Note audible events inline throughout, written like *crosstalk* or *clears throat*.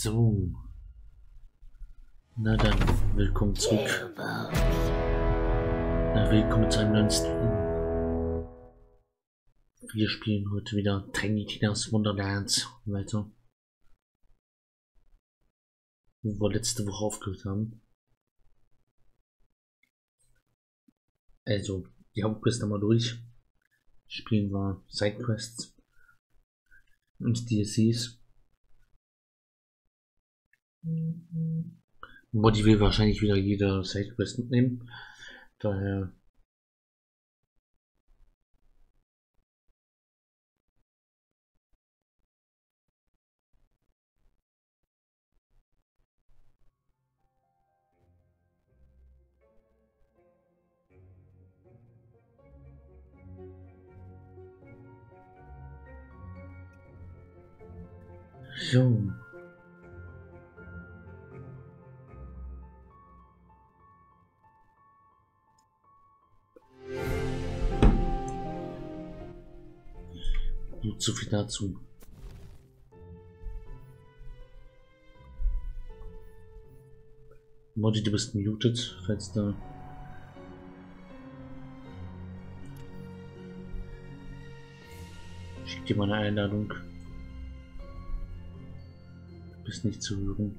So. Na dann, willkommen zurück. Na, willkommen zu einem neuen Stream. Wir spielen heute wieder Tiny Tina's Wonderlands weiter. Wo wir letzte Woche aufgehört haben. Also, die Hauptquest wir durch. Spielen wir Sidequests und DLCs. Modi will wahrscheinlich wieder jeder Sidequest mitnehmen. Daher. So. Zu viel dazu. Modi, du bist muted, da. Schick dir mal eine Einladung. Du bist nicht zu hören.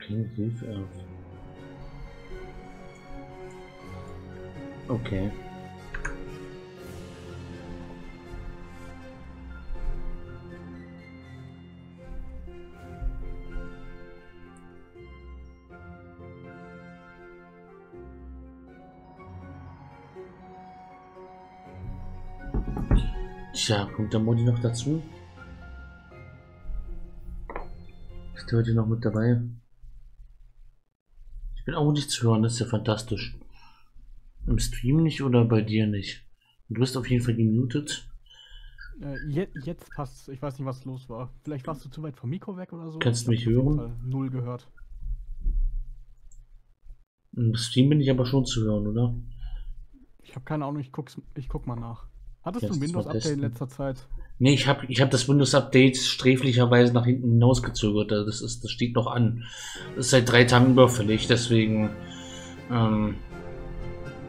King Rief auf. Okay. Tja, kommt der Modi noch dazu? Ist der heute noch mit dabei? Ich bin auch nicht zu hören, das ist ja fantastisch. Im Stream nicht oder bei dir nicht? Du bist auf jeden Fall gemutet. Äh, je, jetzt passt Ich weiß nicht, was los war. Vielleicht warst du zu weit vom Mikro weg oder so. Kannst du mich hören? Null gehört. Im Stream bin ich aber schon zu hören, oder? Ich habe keine Ahnung, ich, guck's, ich guck mal nach. Hattest Jetzt du ein Windows-Update in letzter Zeit? Nee, ich habe ich hab das Windows-Update sträflicherweise nach hinten hinausgezögert. Also Das, ist, das steht noch an. Das ist seit drei Tagen überfällig, deswegen ähm,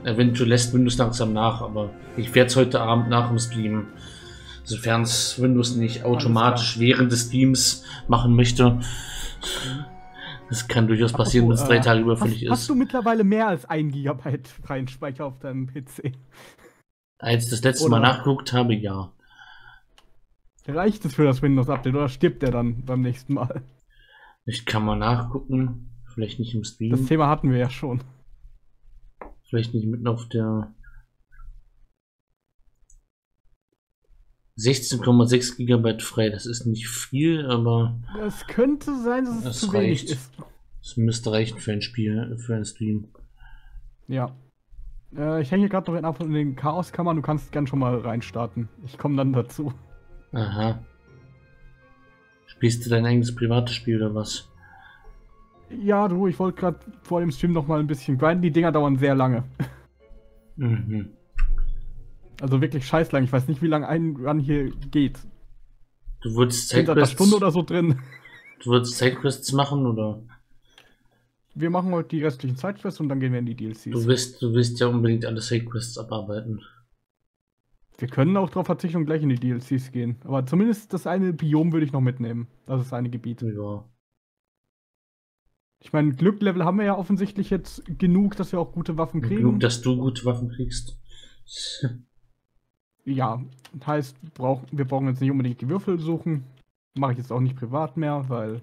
eventuell lässt Windows langsam nach, aber ich werde es heute Abend nach dem Stream, sofern es Windows nicht automatisch während des Streams machen möchte. Das kann durchaus passieren, wenn es drei äh, Tage überfällig hast, Hast ist. du mittlerweile mehr als ein Gigabyte *laughs* freien Speicher auf deinem PC? Als ich das letzte Mal Oder- nachgeguckt habe, ja. Reicht es für das Windows-Update oder stirbt der dann beim nächsten Mal? Ich kann mal nachgucken. Vielleicht nicht im Stream. Das Thema hatten wir ja schon. Vielleicht nicht mitten auf der 16,6 Gigabyte frei. Das ist nicht viel, aber Es könnte sein, dass es Das zu wenig reicht. ist. es müsste reichen für ein Spiel, für einen Stream. Ja. Äh, ich hänge gerade noch in, ab in den Chaoskammern. Du kannst gern schon mal reinstarten. Ich komme dann dazu. Aha. Spielst du dein eigenes privates Spiel oder was? Ja, du, ich wollte gerade vor dem Stream noch mal ein bisschen grinden. Die Dinger dauern sehr lange. Mhm. Also wirklich scheiß lang. Ich weiß nicht, wie lange ein Run hier geht. Du würdest Sidequests, Stunde oder so drin? du würdest Sidequests machen oder Wir machen heute die restlichen Zeitquests und dann gehen wir in die DLCs. du willst, du willst ja unbedingt alle Sidequests abarbeiten. Wir können auch darauf verzichten und gleich in die DLCs gehen. Aber zumindest das eine Biom würde ich noch mitnehmen. Das ist eine Gebiet. Ja. Ich meine, Glücklevel haben wir ja offensichtlich jetzt genug, dass wir auch gute Waffen kriegen. Genug, dass du gute Waffen kriegst. *laughs* Ja, heißt, brauch, wir brauchen jetzt nicht unbedingt die Würfel suchen. Mache ich jetzt auch nicht privat mehr, weil.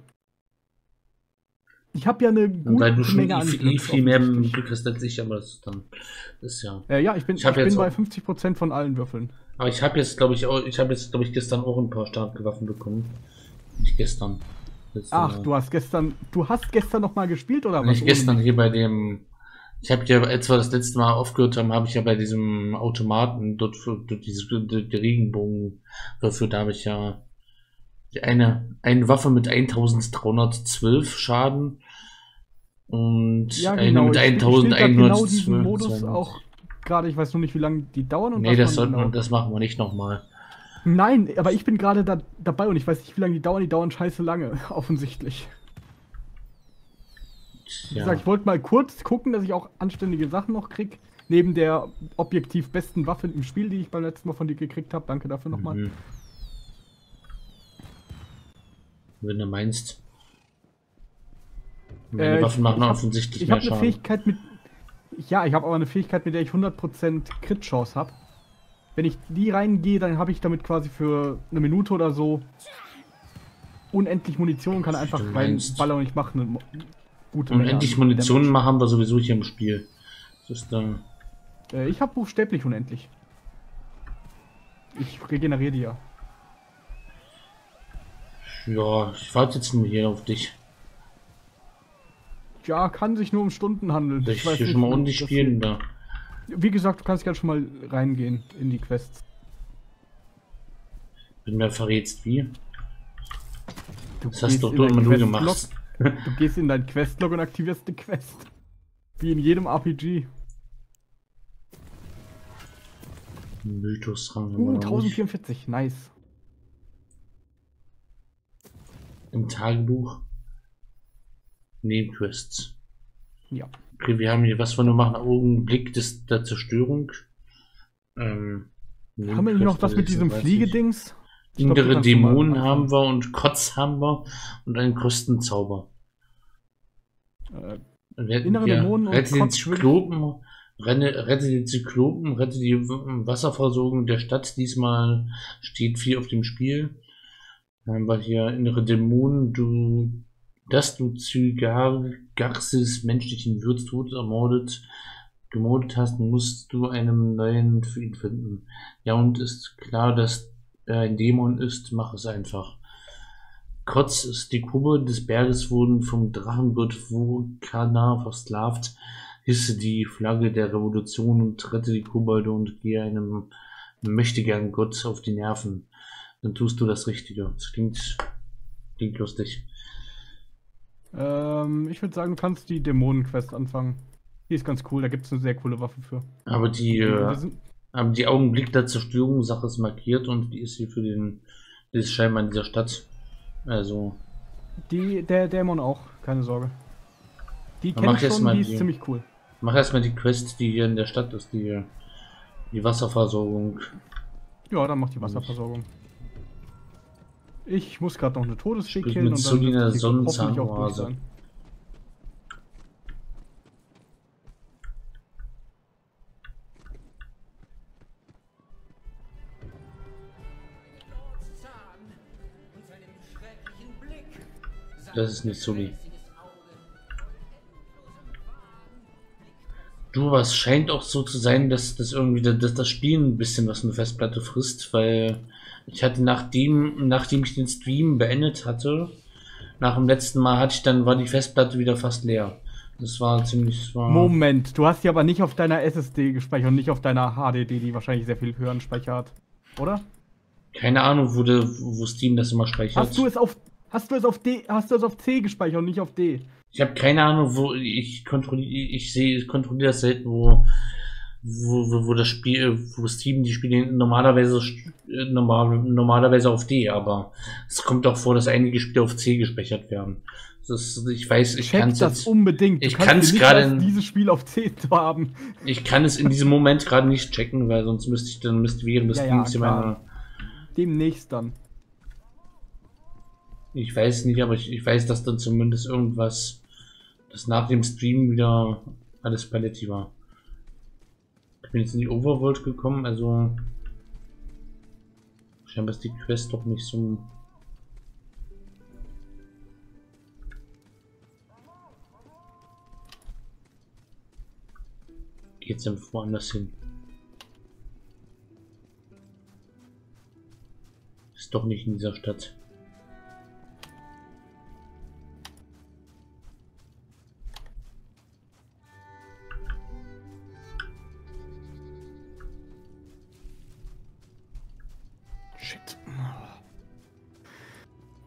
Ich habe ja eine gute Weil du schon Menge viel, eh viel mehr. Glück hast als ich, aber das ist dann ist ja. Äh, ja, ich bin, Ich ich bin bei auch- 50% von allen Würfeln. Aber ich habe jetzt, glaube ich, auch, ich habe jetzt, glaube ich, gestern auch ein paar starke Waffen bekommen. Nicht gestern. Ach, Mal. du hast gestern. Du hast gestern noch mal gespielt oder was? Nicht gestern hier bei dem. Ich habe ja, als wir das letzte Mal aufgehört haben, habe ich ja bei diesem Automaten dort für dort diese die, Regenbogen dafür, da habe ich ja eine, eine Waffe mit 1312 Schaden und Ja, eine genau. mit grad genau 1112. diesen Modus auch gerade. Ich weiß nur nicht, wie lange die dauern und Nee, was das, sollten genau- das machen wir nicht nochmal. Nein, aber ich bin gerade da, dabei und ich weiß nicht, wie lange die dauern. Die dauern scheiße lange, *laughs* offensichtlich. Wie Ja. gesagt, ich wollte mal kurz gucken, dass ich auch anständige Sachen noch krieg. Neben der objektiv besten Waffe im Spiel, die ich beim letzten Mal von dir gekriegt habe. Danke dafür nochmal. Mhm. Wenn du meinst. Meine Äh, Waffen machen ich hab- offensichtlich Ich mehr habe eine Schaden. Fähigkeit mit. Ja, ich habe aber eine Fähigkeit, mit der ich 100% Crit-Chance habe. Wenn ich die reingehe, dann habe ich damit quasi für eine Minute oder so unendlich Munition und kann einfach reinballern und ich mache eine gute Und Menge Munition haben wir sowieso hier im Spiel. Das ist dann. Damage. Äh, ich habe buchstäblich unendlich. Ich regeneriere die ja. Ja, ich warte jetzt nur hier auf dich. Ja, kann sich nur um Stunden handeln. Soll ich weiß hier nicht, schon mal das- spielen? Da. Wie gesagt, du kannst gerne schon mal reingehen in die Quests. Wenn mir verrätst, wie? Du Das hast gehst doch in du dein immer nur Questlog, gemacht. *laughs* Du gehst in dein Questlog und aktivierst eine Quest. Wie in jedem RPG. Mythos-Rang haben wir Uh, noch nicht. 1044, nice. Im Tagebuch. Nebenquests. Ja. Okay, wir haben hier, was wollen wir machen? Augenblick des, der Zerstörung. Ähm, Haben wir hier noch das mit diesem 36. Fliegedings? Innere Dämonen haben wir und Kotz haben wir und einen Kostenzauber. Äh, Wir hätten Innere hier Dämonen und rette den Kotz will- Zyklopen, renne, rette den Zyklopen, rette die Wasserversorgung der Stadt. Diesmal steht viel auf dem Spiel. Dann haben wir hier innere Dämonen, du, dass du Zygarxis menschlichen Würztod ermordet, gemordet hast, musst du einen neuen für ihn finden. Ja, und ist klar, dass er ein Dämon ist, mach es einfach. Kotz ist die Kuppe des Berges wurden vom Drachengott Vulkanar versklavt. Hisse die Flagge der Revolution und rette die Kobolde und gehe einem mächtigen Gott auf die Nerven. Dann tust du das Richtige. Das klingt, klingt lustig. Ähm, ich würde sagen, du kannst die Dämonenquest anfangen. Die ist ganz cool, da gibt es eine sehr coole Waffe für. Aber die, äh, aber die Augenblick der Zerstörung Sache ist markiert und die ist hier für den, die ist scheinbar in dieser Stadt. Also, die, der Dämon auch, keine Sorge. Die Dann kenn mach ich schon, mal die ist die- ziemlich cool. mach erstmal die Quest, die hier in der Stadt ist, die, die Wasserversorgung. Ja, dann mach die Wasserversorgung. Ich muss gerade noch eine Todesfee Sprich killen und dann wird die hoffentlich auch durch sein. Das ist nicht Soli. Du, es scheint auch so zu sein, dass das irgendwie das, dass das Spiel ein bisschen was eine Festplatte frisst, weil ich hatte nachdem, nachdem ich den Stream beendet hatte, nach dem letzten Mal hatte ich dann, war die Festplatte wieder fast leer. Das war ziemlich, das war, Moment, du hast die aber nicht auf deiner SSD gespeichert und nicht auf deiner HDD, die wahrscheinlich sehr viel höheren Speicher hat. Oder? keine Ahnung, wo, der, wo Steam das immer speichert. Hast du es auf hast du es auf D, hast du es auf C gespeichert und nicht auf D? Ich habe keine Ahnung, wo ich kontrolliere, ich sehe, ich kontrolliere das selten, wo, wo, wo, wo das Spiel, wo Steam die Spiele normalerweise äh, normal, normalerweise auf D, aber es kommt auch vor, dass einige Spiele auf C gespeichert werden. Das ich weiß, ich kann das jetzt, unbedingt. Du ich dir nicht gerade dieses Spiel auf C haben. ich kann es in diesem Moment gerade nicht checken, weil sonst müsste ich dann müsste während des Ja, ja, meine, Demnächst dann. ich weiß nicht, aber ich, ich weiß, dass dann zumindest irgendwas, dass nach dem Stream wieder alles paletti war. Ich bin jetzt in die Overworld gekommen, also scheinbar ist die Quest doch nicht so. Geht's dann woanders hin? Ist doch nicht in dieser Stadt.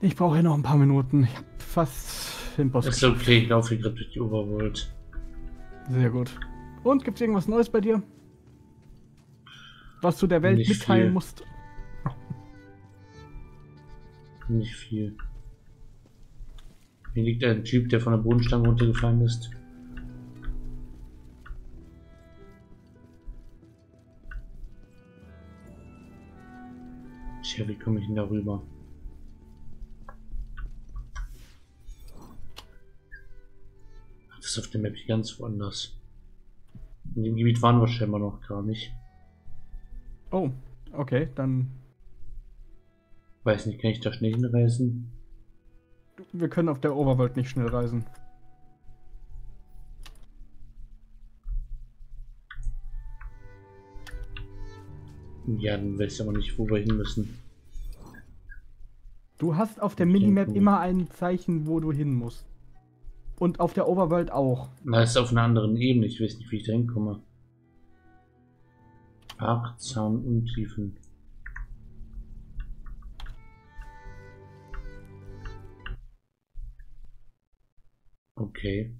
Ich brauche hier noch ein paar Minuten. Ich hab fast den Boss. Ist okay, ich laufe gerade durch die Overworld. Sehr gut. Und gibt's irgendwas Neues bei dir? Was du der Welt Nicht mitteilen viel. musst? Nicht viel. Hier liegt ein Typ, der von der Bodenstange runtergefallen ist. Tja, wie komme ich denn darüber? Das ist auf dem Map ganz woanders. In dem Gebiet waren wir scheinbar noch gar nicht. Oh, okay, dann. Weiß nicht, kann ich da schnell hinreisen? Wir können auf der Overworld nicht schnell reisen. Ja, dann weiß ich aber nicht, wo wir hin müssen. Du hast auf der Minimap immer ein Zeichen, wo du hin musst. Und auf der Overworld auch. Na, ist auf einer anderen Ebene. Ich weiß nicht, wie ich da hinkomme. Parkzaun Untiefen. Okay.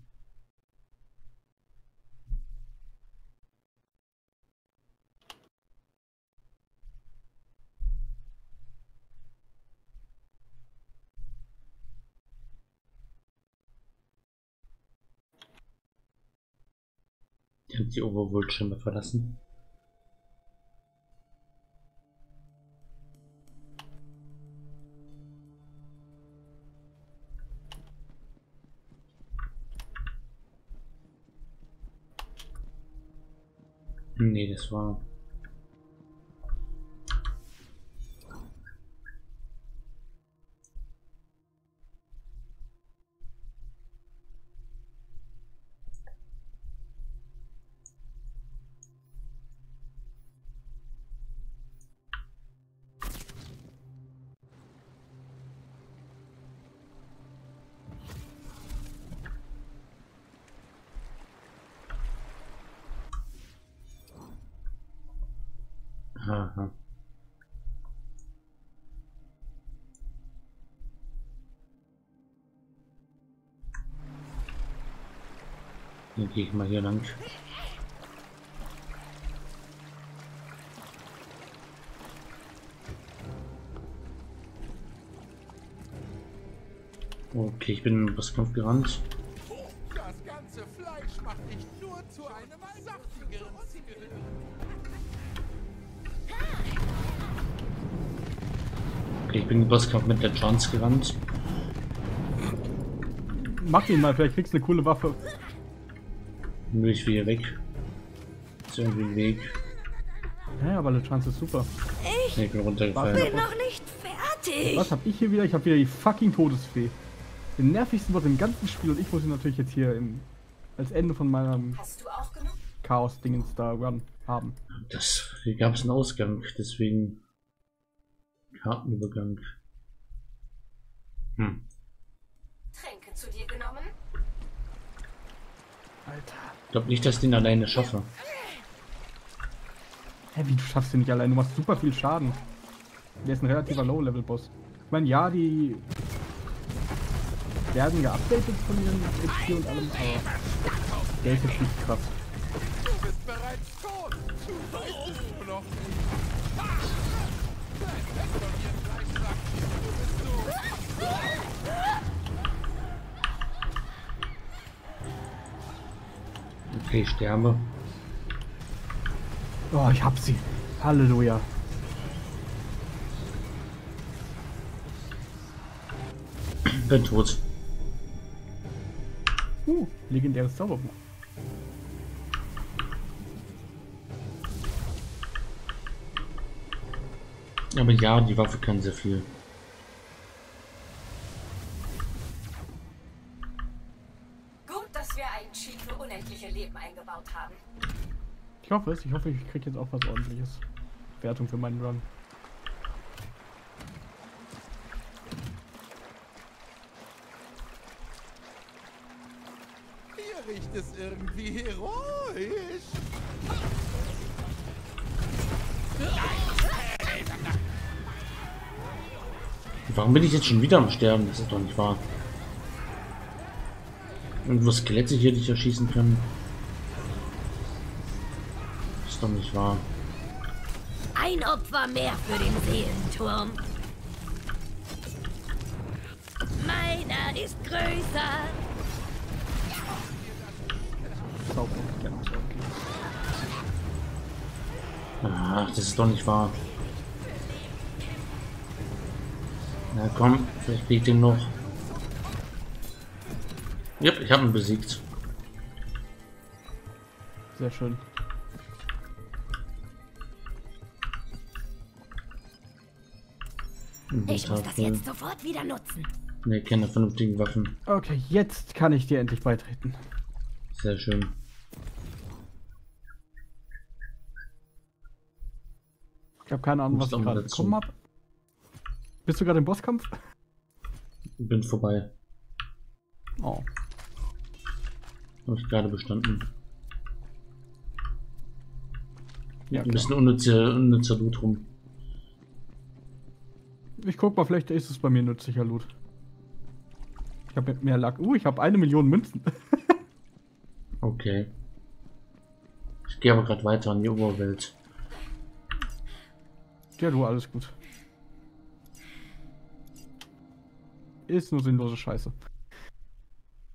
Haben die Overworld schon mal verlassen. Nee, das war. Dann gehe ich mal hier lang. Okay, ich bin in den Bosskampf gerannt. Das ganze Fleisch macht dich nur zu einem saftigeren. Okay, ich bin in den Bosskampf mit der Chance gerannt. Mach ihn mal, vielleicht kriegst du eine coole Waffe. Nur ich will hier weg. Ist irgendwie ein Weg. Ja, aber eine Chance ist super. Nee, ich bin runtergefallen. Warte. bin noch nicht fertig. Was hab ich hier wieder? Ich habe wieder die fucking Todesfee. Den nervigsten Boss im ganzen Spiel und ich muss ihn natürlich jetzt hier im, als Ende von meinem Hast du auch genug? Chaos-Dingens da run haben. Das, hier gab es einen Ausgang, deswegen Kartenübergang. Hm. Tränke zu dir? Alter. Ich glaube nicht, dass ich den alleine schaffe. Hä, wie du schaffst den nicht allein? Du machst super viel Schaden. Der ist ein relativer Low-Level-Boss. Ich meine, ja, die werden geupdatet von ihren HP und allem, aber der ist jetzt nicht krass. Du bist bereits tot. Du weißt es nur noch nicht. Ha! Nein, weg von mir, Fleischsack. Du bist so. Okay, ich sterbe. Oh, ich hab sie. Halleluja. Bin tot. Uh, legendäres Zauberbuch. Aber ja, die Waffe kann sehr viel. Ich hoffe es. Ich hoffe, ich krieg jetzt auch was ordentliches. Wertung für meinen Run. Hier riecht es irgendwie heroisch. Warum bin ich jetzt schon wieder am Sterben? Das ist doch nicht wahr. Irgendwo Skelette hier, die ich erschießen kann. Das ist doch nicht wahr. Ein Opfer mehr für den Seelenturm. ist größer. Ja, ist okay. Ah, das ist doch nicht wahr. Na komm, vielleicht ich den noch. Yep, ich habe ihn besiegt. Sehr schön. Ich muss das jetzt sofort wieder nutzen. Ne, keine vernünftigen Waffen. Okay, jetzt kann ich dir endlich beitreten. Sehr schön. Ich habe keine Ahnung, was ich gerade bekommen habe. Bist du gerade im Bosskampf? Bin vorbei. Oh. Habe ich gerade bestanden. Ja, Ein bisschen unnütze, unnützer Loot rum. Ich guck mal, vielleicht ist es bei mir nützlicher Loot. Ich habe mehr Lack. Uh, ich habe eine Million Münzen. *laughs* Okay. Ich gehe aber gerade weiter in die Oberwelt. ja, du, alles gut. Ist nur sinnlose Scheiße.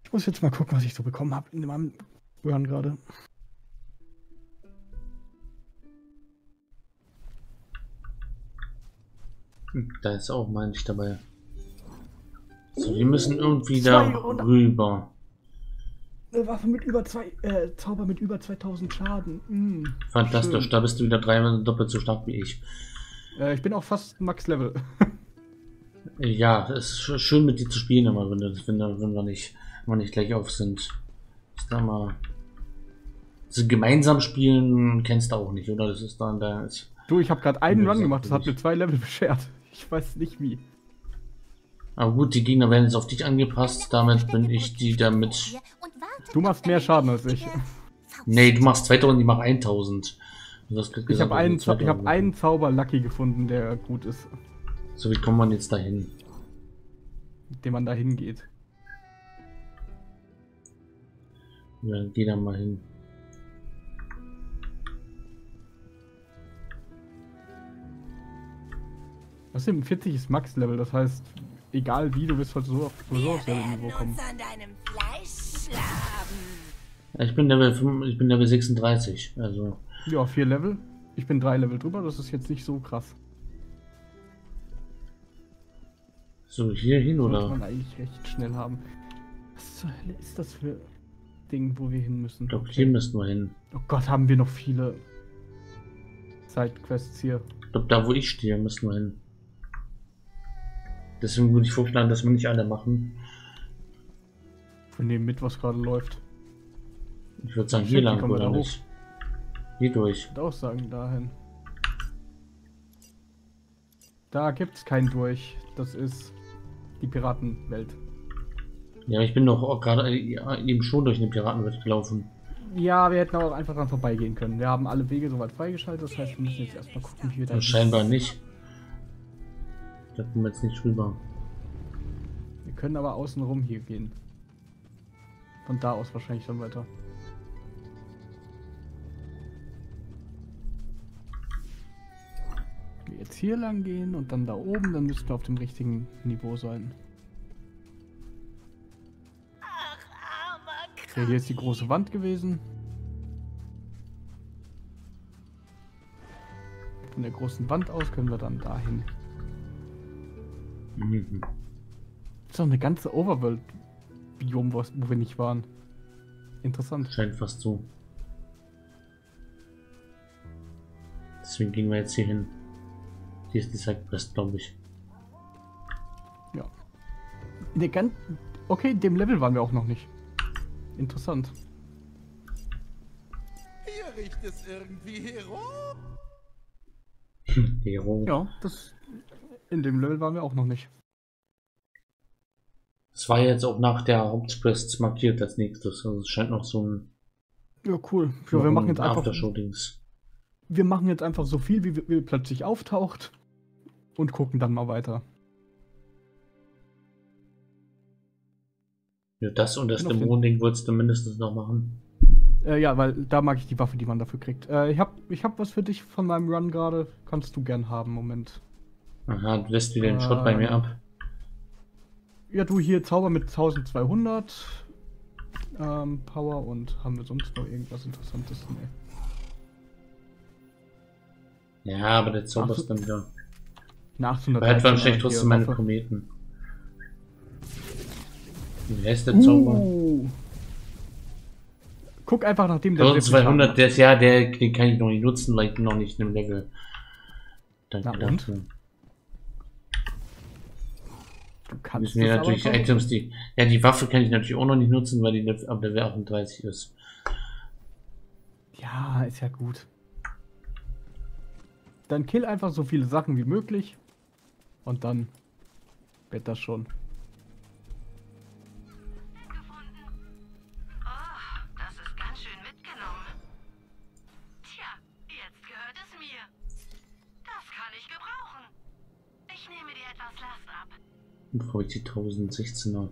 Ich muss jetzt mal gucken, was ich so bekommen habe in meinem Run gerade. Da ist auch mein nicht dabei. So, wir müssen irgendwie da 200. rüber. Eine Waffe mit über zwei, äh, Zauber mit über 2000 Schaden. Mm, Fantastisch, schön. da bist du wieder dreimal doppelt so stark wie ich. Äh, ich bin auch fast Max Level. *laughs* Ja, es ist sch- schön mit dir zu spielen, aber wenn, du- wenn, wir- wenn wir nicht, wenn wir nicht gleich auf sind. Ist da mal. So gemeinsam spielen kennst du auch nicht, oder? Das ist dann da. Du, ich habe gerade einen Run sag gemacht, das hat mir zwei Level beschert. Ich weiß nicht wie. aber gut, die Gegner werden jetzt auf dich angepasst. Damit bin ich die damit. Du machst mehr Schaden als ich. Nee, du machst 2000, die machen 1000. Du hast gerade Ich habe einen, also ich hab 2000. einen Zauber Lucky gefunden, der gut ist, So, wie kommt man jetzt dahin? mit dem man da hingeht. Ja, geh da mal hin. Außerdem 40 ist Max-Level, das heißt, egal wie, du wirst halt so auf, sowieso aufs Level-Niveau kommen. Ja, Ich bin Level 5, ich bin Level 36. Also, Ja, vier Level. Ich bin drei Level drüber, das ist jetzt nicht so krass. so hier hin Sollte oder? man eigentlich recht schnell haben. Was zur Hölle ist das für Ding, wo wir hin müssen? Ich glaube, hier müssen wir hin. Oh Gott, haben wir noch viele Sidequests hier. Ich glaube, da wo ich stehe, müssen wir hin. Deswegen würde ich vorschlagen, dass wir nicht alle machen. Wir nehmen mit, was gerade läuft. Ich würde sagen, hier lang oder nicht. Hier durch. Ich würde auch sagen, dahin. Da gibt's kein Durch. Das ist die Piratenwelt. Ja, ich bin doch gerade äh, eben schon durch eine Piratenwelt gelaufen. Ja, wir hätten auch einfach dran vorbeigehen können. Wir haben alle Wege soweit freigeschaltet. Das heißt, wir müssen jetzt erstmal gucken, wie wir da Und scheinbar nicht. Da kommen wir jetzt nicht rüber. Wir können aber außenrum hier gehen. Von da aus wahrscheinlich dann weiter. Wir jetzt hier lang gehen und dann da oben, dann müssten wir auf dem richtigen Niveau sein. Okay, hier ist die große Wand gewesen. Von der großen Wand aus können wir dann dahin. Mhm. ist doch eine ganze Overworld-Biom, wo wo wir nicht waren. Interessant. Scheint fast so. Deswegen gehen wir jetzt hier hin. Hier ist die Sidequest, glaube ich. Ja. In der ganzen. Okay, in dem Level waren wir auch noch nicht. Interessant. Hier riecht es irgendwie hero. *laughs* Hero. Ja, das. In dem Level waren wir auch noch nicht. Das war jetzt auch nach der Hauptquest markiert als nächstes. Also es scheint noch so ein, Ja, cool. Ja, wir machen jetzt einfach. Wir machen jetzt einfach so viel, wie, wie plötzlich auftaucht. Und gucken dann mal weiter. Ja, das und das Dämonen-Ding wolltest du mindestens noch machen. Äh, ja, weil da mag ich die Waffe, die man dafür kriegt. Äh, ich hab, ich hab was für dich von meinem Run gerade. Kannst du gern haben, Moment. Aha, du lässt wieder den Schrott bei mir Ähm. ab. Ja, du hier Zauber mit 1200 ähm, Power und haben wir sonst noch irgendwas Interessantes? Nee. Ja, aber der Zauber ist dann wieder. Aber 800 er hat wahrscheinlich trotzdem meine Kometen. Wie heißt der Zauber? Uh. Guck einfach der sehr viel Schaden 1200, macht. der ist ja, der, den kann ich noch nicht nutzen, weil ich bin noch nicht im Level. Danke Na. Du kannst das natürlich Items, die. Ja, die Waffe kann ich natürlich auch noch nicht nutzen, weil die ab Level 38 ist. Ja, ist ja gut. Dann kill einfach so viele Sachen wie möglich. Und dann wird das schon. 45.016er.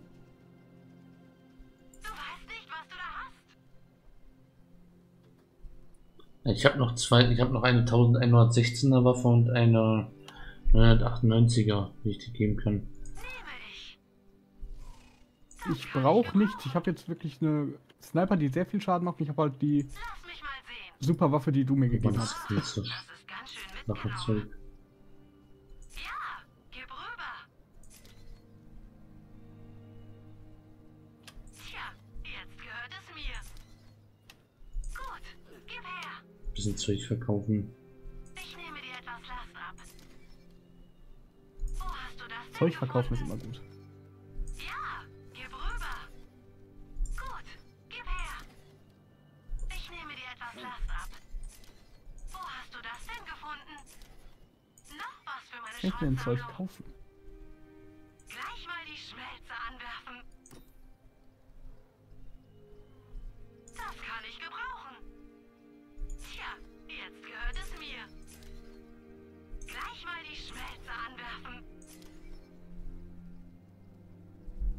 Ich habe noch zwei, ich habe noch eine 1116er Waffe und eine 998er, die ich dir geben kann. Ich brauche nichts. Ich habe jetzt wirklich eine Sniper, die sehr viel Schaden macht. Ich habe halt die Superwaffe, die du mir gegeben hast. Das ist ganz schön Bisschen Zeug verkaufen. Ich nehme dir etwas Last ab. Wo hast du das denn Zeug verkaufen ist immer gut. Ja, gib rüber. Gut, gib her. Ich nehme dir etwas Last ab. Wo hast du das denn gefunden? Noch was für meine Ich will ein Zeug kaufen.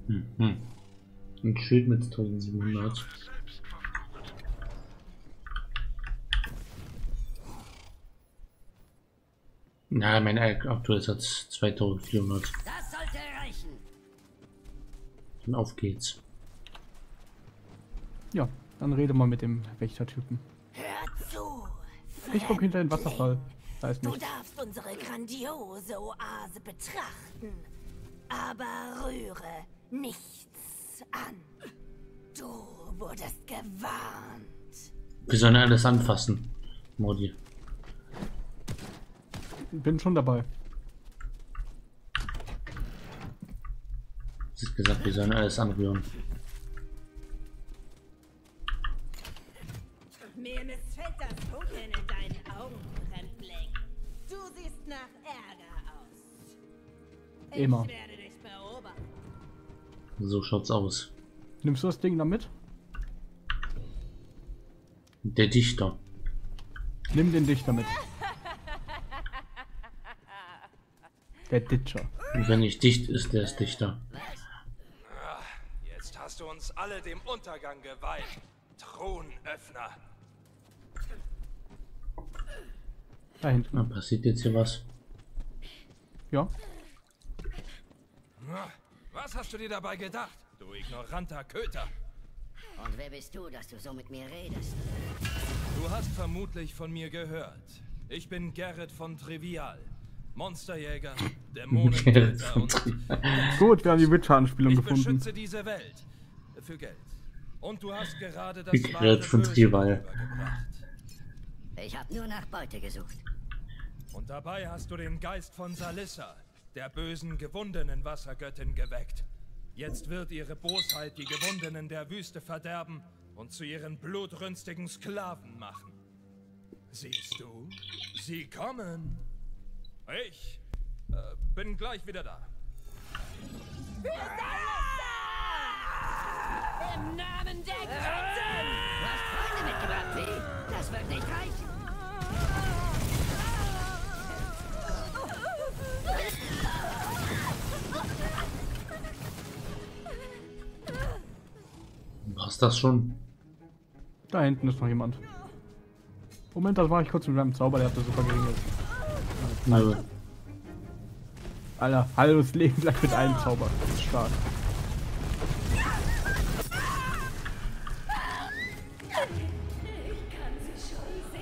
Hm, hm. Ein Schild mit 1700. Na, mein aktuell hat 2400. Das sollte reichen. Dann auf geht's. Ja, dann rede mal mit dem Wächtertypen. Hör zu. Ich guck hinter den Wasserfall. Da ist Du nichts. darfst unsere grandiose Oase betrachten, aber rühre nichts an. Du wurdest gewarnt. Wir sollen alles anfassen. Modi. Bin schon dabei. Es ist gesagt, wir sollen alles anrühren. Mir missfällt das Funkeln in deinen Augen, Fremdling. Du siehst nach Ärger aus. Ich Immer. So schaut's aus. Nimmst du das Ding da mit? Der Dichter. Nimm den Dichter mit. Der Ditcher. Und wenn nicht dicht ist, der ist Dichter. Jetzt hast du uns alle dem Untergang geweiht. Thronöffner. Da hinten. Na, passiert jetzt hier was? Ja. Was hast du dir dabei gedacht, du ignoranter Köter? Und wer bist du, dass du so mit mir redest? Du hast vermutlich von mir gehört. Ich bin Gerrit von Trivial. Monsterjäger, *laughs* Dämonentöter und Gut, wir haben die Witcher-Anspielung ich gefunden. beschütze diese Welt. Für Geld. Und du hast gerade das Gerrit von Trivial. Ich habe nur nach Beute gesucht. Und dabei hast du den Geist von Salissa, der bösen, gewundenen Wassergöttin, geweckt. Jetzt wird ihre Bosheit die Gewundenen der Wüste verderben und zu ihren blutrünstigen Sklaven machen. Siehst du? Sie kommen. Ich äh, bin gleich wieder da. Im Namen der Göttin! Du hast Freunde mitgebracht? Das wird nicht reichen. Passt das schon? Da hinten ist noch jemand. Moment, das mache ich kurz mit meinem Zauber, der hat das super geregelt. Nö. Alter, halbes Leben gleich mit einem Zauber. Das ist stark.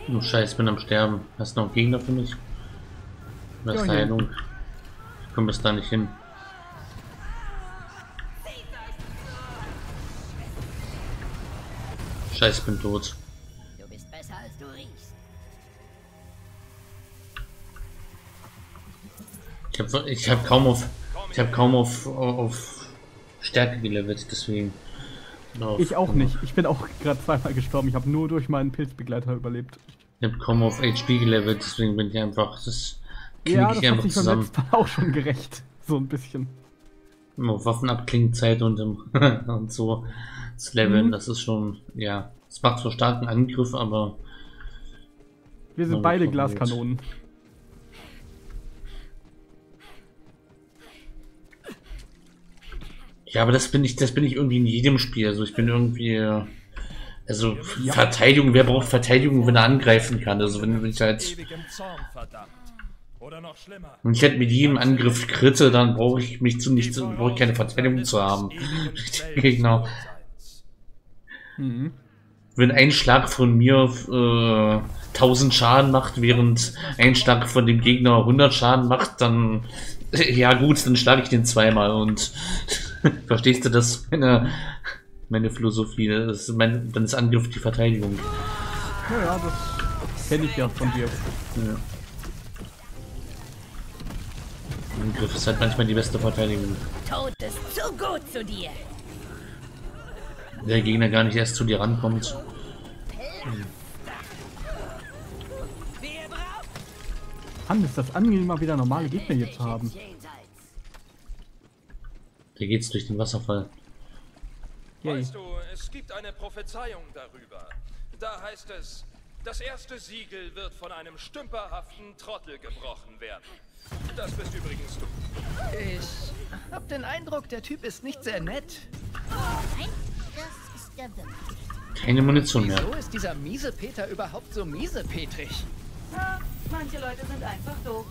Du Scheiß, bin am Sterben. Hast du noch einen Gegner für mich? Was Ja, ist. Heilung? Ich komme bis da nicht hin. Scheiß, bin tot. Du bist besser, als du riechst. Ich habe ich hab kaum auf ich habe kaum auf, auf Stärke gelevelt, deswegen. Auf- Ich auch nicht. Ich bin auch gerade zweimal gestorben. Ich habe nur durch meinen Pilzbegleiter überlebt. Ich habe kaum auf HP gelevelt, deswegen bin ich einfach. Das Ja, ich das hat einfach sich zusammen. Mal auch schon gerecht. So ein bisschen. Auf Waffenabklingzeit und, im *laughs* und so zu leveln, Mhm. das ist schon, ja. Es macht zwar starken Angriff, aber Wir sind beide gut, Glaskanonen. Ja, aber das bin ich, das bin ich irgendwie in jedem Spiel. Also ich bin irgendwie. äh, Also Ja. Verteidigung, wer braucht Verteidigung, wenn er angreifen kann? Also wenn, wenn ich halt. Wenn ich halt mit jedem Angriff kritte, dann brauche ich mich zu nichts, brauche ich keine Verteidigung zu haben. *laughs* Genau. Mhm. Wenn ein Schlag von mir äh, 1000 Schaden macht, während ein Schlag von dem Gegner 100 Schaden macht, dann *laughs* ja gut, dann schlage ich den zweimal und *laughs* verstehst du das meine meine Philosophie, das ist mein, dann ist Angriff die Verteidigung. Ja, ja, das kenne ich ja von dir. Ja. Angriff ist halt manchmal die beste Verteidigung. Tod ist zu gut zu dir. Der Gegner gar nicht erst zu dir rankommt. Mann, ist das angenehm, mal wieder normale Gegner hier zu haben. Der geht's durch den Wasserfall. Yay. Weißt du, es gibt eine Prophezeiung darüber. Da heißt es, das erste Siegel wird von einem stümperhaften Trottel gebrochen werden. Das bist übrigens du. Ich hab den Eindruck, der Typ ist nicht sehr nett. Nein, das ist der wirklich. Keine Munition mehr. Wieso ist dieser miese Peter überhaupt so miesepetrig? Manche Leute sind einfach doof.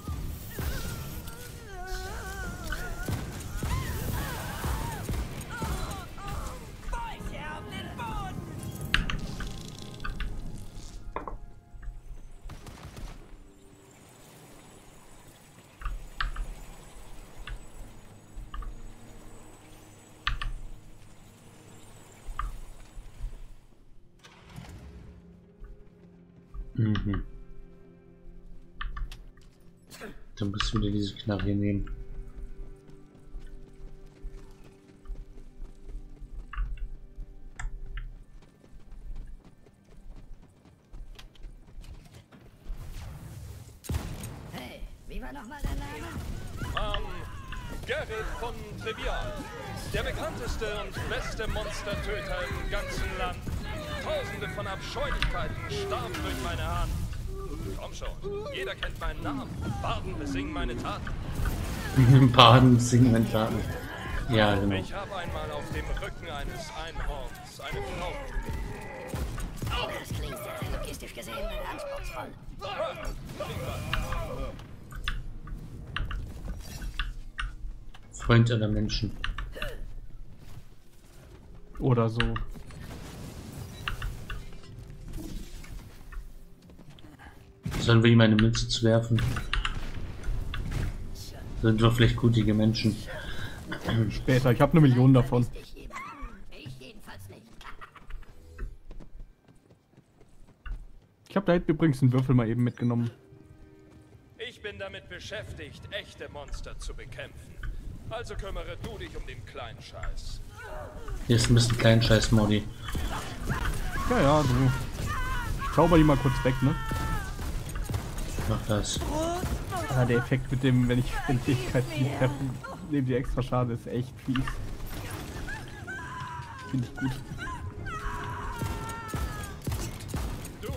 Mhm. Dann musst du wieder diese Knarre hier nehmen. Hey, wie war nochmal dein Name? Ähm, Gerrit von Trivial. Der bekannteste und beste Monstertöter im ganzen Land. Tausende von Abscheulichkeiten starben durch meine Hand. Komm schon, jeder kennt meinen Namen. Barden besingen meine Taten. *laughs* Baden, singen, Entladen. Ja, genau. Ich habe einmal auf dem Rücken eines Einhorns eine Frau. Das klingt äh, logistisch gesehen anspruchsvoll. Freund aller Menschen. Oder so. Sollen wir ihm eine Münze zu werfen? Sind wir vielleicht gutige Menschen? Später. Ich habe eine Million davon. Ich eben. Ich jedenfalls nicht. Ich habe da hinten übrigens einen Würfel mal eben mitgenommen. Ich bin damit beschäftigt, echte Monster zu bekämpfen. Also kümmere du dich um den kleinen Scheiß. Hier ist ein bisschen klein Scheiß, Modi. Ja, ja, du. Ich zauber die mal kurz weg, ne? Mach das. Ah, der Effekt mit dem, wenn ich den Fähigkeiten treffe, die extra Schade ist echt fies. Finde ich gut. Du,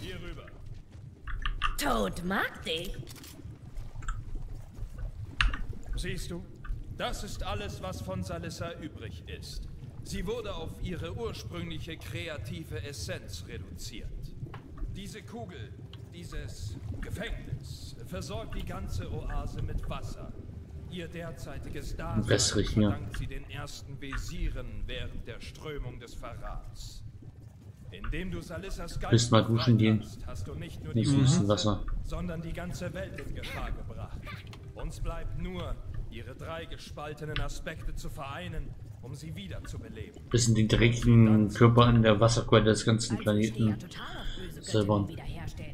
hier rüber. Tod mag dich. Siehst du? Das ist alles, was von Salissa übrig ist. Sie wurde auf ihre ursprüngliche kreative Essenz reduziert. Diese Kugel, dieses Gefängnis, versorgt die ganze Oase mit Wasser. Ihr derzeitiges Dasein Wässrig verdankt sie den ersten Visieren während der Strömung des Verrats. Indem du Salissas Geist Müsst mal duschen gehen. hast, hast du nicht nur Nicht die Wüstenwasser. sondern die ganze Welt in Gefahr gebracht. Uns bleibt nur, ihre drei gespaltenen Aspekte zu vereinen, um sie wiederzubeleben. Bis in den direkten Körper an der Wasserquelle des ganzen Planeten. Göttinnen wiederherstellen,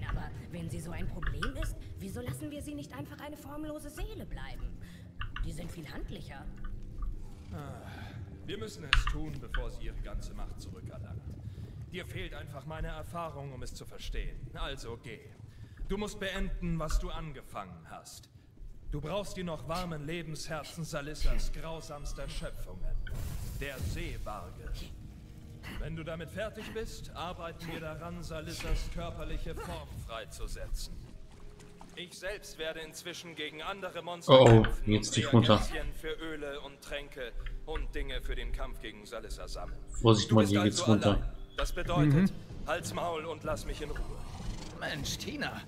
wenn sie so ein Problem ist, wieso lassen wir sie nicht einfach eine formlose Seele bleiben? Die sind viel handlicher. Wir müssen es tun, bevor sie ihre ganze Macht zurückerlangt. Dir fehlt einfach meine Erfahrung, um es zu verstehen. Also geh. Du musst beenden, was du angefangen hast. Du brauchst die noch warmen Lebensherzen Salissas grausamster Schöpfungen, der Seebarge. Wenn du damit fertig bist, arbeiten wir daran, Salissas körperliche Form freizusetzen. Ich selbst werde inzwischen gegen andere Monster Oh, oh, kämpfen jetzt und tief runter. Für Öle und Tränke und Dinge für den Kampf gegen Salissa sammeln. Vorsicht Du mal, hier geht's also runter. allein. Das bedeutet, halt's Maul und lass mich in Ruhe. Mensch, Tina.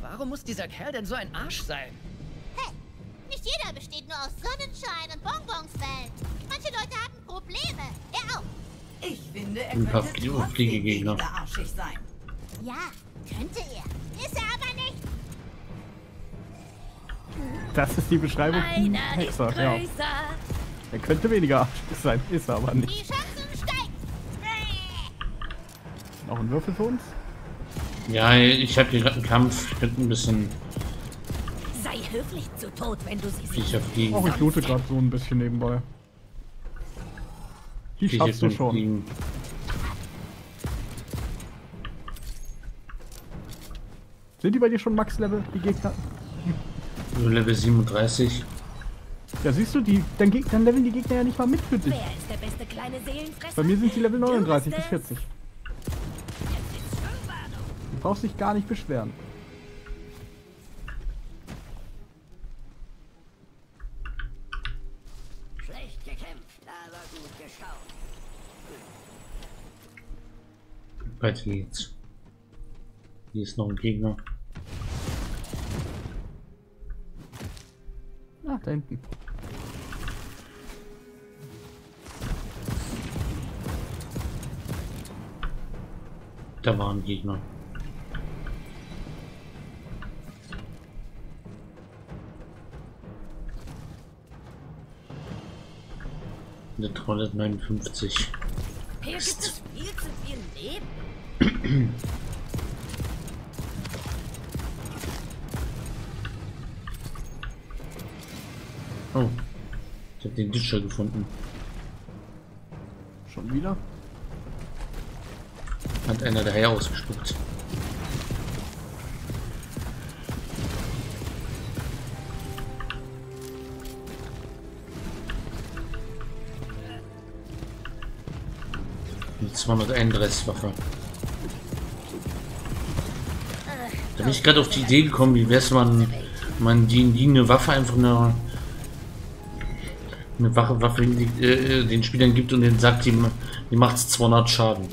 Warum muss dieser Kerl denn so ein Arsch sein? Hey, nicht jeder besteht nur aus Sonnenschein und Bonbonswellen. Manche Leute haben Probleme. Er auch. Ich finde, er Ein paar könnte trotzdem Fliegegegner. weniger arschig sein. Ja, könnte er. Ist er aber nicht. Das ist die Beschreibung von Hexer. Ja. Er könnte weniger arschig sein, ist er aber nicht. Die Chancen steigen. Noch ein Würfel für uns? Ja, ich habe hier gerade einen Kampf. Ich könnte ein bisschen Sei höflich zu Tod, wenn du sie siehst. Auch ich loote gerade so ein bisschen nebenbei. Die Viecher schaffst du schon. fliegen. Sind die bei dir schon Max-Level, die Gegner? Nur Level 37. Ja, siehst du, die, dann, dann leveln die Gegner ja nicht mal mit für dich. Wer ist der beste kleine Seelenfresser? Bei mir sind sie Level Du 39 bist bis es. 40. Du brauchst dich gar nicht beschweren. Weiter geht's. Hier ist noch ein Gegner. Ah, da hinten. Da war ein Gegner. Der 359. Hier gibt es viel zu viel Leben. Oh. Ich habe den Ditcher gefunden. Schon wieder? Hat einer daher ausgespuckt. Die 231 Waffe. Da bin ich gerade auf die Idee gekommen, wie wär's, man, man die, die eine Waffe einfach eine, eine Wache, Waffe die, äh, den Spielern gibt und den sagt, die, ma- die macht 200 Schaden.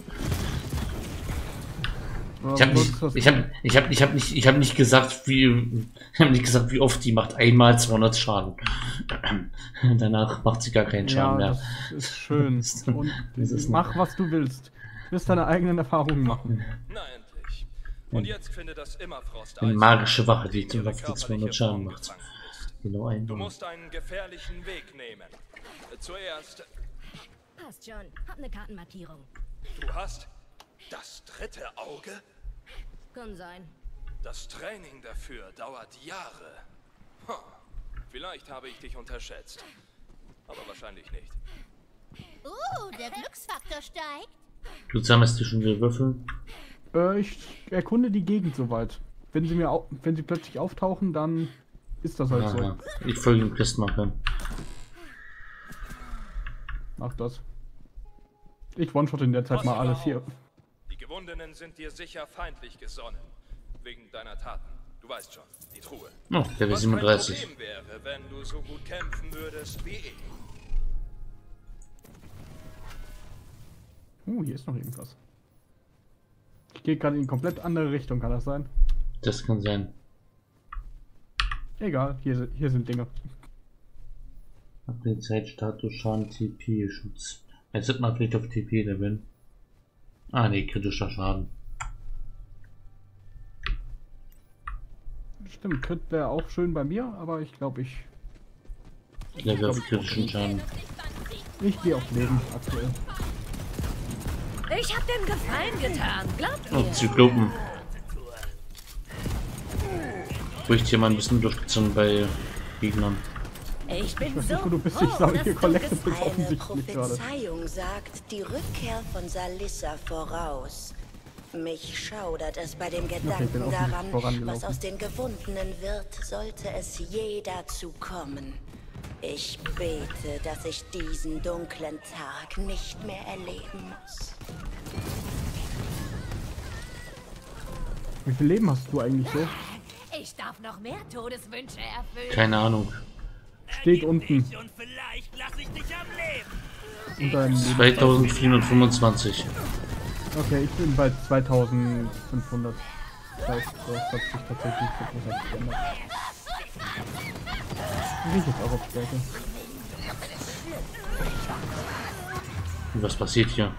Ich habe nicht, ich habe, ich habe, ich habe nicht, ich habe nicht gesagt, wie, ich habe nicht gesagt, wie oft die macht einmal 200 Schaden. *clears throat* Danach macht sie gar keinen Ja, Schaden mehr. das ist schön. Und *laughs* Das ist mach, was du willst. Du wirst deine eigenen Erfahrungen machen. Endlich. Und jetzt findet das Immerfrost Eine magische Wache, die, Waffe, die 200 körperliche Schaden macht. Genau ein. Du musst einen gefährlichen Weg nehmen. Zuerst, Passt schon. Hab eine Kartenmarkierung. du hast das dritte Auge? Kann sein. Das Training dafür dauert Jahre. Huh. Vielleicht habe ich dich unterschätzt. Aber wahrscheinlich nicht. Uh, der Glücksfaktor steigt. Du sammelst dir schon wieder Würfel. Äh, ich erkunde die Gegend soweit. Wenn sie mir au wenn sie plötzlich auftauchen, dann ist das halt Aha. so. Ich folge dem Questmarker. Mach das. Ich one-shot in der Zeit Pass mal alles hier. Die Gewundenen sind dir sicher feindlich gesonnen. Wegen deiner Taten. Du weißt schon, die Truhe. Oh, Was kein 37. Problem wäre, wenn du so gut kämpfen würdest wie ich. Uh, hier ist noch irgendwas. Gehe gerade in komplett andere Richtung, kann das sein? Das kann sein. Egal, hier, si- hier sind Dinge. Upgrade Zeitstatus Schaden TP Schutz. Jetzt wird man vielleicht auf TP leveln. Ah ne, kritischer Schaden. Stimmt, Crit wäre auch schön bei mir, aber ich glaube, ich, Level auf kritischen Schaden. ich gehe auf Leben aktuell. Ich hab dem Gefallen getan, glaubt Oh, mir. Zyklopen. Bricht hier mal ein bisschen Unterstützung bei Gegnern. Ich bin so nicht, wo du bist, froh, ich dass hier du Collectibles ges- offensichtlich gerade. Prophezeiung sagt die Rückkehr von Salissa voraus. Mich schaudert es bei dem Gedanken offensichtlich daran, was aus den Gewundenen wird, sollte es je dazu kommen. Ich bete, dass ich diesen dunklen Tag nicht mehr erleben muss. Wie viel Leben hast du eigentlich so? Ich darf noch mehr Todeswünsche erfüllen. Keine Ahnung. Steht unten Und vielleicht lasse ich dich am Leben. unter deinem Leben. 2425. Okay, ich bin bei 2500. Das heißt, das hat sich tatsächlich geändert. Ich jetzt auch auf Stärke. Was passiert hier?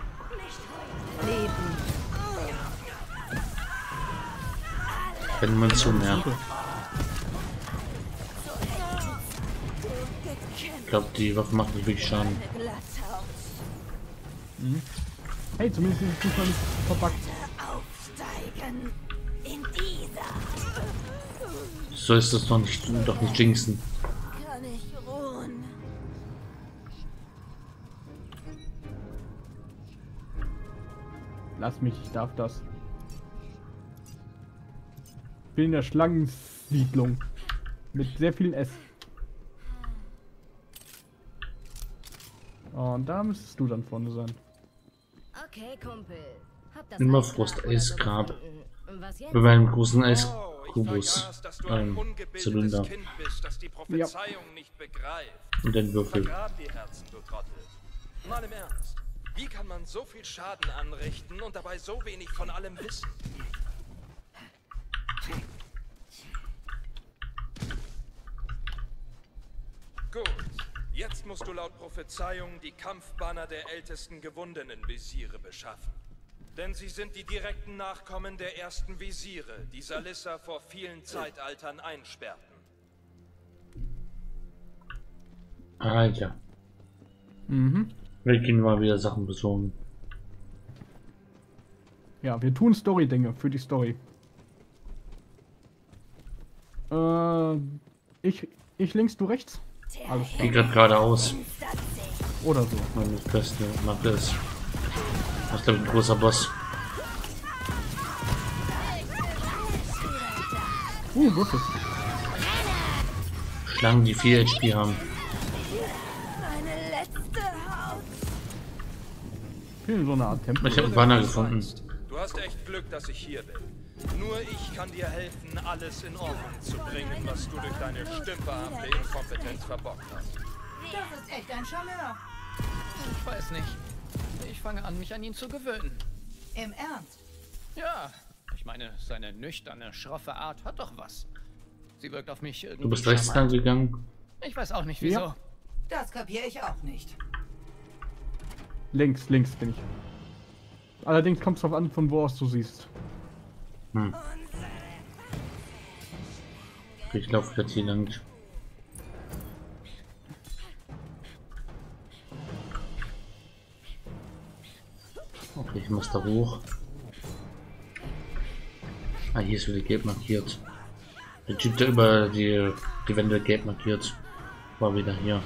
Keine Munition mehr. Ich glaube, die Waffe macht nicht wirklich Schaden. Hey, zumindest ist es nicht dieser So ist das doch nicht, doch nicht jinxen. Lass mich, ich darf das. Ich bin in der Schlangensiedlung. Mit sehr vielen S. Und da müsstest du dann vorne sein. Okay, Kumpel. Hab das oder so Eisgrab. Bei meinem großen Oh, Eiskubus. dass du ein Ähm, Zylinder. Kind bist, das die Prophezeiung nicht begreift. Und den Würfel. Vergrab die Herzen, du Trottel. Mal im Ernst. Wie kann man so viel Schaden anrichten und dabei so wenig von allem wissen? Gut. Jetzt musst du laut Prophezeiung die Kampfbanner der ältesten gewundenen Visiere beschaffen. Denn sie sind die direkten Nachkommen der ersten Visiere, die Salissa vor vielen Zeitaltern einsperrten. Alter. Mhm. Wir gehen mal wieder Sachen besorgen. Ja, wir tun Story-Dinge für die Story. Äh, ich, ich links, du rechts? Alles klar. Geht gerade geradeaus. Oder so. Meine Beste, mag das. Das ist, glaube ich, ein großer Boss. Uh, Würfel. Schlangen, die 4 HP haben. Ich bin in so einer Art Tempel. Ich habe einen Banner gefunden. Du hast echt Glück, dass ich hier bin. Nur ich kann dir helfen, alles in Ordnung zu bringen, was du durch deine stümperhafte Inkompetenz verbockt hast. Das ist echt ein Charmeur. Ich weiß nicht. Ich fange an, mich an ihn zu gewöhnen. Im Ernst. Ja, ich meine, seine nüchterne, schroffe Art hat doch was. Sie wirkt auf mich irgendwie Du bist rechts gegangen. Ich weiß auch nicht, wieso. Ja. Das kapiere ich auch nicht. Links, links bin ich. Allerdings kommt es drauf an, von wo aus du siehst. Hm. Ich laufe jetzt hier lang. Okay, ich muss da hoch. Ah, hier ist wieder gelb markiert. Der Typ, der über die, die Wände gelb markiert, war wieder hier.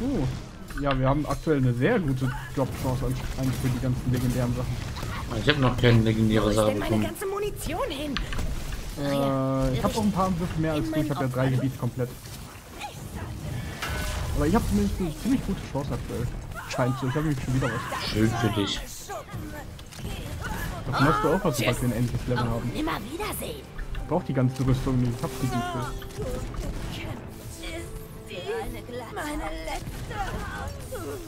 Uh, ja, wir haben aktuell eine sehr gute Jobchance eigentlich für die ganzen legendären Sachen. Ich habe noch keine legendäre Sache bekommen. ganze Munition hin? Äh, ich habe auch ein paar Würfel mehr als du. Ich habe ja drei Gebiete komplett. Aber ich habe zumindest eine ziemlich gute Chance aktuell. Scheint so. Ich habe nämlich schon wieder was. Schön für dich. Das machst du auch was, sobald wir ein ähnliches Level haben. Immer wiedersehen. Ich brauch die ganze Rüstung nicht. Ich hab die Güte. Meine letzte Haut.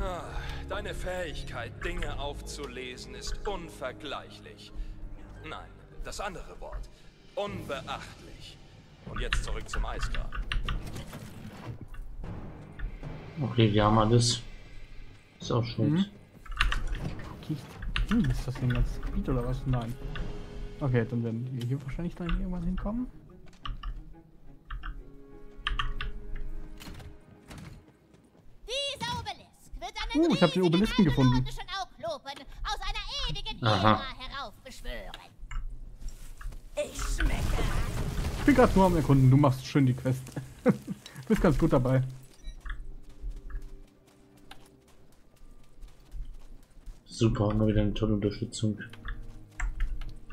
Ah, Deine Fähigkeit, Dinge aufzulesen, ist unvergleichlich. Nein, das andere Wort. Unbeachtlich. Und jetzt zurück zum Eisgraben. Okay, wir haben alles. Ist auch schön. Mhm. Okay. Hm, ist das hier ein ganzes Gebiet oder was? Nein. Okay, dann werden wir hier wahrscheinlich dann irgendwann hinkommen. Dieser Obelisk wird einen Oh, ich habe den riesigen Obelisken gefunden. Aha. Ich bin gerade nur am Erkunden. Du machst schön die Quest. *laughs* du bist ganz gut dabei. Super, haben wir wieder eine tolle Unterstützung.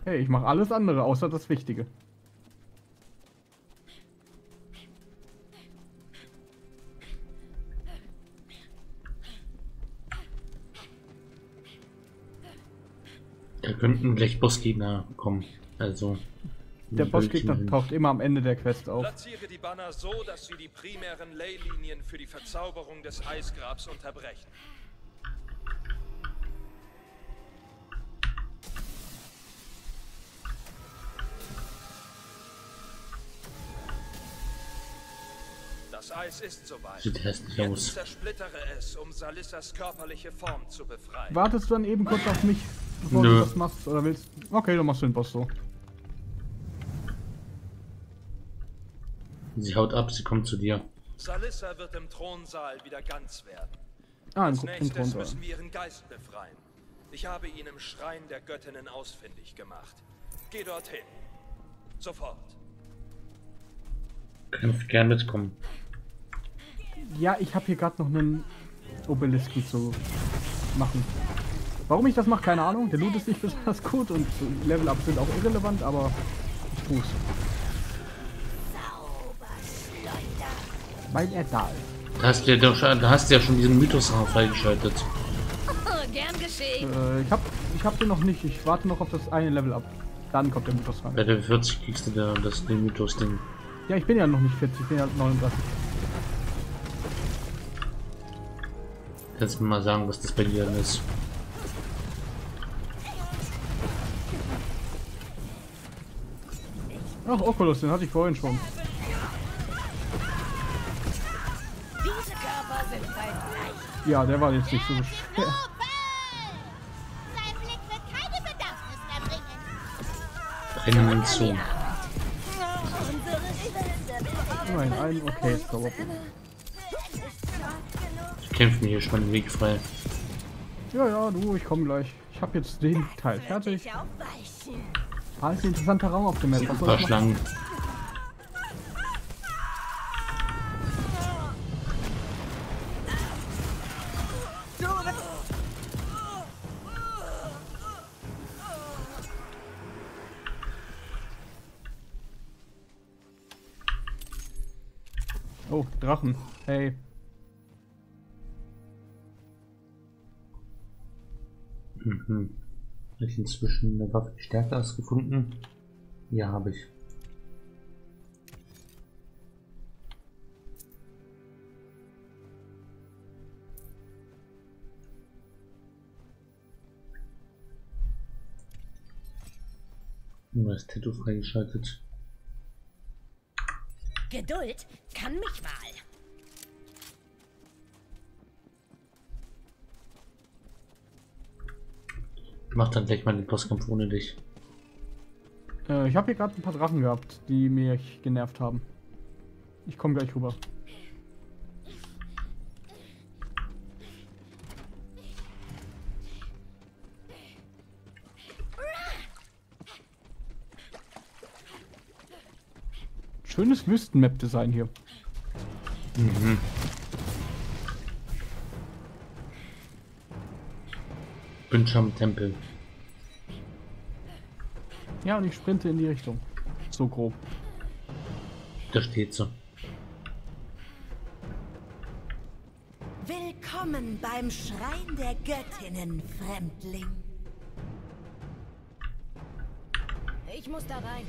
Hey, ich mache alles andere, außer das Wichtige. Da könnten gleich Bossgegner kommen. Also. Der Bossgegner taucht immer am Ende der Quest auf. Platziere die Banner so, dass sie die primären Leylinien für die Verzauberung des Eisgrabs unterbrechen. Das Eis ist soweit. Sieht hässlich Jetzt aus. zersplittere es, um Salissas körperliche Form zu befreien. Wartest du dann eben kurz auf mich, bevor Nö. du das machst? Oder willst Okay, dann machst du den Boss so. Sie haut ab, sie kommt zu dir. Salissa wird im Thronsaal wieder ganz werden. Ah, ein Als nächstes Thronsaal. müssen wir ihren Geist befreien. Ich habe ihn im Schrein der Göttinnen ausfindig gemacht. Geh dorthin. Sofort. Kannst gern mitkommen. Ja, ich habe hier gerade noch einen Obelisken zu machen. Warum ich das mache, keine Ahnung. Der Loot ist nicht *laughs* besonders gut und Level-Up sind auch irrelevant, aber ich tu's. Weil er da ist. Hast du ja, doch, hast du ja schon diesen Mythos freigeschaltet. Oh, gern geschehen. Äh, ich hab, ich hab den noch nicht. Ich warte noch auf das eine Level-Up. Dann kommt der Mythos rein. Bei der 40 kriegst du da das den Mythos-Ding. Ja, ich bin ja noch nicht 40, ich bin ja 39. Kannst du mir mal sagen, was das bei dir ist? Ach, Oculus, den hatte ich vorhin schon. Diese Körper sind bald leicht. Ja, der war jetzt nicht so schwer. Opel! Sein Blick wird keine Bedanknis erbringen. Rennen zu. Immerhin ein, okay, ist dauert. Ich kämpfe mir hier schon den Weg frei. Ja, ja, du, ich komme gleich. Ich habe jetzt den Teil fertig. Aufweichen. Ah, ist ein interessanter Raum auf dem Map. Was soll? Schlangen. Oh, Drachen. Hey. Mhm. Ich inzwischen eine Waffe, die stärker ist, gefunden? Ja, habe ich. Neues Tattoo freigeschaltet. Geduld kann mich mal. Ich mach dann gleich mal den Bosskampf ohne dich. Äh, ich habe hier gerade ein paar Drachen gehabt, die mich genervt haben. Ich komme gleich rüber. Schönes Wüstenmap-Design hier. Mhm. Bin schon am Tempel. Ja, und ich sprinte in die Richtung. So grob. Da steht sie. Willkommen beim Schrein der Göttinnen, Fremdling. Ich muss da rein.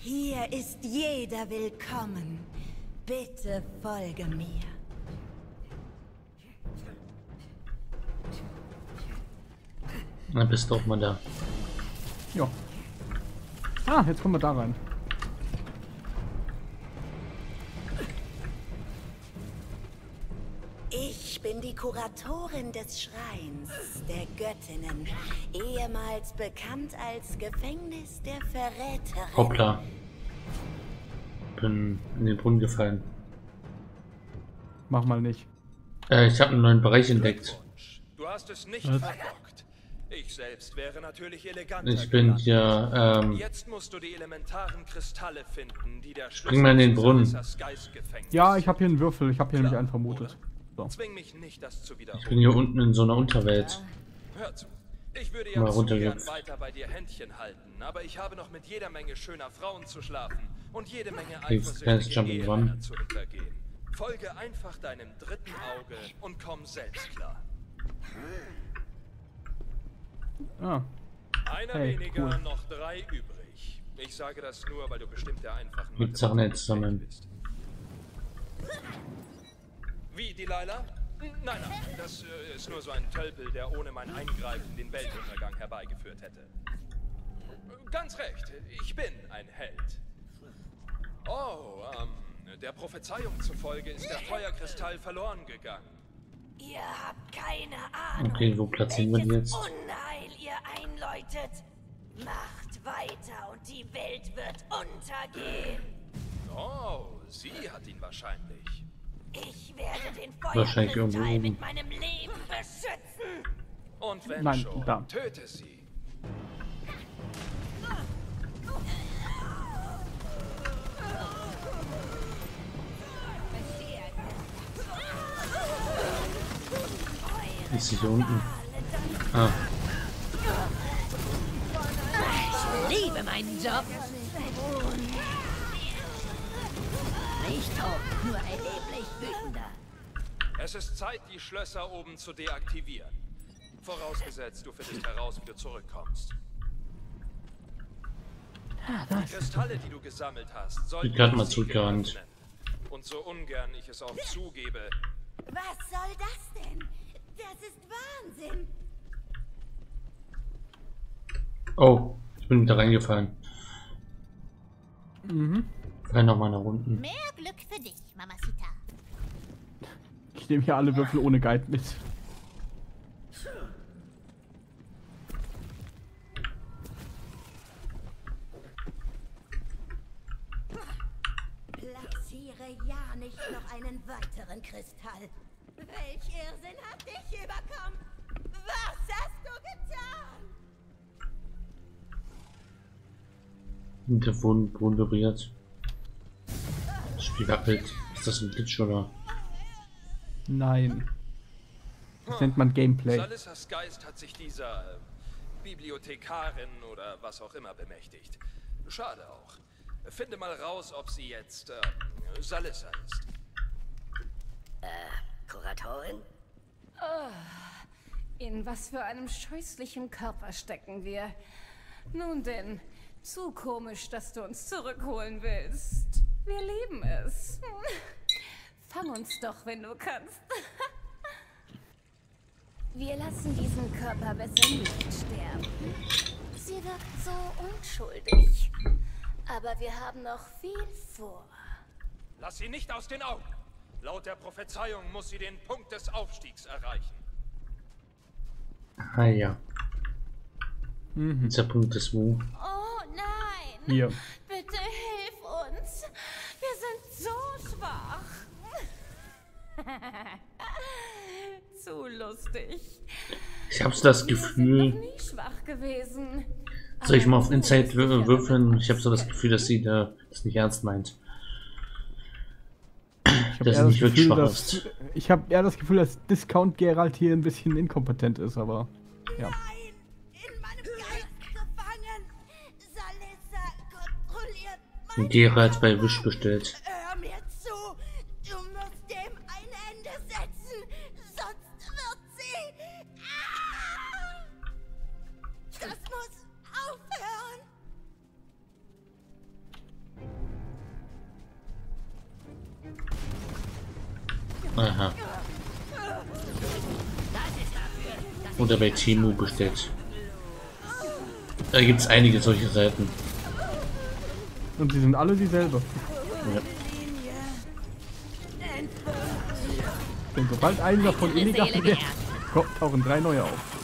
Hier ist jeder willkommen. Bitte folge mir. Dann bist du auch mal da. Ja. Ah, jetzt kommen wir da rein. Ich bin die Kuratorin des Schreins der Göttinnen, ehemals bekannt als Gefängnis der Verräterin. Hoppla. Bin in den Brunnen gefallen. Mach mal nicht. Äh, ich habe einen neuen Bereich entdeckt. Du hast es nicht Was? verbockt. Ich selbst wäre natürlich eleganter Ich bin hier, ähm, Jetzt musst du die elementaren Kristalle finden, die der Bring mal in den Brunnen. Ja, ich habe hier einen Würfel. Ich habe hier nämlich Klar, einen vermutet. So. Zwing mich nicht, das zu ich bin hier unten in so einer Unterwelt. Hör zu. Ich würde Mal ja zu gern weiter bei dir Händchen halten, aber ich habe noch mit jeder Menge schöner Frauen zu schlafen und jede Menge eifersüchtige. Ehemänner zu hintergehen. Folge einfach deinem dritten Auge und komm selbst klar. Ah, Einer Hey, weniger, cool. noch drei übrig. Ich sage das nur, weil du bestimmt der einfachen Mit sammeln. bist. Wie, Delilah? Nein, nein, das äh, ist nur so ein Tölpel, der ohne mein Eingreifen den Weltuntergang herbeigeführt hätte. Ganz recht, ich bin ein Held. Oh, ähm, der Prophezeiung zufolge ist der Feuerkristall verloren gegangen. Ihr habt keine Ahnung, Okay, wo platzieren wir die jetzt? Unheil ihr einläutet. Macht weiter und die Welt wird untergehen. Oh, sie hat ihn wahrscheinlich. Ich werde den Feuerkristall mit meinem Leben beschützen. Und wenn Nein, schon, da. töte sie. Ist sie hier unten? Ah, Ich liebe meinen Job. Nicht tot, nur erheblich wütender. Es ist Zeit, die Schlösser oben zu deaktivieren. Vorausgesetzt, du findest heraus, wie du zurückkommst. Die Kristalle, die du gesammelt hast, sollten Die Karten mal zurückgerannt. Und so ungern ich es auch zugebe, Was soll das denn? Das ist Wahnsinn. oh, ich bin wieder reingefallen. mhm. Fall nochmal nach unten. Mehr Glück für dich, Mamacita. Ich nehme hier alle Würfel ohne Guide mit. Hintergrund, vibriert. Das Spiel wackelt. Ist das ein Glitch oder? Nein. Das nennt man Gameplay. Salissas Geist hat sich dieser äh, Bibliothekarin oder was auch immer bemächtigt. Schade auch. Finde mal raus, ob sie jetzt äh, Salissa ist. Kuratorin? In was für einem scheußlichen Körper stecken wir. Nun denn, zu komisch, dass du uns zurückholen willst. Wir lieben es. *laughs* Fang uns doch, wenn du kannst. *laughs* Wir lassen diesen Körper besser nicht sterben. Sie wirkt so unschuldig. Aber wir haben noch viel vor. Lass sie nicht aus den Augen. Laut der Prophezeiung muss sie den Punkt des Aufstiegs erreichen. Ah ja. Mhm. Dieser Punkt ist wo? Oh nein! Hier. Bitte hilf uns! Wir sind so schwach! *laughs* Zu lustig. Ich habe so das Gefühl, nie schwach gewesen. soll ich mal auf wür- würfeln? Ich habe so das Gefühl, dass sie da das nicht ernst meint. Ich habe Das eher, nicht das wirklich Gefühl, schwach dass, ist. ich hab eher das Gefühl, dass Discount Geralt hier ein bisschen inkompetent ist, aber ja. Nein! Und Geralt bei Wish bestellt. Hör mir zu! Du musst dem ein Ende setzen! Sonst wird sie... Ah! Das muss aufhören! Aha. Oder bei Timu bestellt. Da gibt es einige solche Seiten. Und sie sind alle dieselbe. Ja. Denn sobald einer davon Seele wird, kommt tauchen drei neue auf.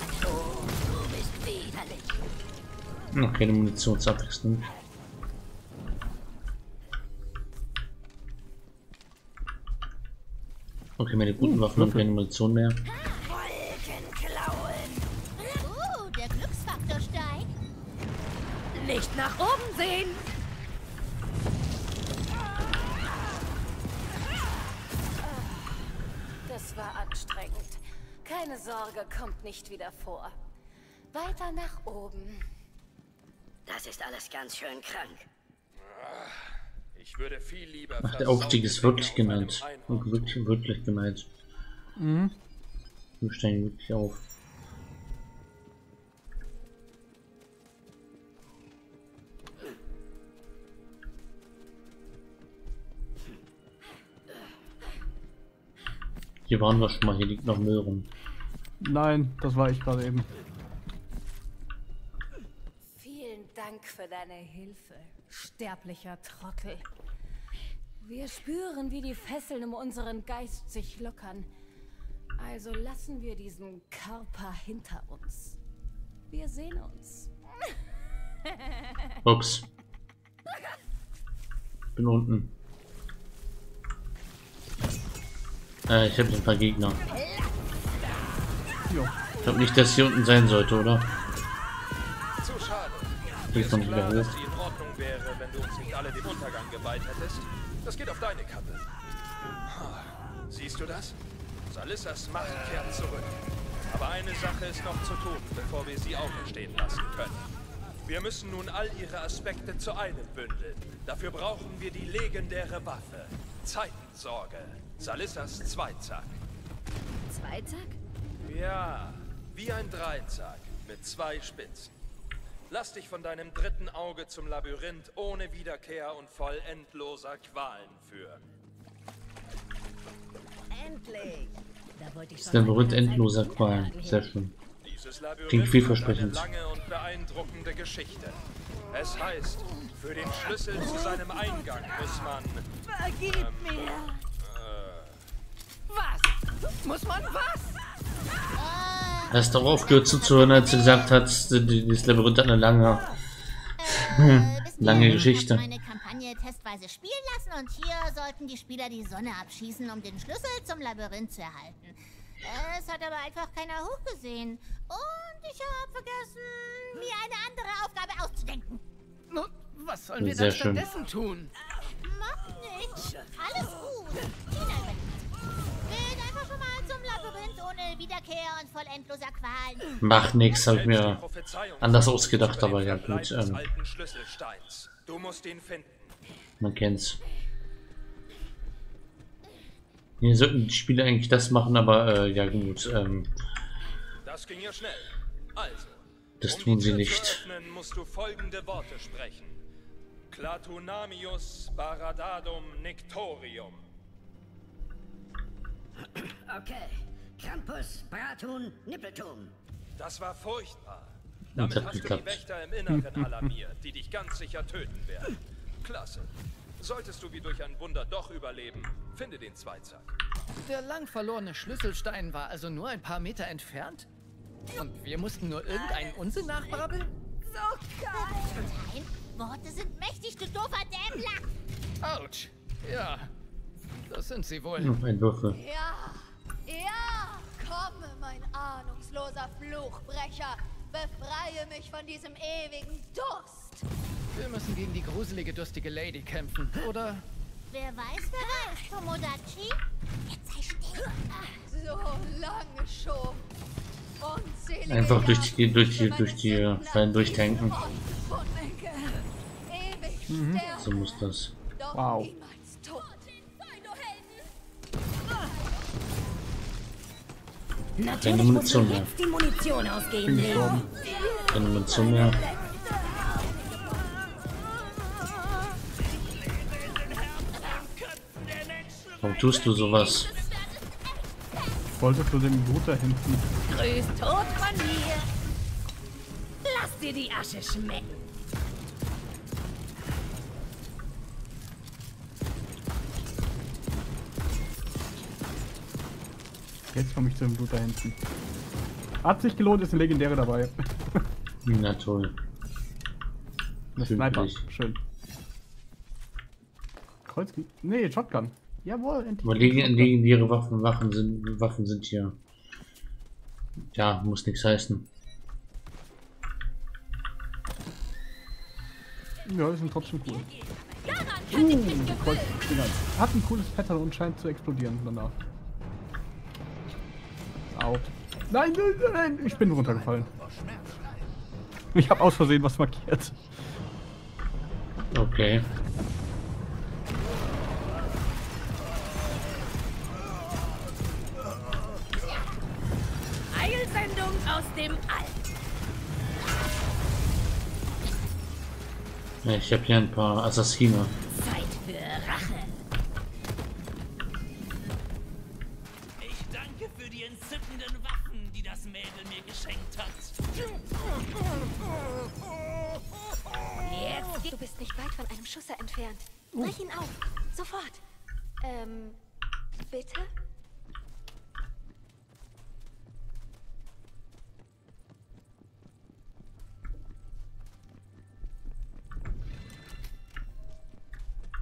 Noch keine Munitionsabwechslung. Okay, meine guten Waffen haben keine Munition mehr. Uh, der Glücksfaktor steigt. Nicht nach oben sehen! Das war anstrengend. Keine Sorge, kommt nicht wieder vor. Weiter nach oben. Das ist alles ganz schön krank. Ich würde viel lieber Ach, der Aufstieg ist wirklich genannt. Wirklich, wirklich gemeint. Mhm. Wir steigen wirklich auf. Hier waren wir schon mal, hier liegt noch Müll rum. Nein, das war ich gerade eben. Vielen Dank für deine Hilfe, sterblicher Trottel. Wir spüren, wie die Fesseln um unseren Geist sich lockern. Also lassen wir diesen Körper hinter uns. Wir sehen uns. *laughs* Box. Bin unten. Äh, ich habe ein paar Gegner. Jo. Ich glaube nicht, dass hier unten sein sollte, oder? Zu schade. Hier nicht wieder hoch. die in Ordnung wäre, wenn du uns nicht alle dem Untergang geweiht hättest. Das geht auf deine Kappe. Siehst du das? Salissas Macht kehrt zurück. Aber eine Sache ist noch zu tun, bevor wir sie auferstehen lassen können. Wir müssen nun all ihre Aspekte zu einem bündeln. Dafür brauchen wir die legendäre Waffe. Zeitensorge. Salissas Zweizack. Zweizack? Ja, wie ein Dreizack mit zwei Spitzen. Lass dich von deinem dritten Auge zum Labyrinth ohne Wiederkehr und voll endloser Qualen führen. Endlich! Da wollte ich Das Labyrinth endloser Qualen. Sehr schön. Dieses Labyrinth Klingt vielversprechend. hat eine lange und beeindruckende Geschichte. Es heißt, für den Schlüssel zu seinem Eingang muss man... Vergib mir. Muss man was? Er ist doch aufgehört zuzuhören, als er gesagt hat, die- das Labyrinth hat eine lange, Äh, *laughs* lange Geschichte. meine Kampagne testweise spielen lassen und hier sollten die Spieler die Sonne abschießen, um den Schlüssel zum Labyrinth zu erhalten. Äh, Es hat aber einfach keiner hochgesehen. Und ich habe vergessen, mir eine andere Aufgabe auszudenken. Nun, was sollen wir dann stattdessen tun? Macht nichts. Alles gut. Tina übernimmt. Geht einfach schon mal zum Labyrinth ohne Wiederkehr und voll endloser Qualen. Mach nix, habe ich mir anders ausgedacht, aber ja gut, ähm, alten Schlüsselsteins. Du musst ihn finden. man kennt's. Hier sollten die Spieler eigentlich das machen, aber äh, ja gut, ähm, Das ging ja schnell. Also, Das tun sie nicht. Zu öffnen, musst du folgende Worte sprechen. Clatunamius Baradadum Nictorium. Okay. Krampus, Bratun, Nippeltum. Das war furchtbar. Damit hast du die geklappt. Wächter im Inneren alarmiert, die dich ganz sicher töten werden. Klasse. Solltest du wie durch ein Wunder doch überleben, finde den Zweizack. Der lang verlorene Schlüsselstein war also nur ein paar Meter entfernt? Und wir mussten nur irgendeinen Unsinn nachbrabbeln? So geil. Nein, Worte sind mächtig, du doofer Dämmler. Autsch. Ja, das sind sie wohl. noch ein Würfel. Ja, ja, komme, mein ahnungsloser Fluchbrecher. Befreie mich von diesem ewigen Durst. Wir müssen gegen die gruselige, durstige Lady kämpfen, oder? Wer weiß, wer weiß, Tomodachi? Jetzt sei still. So lange schon. Unzählige Einfach durch die, durch die, durch die äh, Sünden Fallen durchtanken. Mhm. sterben, So muss das. Wow. Keine Munition du mehr. Bin gestorben. Keine Munition mehr. Warum tust du sowas? Wolltest du den Bruder hinten? Grüß Tod von mir. Lasst dir die Asche schmecken. Jetzt komme ich zu dem Blut da hinten. Hat sich gelohnt, ist eine legendäre dabei. Na toll. Eine Sniper, schön. Kreuz... Nee, Shotgun. Jawohl, endlich. Aber legen- legendäre Waffen, Waffen sind, Waffen sind hier. Ja, muss nichts heißen. Ja, die sind trotzdem cool. Uh. Kreuzdinger. Hat ein cooles Pattern und scheint zu explodieren danach. Au. Nein, nein, nein, ich bin runtergefallen. Ich habe aus Versehen was markiert. Okay. Eilsendung aus dem All. Ich habe hier ein paar Assassine. Zeit für Rache. Jetzt Du bist nicht weit von einem Schusser entfernt. Brech ihn auf. Sofort. Ähm, bitte?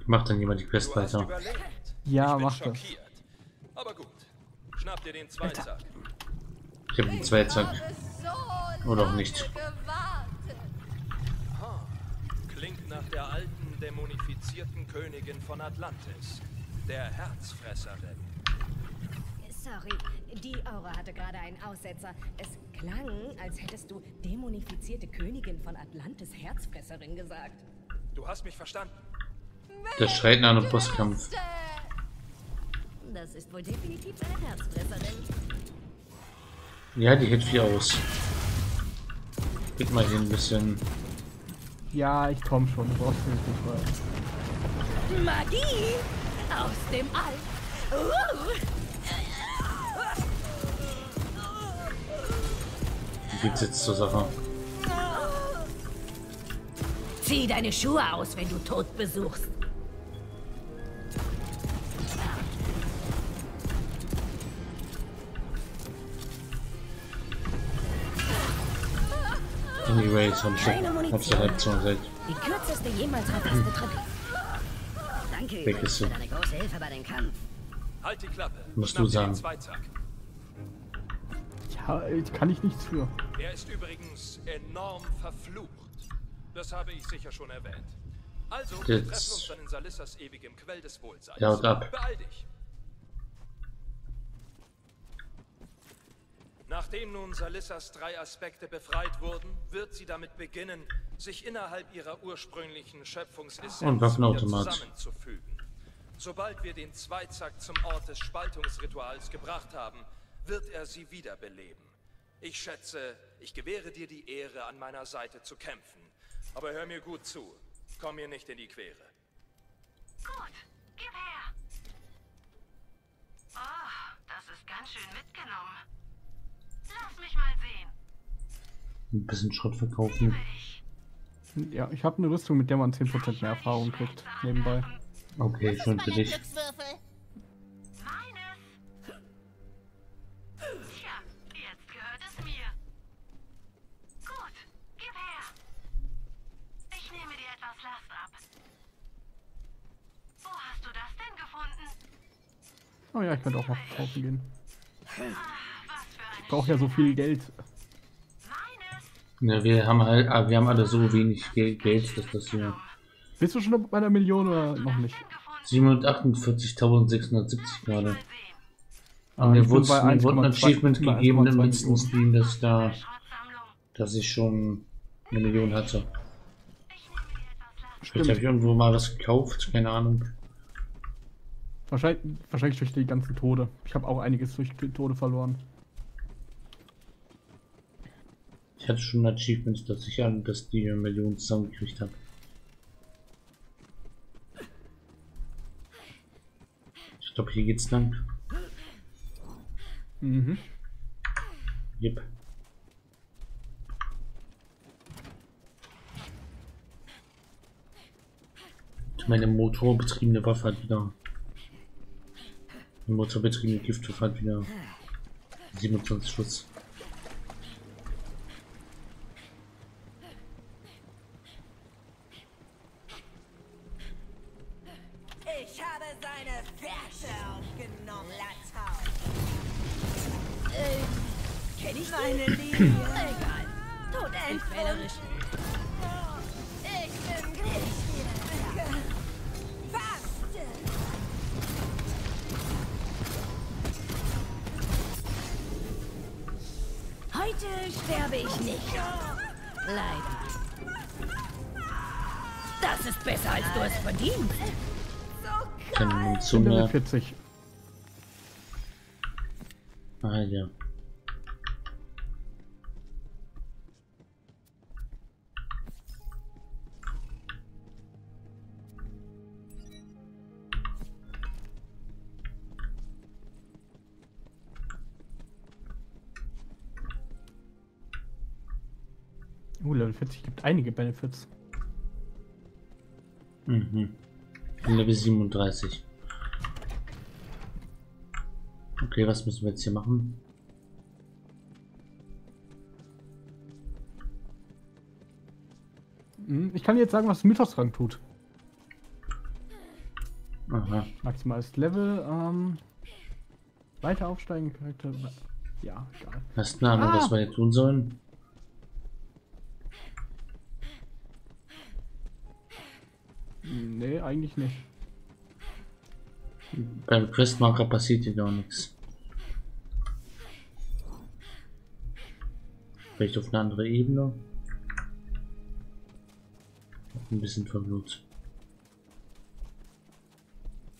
Macht dann jemand die Quest weiter? Ja, ich bin mach das. Aber gut. Schnapp dir den Zweizack. Ich habe einen Zweizack. So Oder auch nicht. gewartet. Klingt nach der alten, dämonifizierten Königin von Atlantis. Der Herzfresserin. Sorry, die Aura hatte gerade einen Aussetzer. Es klang, als hättest du dämonifizierte Königin von Atlantis Herzfresserin gesagt. Du hast mich verstanden. Das schreit nach einem Bosskampf. Das ist wohl definitiv eine Herzfresserin. Ja, die hält viel aus. Gib mal hier ein bisschen. Ja, ich komm schon, du brauchst mich nicht weiter. Magie aus dem All. Uh. Wie geht's jetzt zur Sache? Zieh deine Schuhe aus, wenn du Tod besuchst. Anyways, hab ich hab's ja halb zur Zeit. Die kürzeste jemals verpasste Treppe. Danke Weg übrigens für deine große Hilfe bei dem Kampf. Halt die Klappe. Musst du den sagen. Ja, ich kann ich nichts für. Er ist übrigens enorm verflucht. Das habe ich sicher schon erwähnt. Also, wir Jetzt- treffen uns dann in Salissas ewigem Quell des Wohlseins. Ja, ab. Beeil dich. Nachdem nun Salissas drei Aspekte befreit wurden, wird sie damit beginnen, sich innerhalb ihrer ursprünglichen Schöpfungsessenz zusammenzufügen. Sobald wir den Zweizack zum Ort des Spaltungsrituals gebracht haben, wird er sie wiederbeleben. Ich schätze, ich gewähre dir die Ehre, an meiner Seite zu kämpfen. Aber hör mir gut zu. Komm mir nicht in die Quere. Gut, gib her. Oh, das ist ganz schön mitgenommen. Ein bisschen Schrott verkaufen. Ja, ich habe eine Rüstung, mit der man 10% mehr Erfahrung kriegt. Nebenbei. Okay, schön für dich. Glückswürfel. Tja, jetzt gehört es mir. Gut, gib her. Ich nehme dir etwas Last ab. Wo hast du das denn gefunden? Oh ja, ich könnte auch mal kaufen gehen. Brauche ja so viel Geld. Ja, wir haben halt, ah, wir haben alle so wenig Gel- Geld, dass das hier Bist du schon bei der Million oder noch nicht? 748.670 gerade. Ah, Und mir wurde ein 1,2 Achievement gegeben im 1,2 Insta-Stream, dass da, dass ich schon eine Million hatte. Vielleicht habe ich irgendwo mal was gekauft, keine Ahnung. Wahrscheinlich, wahrscheinlich durch die ganzen Tode. Ich habe auch einiges durch die Tode verloren. Ich hatte schon ein Achievement, dass ich an, dass die Millionen zusammengekriegt habe. Ich glaube, hier geht's lang. Mhm. Yep. Meine motorbetriebene Waffe hat wieder. Die motorbetriebene Giftwaffe hat wieder 27 Schuss. Heute sterbe ich nicht. Leider. Das ist besser, als du es Level mehr. 40. Ah ja. Uh, Level 40 gibt einige Benefits. Mhm. Level 37. Okay, was müssen wir jetzt hier machen? Hm, Ich kann jetzt sagen, was Mythosrang tut. Aha. Maximales Level, ähm, weiter aufsteigen, Charakter. Ja, egal. Hast du eine Ahnung, Ah! was wir jetzt tun sollen? Nee, eigentlich nicht. Beim Questmarker passiert hier gar nichts. Vielleicht auf eine andere Ebene. Ein bisschen verwirrt.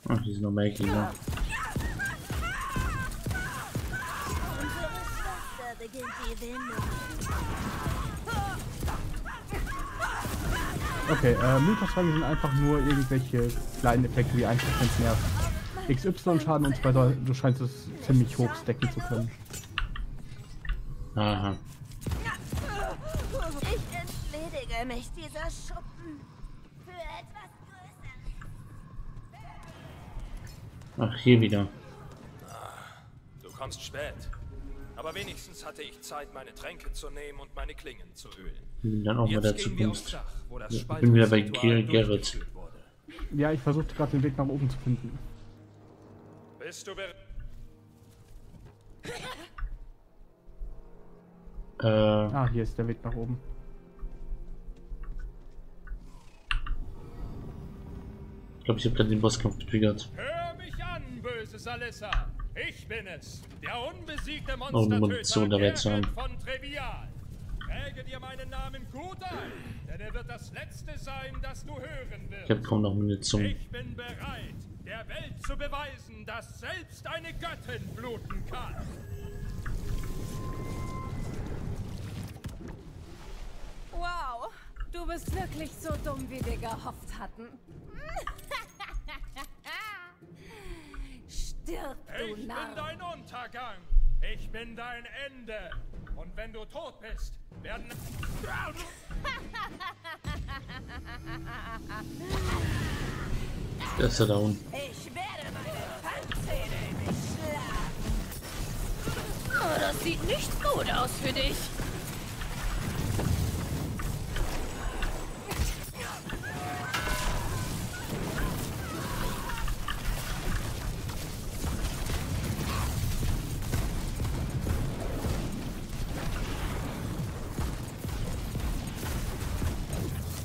Ach, die sind noch mehr Gegner. Okay, äh, Mythosrang sind einfach nur irgendwelche kleinen Effekte wie 1% mehr XY-Schaden und so weiter. Du scheinst es ziemlich hoch stacken zu können. Aha. Ich entledige mich dieser Schuppen. Für etwas Größeres. Ach, hier wieder. Du kommst spät. Aber wenigstens hatte ich Zeit, meine Tränke zu nehmen und meine Klingen zu ölen. Dann auch mal Jetzt. Dach, wo das Ja, Ich bin wieder bei Gerrit. Ja, ich versuchte gerade den Weg nach oben zu finden. Bist du bereit? Äh, Ah, hier ist der Weg nach oben. ich glaube, ich habe gerade den Bosskampf getriggert. An, böse Salissa. Ich bin es, der unbesiegte Oh, Monstertöter Gerrit haben. von Trivial. Präge dir meinen Namen gut ein, denn er wird das letzte sein, das du hören wirst. Ich habe kaum noch Munition. Ich bin bereit, der Welt zu beweisen, dass selbst eine Göttin bluten kann. Wow, du bist wirklich so dumm, wie wir gehofft hatten. *laughs* Stirb, du Ich bin Narr. dein Untergang. Ich bin dein Ende. Und wenn du tot bist, werden... Der ist ja unten. Ich werde meine Fangzähne in dich schlagen. Oh, das sieht nicht gut aus für dich.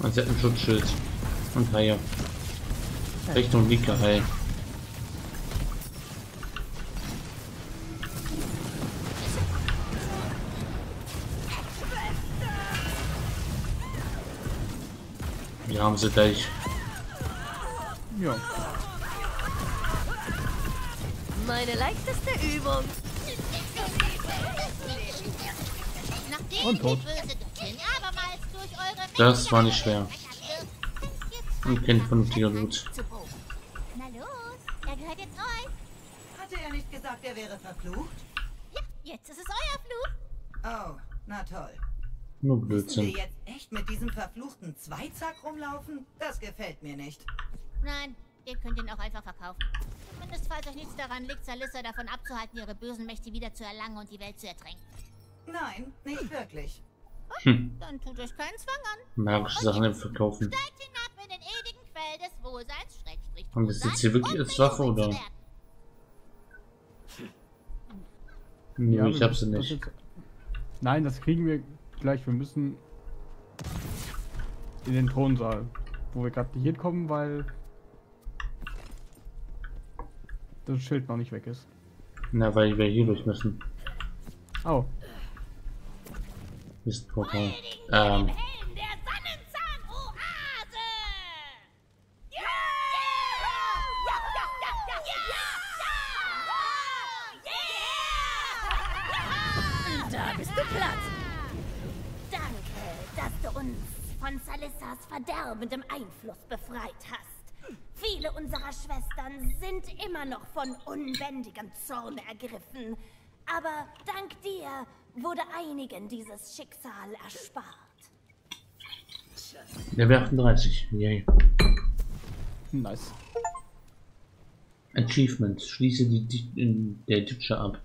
Und sie hat ein Schutzschild. Und Haie. Richtung linke Hai. Wir haben sie gleich. Ja. Meine leichteste Übung. Nachdem Und tot. Das war nicht schwer. Und kein vernünftiger Loot. Na los, er gehört jetzt euch. Hatte er nicht gesagt, er wäre verflucht? Ja, jetzt ist es euer Fluch. Oh, na toll. Nur Müssen wir Blödsinn. jetzt echt mit diesem verfluchten Zweizack rumlaufen? Das gefällt mir nicht. Nein, ihr könnt ihn auch einfach verkaufen. Zumindest falls euch nichts daran liegt, Salissa davon abzuhalten, ihre bösen Mächte wieder zu erlangen und die Welt zu ertränken. Nein, nicht wirklich. Hm. Dann tut euch keinen Zwang an. Magische Sachen verkaufen. Wohlseins, Schrägstrich, Und das ist jetzt hier wirklich als Waffe, oder? Nee, Ja, ich hab sie das nicht. jetzt- Nein, das kriegen wir gleich. Wir müssen in den Thronsaal, wo wir gerade nicht hinkommen, weil das Schild noch nicht weg ist. Na, weil wir hier durch müssen. Oh, Ist Portal. Ähm, Der Sonnenzahn-Oase! Ja! Ja! Ja! Ja! Ja! Ja! Da bist du platt. Danke, dass du uns von Salissas verderbendem Einfluss befreit hast. Viele unserer Schwestern sind immer noch von unbändigem Zorn ergriffen. Aber dank dir wurde einigen dieses Schicksal erspart. Level 38. Yay. nice. Achievement. Schließe die, die in der Ditcher ab.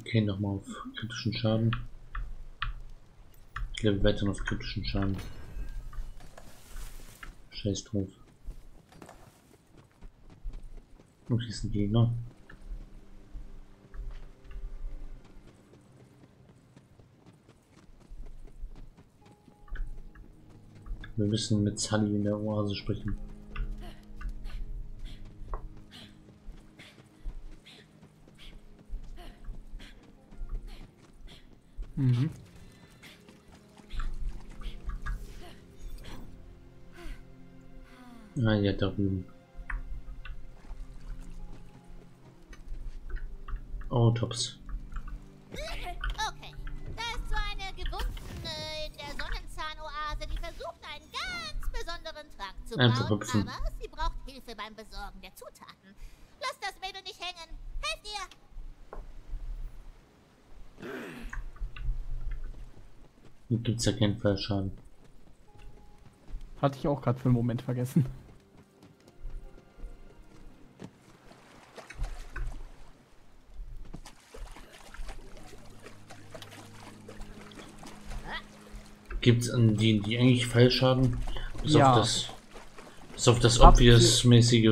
Okay, nochmal auf kritischen Schaden. Ich lebe weiter auf kritischen Schaden. Scheiß drauf. Und hier ist ein Gegner. Wir müssen mit Sully in der Oase sprechen. Mhm. Ah ja, da drüben. Oh, Tops. Okay, da ist so eine Gewundene in der Sonnenzahnoase, die versucht, einen ganz besonderen Trank zu hüpfen. aber sie braucht Hilfe beim Besorgen der Zutaten. Lasst das Mädel nicht hängen. Helft ihr! Hier gibt's ja keinen Fallschaden. Hatte ich auch gerade für einen Moment vergessen. Gibt's an die, die eigentlich Fallschaden? Bis Ja. auf das. Bis auf das Obvious-mäßige,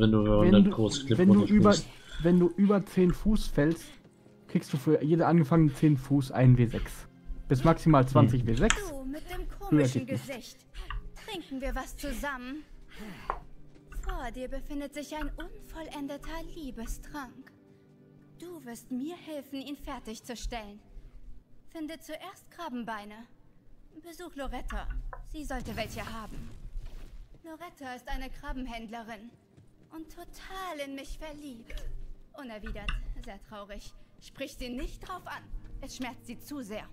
wenn du über Wenn 100 du, große Clip wenn, du über, wenn du über 10 Fuß fällst, kriegst du für jede angefangene 10 Fuß einen W6. Bis maximal 20 W6. Du mit dem komischen. Gesicht. Trinken wir was zusammen? Vor dir befindet sich ein unvollendeter Liebestrank. Du wirst mir helfen, ihn fertigzustellen. Finde zuerst Krabbenbeine. Besuch Loretta. Sie sollte welche haben. Loretta ist eine Krabbenhändlerin und total in mich verliebt. Unerwidert, sehr traurig. Sprich sie nicht drauf an. Es schmerzt sie zu sehr.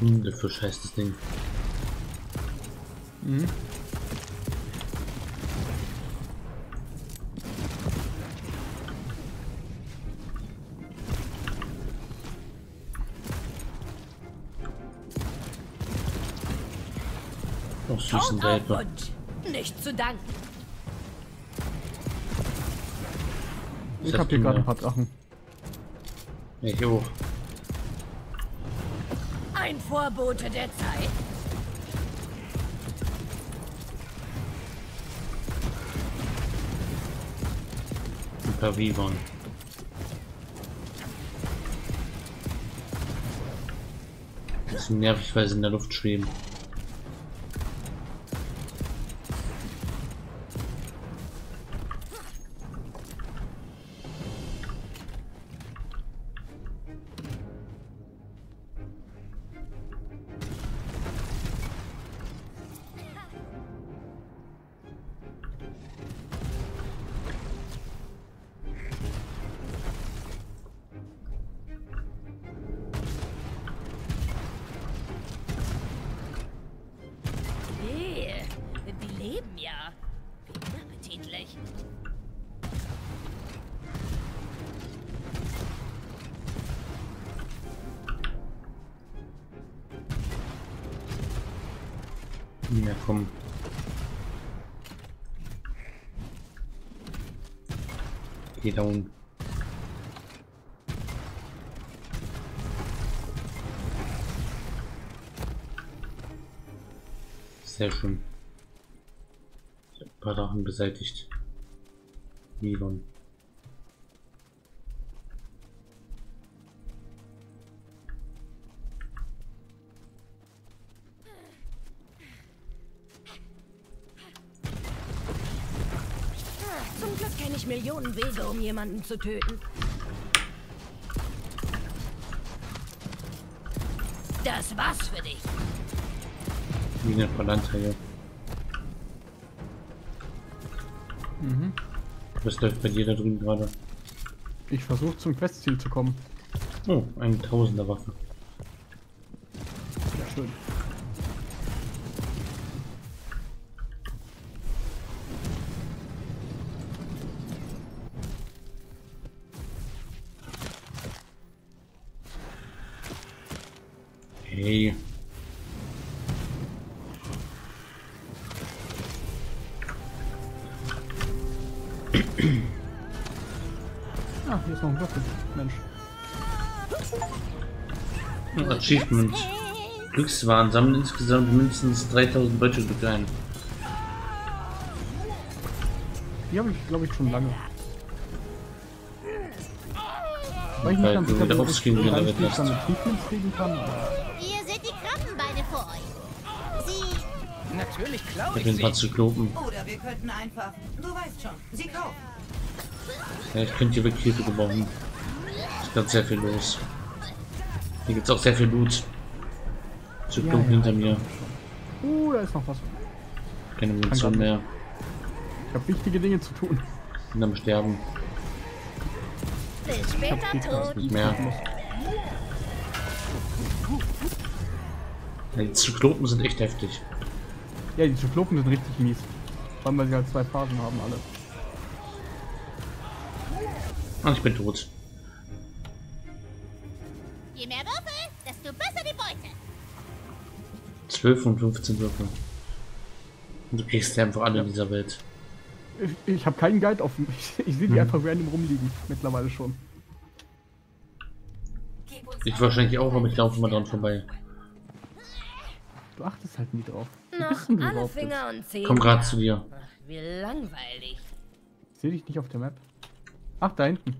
Hm, der Fisch heißt das Ding. Mhm. Auch süßen Welpe. Nicht zu danken. Ich Das hab hier gerade ein paar Drachen. Ich auch. Ein Vorbote der Zeit. Ein paar Vivon. Bisschen nervig, weil sie in der Luft schweben. Down. Sehr schön. Ich hab ein paar Sachen beseitigt. Milon. Jemanden zu töten. Das war's für dich. Wie eine Verlandhaie. Mhm. Was läuft bei dir da drüben gerade? Ich versuche zum Questziel zu kommen. Oh, eine Tausender Waffe. Ja, schön. Achievement. Glückswahn. Sammeln insgesamt mindestens 3000 Beuteglück ein. Die habe ich, glaube ich, schon lange. Weil ich nicht ganz sicher wieder bin, ob ich dann Achievements kriegen kann. Ihr seht die Krabbenbeine vor euch. Sie Natürlich klaue Ich ich bin ein paar sie. Zyklopen. Oder wir könnten einfach, du weißt schon, sie kaufen. Ja, ich könnte hier wirklich Hilfe gebrauchen. Es ist gerade sehr viel los. Hier gibt es auch sehr viel Blut. Zyklopen Ja, ja. hinter mir. Uh, da ist noch was. Keine Munition mehr. Ich habe wichtige Dinge zu tun. Bin am Sterben. bis später. Nicht mehr. Ja, die Zyklopen sind echt heftig. Ja, die Zyklopen sind richtig mies. Vor allem, weil sie halt zwei Phasen haben, alle. Ah, ich bin tot. 12 und 15 Würfel. Und du kriegst die einfach alle in dieser Welt. Ich, ich habe keinen Guide offen. *laughs* Ich, ich sehe die Hm. einfach random rumliegen. Mittlerweile schon. Ich wahrscheinlich auch, aber ich laufe immer dran vorbei. Du achtest halt nie drauf. Noch alle? Finger und Zehen. Komm gerade zu dir. Wie langweilig. Ich sehe dich nicht auf der Map. Ach, da hinten.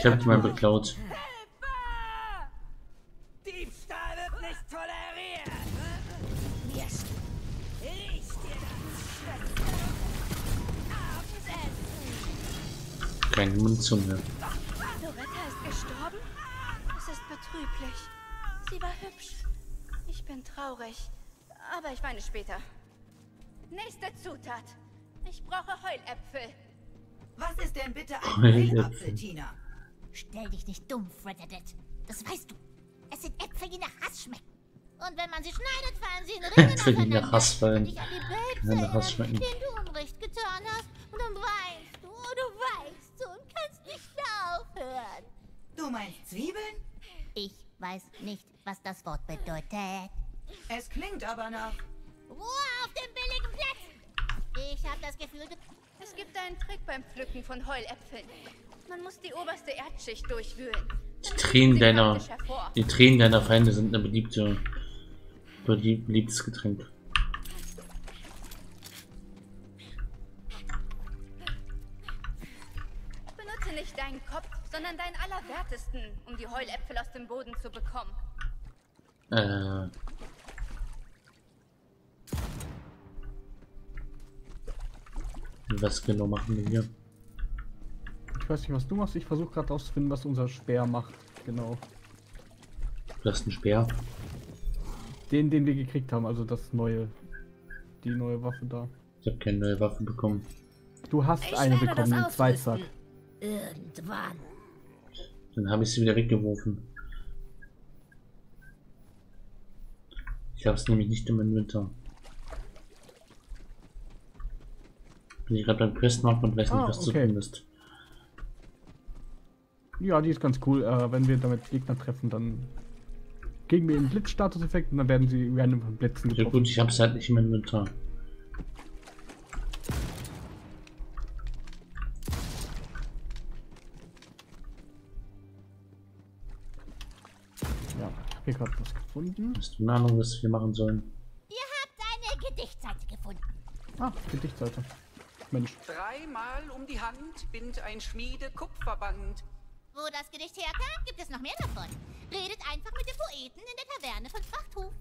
Ich habe die mal beklaut. Diebstahl wird nicht toleriert! Yes. Riech dir das. Keine Munition mehr. Loretta ist gestorben? Das ist betrüblich. Sie war hübsch. Ich bin traurig. Aber ich weine später. Nächste Zutat. Ich brauche Heuläpfel. Was ist denn bitte ein Heuläpfel. Tina? Stell dich nicht dumm, Freddedet. Das weißt du. Es sind Äpfel, die nach Hass schmecken. Und wenn man sie schneidet, fallen sie in Ringen Äpfel, die nach. Hass fallen. Und dich an die nach Hass schmecken. denen du Unrecht getan hast. Und dann weinst du, du weinst und kannst nicht aufhören. Du meinst Zwiebeln? Ich weiß nicht, was das Wort bedeutet. Es klingt aber nach... Ruhe auf den billigen Plätzen! Ich habe das Gefühl, du... Es gibt einen Trick beim Pflücken von Heuläpfeln. Man muss die oberste Erdschicht durchwühlen. Die Tränen deiner, die Tränen deiner Feinde sind eine beliebte, belieb, beliebtes Getränk. Benutze nicht deinen Kopf, sondern deinen Allerwertesten, um die Heuläpfel aus dem Boden zu bekommen. Äh. Was genau machen wir hier? Ich weiß nicht, was du machst. Ich versuche gerade rauszufinden, was unser Speer macht. Genau. Du hast einen Speer. Den, den wir gekriegt haben. Also das neue. Die neue Waffe da. Ich habe keine neue Waffe bekommen. Du hast Ich eine bekommen, den Zweizack. Irgendwann. Dann habe ich sie wieder weggeworfen. Ich habe es nämlich nicht im Inventar. Bin ich gerade beim Questmarkt und weiß nicht, Ah, was zu okay. tun ist. Ja, die ist ganz cool. Äh, wenn wir damit Gegner treffen, dann geben wir ihnen Blitzstatus-Effekt und dann werden sie random von Blitzen Ja getroffen. gut, ich habe es halt nicht im Inventar. Ja, ich habe hier gerade was gefunden. Hast du eine Ahnung, was wir machen sollen? Ihr habt eine Gedichtseite gefunden. Ah, Gedichtseite. Mensch. Dreimal um die Hand bind ein Schmiede Kupferband. Wo das Gedicht herkam, gibt es noch mehr davon. Redet einfach mit dem Poeten in der Taverne von Frachthof.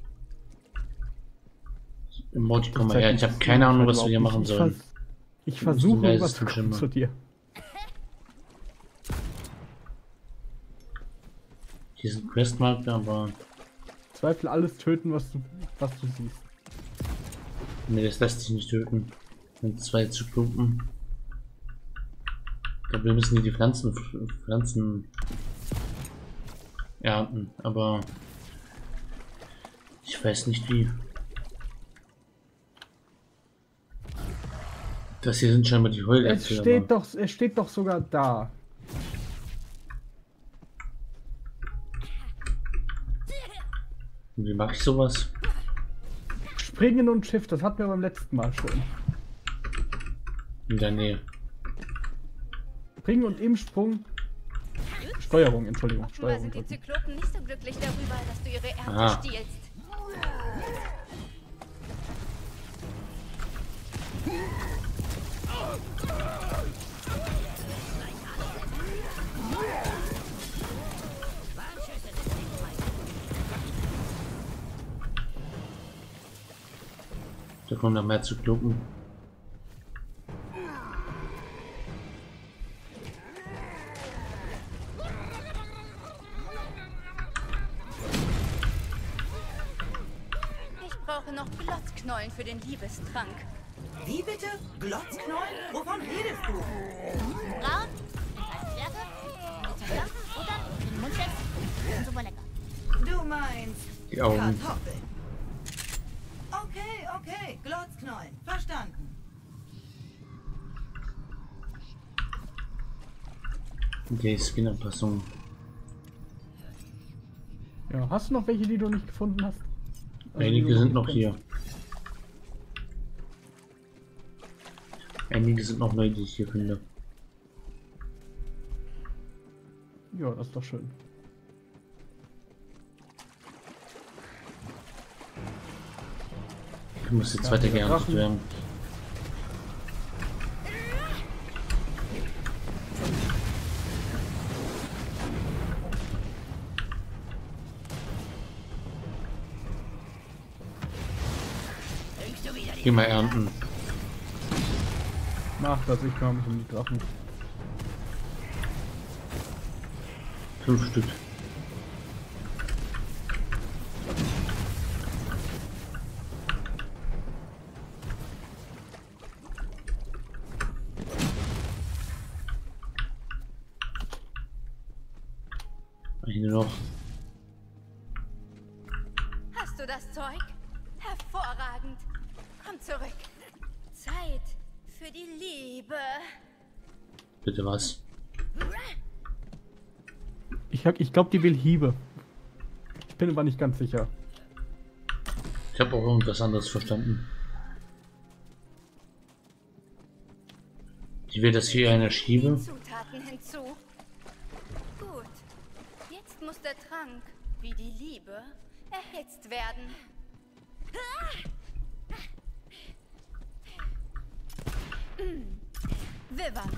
Emoji, komm mal her. Ich habe keine Ahnung, was wir hier machen Ich sollen. vers- Ich versuche es zu dir. Hier sind Questmarker, aber Zweifel alles töten, was du, was du siehst. nee, das lässt sich nicht töten. Sind zwei zu klumpen. Ich glaube, wir müssen hier die Pflanzen, Pflanzen ernten, aber ich weiß nicht wie. Das hier sind scheinbar die Es Heuläpfel. steht aber- doch, es steht doch sogar da. Wie mache ich sowas? Springen und Shift, das hatten wir beim letzten Mal schon. In der Nähe. Springen und im Sprung. Steuerung, Entschuldigung, Offenbar Steuerung. sind die. Zyklopen nicht so glücklich darüber, dass du ihre Ernte Aha. stiehlst. Da kommen noch mehr zu den Liebestrank. Wie bitte? Glotzknollen? Wovon redest du? Braun, als Stärke, mit Zerstörung, Futtern, den Mundschutz und super lecker. Du meinst Die Augen. Kartoffeln. Okay, okay. Glotzknollen. Verstanden. Die Skin-Anpassung. Ja, hast du noch welche, die du nicht gefunden hast? Also, Einige sind noch hier. Einige sind noch neu, die ich hier finde. Ja, das ist doch schön. Ich muss jetzt Ja, weiter geerntet werden. Geh mal ernten. Mach das, ich kümmere mich um die Drachen. Fünf Stück. Ich, glaube, die will Hiebe. Ich bin aber nicht ganz sicher. Ich habe auch irgendwas anderes verstanden. Die will, dass hier einer schiebe. Zutaten hinzu. Gut. Jetzt muss der Trank, wie die Liebe, erhitzt werden. Vivan,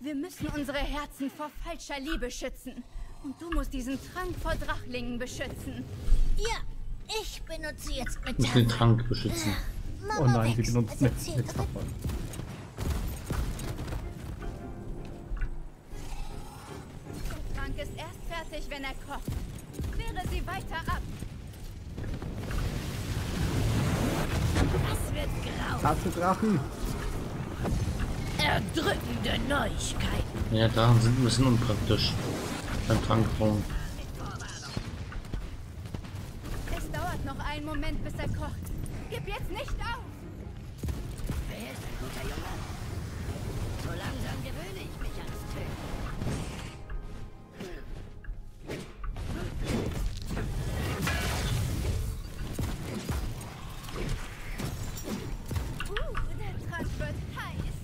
wir müssen unsere Herzen vor falscher Liebe schützen. Und du musst diesen Trank vor Drachlingen beschützen. Ja, ich benutze jetzt Ich muss den. Trank beschützen. Oh nein, sie benutzt Es eine erzählt Metapher. Der Trank ist erst fertig, wenn er kocht. Wehre sie weiter ab. Das wird grau. Tasse Drachen. Erdrückende Neuigkeiten. Ja, da sind ein bisschen unpraktisch. Beim Tankraum. Es dauert noch einen Moment, bis er kocht. Gib jetzt nicht auf! Wer ist ein guter Junge? So langsam gewöhne ich mich ans Töten. Uh, der *laughs* Trank wird heiß.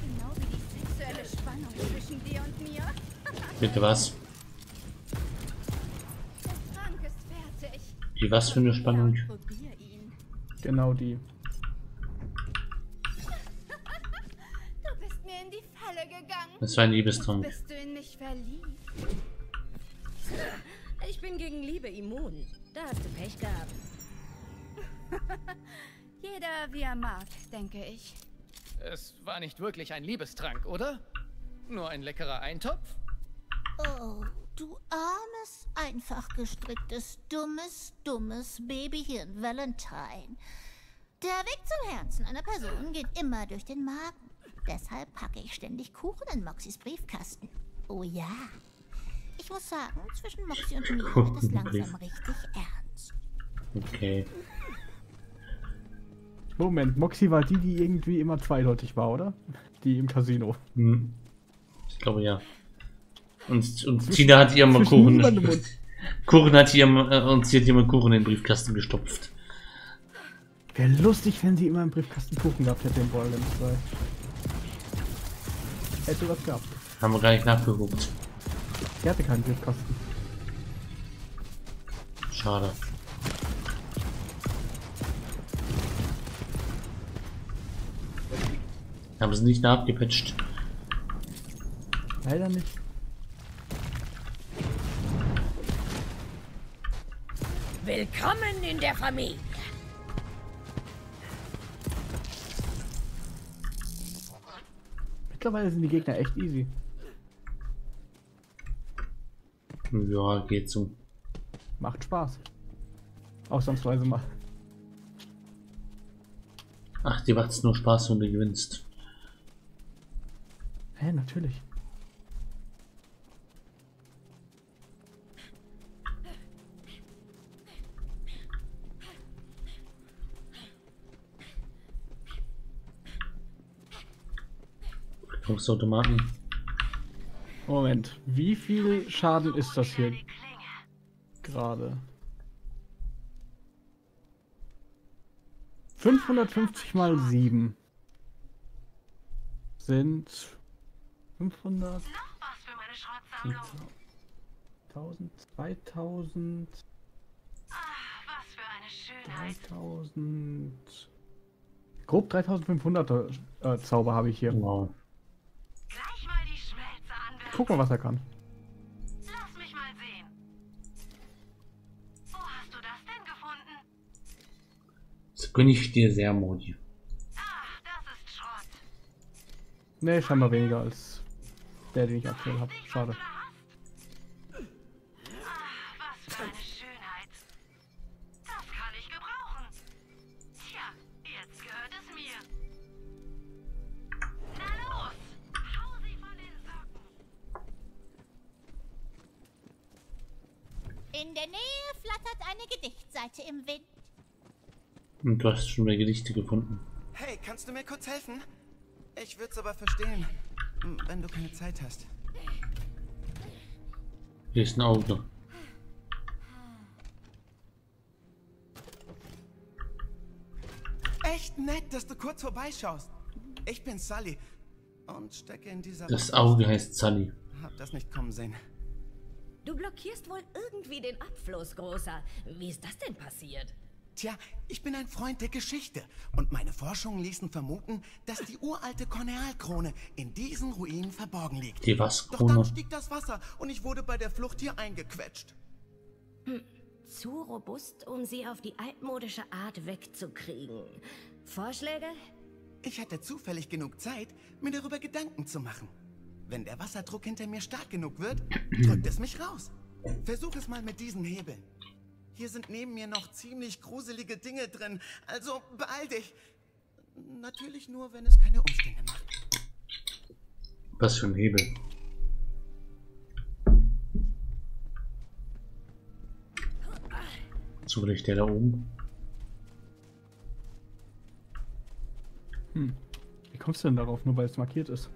Genau wie die sexuelle Spannung zwischen dir und mir. Bitte was? Der Trank ist fertig. Die was für eine Spannung? Probier ihn. Genau die. Du bist mir in die Falle gegangen. Das war ein Liebestrank. Bist du in mich verliebt? Ich bin gegen Liebe immun. Da hast du Pech gehabt. *laughs* Jeder wie er mag, denke ich. Es war nicht wirklich ein Liebestrank, oder? Nur ein leckerer Eintopf? Oh, du armes, einfach gestricktes, dummes, dummes Babyhirn Valentine. Der Weg zum Herzen einer Person geht immer durch den Magen. Deshalb packe ich ständig Kuchen in Moxys Briefkasten. Oh ja. Ich muss sagen, zwischen Moxie und mir *laughs* wird es langsam richtig ernst. Okay. Moment, Moxie war die, die irgendwie immer zweideutig war, oder? Die im Casino. Hm. Ich glaube ja. Und, und Tina hat ihr mal Kuchen. *laughs* Kuchen hat ihr äh, und sie hat ihr mal Kuchen in den Briefkasten gestopft. Wäre lustig, wenn sie immer im Briefkasten Kuchen gehabt hätte in Borderlands 2. Hätte was gehabt. Haben wir gar nicht nachgeguckt. Die hatte keinen Briefkasten. Schade. Haben sie nicht nachgepatcht. Leider nicht. Willkommen in der Familie. Mittlerweile sind die Gegner echt easy. Ja, geht so. Macht Spaß. Ausnahmsweise mal. Ach, dir macht's nur Spaß, wenn du gewinnst. Hä, natürlich. Automaten. Moment, wie viel Schaden ist das hier gerade? 550 mal 7 sind 500 1000 2000 3000 grob 3500 äh, Zauber habe ich hier. Wow. Guck mal, was er kann. Lass mich mal sehen. Wo hast du das denn gefunden? Das gönne ich dir sehr, Modi. Ne, scheinbar weniger als der, den ich aktuell habe. Schade. Gedichtseite im Wind. Und du hast schon mehr Gedichte gefunden. Hey, kannst du mir kurz helfen? Ich würde es aber verstehen, wenn du keine Zeit hast. Hier ist ein Auge. Echt nett, dass du kurz vorbeischaust. Ich bin Sully und stecke in dieser... Das Auge heißt Sully. Hab das nicht kommen sehen. Du blockierst wohl irgendwie den Abfluss, Großer. Wie ist das denn passiert? Tja, ich bin ein Freund der Geschichte und meine Forschungen ließen vermuten, dass die uralte Kornealkrone in diesen Ruinen verborgen liegt. Die was, Doch dann stieg das Wasser und ich wurde bei der Flucht hier eingequetscht. Hm, zu robust, um sie auf die altmodische Art wegzukriegen. Vorschläge? Ich hatte zufällig genug Zeit, mir darüber Gedanken zu machen. Wenn der Wasserdruck hinter mir stark genug wird, *clears throat* drückt es mich raus. Versuch es mal mit diesen Hebeln. Hier sind neben mir noch ziemlich gruselige Dinge drin, also beeil dich. Natürlich nur, wenn es keine Umstände macht. Was für ein Hebel? Zufällig der da oben. Hm. Wie kommst du denn darauf, nur weil es markiert ist?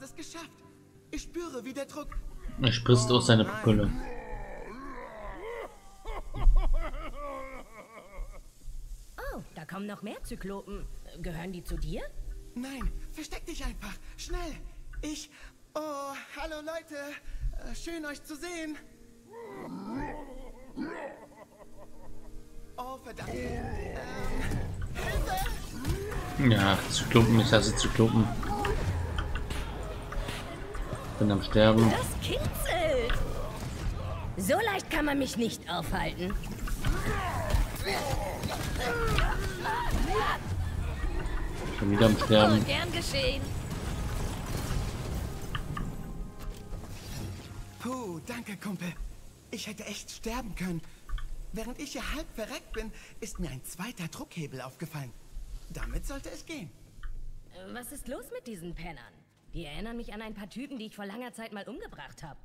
Hast es geschafft. Ich spüre, wie der Druck... Er spritzt aus seiner Pupille. Oh, da kommen noch mehr Zyklopen. Gehören die zu dir? Nein, versteck dich einfach. Schnell. Ich... Oh, hallo Leute. Äh, Schön euch zu sehen. Oh, verdammt. Ähm, Hilfe! Ja, Zyklopen, ich hasse Zyklopen. Bin am Sterben. Das kitzelt. So leicht kann man mich nicht aufhalten. Schon wieder am Sterben. Oh, gern geschehen. Puh, danke, Kumpel. Ich hätte echt sterben können. Während ich hier halb verreckt bin, ist mir ein zweiter Druckhebel aufgefallen. Damit sollte es gehen. Was ist los mit diesen Pennern? Die erinnern mich an ein paar Typen, die ich vor langer Zeit mal umgebracht habe.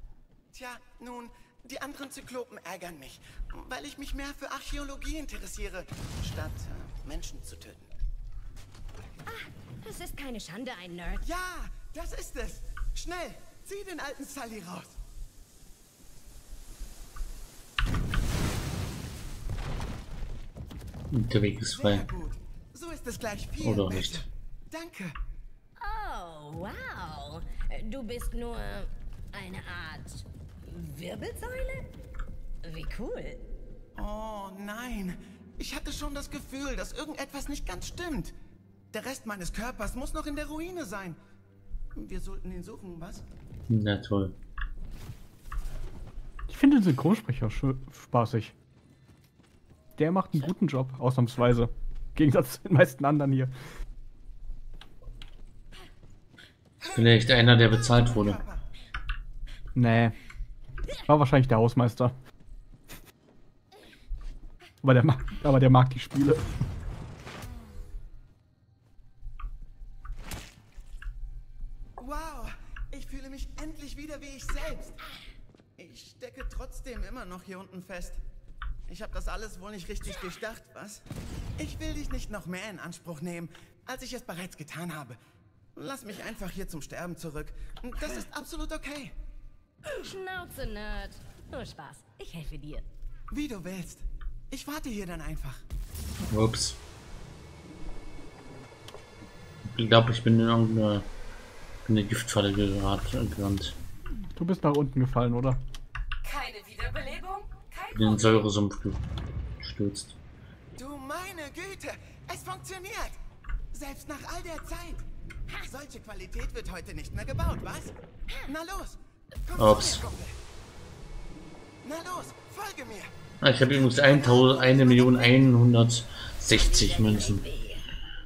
Tja, nun, die anderen Zyklopen ärgern mich, weil ich mich mehr für Archäologie interessiere, statt äh, Menschen zu töten. Es ist keine Schande, ein Nerd. Ja, das ist es. Schnell, zieh den alten Sully raus. Der Weg ist frei. Sehr gut. So ist es gleich viel Oder besser. nicht. Danke. Wow. Du bist nur eine Art Wirbelsäule? Wie cool. Oh nein. Ich hatte schon das Gefühl, dass irgendetwas nicht ganz stimmt. Der Rest meines Körpers muss noch in der Ruine sein. Wir sollten ihn suchen, was? Na toll. Ich finde den Synchronsprecher spaßig. Der macht einen guten Job, ausnahmsweise. Im Gegensatz zu den meisten anderen hier. Vielleicht einer, der bezahlt wurde. Nee. War wahrscheinlich der Hausmeister. Aber der mag, aber der mag die Spiele. Wow, ich fühle mich endlich wieder wie ich selbst. Ich stecke trotzdem immer noch hier unten fest. Ich habe das alles wohl nicht richtig durchdacht, was? Ich will dich nicht noch mehr in Anspruch nehmen, als ich es bereits getan habe. Lass mich einfach hier zum Sterben zurück. Das ist absolut okay. Schnauze, Nerd. Nur Spaß. Ich helfe dir. Wie du willst. Ich warte hier dann einfach. Ups. Ich glaube, ich bin in irgendeine in eine Giftfalle geraten, gerannt. Du bist nach unten gefallen, oder? Keine Wiederbelebung? Kein In den Säuresumpf gestürzt. Du meine Güte, es funktioniert. Selbst nach all der Zeit. Solche Qualität wird heute nicht mehr gebaut, was? Na los. Ups. Na los, folge mir. Ah, ich habe übrigens 1.160 Münzen.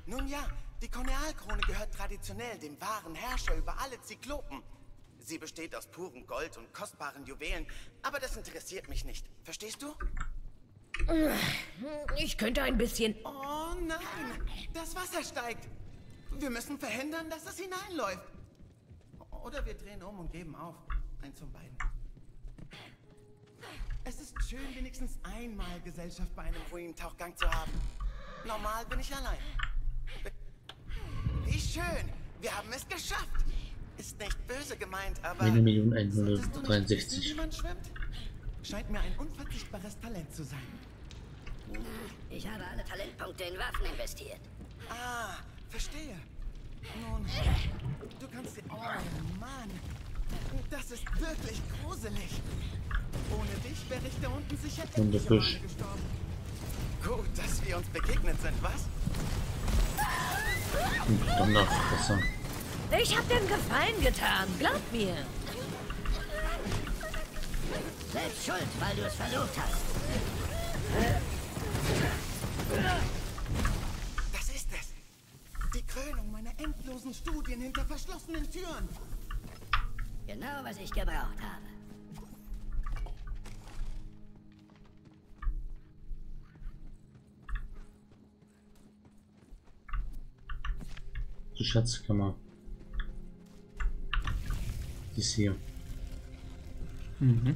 Nun ja, die Kornealkrone gehört traditionell dem wahren Herrscher über alle Zyklopen. Sie besteht aus purem Gold und kostbaren Juwelen, aber das interessiert mich nicht. Verstehst du? Ich könnte ein bisschen. Oh nein, das Wasser steigt. Wir müssen verhindern, dass es hineinläuft. Oder wir drehen um und geben auf. Eins von beiden. Es ist schön, wenigstens einmal Gesellschaft bei einem Ruinentauchgang zu haben. Normal bin ich allein. Wie schön, wir haben es geschafft. Ist nicht böse gemeint, aber... 1.163. Wie man schwimmt? Scheint mir ein unverzichtbares Talent zu sein. Ich habe alle Talentpunkte in Waffen investiert. Ah, verstehe. Nun, du kannst dir... Oh Mann, das ist wirklich gruselig. Ohne dich wäre ich da unten sicher. Male gestorben. Gut, dass wir uns begegnet sind, was? Und Donnerfresser. Ich hab dir einen Gefallen getan. Glaub mir. Selbst schuld, weil du es versucht hast. Die Krönung meiner endlosen Studien hinter verschlossenen Türen. Genau, was ich gebraucht habe. Die Schatzkammer. Die ist hier. Mhm.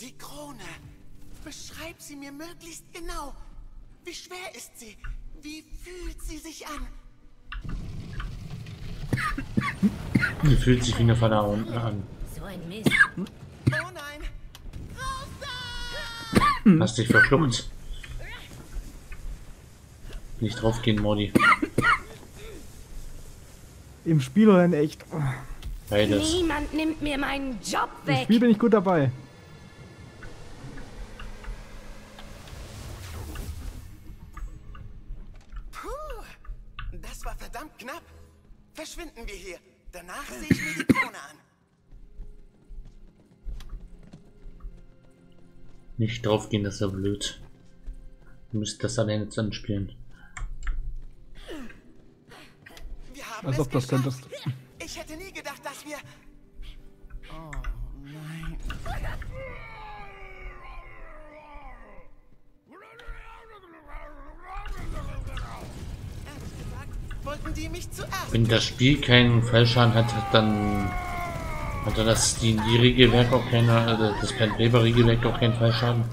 Die Krone. Beschreib sie mir möglichst genau. Wie schwer ist sie? Wie fühlt sie sich an? Die fühlt sich wie eine Pharaon an. So ein Mist. Oh nein. Hast dich verschluckt. Nicht draufgehen, Mordi. Im Spiel oder in echt? Beides. Niemand nimmt mir meinen Job Im weg. Spiel bin ich gut dabei. Verdammt knapp. Verschwinden wir hier. Danach sehe ich mir die Krone an. Nicht draufgehen, das ist ja blöd. Du müsst das alleine haben Als es ob das könntest. Ich hätte nie gedacht, dass wir... Oh nein. Wenn das Spiel keinen Fallschaden hat, dann hat er das die, die Regelwerk auch keine, also das Pen Paper Regelwerk auch keinen Fallschaden.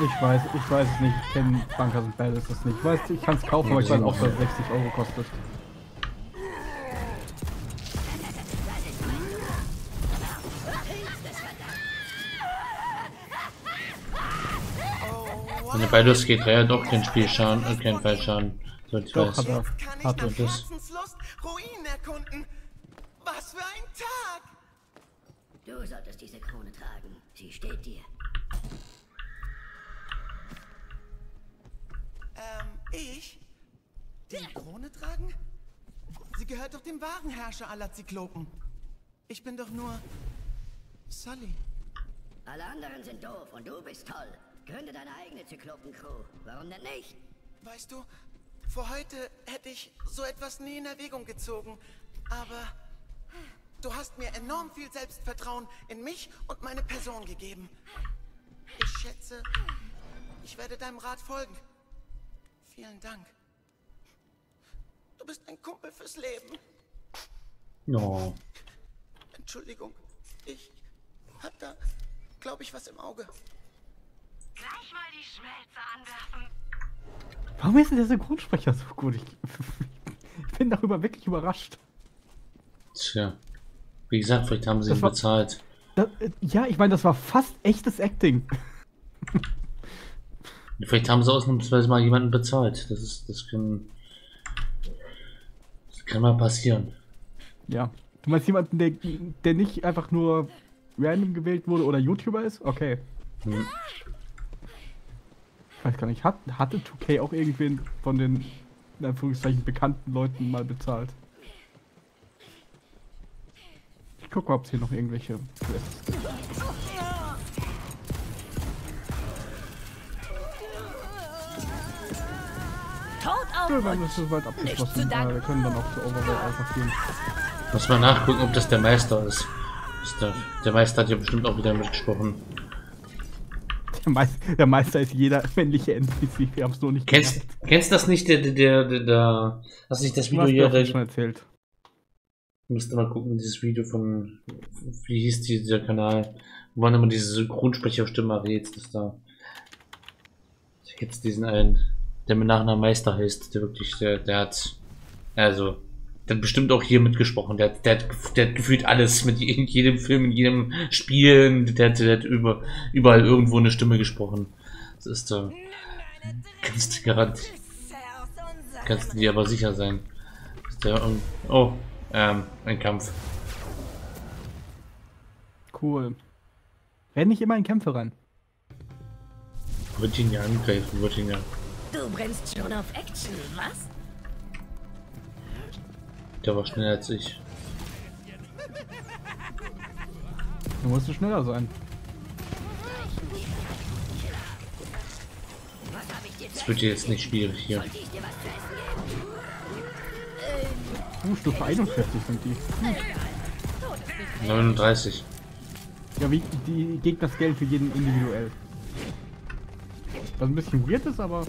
Ich weiß, ich weiß es nicht. Ich kenne Bunkers und Battles das nicht. Ich weiß, ich kann es kaufen, aber ich weiß auch, dass es 60 Euro kostet. Wenn der Baldur's Gate 3 hat auch keinen Spielschaden, äh, keinen Fallschaden. Soweit ich Doch, weiß. hat er. Kann ich Hat nach er. das. Herzenslust Ruinen erkunden? Was für ein Tag! Du solltest diese Krone tragen. Sie steht dir. Ähm, ich? Die Krone tragen? Sie gehört doch dem wahren Herrscher aller Zyklopen. Ich bin doch nur... Sully. Alle anderen sind doof und du bist toll. Gründe deine eigene Zyklopen-Crew. Warum denn nicht? Weißt du, vor heute hätte ich so etwas nie in Erwägung gezogen. Aber du hast mir enorm viel Selbstvertrauen in mich und meine Person gegeben. Ich schätze, ich werde deinem Rat folgen. Vielen Dank. Du bist ein Kumpel fürs Leben. No. Entschuldigung, ich hab da, glaube ich, was im Auge. Gleich mal die Schmelze anwerfen. Warum ist denn der Synchronsprecher so gut? Ich, *laughs* ich bin darüber wirklich überrascht. Tja. Wie gesagt, vielleicht haben sie Das ihn war- bezahlt. Das, äh, ja, ich meine, das war fast echtes Acting. *laughs* Vielleicht haben sie ausnahmsweise mal jemanden bezahlt. Das ist, das kann, das kann mal passieren. Ja. Du meinst jemanden, der, der nicht einfach nur random gewählt wurde oder YouTuber ist? Okay. Hm. Ich weiß gar nicht, hat, hatte 2K auch irgendwen von den, in Anführungszeichen, bekannten Leuten mal bezahlt? Ich guck mal, ob es hier noch irgendwelche Quests gibt. Ja, dann ist es nichts abgeschlossen. zu Äh, danken. wir können dann auch zur Overwatch einfach gehen. Muss mal nachgucken, ob das der Meister ist. ist der, der Meister hat ja bestimmt auch wieder mitgesprochen. *laughs* Der, Meis der Meister ist jeder männliche NPC, wir haben es nur nicht Kennst, kennst das nicht, der, der, der, der, der hast du nicht das Video hier, der, schon erzählt. müsste mal gucken, dieses Video von, wie hieß dieser Kanal, wo man immer diese Synchronsprecherstimme errät, dass da, jetzt diesen einen, der mit Nachnamen Meister heißt, der wirklich, der, der hat, also, der hat bestimmt auch hier mitgesprochen, der, hat- der, der hat gefühlt alles mit jedem Film, in jedem Spiel, der, hat- der hat über, überall irgendwo eine Stimme gesprochen. Das ist, äh, kannst du garant, kannst du dir aber sicher sein. Ist der, oh, ähm, ein Kampf. Cool. Renn nicht immer in Kämpfe rein. Virginia angreifen, Virginia. Du brennst schon auf Action, was? Der war schneller als ich. Du musst schneller sein. Das wird jetzt nicht schwierig hier. Uh, Stufe 41 sind die. Hm. 39. Ja, wie die Gegner scalen für jeden individuell. Was ein bisschen weird ist, aber.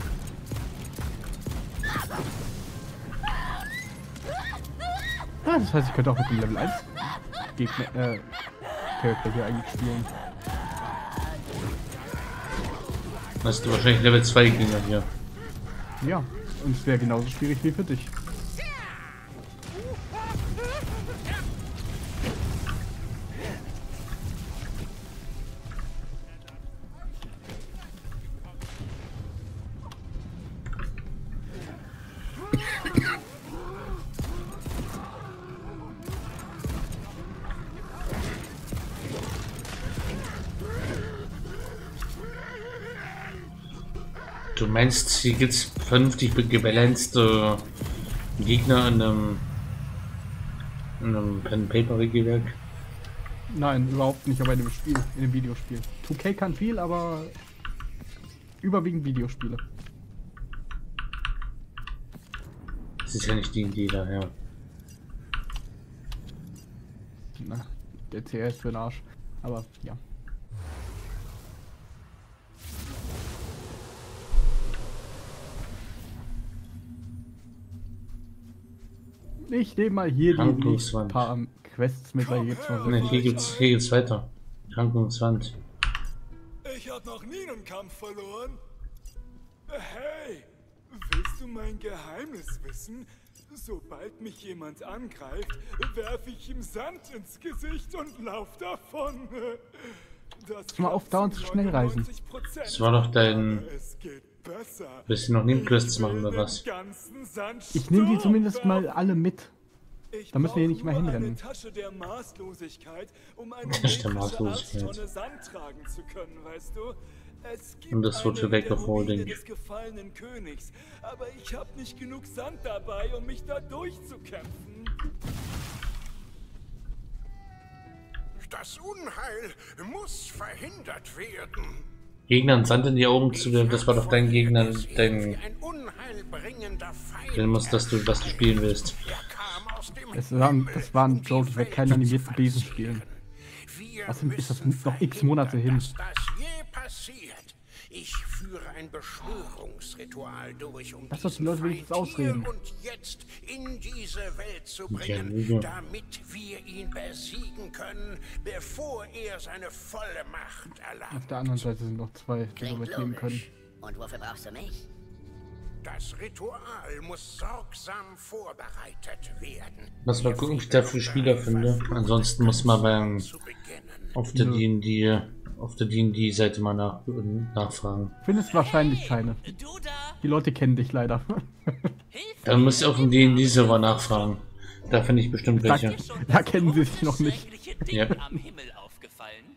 Das heißt, ich könnte auch mit dem Level 1 Gegner, äh, Charakter hier eigentlich spielen. Hast du wahrscheinlich Level 2 Gegner hier. Ja, und es wäre genauso schwierig wie für dich. Meinst, hier gibt's vernünftig gebalancete Gegner in einem, in einem Pen-Paper-Regelwerk? Nein, überhaupt nicht, aber in dem Spiel, in dem Videospiel. 2K kann viel, aber überwiegend Videospiele. Das ist ja nicht die Idee daher. Na, der ist für den Arsch. Aber ja. Ich nehme mal hier die paar Quests mit, weil hier gibt's noch Ne, hier geht's, hier geht's weiter. Krankungswand. Ich hab noch nie einen Kampf verloren. Hey, willst du mein Geheimnis wissen? Sobald mich jemand angreift, werfe ich ihm Sand ins Gesicht und lauf davon. Das Mal auf dauernd zu schnell reisen. Das war doch dein. Es geht. Willst du noch Nebenquests machen oder was? Ich nehme die zumindest mal alle mit. Da müssen wir hier nicht mehr hinrennen. Tasche der Maßlosigkeit, um eine *laughs* Tasche der Maßlosigkeit. Arzttonne Sand tragen zu können, weißt du? Es gibt Und das of der Ruine Holding. des gefallenen Königs, aber ich habe nicht genug Sand dabei, um mich da durchzukämpfen. Das Unheil muss verhindert werden. Gegnern Sand in die Augen zu werfen, das war doch dein Gegner, dein. Ein unheilbringender Feind. Den muss, dass du, was du spielen willst. Das war, ein- das war ein Joke, ich werde keinen animierten Besen spielen. Außerdem ist das noch x Monate hin. Das führe ein Beschwörungsritual durch, um Lass doch die Leute Feind hier ausreden. und jetzt in diese Welt zu Ja, bringen, Lüge. damit wir ihn besiegen können, bevor er seine volle Macht erlangt. Auf der anderen Seite sind noch zwei, die wir mitnehmen können. Und wofür brauchst du mich? Das Ritual muss sorgsam vorbereitet werden. Was mal gucken, ob ich dafür Spieler finde. Ansonsten muss man beim auf der Nö. D&D auf der D&D Seite mal nach, nachfragen. Findest wahrscheinlich keine. Die Leute kennen dich leider. Dann müsst ihr auf dem D&D Server nachfragen. Da finde ich bestimmt Da, welche. da kennen sie sich noch nicht. Ja. am Himmel aufgefallen?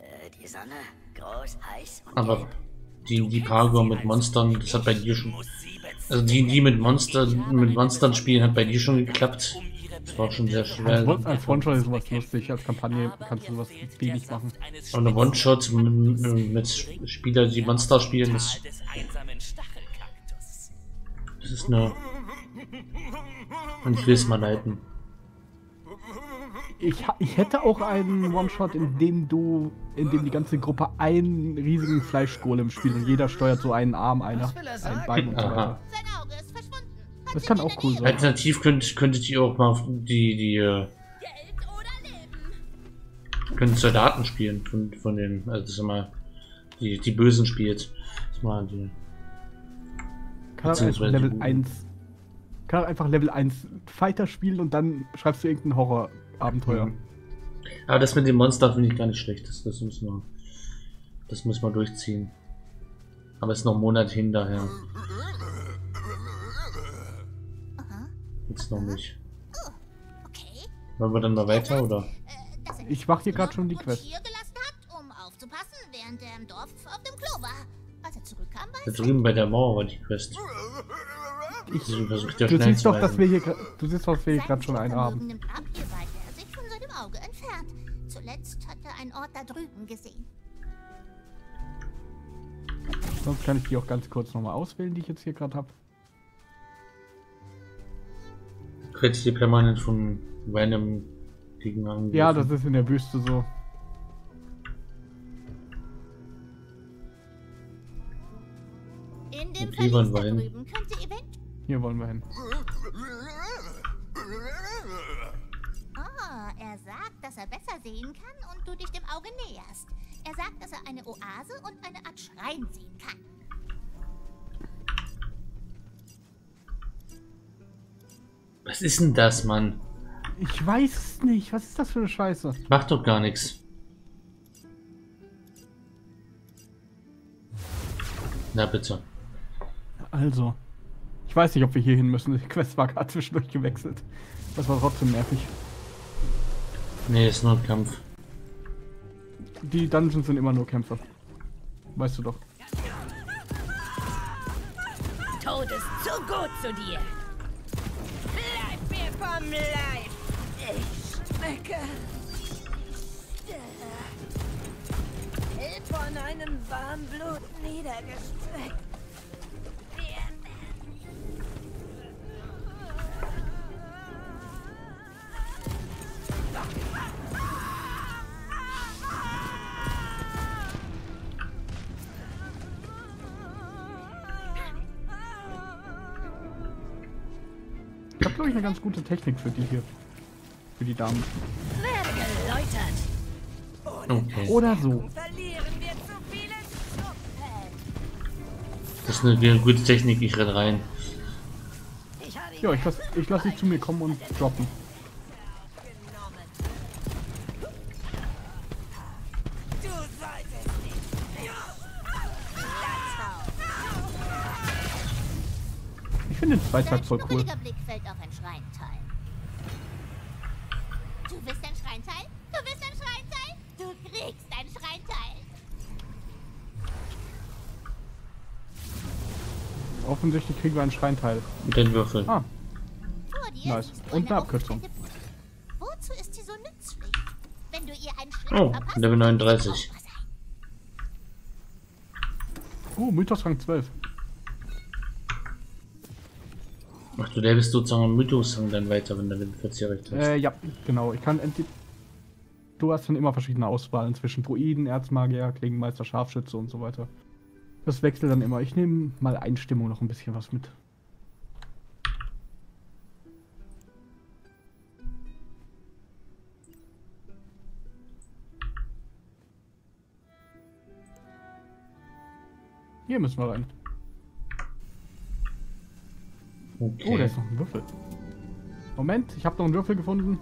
Äh, die Sonne, groß, heiß und Aber die die mit Monstern, das hat bei dir schon. Also die die mit Monster mit Monstern spielen hat bei dir schon geklappt. Das war schon sehr Als, schwer. One- als One-Shot ist sowas lustig, als Kampagne kannst du sowas wenig machen. Und eine One-Shot mit, mit Spielern, die Monster spielen, Stachelkaktus. das ist eine. Und ich will es mal leiten. Ich, ha- ich hätte auch einen One-Shot, in dem du, in dem die ganze Gruppe einen riesigen Fleischgolem spielt und jeder steuert so einen Arm, einer, ein Bein und so weiter. Das kann auch cool sein. Alternativ könnt, könntet ihr auch mal die, die, äh, könnt Soldaten spielen von, von den, also das immer, die, die Bösen spielt. Das mal die, Kann einfach Level die- 1. Kann auch einfach Level 1 Fighter spielen und dann schreibst du irgendein Horror-Abenteuer. Mhm. Aber das mit dem Monster finde ich gar nicht schlecht. Das, das muss man, das muss man durchziehen. Aber es ist noch ein Monat hin, daher. Jetzt noch nicht. Wollen wir dann mal weiter, oder? Ich mach hier gerade schon die Quest. Da drüben bei der Mauer war die Quest. Ich versucht ja Du schnell siehst zu doch, dass wir hier, du siehst doch, dass wir hier gerade schon einen haben. Zuletzt hat er einen Ort da drüben gesehen. Sonst kann ich die auch ganz kurz nochmal auswählen, die ich jetzt hier gerade habe. Kriegst hier permanent von random Gegner angegriffen. Ja, das ist in der Wüste so. In dem Okay, wollen wir hin. drüben könnte eventuell... Hier wollen wir hin. dass er besser sehen kann und du dich dem Auge näherst. Er sagt, dass er eine Oase und eine Art Schrein sehen kann. Was ist denn das, Mann? Ich weiß es nicht. Was ist das für eine Scheiße? Macht doch gar nichts. Na bitte. Also. Ich weiß nicht, ob wir hier hin müssen. Die Quest war gerade zwischendurch gewechselt. Das war trotzdem nervig. Nee, ist nur ein Kampf. Die Dungeons sind immer nur Kämpfe. Weißt du doch. Tod ist zu gut zu dir. Vom Leib. Ich schmecke. Von einem Warmblut niedergestreckt. Ich habe, glaube ich, eine ganz gute Technik für die hier. Für die Damen. Okay. Oder so. Das ist eine, eine gute Technik, ich renn rein. Ja, ich lasse ich lass dich zu mir kommen und droppen. Finde den Zweitag voll cool. Schnuckeliger Blick fällt auf ein Schreinteil. Du willst ein Schreinteil? Du willst ein Schreinteil? Du kriegst ein Schreinteil. Offensichtlich kriegen wir einen Schreinteil. Mit den Würfeln. Ah, nice. Und eine Abkürzung. Wozu ist sie so nützlich? Wenn du ihr einen Schlag Oh, verpasst, Level 39. Oh, Mythos Rang 12. Ach du lebst sozusagen am Mythos-Hang dann weiter, wenn du Level 40 erreicht hast. Äh, ja, genau. Ich kann entweder. Du hast dann immer verschiedene Auswahlen zwischen Druiden, Erzmagier, Klingenmeister, Scharfschütze und so weiter. Das wechselt dann immer. Ich nehme mal Einstimmung noch ein bisschen was mit. Hier müssen wir rein. Okay. Oh, da ist noch ein Würfel. Moment, ich habe noch einen Würfel gefunden.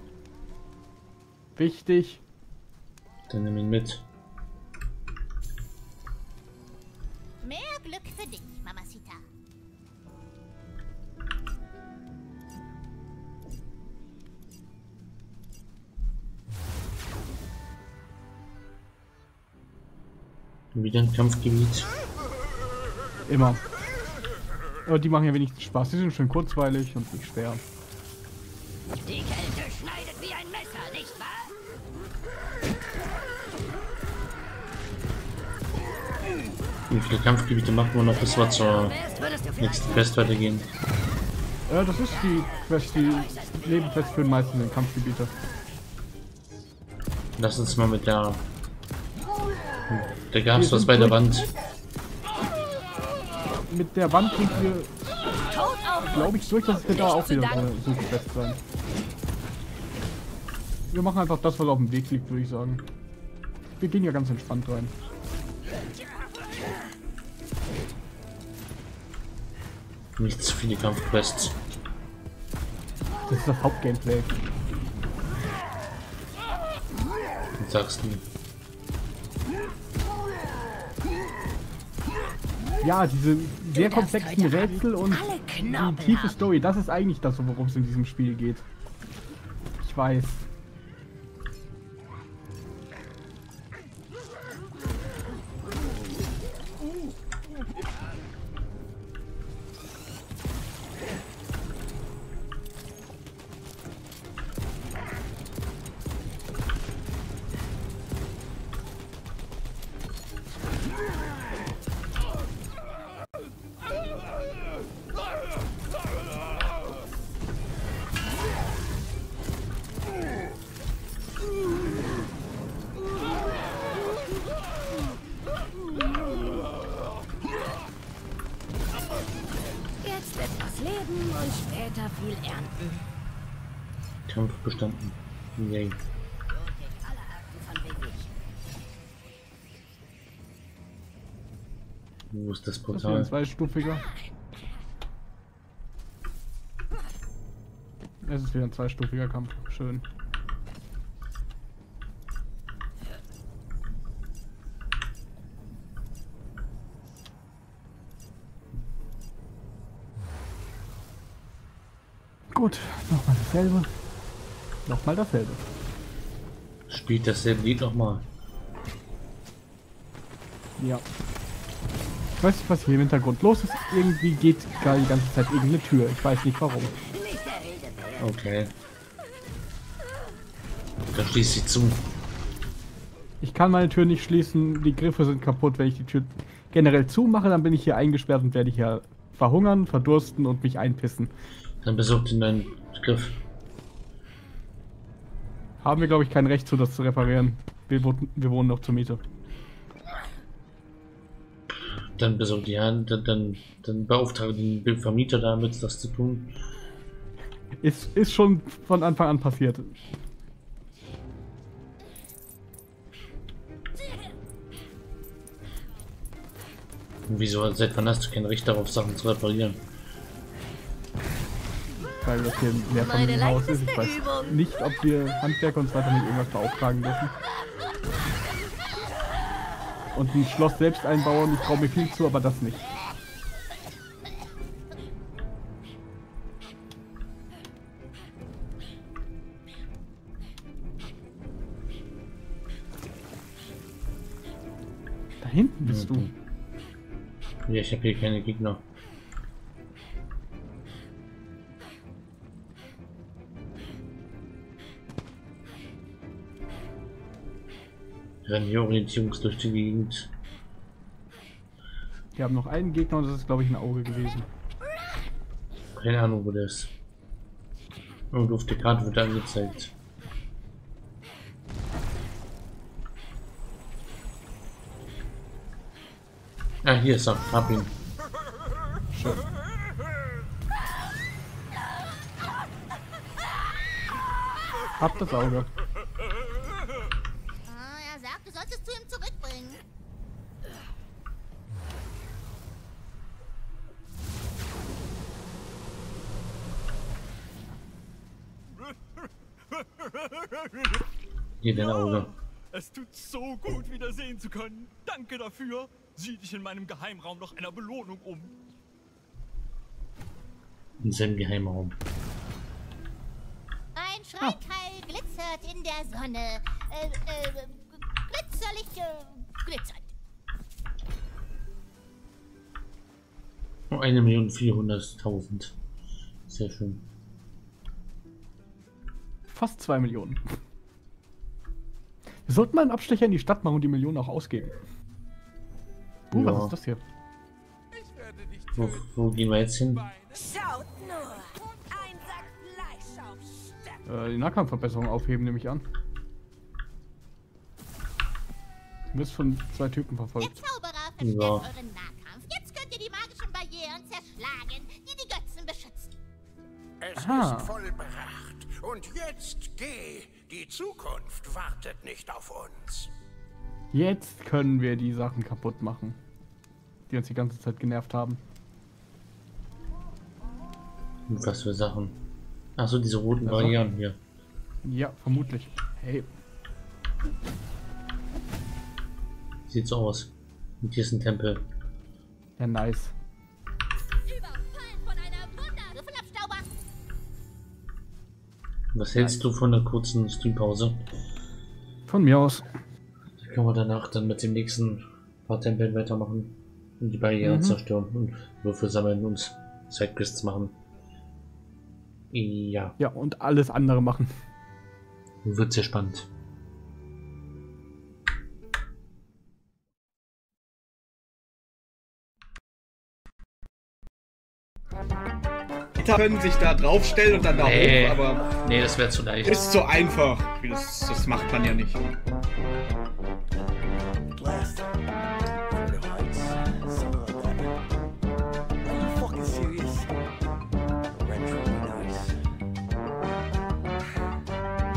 Wichtig. Dann nimm ihn mit. Mehr Glück für dich, Mamacita. Wieder ein Kampfgebiet. Immer. Aber die machen ja wenigstens Spaß. Die sind schön kurzweilig und nicht schwer. Die Kälte schneidet wie ein Messer, nicht wahr? Wie viele Kampfgebiete machen wir noch, bis wir zur nächsten Quest weitergehen? Ja, das ist die Quest, die Nebenquest führen meistens in Kampfgebiete. Lass uns mal mit der... Da gab's was bei der Wand. Mit der Wand sind wir, glaube ich, durch, dass wir da auch wieder so eine Suchquest sein. Wir machen einfach das, was auf dem Weg liegt, würde ich sagen. Wir gehen ja ganz entspannt rein. Nicht zu viele Kampfquests. Das ist das Hauptgameplay. Was sagst du? Ja, diese sehr komplexen Rätsel und tiefe. Story, das ist eigentlich das, worum es in diesem Spiel geht. Ich weiß. Wo ist das Das ist Portal? ein zweistufiger. Es ist wieder ein zweistufiger Kampf. Schön. Gut, nochmal dasselbe. Nochmal dasselbe. Spielt dasselbe Lied nochmal. Ja. Ich weiß nicht, was hier im Hintergrund los ist. Irgendwie geht gerade die ganze Zeit irgendeine Tür. Ich weiß nicht warum. Okay. Da schließt sie zu. Ich kann meine Tür nicht schließen. Die Griffe sind kaputt. Wenn ich die Tür generell zumache, dann bin ich hier eingesperrt und werde hier verhungern, verdursten und mich einpissen. Dann besucht ihn deinen Griff. Haben wir, glaube ich, kein Recht zu, das zu reparieren. Wir, wir wohnen noch zur Miete. Dann besucht die Hand, dann, dann, dann beauftrage den Vermieter damit, das zu tun. Ist, ist schon von Anfang an passiert. Und wieso, seit wann hast du kein Recht darauf, Sachen zu reparieren? Weil das hier ein Mehrfamilienhaus ist. Ich weiß nicht, ob wir Handwerker uns weiter mit irgendwas beauftragen dürfen. Und ein Schloss selbst einbauen, ich traue mir viel zu, aber das nicht. Da hinten bist du. Ja, ich habe hier keine Gegner. Rennen hier orientierungs durch die Gegend. Wir haben noch einen Gegner und das ist, glaube ich, ein Auge gewesen. Keine Ahnung, wo der ist. Irgendwo auf der Karte wird er angezeigt. Ah, hier ist er. Hab ihn. Schön. Hab das Auge. Ah, er sagt, du solltest zu ihm zurückbringen. Hier dein Auge. Es tut so gut, wieder sehen zu können. Danke dafür. Sieh dich in meinem Geheimraum nach einer Belohnung um. In seinem Geheimraum. Ein Schreikeil glitzert in der Sonne. Äh, äh, glitzerlich äh, glitzert. Oh, eine Million vierhunderttausend. Sehr schön. Fast zwei Millionen. Wir sollten mal einen Abstecher in die Stadt machen und die Millionen auch ausgeben. Uh, was ist das hier? Wo, wo gehen wir jetzt hin? Schaut nur! Ein Sack Fleisch auf! Äh, die Nahkampfverbesserung aufheben, nehme ich an. Du wirst von zwei Typen verfolgt. Zauberer Ja. verstärkt euren Nahkampf. Jetzt könnt ihr die magischen Barrieren zerschlagen, die die Götzen beschützen. Es Aha. ist vollbracht. Und jetzt geh. Die Zukunft wartet nicht auf uns. Jetzt können wir die Sachen kaputt machen, die uns die ganze Zeit genervt haben. Was für Sachen? Achso, diese roten? Barrieren hier. Ja, vermutlich. Hey, Sieht so aus. Und hier ist ein Tempel. ja nice. Was hältst du von einer kurzen Streampause? Von mir aus. Da können wir danach dann mit dem nächsten paar Tempeln weitermachen. Und die Barrieren Mhm. zerstören und Würfel sammeln und Sidequests machen. Ja, Ja, und alles andere machen. wird sehr spannend. Die können sich da draufstellen und dann da Nee. hoch, aber Nee, das wäre zu leicht. ist zu einfach. Das, das macht man ja nicht.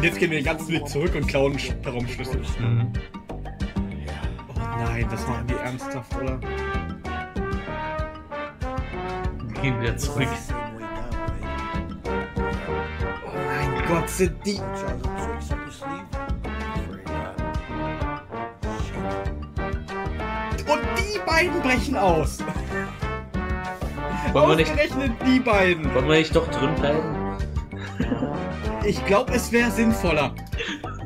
Jetzt gehen wir den ganzen Weg zurück und klauen Sch- Raumschlüssel. Mhm. Oh nein, das machen die ernsthaft, oder? gehen wieder zurück. Gott, sind die. Und die beiden brechen aus. Wollen wir nicht- Ausgerechnet die beiden. Wollen wir nicht doch drin bleiben? Ich glaube, es wäre sinnvoller.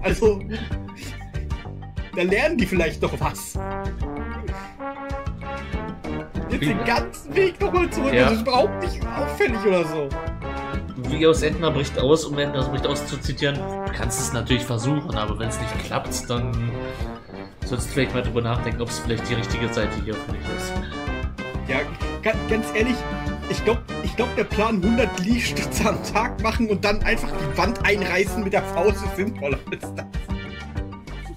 Also, da lernen die vielleicht noch was. Jetzt den ganzen Weg nochmal zurück. Ja. Das ist überhaupt nicht auffällig oder so. Wie aus Entner bricht aus, um Entner bricht aus zu zitieren. Du kannst es natürlich versuchen, aber wenn es nicht klappt, dann sollst du vielleicht mal drüber nachdenken, ob es vielleicht die richtige Seite hier für dich ist. Ja, ga- ganz ehrlich, ich glaube, ich glaub, der Plan 100 Liegestütze *laughs* am Tag machen und dann einfach die Wand einreißen mit der Faust ist sinnvoller als das.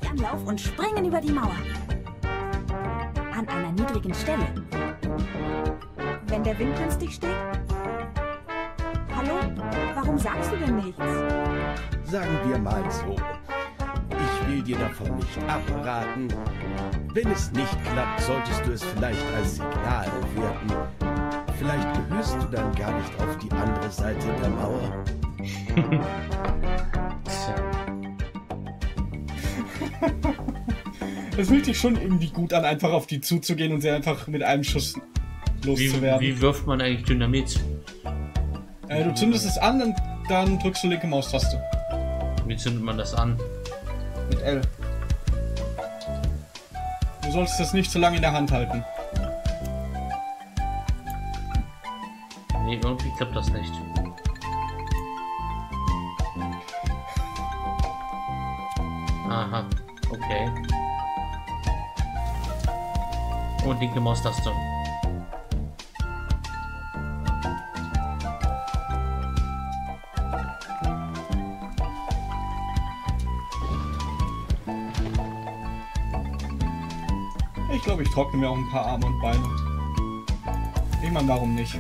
sich an Lauf und springen über die Mauer. An einer niedrigen Stelle. Wenn der Wind günstig steht? Hallo? Warum sagst du denn nichts? Sagen wir mal so. Ich will dir davon nicht abraten. Wenn es nicht klappt, solltest du es vielleicht als Signal werten. Vielleicht gehörst du dann gar nicht auf die andere Seite der Mauer. *laughs* Es fühlt sich schon irgendwie gut an, einfach auf die zuzugehen und sie einfach mit einem Schuss Wie, loszuwerden. wie wirft man eigentlich Dynamit? Äh, du zündest es an und dann drückst du linke Maustaste. Wie zündet man das an? Mit L. Du solltest das nicht zu lange in der Hand halten. Nee, irgendwie klappt das nicht. Aha, okay. Und linke Maustaste. Ich glaube, ich trockne mir auch ein paar Arme und Beine. Ich meine, warum nicht?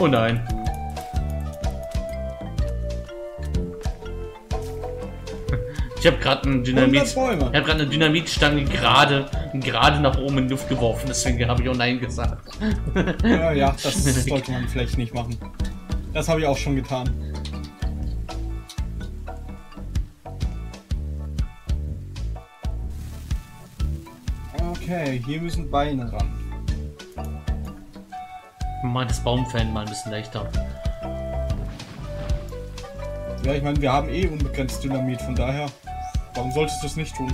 Oh nein. Ich habe gerade einen Dynamit. 100 Bäume. Ich habe gerade eine Dynamitstange gerade gerade nach oben in die Luft geworfen, deswegen habe ich auch nein gesagt. Ja, ja, das *laughs* sollte man vielleicht nicht machen. Das habe ich auch schon getan. Okay, hier müssen Beine ran. Mal das Baumfällen mal ein bisschen leichter. Ja, ich meine, wir haben eh unbegrenzt Dynamit, von daher, warum solltest du es nicht tun?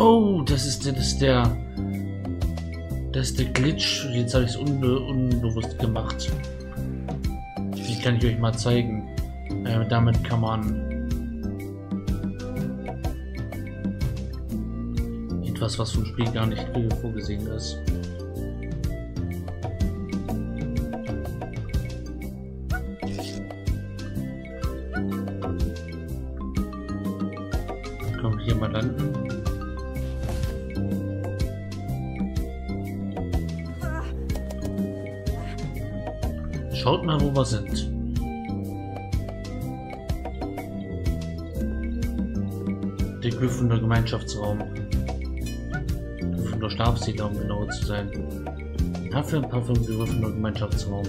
Oh, das ist der, das ist der, das ist der Glitch. Jetzt habe ich es unbe unbewusst gemacht. Die kann ich euch mal zeigen. Äh, damit kann man etwas, was vom Spiel gar nicht vorgesehen ist. Wir sind. Der Gryffindor Gemeinschaftsraum. Gryffindor Schlafsäle, um genauer zu sein. Dafür ein paar vom Gryffindor Gemeinschaftsraum.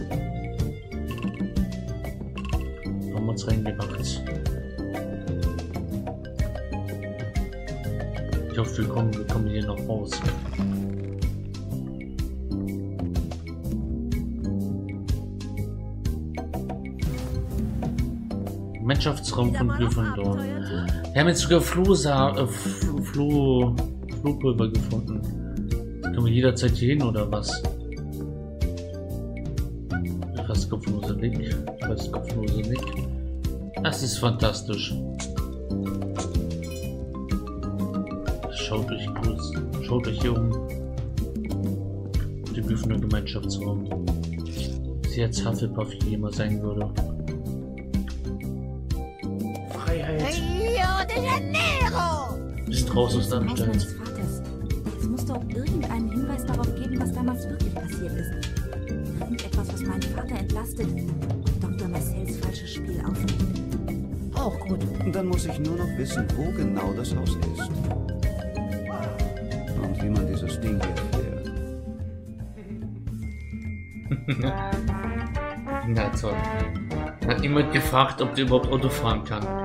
Gemeinschaftsraum von Gryffindor. Wir haben jetzt sogar Flohsa äh, Flo Flo Flohpulver gefunden. Können wir jederzeit hier hin oder was? Fast kopfloser Nick. Fast kopfloser Nick. Das ist fantastisch. Schaut euch kurz. Schaut euch hier um. Den Gryffindor Gemeinschaftsraum. Sie als Hufflepuff jemand sein würde. Raus aus meines Vaters. Es muss doch irgendeinen Hinweis darauf geben, was damals wirklich passiert ist. Irgendetwas, was meinen Vater entlastet und Dr. Marcells falsches Spiel aufnimmt. Auch gut. Dann muss ich nur noch wissen, wo genau das Haus ist. Und wie man dieses Ding hier fährt. *laughs* Na toll. Hat niemand gefragt, ob der überhaupt Auto fahren kann.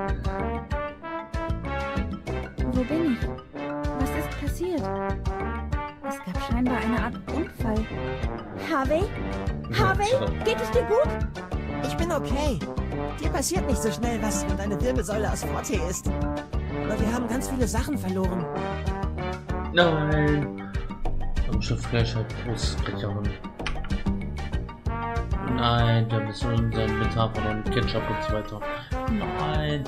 Passiert nicht so schnell was, wenn deine Wirbelsäule aus Frottee ist. Aber wir haben ganz viele Sachen verloren. Nein. Raumschifffleisch hat Großsprecherin. Nein, wir müssen unseren Inventar verloren. Ketchup und so weiter. Nein.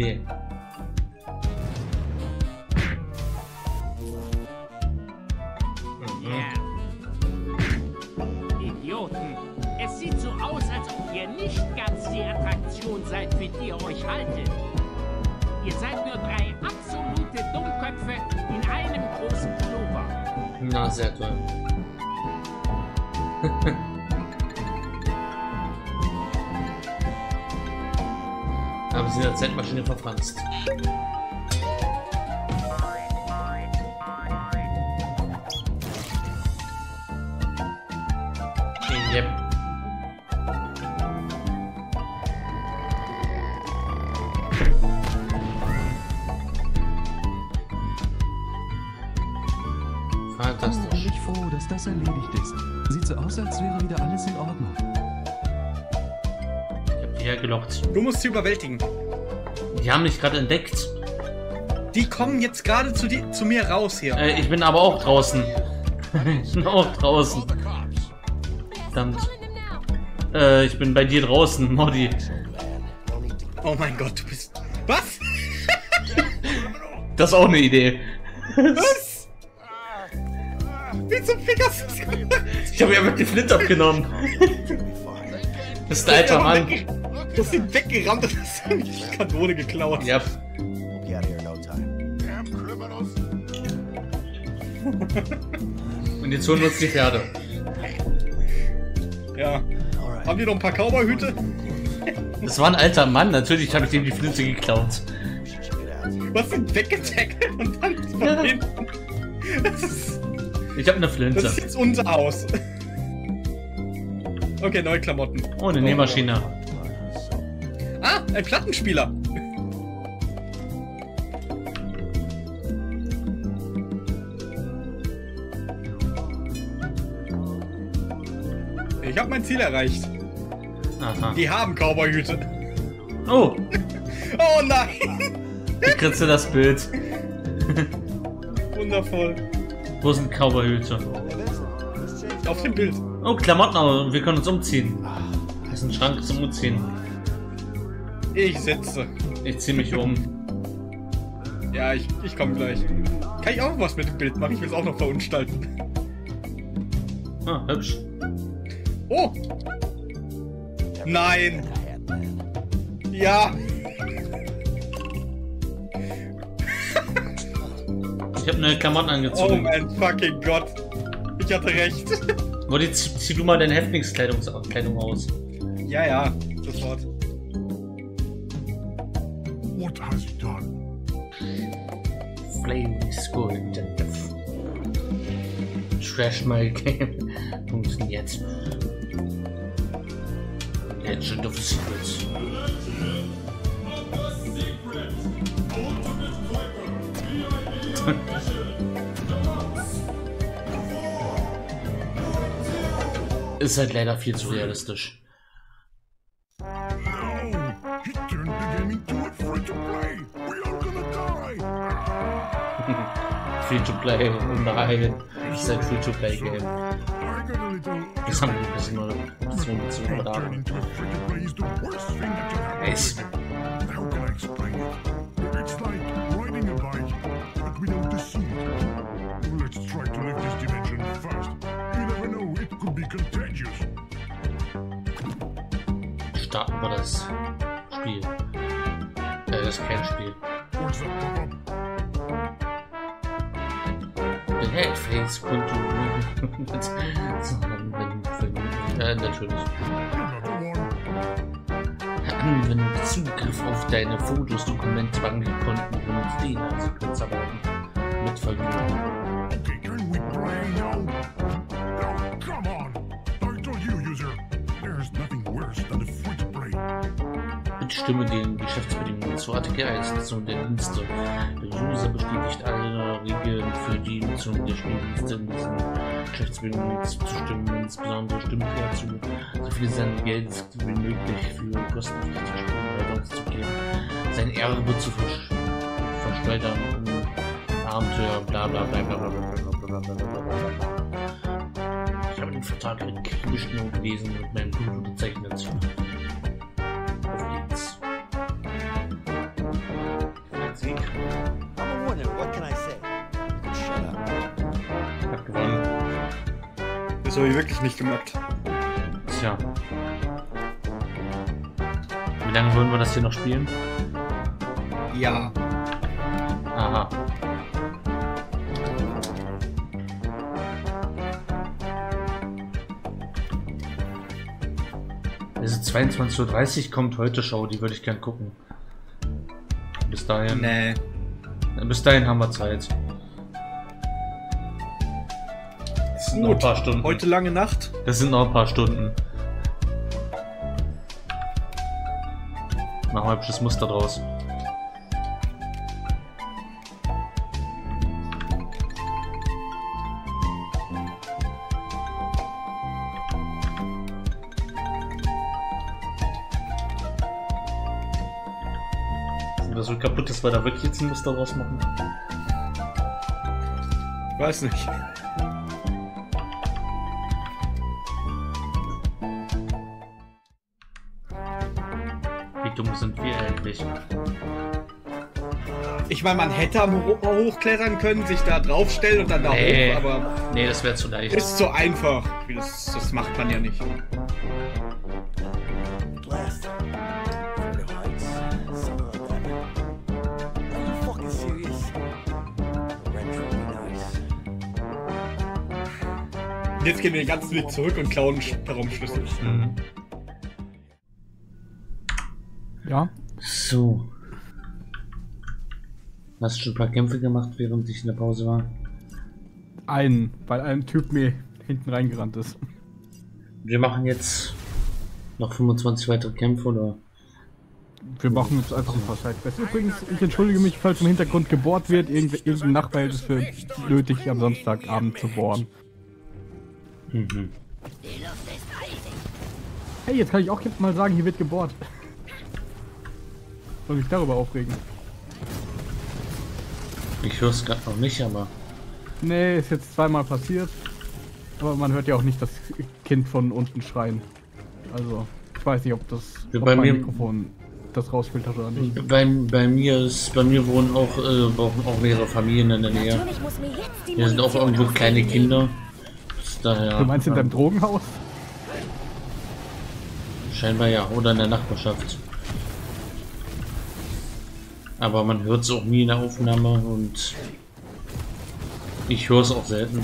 Er Zeitmaschine verfranst. Yep. Fantastisch. froh, dass das erledigt ist. Sieht so aus, als wäre wieder alles in Ordnung. Ich hab die hergelockt. Du musst sie überwältigen. Die haben mich gerade entdeckt. Die kommen jetzt gerade zu, die- zu mir raus hier. Äh, ich bin aber auch draußen. *laughs* ich bin auch draußen. Verdammt. Äh, ich bin bei dir draußen, Modi. Oh mein Gott, du bist. Was? Das ist auch eine Idee. Was? Wie zum Fick hast du das gemacht? Ich habe ja mit dem Flint abgenommen. *laughs* Das ist der alte Mann. Du hast ihn weggerammt ihm die Kanone geklaut. Ja. We'll be out of here in no time. Damn criminals. *laughs* Und jetzt holen wir uns die Pferde. Ja. Haben die noch ein paar Cowboy-Hüte? *laughs* Das war ein alter Mann, natürlich habe ich dem die Flinte geklaut. Hast ihn weggetackelt und dann von hinten. *laughs* Das ist, Ich habe eine Flinte. das ist jetzt unser Haus. Okay, neue Klamotten. Oh, eine Nähmaschine. Ein Plattenspieler. Ich habe mein Ziel erreicht. Aha. Die haben Cowboy-Hüte. Oh, *laughs* Oh nein! wie kriegst du das Bild? Wundervoll. Wo sind Cowboyhüte? Auf dem Bild. Oh, Klamotten, aber wir können uns umziehen. Das ist ein Schrank zum Umziehen. Ich setze. Ich zieh mich um. Ja, ich, ich komme gleich. Kann ich auch was mit dem Bild machen? Ich will es auch noch verunstalten. Ah, hübsch. Oh! Nein! Ja! Ich habe neue Klamotten Oh angezogen. mein fucking Gott! Ich hatte recht. Woody, zieh, zieh du mal deine Häftlingskleidung Kleidung aus. Ja, ja, sofort. What has he done? Flame School Trash my game. Funktioniert. Legend of Secrets. *laughs* Ist halt leider viel zu realistisch. Free-to-Play und bei seit Free-to-Play-Game. Das haben wir ein bisschen mal gezwungen zu überladen. Es. Starten wir das Spiel. Äh, das ist kein Spiel. Netflix-Kultur. Sondern *laughs* wenn, wenn, äh, natürlich. Wenn Zugriff auf deine Fotos, Dokumente, Bankkonten und DNA-Sequenzarbeiten also mit Vergnügen. Bestimme den Geschäftsbedingungen zu Artikel 1 Nutzung der Dienste. Der User bestätigt alle Regeln für die Nutzung der Spieldienste in diesen Geschäftsbedingungen zuzustimmen. Insbesondere stimmt er zu, so viel seines Geldes wie möglich für kostenpflichtige Spielleiter auszugeben. Sein Erbe zu verschleudern, um Abenteuer, bla bla bla bla bla bla bla bla bla bla bla bla. Ich habe den Vertrag in Kriegestimmung gelesen und mit meinem Blut unterzeichnet. Hab gewonnen. Das habe ich wirklich nicht gemacht. Tja. Wie lange wollen wir das hier noch spielen? Ja. Aha. Es ist 22.30 Uhr, kommt heute Show, die würde ich gern gucken. Bis dahin. Nee. Bis dahin haben wir Zeit. ist gut. Noch ein paar Stunden. Heute lange Nacht. Das sind noch ein paar Stunden. Machen wir ein hübsches Muster draus. Sind wir so kaputt, dass wir da wirklich jetzt ein Muster draus machen? Weiß nicht. Ich meine, man hätte am Ho hochklettern können, sich da draufstellen und dann da Nee. hoch, aber Nee, das wäre zu leicht. ist zu einfach. Das, das macht man ja nicht. Jetzt gehen wir den ganzen Weg zurück und klauen einen Raumschlüssel. Mhm. Ja. So. Hast du schon ein paar Kämpfe gemacht, während ich in der Pause war? Einen, weil ein Typ mir hinten reingerannt ist. Wir machen jetzt noch 25 weitere Kämpfe oder? Wir machen jetzt einfach ein paar Sidequests. Übrigens, ich entschuldige mich, falls im Hintergrund gebohrt wird. Irgend, irgendein Nachbar hält es für nötig, am Samstagabend zu bohren. Mhm. Hey, jetzt kann ich auch mal sagen, hier wird gebohrt. Soll mich darüber aufregen? Ich höre es gerade noch nicht, aber Nee, ist jetzt zweimal passiert. Aber man hört ja auch nicht das Kind von unten schreien. Also, ich weiß nicht, ob das Ja, ob bei mein mir- Mikrofon das rausfiltert oder nicht. bei, bei mir ist, bei mir wohnen auch, äh, wohnen auch mehrere Familien in der Nähe. Hier sind auch irgendwo kleine Kinder. Daher, Du meinst in deinem Drogenhaus? Scheinbar ja, oder in der Nachbarschaft. Aber man hört es auch nie in der Aufnahme und ich höre es auch selten.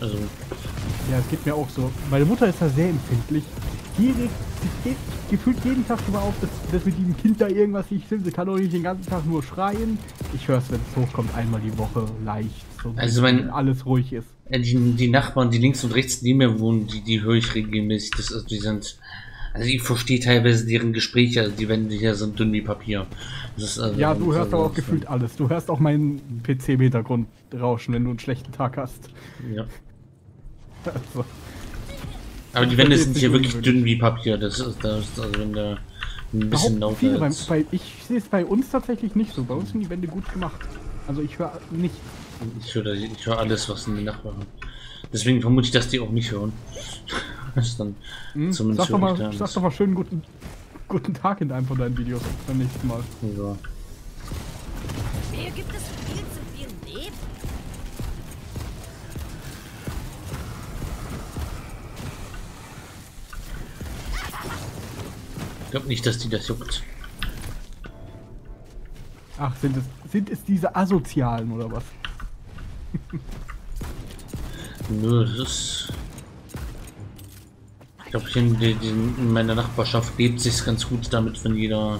Also, Ja, es geht mir auch so. Meine Mutter ist da sehr empfindlich. Die regt sich ge gefühlt jeden Tag drüber auf, dass, dass mit diesem Kind da irgendwas nicht stimmt. Sie kann doch nicht den ganzen Tag nur schreien. Ich höre es, wenn es hochkommt, einmal die Woche leicht. So, Also mein- wenn alles ruhig ist. die, die Nachbarn, die links und rechts neben mir wohnen, die, die höre ich regelmäßig. Das, also die sind, also ich verstehe teilweise deren Gespräche, also die Wände hier sind dünn wie Papier. Also, Ja, du hörst aber auch gefühlt alles. Du hörst auch meinen PC im Hintergrund rauschen, wenn du einen schlechten Tag hast. Ja. *laughs* Also, Aber die Wände sind hier wirklich dünn wie Papier. Das ist, das ist also wenn da ein bisschen lauter Bei, ist. bei, ich sehe es bei uns tatsächlich nicht so. Bei uns sind die Wände gut gemacht. Also ich höre nicht. Ich höre höre alles, was in die Nachbarn. Deswegen vermute ich, dass die auch nicht hören. Das ist dann Hm? zumindest Sag, doch mal, sag doch mal schön guten, guten Tag in einem von deinen Videos beim nächsten Mal. Ja. Hier gibt es viel zu viel Leben. Ich glaube nicht, dass die das juckt. Ach, sind es, sind es diese Asozialen oder was? Nö, das ist. Ich glaube, hier in, meiner Nachbarschaft lebt sich ganz gut damit, wenn jeder.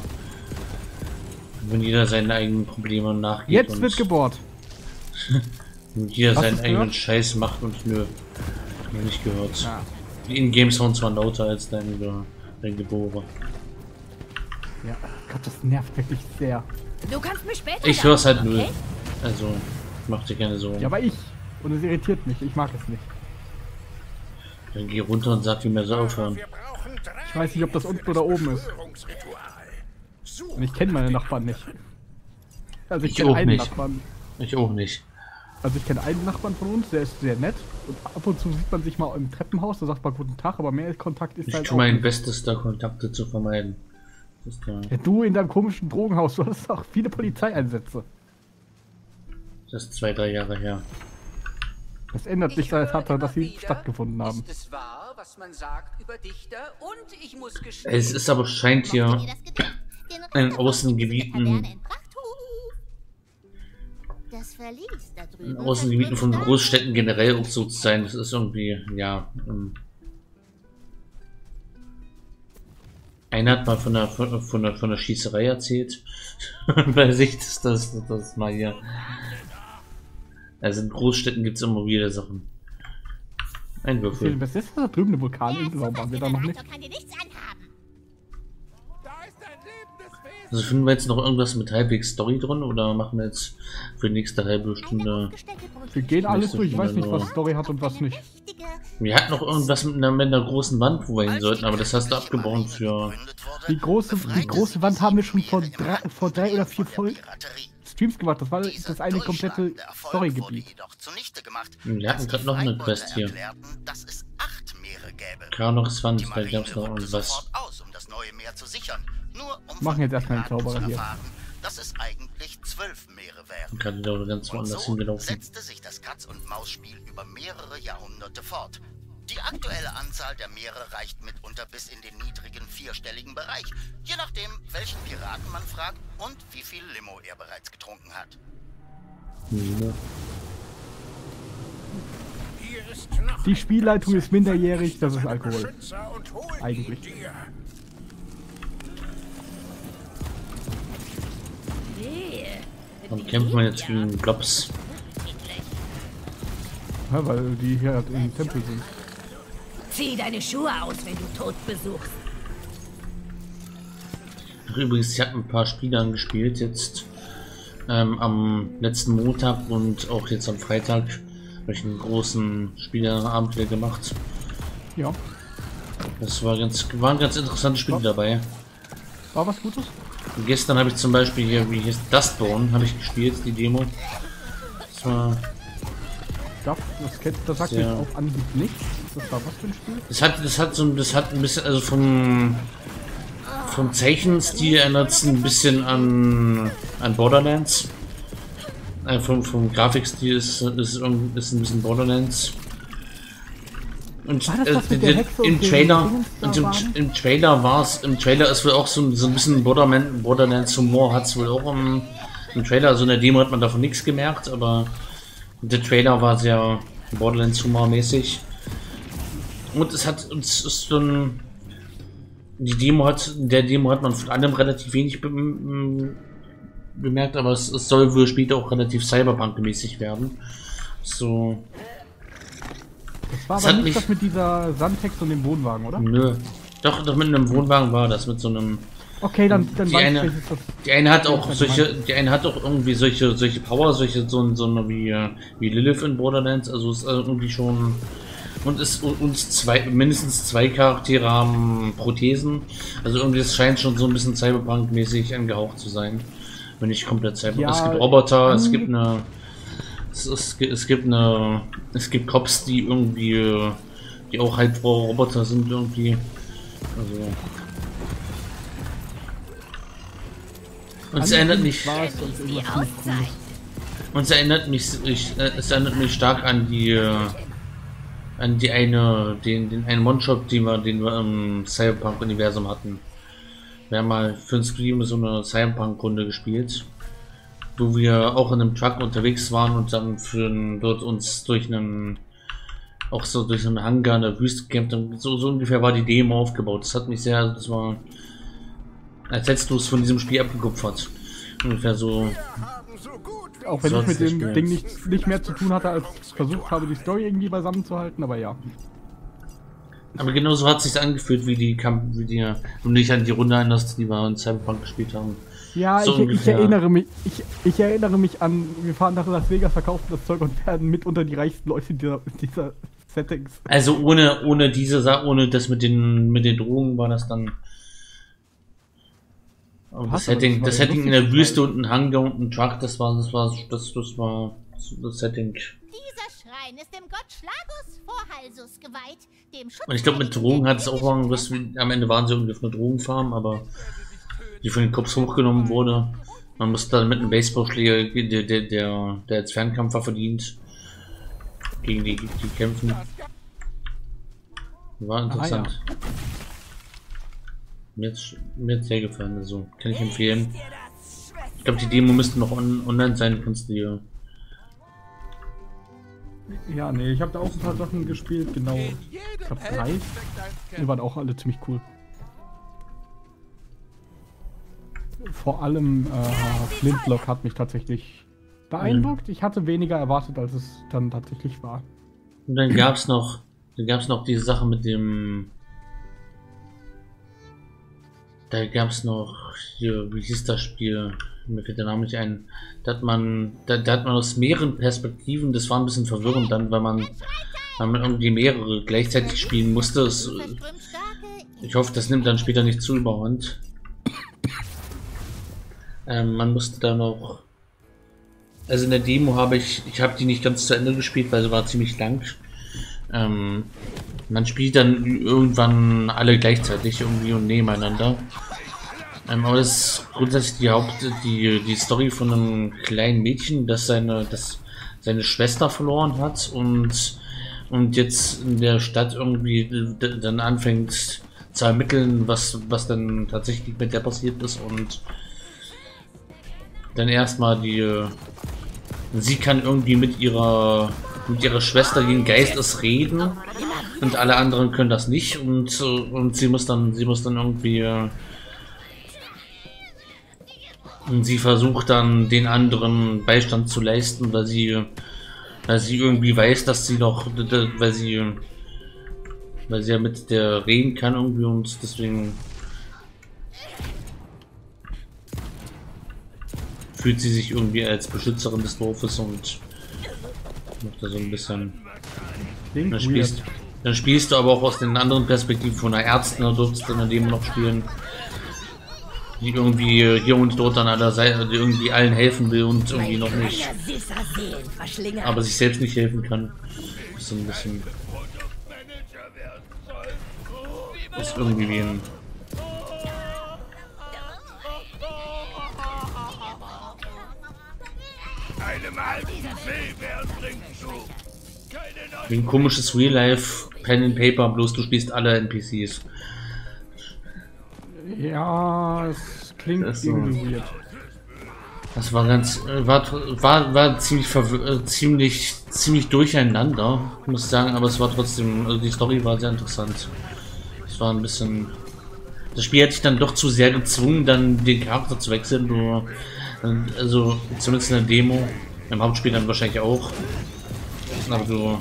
Wenn jeder seinen eigenen Problemen nachgeht. Jetzt und wird gebohrt. *laughs* und jeder Hast seinen eigenen gehört? Scheiß macht und nö. Hab ich nicht gehört. Die In-Game-Sounds waren lauter als dein, dein Gebohre. Ja, Gott, das nervt wirklich sehr. Du kannst mich später Ich höre es halt sagen, null. okay? Also, mach dir keine Sorgen. Ja, aber ich. Und es irritiert mich. Ich mag es nicht. Dann geh runter und sag, wie mir so aufhören. Ich weiß nicht, ob das unten oder oben ist. Und ich kenne meine Nachbarn nicht. Also ich, Ich kenne einen nicht. Nachbarn. Ich auch nicht. Also ich kenne einen Nachbarn von uns, der ist sehr nett. Und ab und zu sieht man sich mal im Treppenhaus, da sagt man guten Tag, aber mehr Kontakt ist Ich halt tue auch mein nicht. Bestes, da Kontakte zu vermeiden. Ja, du in deinem komischen Drogenhaus, du hast auch viele Polizeieinsätze. das ist zwei, drei Jahre her. Das ändert sich seit Tatsache, dass sie stattgefunden haben. Ist es wahr, was man sagt über Dichter? Und ich muss gestehen... Es ist aber scheint hier in Außengebieten, Das Verlies da in Außengebieten von Großstädten generell auch so zu sein. Das ist irgendwie, ja. ähm, Einer hat mal von der, von von der, von der Schießerei erzählt. *laughs* Bei sich ist das, das mal hier. Also in Großstädten gibt es immer wieder Sachen. Ein Würfel. Was ist da drüben eine Vulkaninsel? Warum waren wir da noch nicht? Also finden wir jetzt noch irgendwas mit halbwegs Story drin oder machen wir jetzt für die nächste halbe Stunde? Wir gehen alles durch. Ich weiß nicht, was Story hat und was nicht. Wir hatten noch irgendwas mit einer, mit einer großen Wand, wo wir hin sollten, aber das hast du abgebaut für. Die große, die große Wand haben wir schon vor drei, vor drei oder vier Folgen Streams gemacht. Das war das eine komplette Storygebiet. Wir hatten gerade noch eine Quest hier. Karnochs Wand, da gab es noch irgendwas. Machen jetzt erstmal einen Zauberer hier. dass es eigentlich zwölf Meere wären. Gerade da ganz Und woanders so hingelaufen. setzte sich das Katz-und-Maus-Spiel über mehrere Jahrhunderte fort. Die aktuelle Anzahl der Meere reicht mitunter bis in den niedrigen vierstelligen Bereich, je nachdem, welchen Piraten man fragt und wie viel Limo er bereits getrunken hat. Die Spielleitung ist minderjährig, das ist Alkohol. Eigentlich. Und kämpft man jetzt gegen Globs. Ja, weil die hier im Tempel sind. Zieh deine Schuhe aus, wenn du Tod besuchst. Übrigens, ich habe ein paar Spiele angespielt jetzt ähm, am letzten Montag und auch jetzt am Freitag habe ich einen großen Spieleabend wieder gemacht. Ja. Das war ganz, waren ganz interessante Spiele dabei. War was Gutes? Und gestern habe ich zum Beispiel hier, wie hieß Dustborn, habe ich gespielt, die Demo. Das war, Das, kennt, das sagt Ja. mir auf Anhieb nichts. Das war was für ein Spiel? das hat, das hat so, ein- das hat ein bisschen, also vom, vom Zeichenstil erinnert es ein bisschen an, an Borderlands. Äh, vom, vom Grafikstil ist, ist, irgend- ist ein bisschen Borderlands. Und das äh, das Hexe im den Trailer, und im, im Trailer war es, im Trailer ist wohl auch so, ein- so ein bisschen Borderlands Humor hat es wohl auch im, im Trailer, also in der Demo hat man davon nichts gemerkt, aber der Trailer war sehr Borderlands Humor mäßig. Und es hat uns ist so ein, die Demo hat, der Demo hat man von allem relativ wenig be bemerkt, aber es, es soll wohl später auch relativ Cyberpunk-mäßig werden. So, Das war Es aber nicht mich- das mit dieser Sandtext und dem Wohnwagen, oder? nö. Doch, doch mit einem Wohnwagen war das, mit so einem. Okay, dann, dann die ich, eine, die eine hat auch welches solche, die eine hat auch irgendwie solche, solche Power, solche so, so eine wie, äh, wie Lilith in Borderlands, also ist also irgendwie schon und ist uns zwei, mindestens zwei Charaktere haben Prothesen, also irgendwie es scheint schon so ein bisschen Cyberpunk-mäßig angehaucht zu sein, wenn nicht komplett Cyberpunk. Ja, es gibt Roboter, es gibt eine, es, es, gibt- es gibt eine, es gibt Cops, die irgendwie, äh, die auch halt Roboter sind irgendwie, also Und es erinnert mich. Und es erinnert mich, ich, äh, es erinnert mich stark an die, äh, an die eine, den, den einen One-Shot, den wir, den wir im Cyberpunk-Universum hatten. Wir haben mal für den Stream so eine Cyberpunk-Runde gespielt, wo wir auch in einem Truck unterwegs waren und dann für einen, dort uns durch einen, auch so durch einen Hangar in der Wüste gekämpft haben. So, so ungefähr war die Demo aufgebaut. Das hat mich sehr, das war, als hättest du es von diesem Spiel abgekupfert. Ungefähr so. Auch wenn ich mit dem. Ding nicht, nicht mehr zu tun hatte, als ich versucht habe, die Story irgendwie beisammen zu halten, aber ja. Aber genauso hat es sich angefühlt, wie die Kamp wie die, und nicht an die Runde erinnerst, die wir in Cyberpunk gespielt haben. Ja, So ich, ich erinnere mich, ich, ich erinnere mich an, wir fahren nach Las Vegas, verkaufen das Zeug und werden mitunter die reichsten Leute dieser, dieser Settings. Also ohne, ohne diese Sache, ohne das mit den, mit den Drogen war das dann. Aber das Setting, das ja Setting in der Wüste und ein Hangar und ein Truck, das war, das war, das, das war das Setting. Dieser Schrein ist dem Gott Schlagus Vorhalsus geweiht, dem Schutz Und ich glaube, mit Drogen hat es auch irgendwas, am Ende waren sie irgendwie auf einer Drogenfarm, aber die von den Cops hochgenommen wurde. Man musste dann mit einem Baseballschläger, der, der, der, der als Fernkampfer verdient, gegen die, die kämpfen. War interessant. Mir hat's, mir hat's sehr gefallen, also kann ich empfehlen. Ich glaube, die Demo müsste noch on, online sein, kannst du dir. Ja, nee, ich habe da auch ein paar Sachen gespielt, genau. Ich glaube drei. Die waren auch alle ziemlich cool. Vor allem äh, Flintlock hat mich tatsächlich beeindruckt. Ich hatte weniger erwartet, als es dann tatsächlich war. Und dann gab's noch, dann gab's noch diese Sache mit dem. Da gab's noch hier, wie hieß das Spiel? Mir fällt der Name nicht ein. Da hat man, da, da hat man aus mehreren Perspektiven, das war ein bisschen verwirrend dann, weil man weil man irgendwie mehrere gleichzeitig spielen musste. Das, ich hoffe, das nimmt dann später nicht zu überhand. Ähm, man musste da noch... Also in der Demo habe ich, ich habe die nicht ganz zu Ende gespielt, weil sie war ziemlich lang. Ähm, man spielt dann irgendwann alle gleichzeitig irgendwie und nebeneinander. Ähm, aber das ist grundsätzlich die Haupt, die, die Story von einem kleinen Mädchen, das seine, das seine Schwester verloren hat und, und jetzt in der Stadt irgendwie dann anfängt zu ermitteln, was, was dann tatsächlich mit der passiert ist und dann erstmal die, sie kann irgendwie mit ihrer, mit ihrer Schwester gegen Geistes reden und alle anderen können das nicht und, und sie muss dann, sie muss dann irgendwie und sie versucht dann den anderen Beistand zu leisten, weil sie, weil sie irgendwie weiß, dass sie noch, weil sie, weil sie ja mit der reden kann irgendwie und deswegen fühlt sie sich irgendwie als Beschützerin des Dorfes und macht da so ein bisschen. Dann spielst, dann spielst du aber auch aus den anderen Perspektiven von der Ärztin, da durftest du in dem noch spielen die irgendwie hier und dort an aller Seite die irgendwie allen helfen will und irgendwie noch nicht. Aber sich selbst nicht helfen kann. Ist so ein bisschen. Ist irgendwie wie ein. Wie ein komisches Real Life Pen and Paper, bloß du spielst alle NPCs. Ja, es klingt Das irgendwie so. weird. Das war ganz, äh, war, war, war ziemlich, äh, ziemlich, ziemlich durcheinander, muss ich sagen, aber es war trotzdem, also die Story war sehr interessant. Es war ein bisschen, das Spiel hat dich dann doch zu sehr gezwungen, dann den Charakter zu wechseln, äh, also zumindest in der Demo, im Hauptspiel dann wahrscheinlich auch, aber du,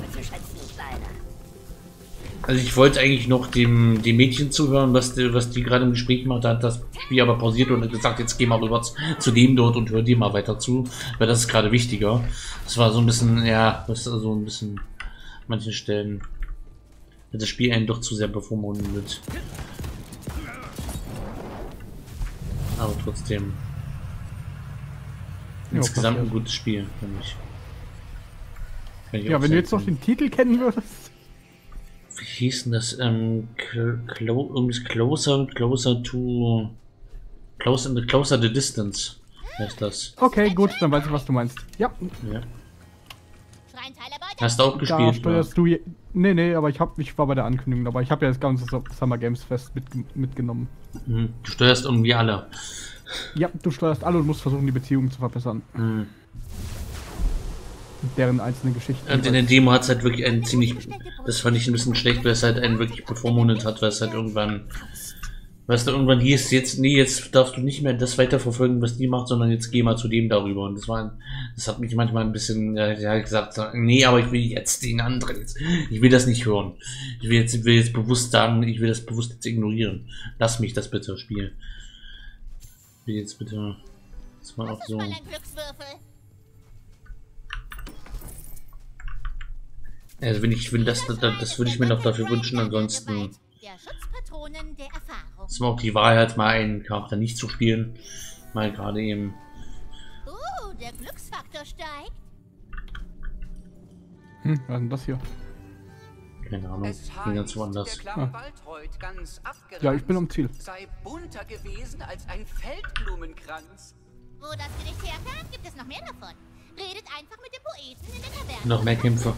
also ich wollte eigentlich noch dem, dem Mädchen zuhören, was die, was die gerade im Gespräch macht. Da hat das Spiel aber pausiert und hat gesagt, jetzt geh mal rüber zu- dem dort und hör dir mal weiter zu, weil das ist gerade wichtiger. Das war so ein bisschen, ja, das ist so ein bisschen, an manchen Stellen hat das Spiel einen doch zu sehr bevormundet. Aber trotzdem Ja, insgesamt ein gutes Spiel, finde ich. Kann ich Ja, wenn du jetzt noch den Titel kennen würdest. Wie hieß denn das? Ähm, cl clo irgendwas closer, closer to. Closer, closer the distance heißt das. Okay, gut, dann weiß ich, was du meinst. Ja. Ja. Hast du auch Da gespielt? ne? steuerst du. je- Nee, nee, aber ich, hab, ich war bei der Ankündigung dabei. Ich habe ja das ganze So- Summer Games Fest mit, mitgenommen. Mhm. Du steuerst irgendwie alle. Ja, du steuerst alle und musst versuchen, die Beziehung zu verbessern. Mhm. Und deren einzelne Geschichten. Und in der Demo hat es halt wirklich einen ziemlich. Das fand ich ein bisschen schlecht, weil es halt einen wirklich bevormundet hat, weil es halt irgendwann. Weißt du, irgendwann hieß jetzt, nee, jetzt darfst du nicht mehr das weiterverfolgen, was die macht, sondern jetzt geh mal zu dem darüber. Und das war, das hat mich manchmal ein bisschen, ja, gesagt, nee, aber ich will jetzt den anderen jetzt. Ich will das nicht hören. Ich will jetzt, ich will jetzt bewusst sagen, ich will das bewusst jetzt ignorieren. Lass mich das bitte spielen. Ich will jetzt bitte, das war auch so. Also wenn ich, wenn das, das, das würde ich mir noch dafür wünschen, ansonsten. Ist mir auch die Wahl, halt mal einen Charakter nicht zu spielen. Mal gerade eben. Uh, der Glücksfaktor steigt. Hm, was ist denn das hier? Keine Ahnung. Es Ich bin ganz woanders. der Ah. Ganz Ja, ich bin am Ziel. sei bunter gewesen als ein Feldblumenkranz. Wo das Gericht herkam, gibt es noch mehr davon. Redet einfach mit dem Poeten in der Taverne. Noch mehr Kämpfe.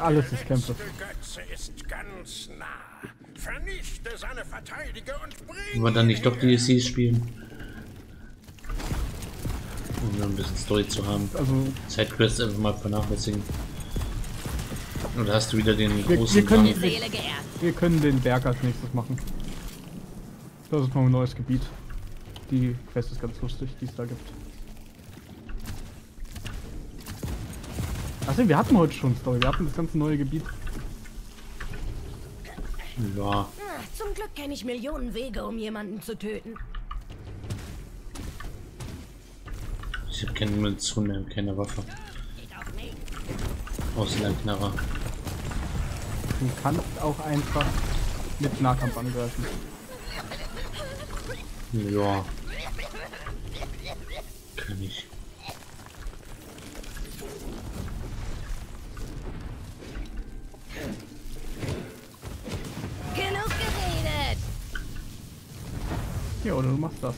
Alles ist Kämpfe. Und wir dann nicht doch DLCs spielen? Um nur ein bisschen Story zu haben. Also- Sidequests einfach mal vernachlässigen. Oder hast du wieder den Wir, großen wir, können, wir, wir können den Berg als nächstes machen. Das ist noch ein neues Gebiet. Die Quest ist ganz lustig, die es da gibt. Achso, wir hatten heute schon Story. Wir hatten das ganze neue Gebiet. Ja. Ah, zum Glück kenne ich Millionen Wege, um jemanden zu töten. Ich habe keine Munition mehr, keine Waffe. Außer der Knarre. Du kannst auch einfach mit Nahkampf angreifen. Ja. Kann ich. Genug geredet! Ja, oder du machst das.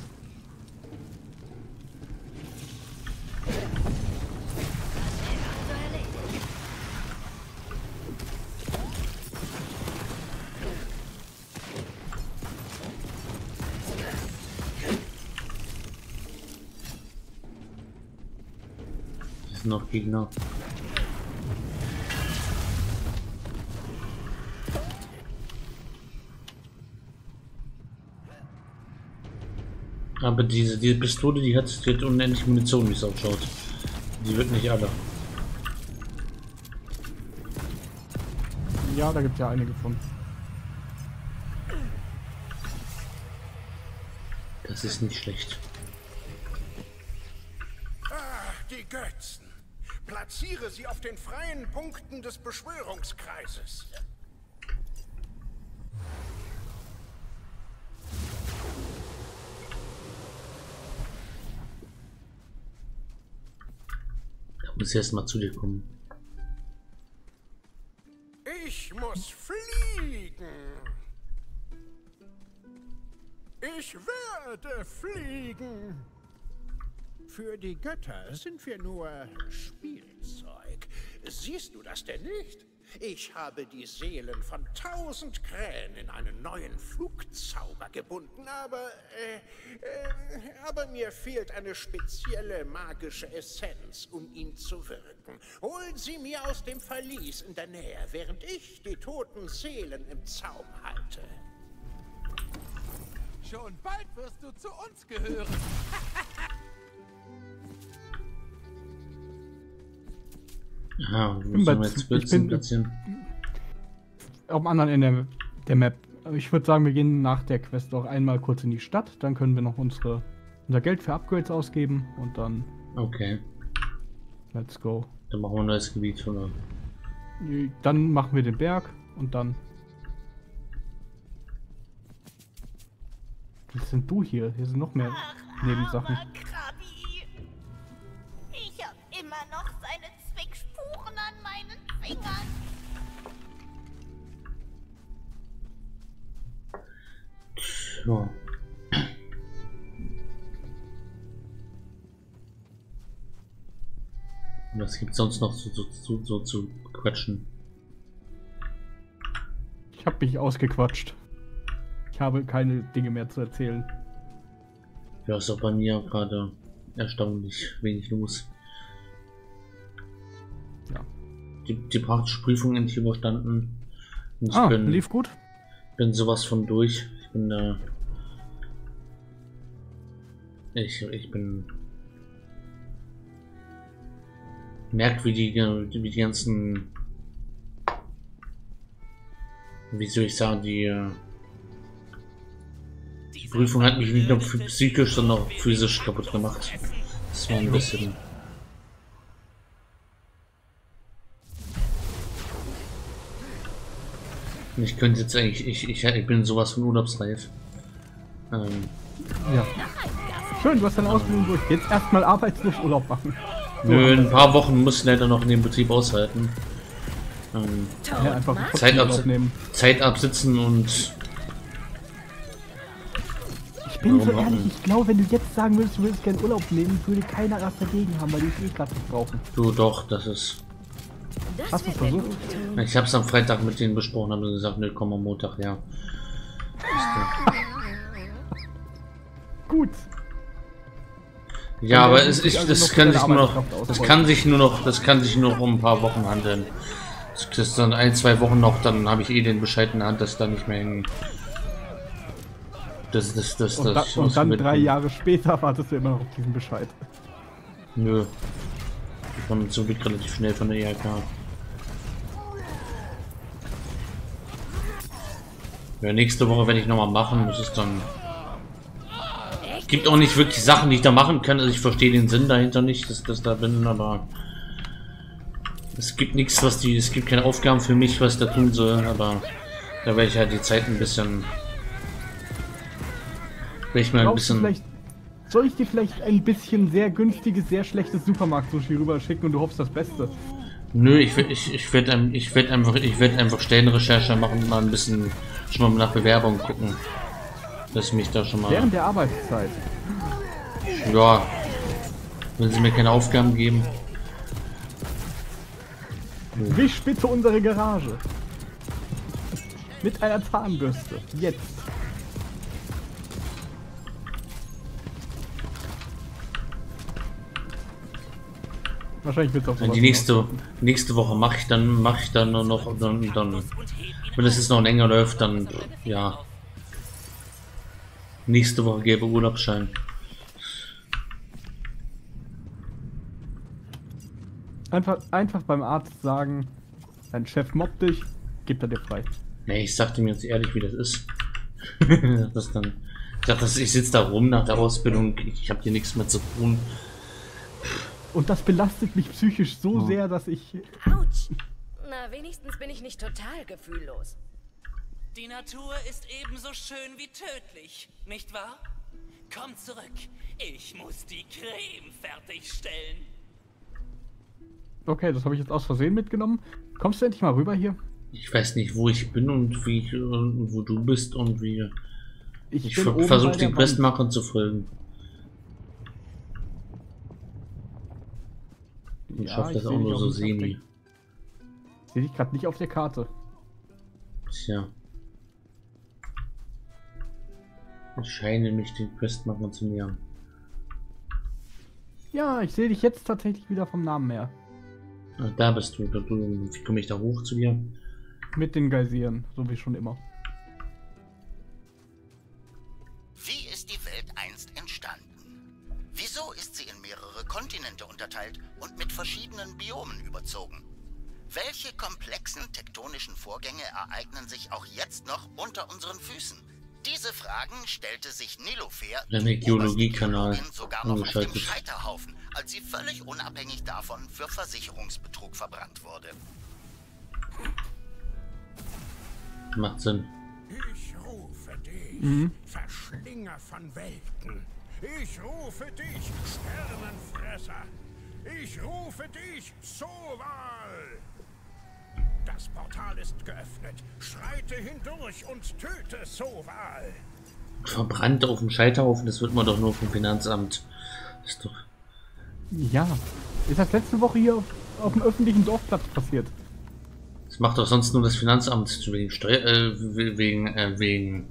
Noch Gegner. Aber diese, diese Pistole, die hat, die hat unendlich Munition, wie es ausschaut. Die wird nicht alle. Ja, da gibt es ja einige von. Das ist nicht schlecht. Ah, die Götzen. Platziere sie auf den freien Punkten des Beschwörungskreises. Muss erst mal zu dir kommen. Ich muss fliegen. Ich werde fliegen. Für die Götter sind wir nur Spielzeug. Siehst du das denn nicht? Ich habe die Seelen von tausend Krähen in einen neuen Flugzauber gebunden, aber, äh, äh, aber mir fehlt eine spezielle magische Essenz, um ihn zu wirken. Holen Sie mir aus dem Verlies in der Nähe, während ich die toten Seelen im Zaum halte. Schon bald wirst du zu uns gehören. *laughs* Aha, Ich bin, bei, jetzt ich Blitzen bin platzieren? am anderen Ende der Map. Ich würde sagen, wir gehen nach der Quest auch einmal kurz in die Stadt. Dann können wir noch unsere, unser Geld für Upgrades ausgeben und dann Okay. let's go. Dann machen wir ein neues Gebiet, oder? Dann machen wir den Berg und dann. Was sind du hier? Hier sind noch mehr Nebensachen. Fingern. Und Was gibt's sonst noch so, so, so, so zu quatschen? Ich habe mich ausgequatscht. Ich habe keine Dinge mehr zu erzählen. Ja, ist auch bei mir gerade erstaunlich wenig los. Ja. Die, die praktische Prüfung endlich überstanden. Und ich Ah, bin, lief gut. bin sowas von durch. Ich bin äh, ich, ich bin merkt, wie die, wie die ganzen wie soll ich sagen, die, äh, die Prüfung hat mich nicht nur psychisch, sondern auch physisch kaputt gemacht. Das war ein bisschen. Ich könnte jetzt eigentlich, ich, ich, ich bin sowas von urlaubsreif. Ähm, Ja. Schön, du hast deine Ausbildung durch. Jetzt erstmal arbeitslos Urlaub machen. Nö, ein paar Wochen muss ich leider noch in dem Betrieb aushalten. Ähm, Ja, einfach Zeit, abs. Zeit absitzen und Ich bin so ehrlich, ich glaube, wenn du jetzt sagen würdest, du würdest gerne Urlaub nehmen, würde keiner was dagegen haben, weil die es eh gerade brauchen. du doch, das ist. Hast du es versucht? Ich hab's am Freitag mit denen besprochen, haben sie gesagt, ne, komm am Montag her. Gut. Ja, Und aber es, ich ich, also das kann sich nur noch, das kann sich nur noch, das kann sich nur noch um ein paar Wochen handeln. Das ist dann ein, zwei Wochen noch, dann habe ich eh den Bescheid in der Hand, dass da nicht mehr irgendwie. Das, das, das, Und, da, das und dann mit- drei Jahre später wartest du immer noch auf diesen Bescheid. Nö. Die kommen zum Glück relativ schnell von der E Ja, nächste Woche werde ich nochmal machen. Das ist dann. Es gibt auch nicht wirklich Sachen, die ich da machen kann. Also ich verstehe den Sinn dahinter nicht, dass ich das da bin, aber. Es gibt nichts, was die. Es gibt keine Aufgaben für mich, was ich da tun soll, aber da werde ich halt die Zeit ein bisschen. Werde ich mal ein bisschen. soll ich dir vielleicht ein bisschen sehr günstiges, sehr schlechtes Supermarkt-Sushi rüberschicken und du hoffst das Beste? Nö, ich, ich, ich werde ich werd einfach, ich werd einfach Stellenrecherche machen, mal ein bisschen schon mal nach Bewerbung gucken. Dass ich mich da schon mal. Während der Arbeitszeit. Ja. Wenn sie mir keine Aufgaben geben. Wisch bitte unsere Garage. Mit einer Zahnbürste. Jetzt. Wahrscheinlich wird es auch die nächste, nächste Woche mache ich dann, mache ich dann nur noch, dann, dann, wenn es jetzt noch länger läuft, dann, ja. Nächste Woche gäbe Urlaubsschein. Einfach, einfach beim Arzt sagen, dein Chef mobbt dich, gibt er dir frei. Nee, ich sagte mir jetzt ehrlich, wie das ist. *laughs* das dann, ich dachte, das- ich sitze da rum nach der Ausbildung, ich habe hier nichts mehr zu tun. Und das belastet mich psychisch so Oh. sehr, dass ich. Autsch! Na, wenigstens bin ich nicht total gefühllos. Die Natur ist ebenso schön wie tödlich, nicht wahr? Komm zurück. Ich muss die Creme fertigstellen. Okay, das habe ich jetzt aus Versehen mitgenommen. Kommst du endlich mal rüber hier? Ich weiß nicht, wo ich bin und wie ich, und wo du bist und wie. Ich Ich, versuche den Questmachern zu folgen. Ich Ja, schaffe das auch nur so semi. Sehe ich gerade nicht auf der Karte. Tja. Ich scheine mich den Questmachern zu nähern. Ja, ich sehe dich jetzt tatsächlich wieder vom Namen her. Ah, Da bist du. Wie komme ich da hoch zu dir? Mit den Geysiren, so wie schon immer. Wie ist die Welt einst entstanden? Wieso ist sie in mehrere Kontinente unterteilt und mit verschiedenen Biomen überzogen? Welche komplexen tektonischen Vorgänge ereignen sich auch jetzt noch unter unseren Füßen? Diese Fragen stellte sich Nilofer, der Geologiekanal sogar noch auf dem angeschaltet. Scheiterhaufen, als sie völlig unabhängig davon für Versicherungsbetrug verbrannt wurde. Macht Sinn. Ich rufe dich, Mhm. Verschlinger von Welten. Ich rufe dich, Sternenfresser. Ich rufe dich, Soval. Das Portal ist geöffnet. Schreite hindurch und töte Soval. Verbrannt auf dem Scheiterhaufen, das wird man doch nur vom Finanzamt. Das ist doch. Ja. Ist das letzte Woche hier auf, auf dem öffentlichen Dorfplatz passiert? Das macht doch sonst nur das Finanzamt wegen Steuer, äh, wegen, äh, wegen,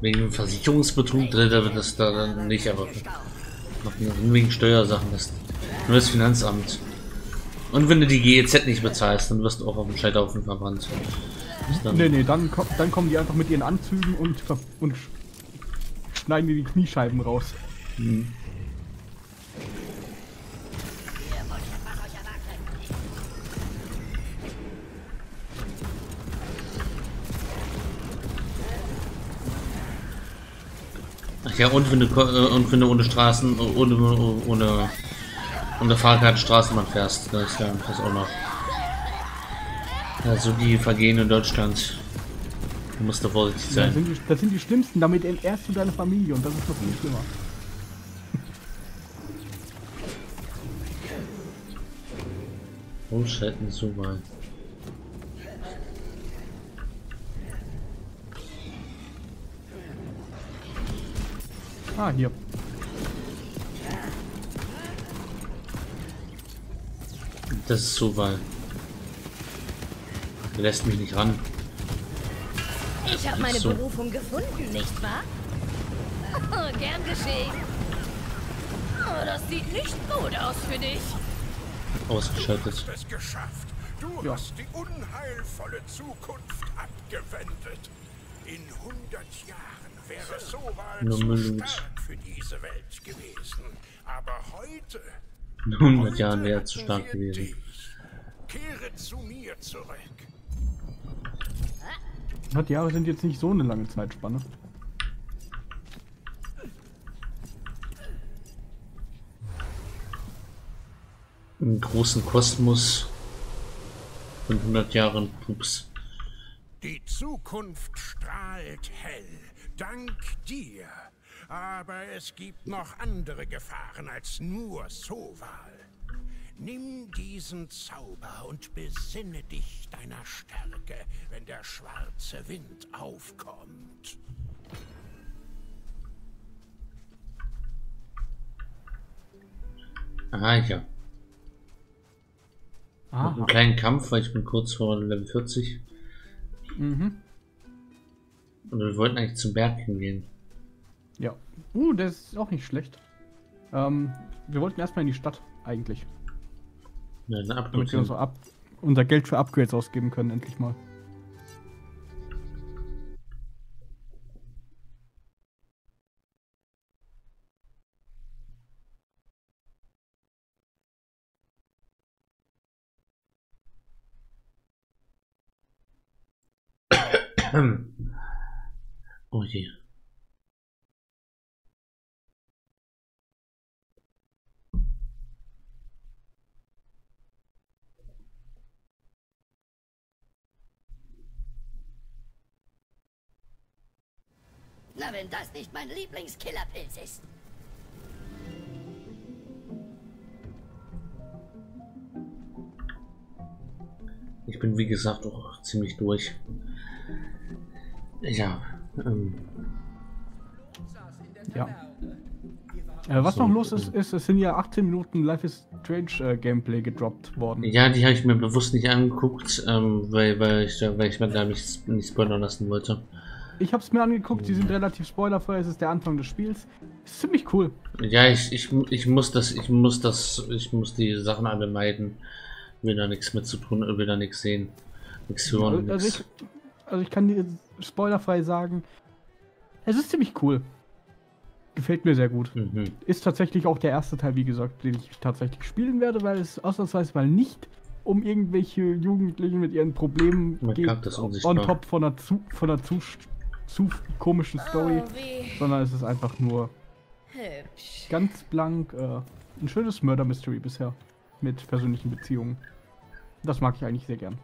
wegen Versicherungsbetrug, da wird das da dann nicht, aber wegen Steuersachen, das nur das Finanzamt. Und wenn du die GEZ nicht bezahlst, dann wirst du auch auf dem Scheiterhaufen verbrannt. Dann- Nee, nee, dann, dann kommen die einfach mit ihren Anzügen und, und sch schneiden dir die Kniescheiben raus. Mhm. Ach ja, und wenn du, äh, und wenn du ohne Straßen, ohne, ohne, ohne Fahrkarte Straßenbahn fährst, das ist ja das auch noch. Also die vergehen in Deutschland. Du musst da vorsichtig Das sein. sind, die, das sind die schlimmsten, damit entehrst du deine Familie und das ist noch viel schlimmer. *laughs* Umschalten so mal. Ah, hier. Das ist Zufall. Der lässt mich nicht ran. Ich habe meine So. Berufung gefunden, nicht wahr? *laughs* Oh, gern geschehen. Oh, das sieht nicht gut aus für dich. Ausgeschaltet. Du hast es geschafft. Du hast die unheilvolle Zukunft abgewendet. In 100 Jahren wäre Soval Nur zu stark für diese Welt gewesen. Aber heute In 100 Jahren wäre er zu stark gewesen. kehre zu mir zurück. 100 Jahre sind jetzt nicht so eine lange Zeitspanne. Im großen Kosmos von 100 Jahren Pups. Die Zukunft strahlt hell, dank dir. Aber es gibt noch andere Gefahren als nur Soval. Nimm diesen Zauber und besinne dich deiner Stärke, wenn der schwarze Wind aufkommt. Aha, ja. Aha. Einen kleinen Kampf, weil ich bin kurz vor Level 40. Mhm. Und wir wollten eigentlich zum Berg hingehen. Ja. Uh, das ist auch nicht schlecht. Ähm, wir wollten erstmal in die Stadt, eigentlich. Ja, Damit wir unser, Up unser Geld für Upgrades ausgeben können, endlich mal. *coughs* Oh je. Na, wenn das nicht mein Lieblingskillerpilz ist. Ich bin wie gesagt auch ziemlich durch. Ja. Ähm, Ja. Äh, was So, noch los ist, ist, es sind ja 18 Minuten Life is Strange äh, Gameplay gedroppt worden. ja, die habe ich mir bewusst nicht angeguckt, ähm, weil, weil, ich, weil ich mir da nicht, nicht spoilern lassen wollte. Ich habe es mir angeguckt, die sind relativ spoilerfrei, es ist der Anfang des Spiels. Ist ziemlich cool. Ja, ich, ich, ich muss das, ich muss das, ich muss die Sachen alle meiden. Will da nichts mit zu tun, will da nichts sehen. Nichts hören, Also nichts. ich, also ich kann dir spoilerfrei sagen, es ist ziemlich cool. Gefällt mir sehr gut. Mhm. Ist tatsächlich auch der erste Teil, wie gesagt, den ich tatsächlich spielen werde, weil es ausnahmsweise mal nicht um irgendwelche Jugendlichen mit ihren Problemen Man geht, on top von einer zu, von einer zu, zu komischen Story, Oh, sondern es ist einfach nur hübsch. ganz blank äh, ein schönes Murder Mystery bisher mit persönlichen Beziehungen. Das mag ich eigentlich sehr gern.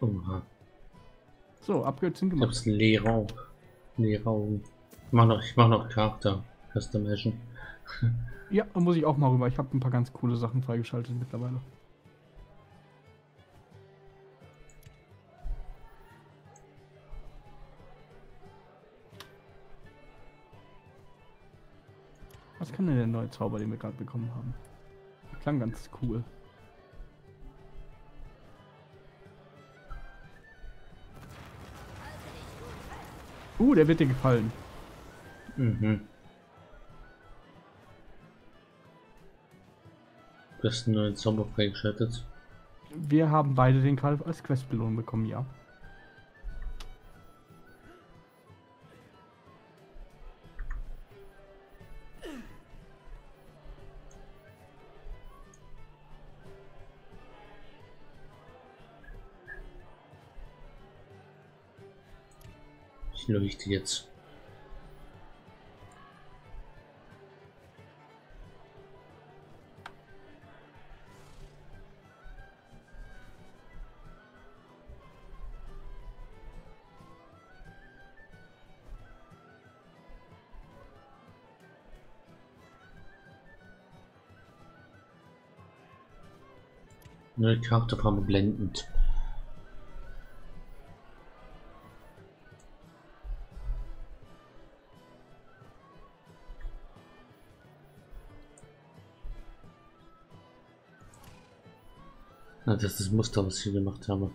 Oha. So, Upgrades sind Ich gemacht. hab's leerer. Leerer. Ich mach noch, ich mach noch Charakter Customation. Ja, da muss ich auch mal rüber. Ich habe ein paar ganz coole Sachen freigeschaltet mittlerweile. Was kann denn der neue Zauber, den wir gerade bekommen haben? Klang ganz cool. Uh, der wird dir gefallen. Mhm. Du einen neuen Zauber freigeschaltet. Wir haben beide den gerade als Questbelohnung bekommen, ja. Ich leuchte jetzt. Neue Charakterfarbe blendend. Na, das ist das Muster, was ich hier gemacht habe.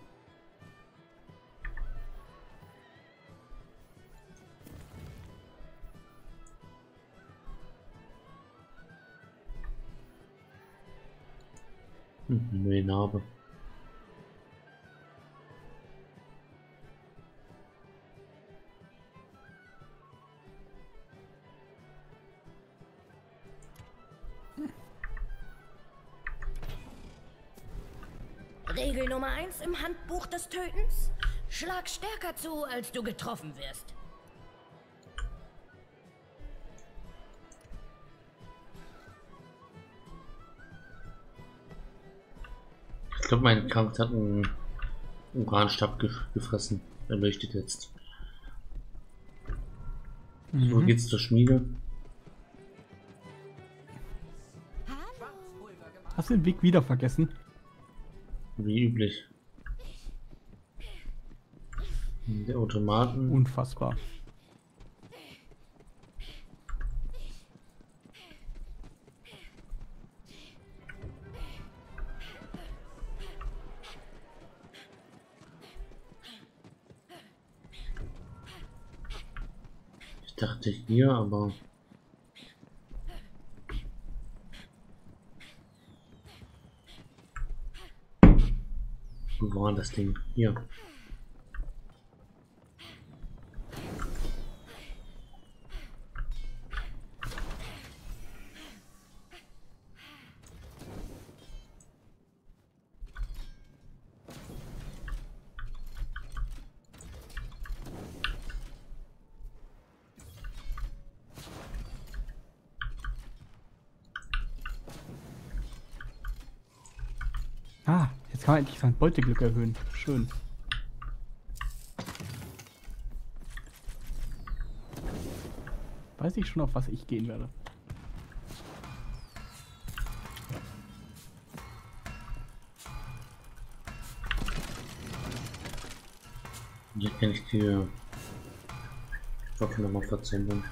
stärker zu, als du getroffen wirst. Ich glaube, mein Kampf hat einen Uranstab gefressen. Er leuchtet jetzt. Mhm. Wo geht's zur Schmiede? Hast du den Weg wieder vergessen? Wie üblich. Der Automaten. Unfassbar. Ich dachte hier, aber. Wo war das Ding? Hier. Ah, jetzt kann Beuteglück erhöhen. Schön. Weiß ich schon, auf was ich gehen werde. Hier kenne ich die Waffe nochmal verzählen.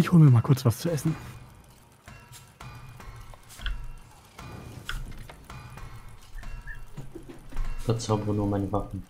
Ich hole mir mal kurz was zu essen. Verzaubere nur meine Waffen.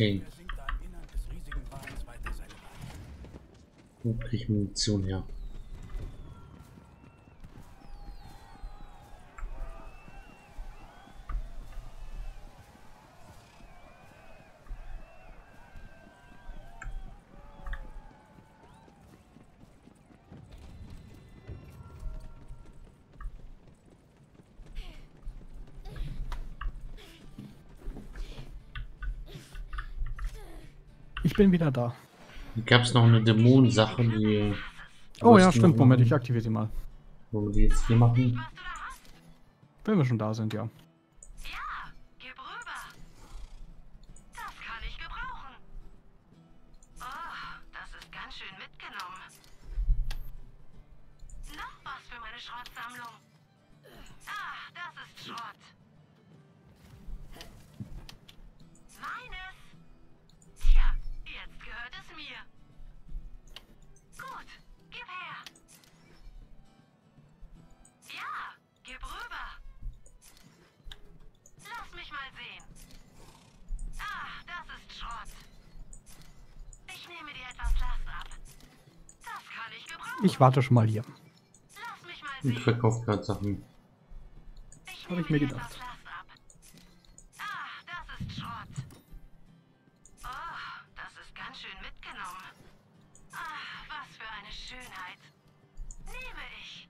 Okay. Wo krieg ich Munition her? Ich bin wieder da. Gab es noch eine Dämonensache, die. Oh ja, stimmt. Moment, ich aktiviere sie mal. Wo wir die jetzt hier machen. Wenn wir schon da sind, ja. Ich. Ich warte schon mal hier. Lass mich mal Ich sehen. verkaufe gerade Sachen. Habe ich mir gedacht. Ah, das ist Schrott. Oh, das ist ganz schön mitgenommen. Ah, was für eine Schönheit. Nehme ich.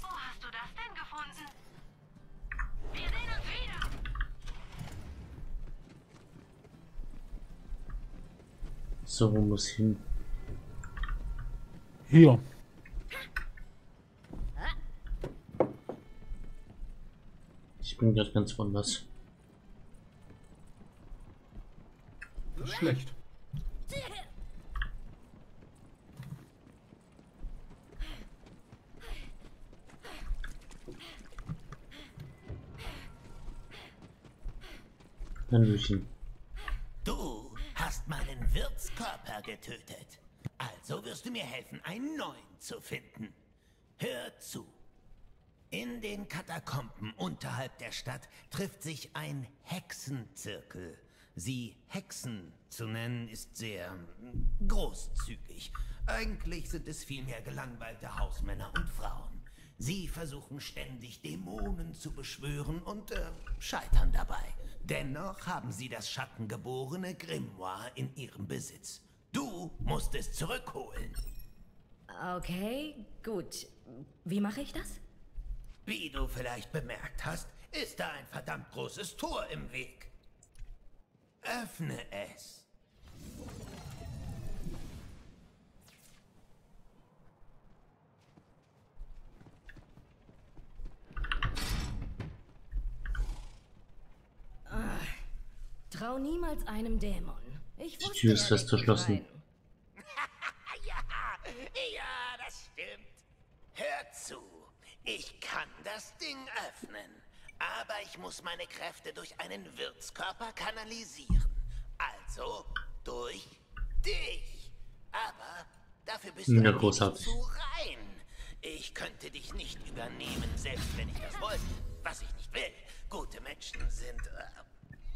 Wo hast du das denn gefunden? Wir sehen uns wieder. So, wo muss ich hin? Hier. Ich bin gerade ganz woanders. Schlecht. Hallöchen. Du hast meinen Wirtskörper getötet. Du mir helfen, einen neuen zu finden. Hör zu. In den Katakomben unterhalb der Stadt trifft sich ein Hexenzirkel. Sie Hexen zu nennen ist sehr mm, großzügig. Eigentlich sind es vielmehr gelangweilte Hausmänner und Frauen. Sie versuchen ständig Dämonen zu beschwören und äh, scheitern dabei. Dennoch haben sie das schattengeborene Grimoire in ihrem Besitz. Du musst es zurückholen. Okay, gut. Wie mache ich das? Wie du vielleicht bemerkt hast, ist da ein verdammt großes Tor im Weg. Öffne es. Ah, trau niemals einem Dämon. Ich Die wusste, Tür er ist fest verschlossen. meiden. *laughs* Ja, das stimmt. Hör zu. Ich kann das Ding öffnen. Aber ich muss meine Kräfte durch einen Wirtskörper kanalisieren. Also durch dich. Aber dafür bist Ja, du ein großartig. zu rein. Ich könnte dich nicht übernehmen, selbst wenn ich das wollte. Was ich nicht will. Gute Menschen sind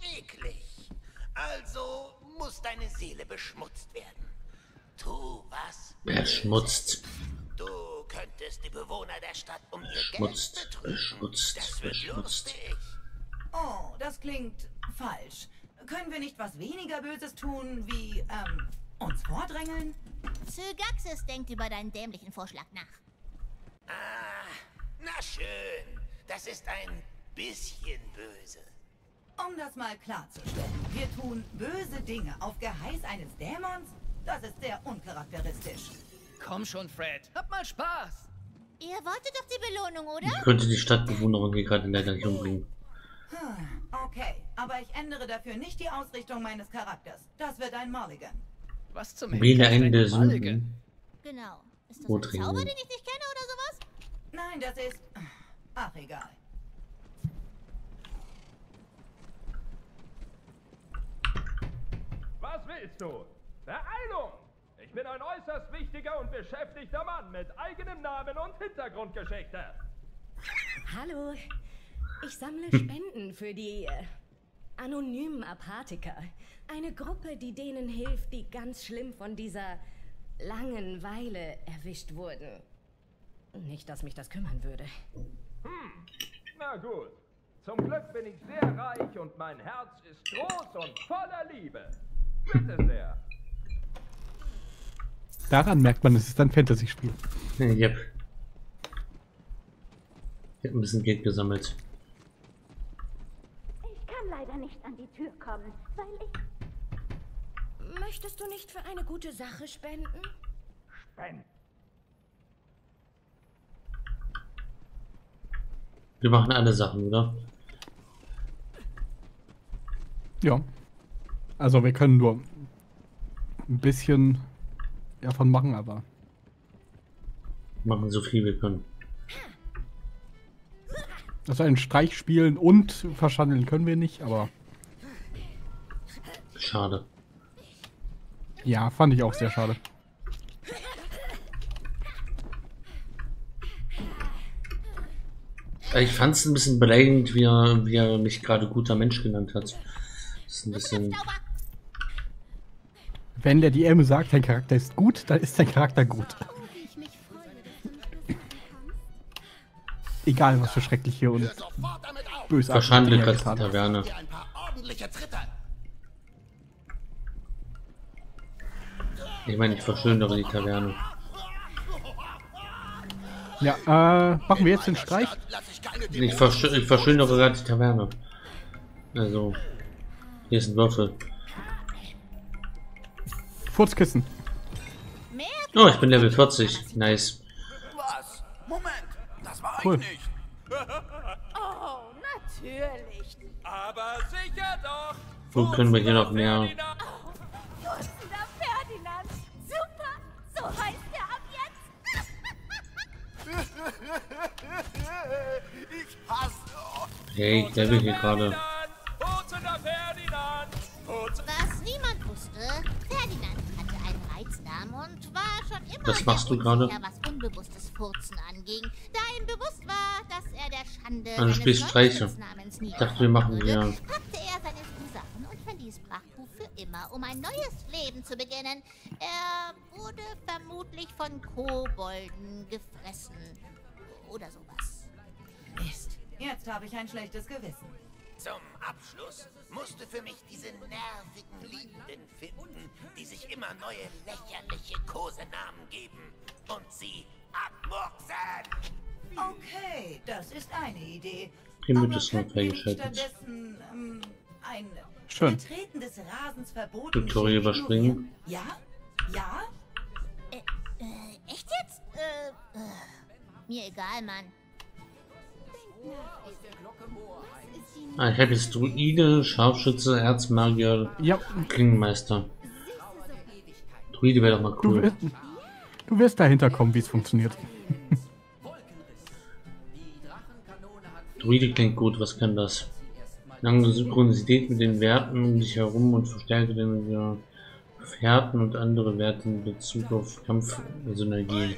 äh, eklig. Also muss deine Seele beschmutzt werden. Tu was? Beschmutzt. Du könntest die Bewohner der Stadt um ihr Beschmutzt. Geld betrügen. Beschmutzt. Das wird Beschmutzt. lustig. Oh, das klingt falsch. Können wir nicht was weniger Böses tun, wie, ähm, uns vordrängeln? Zygaxis denkt über deinen dämlichen Vorschlag nach. Ah, na schön. Das ist ein bisschen böse. Um das mal klarzustellen, wir tun böse Dinge auf Geheiß eines Dämons? Das ist sehr uncharakteristisch. Komm schon, Fred. Hab mal Spaß. Ihr wolltet doch die Belohnung, oder? Ich könnte die Stadtbewohnerin hier gerade leider nicht umbringen. Hm, Okay, aber ich ändere dafür nicht die Ausrichtung meines Charakters. Das wird ein Mulligan. Was zum Wähle einen der Mulligan? Sünden. Genau. Ist das ein. Zauber, den ich nicht kenne oder sowas? Nein, das ist... Ach, egal. Was willst du? Beeilung! Ich bin ein äußerst wichtiger und beschäftigter Mann mit eigenem Namen und Hintergrundgeschichte. Hallo. Ich sammle Spenden für die äh, anonymen Apathiker. Eine Gruppe, die denen hilft, die ganz schlimm von dieser Langenweile erwischt wurden. Nicht, dass mich das kümmern würde. Hm, na gut. Zum Glück bin ich sehr reich und mein Herz ist groß und voller Liebe. Bitte sehr. Daran merkt man, es ist ein Fantasy-Spiel. Yep. Ich habe ein bisschen Geld gesammelt. Ich kann leider nicht an die Tür kommen, weil ich... Möchtest du nicht für eine gute Sache spenden? Spenden. Wir machen alle Sachen, oder? Ja. Also wir können nur ein bisschen davon machen, aber Machen so viel wir können. das einen Streich spielen und verschandeln können wir nicht, aber Schade. ja, fand ich auch sehr schade. Ich fand es ein bisschen beleidigend, wie er, wie er mich gerade guter Mensch genannt hat. Das ist ein bisschen. Wenn der DM sagt, dein Charakter ist gut, dann ist dein Charakter gut. Egal was für schreckliche und bösartige Verschandelt Dinge als getan. Taverne. Ich meine, ich verschönere die Taverne. Ja, äh, machen wir jetzt den Streich? Ich, versch ich verschönere gerade die Taverne. Also, hier ist ein Würfel. Furzkissen. Oh, ich bin Level 40. Nice. Was? Moment, das war cool. ich nicht. *laughs* oh, natürlich. Aber sicher doch. Wo können wir hier noch mehr? *laughs* Hey, ich level hier gerade. Schande Ah, du seines spielst Streiche. Leuchtturmsnamens Ich dachte, wir machen würde, ja. er immer, um ein neues Leben zu beginnen. Er wurde vermutlich von Kobolden gefressen oder sowas. Mist. Jetzt habe ich ein schlechtes Gewissen. Zum Abschluss musste für mich diese nervigen Liebenden finden, die sich immer neue lächerliche Kosenamen geben und sie abmurksen. Okay, das ist eine Idee. Hiermit Aber ist noch freigeschaltet. stattdessen ähm, ein Schön. Betreten des Rasens verboten Tutorial überspringen. Ja? Ja? Äh, echt jetzt? Äh, äh, mir egal, Mann. Ah, ich habe jetzt Druide, Scharfschütze, Erzmagier, ja. Klingenmeister. Druide wäre doch mal Du, cool. wirst, du wirst dahinter kommen, wie es funktioniert. Druide klingt gut, was kann das? Lange Synchronisität mit den Werten um dich herum und verstärke den ja, Fährten und andere Werte in Bezug auf Kampfsynergien.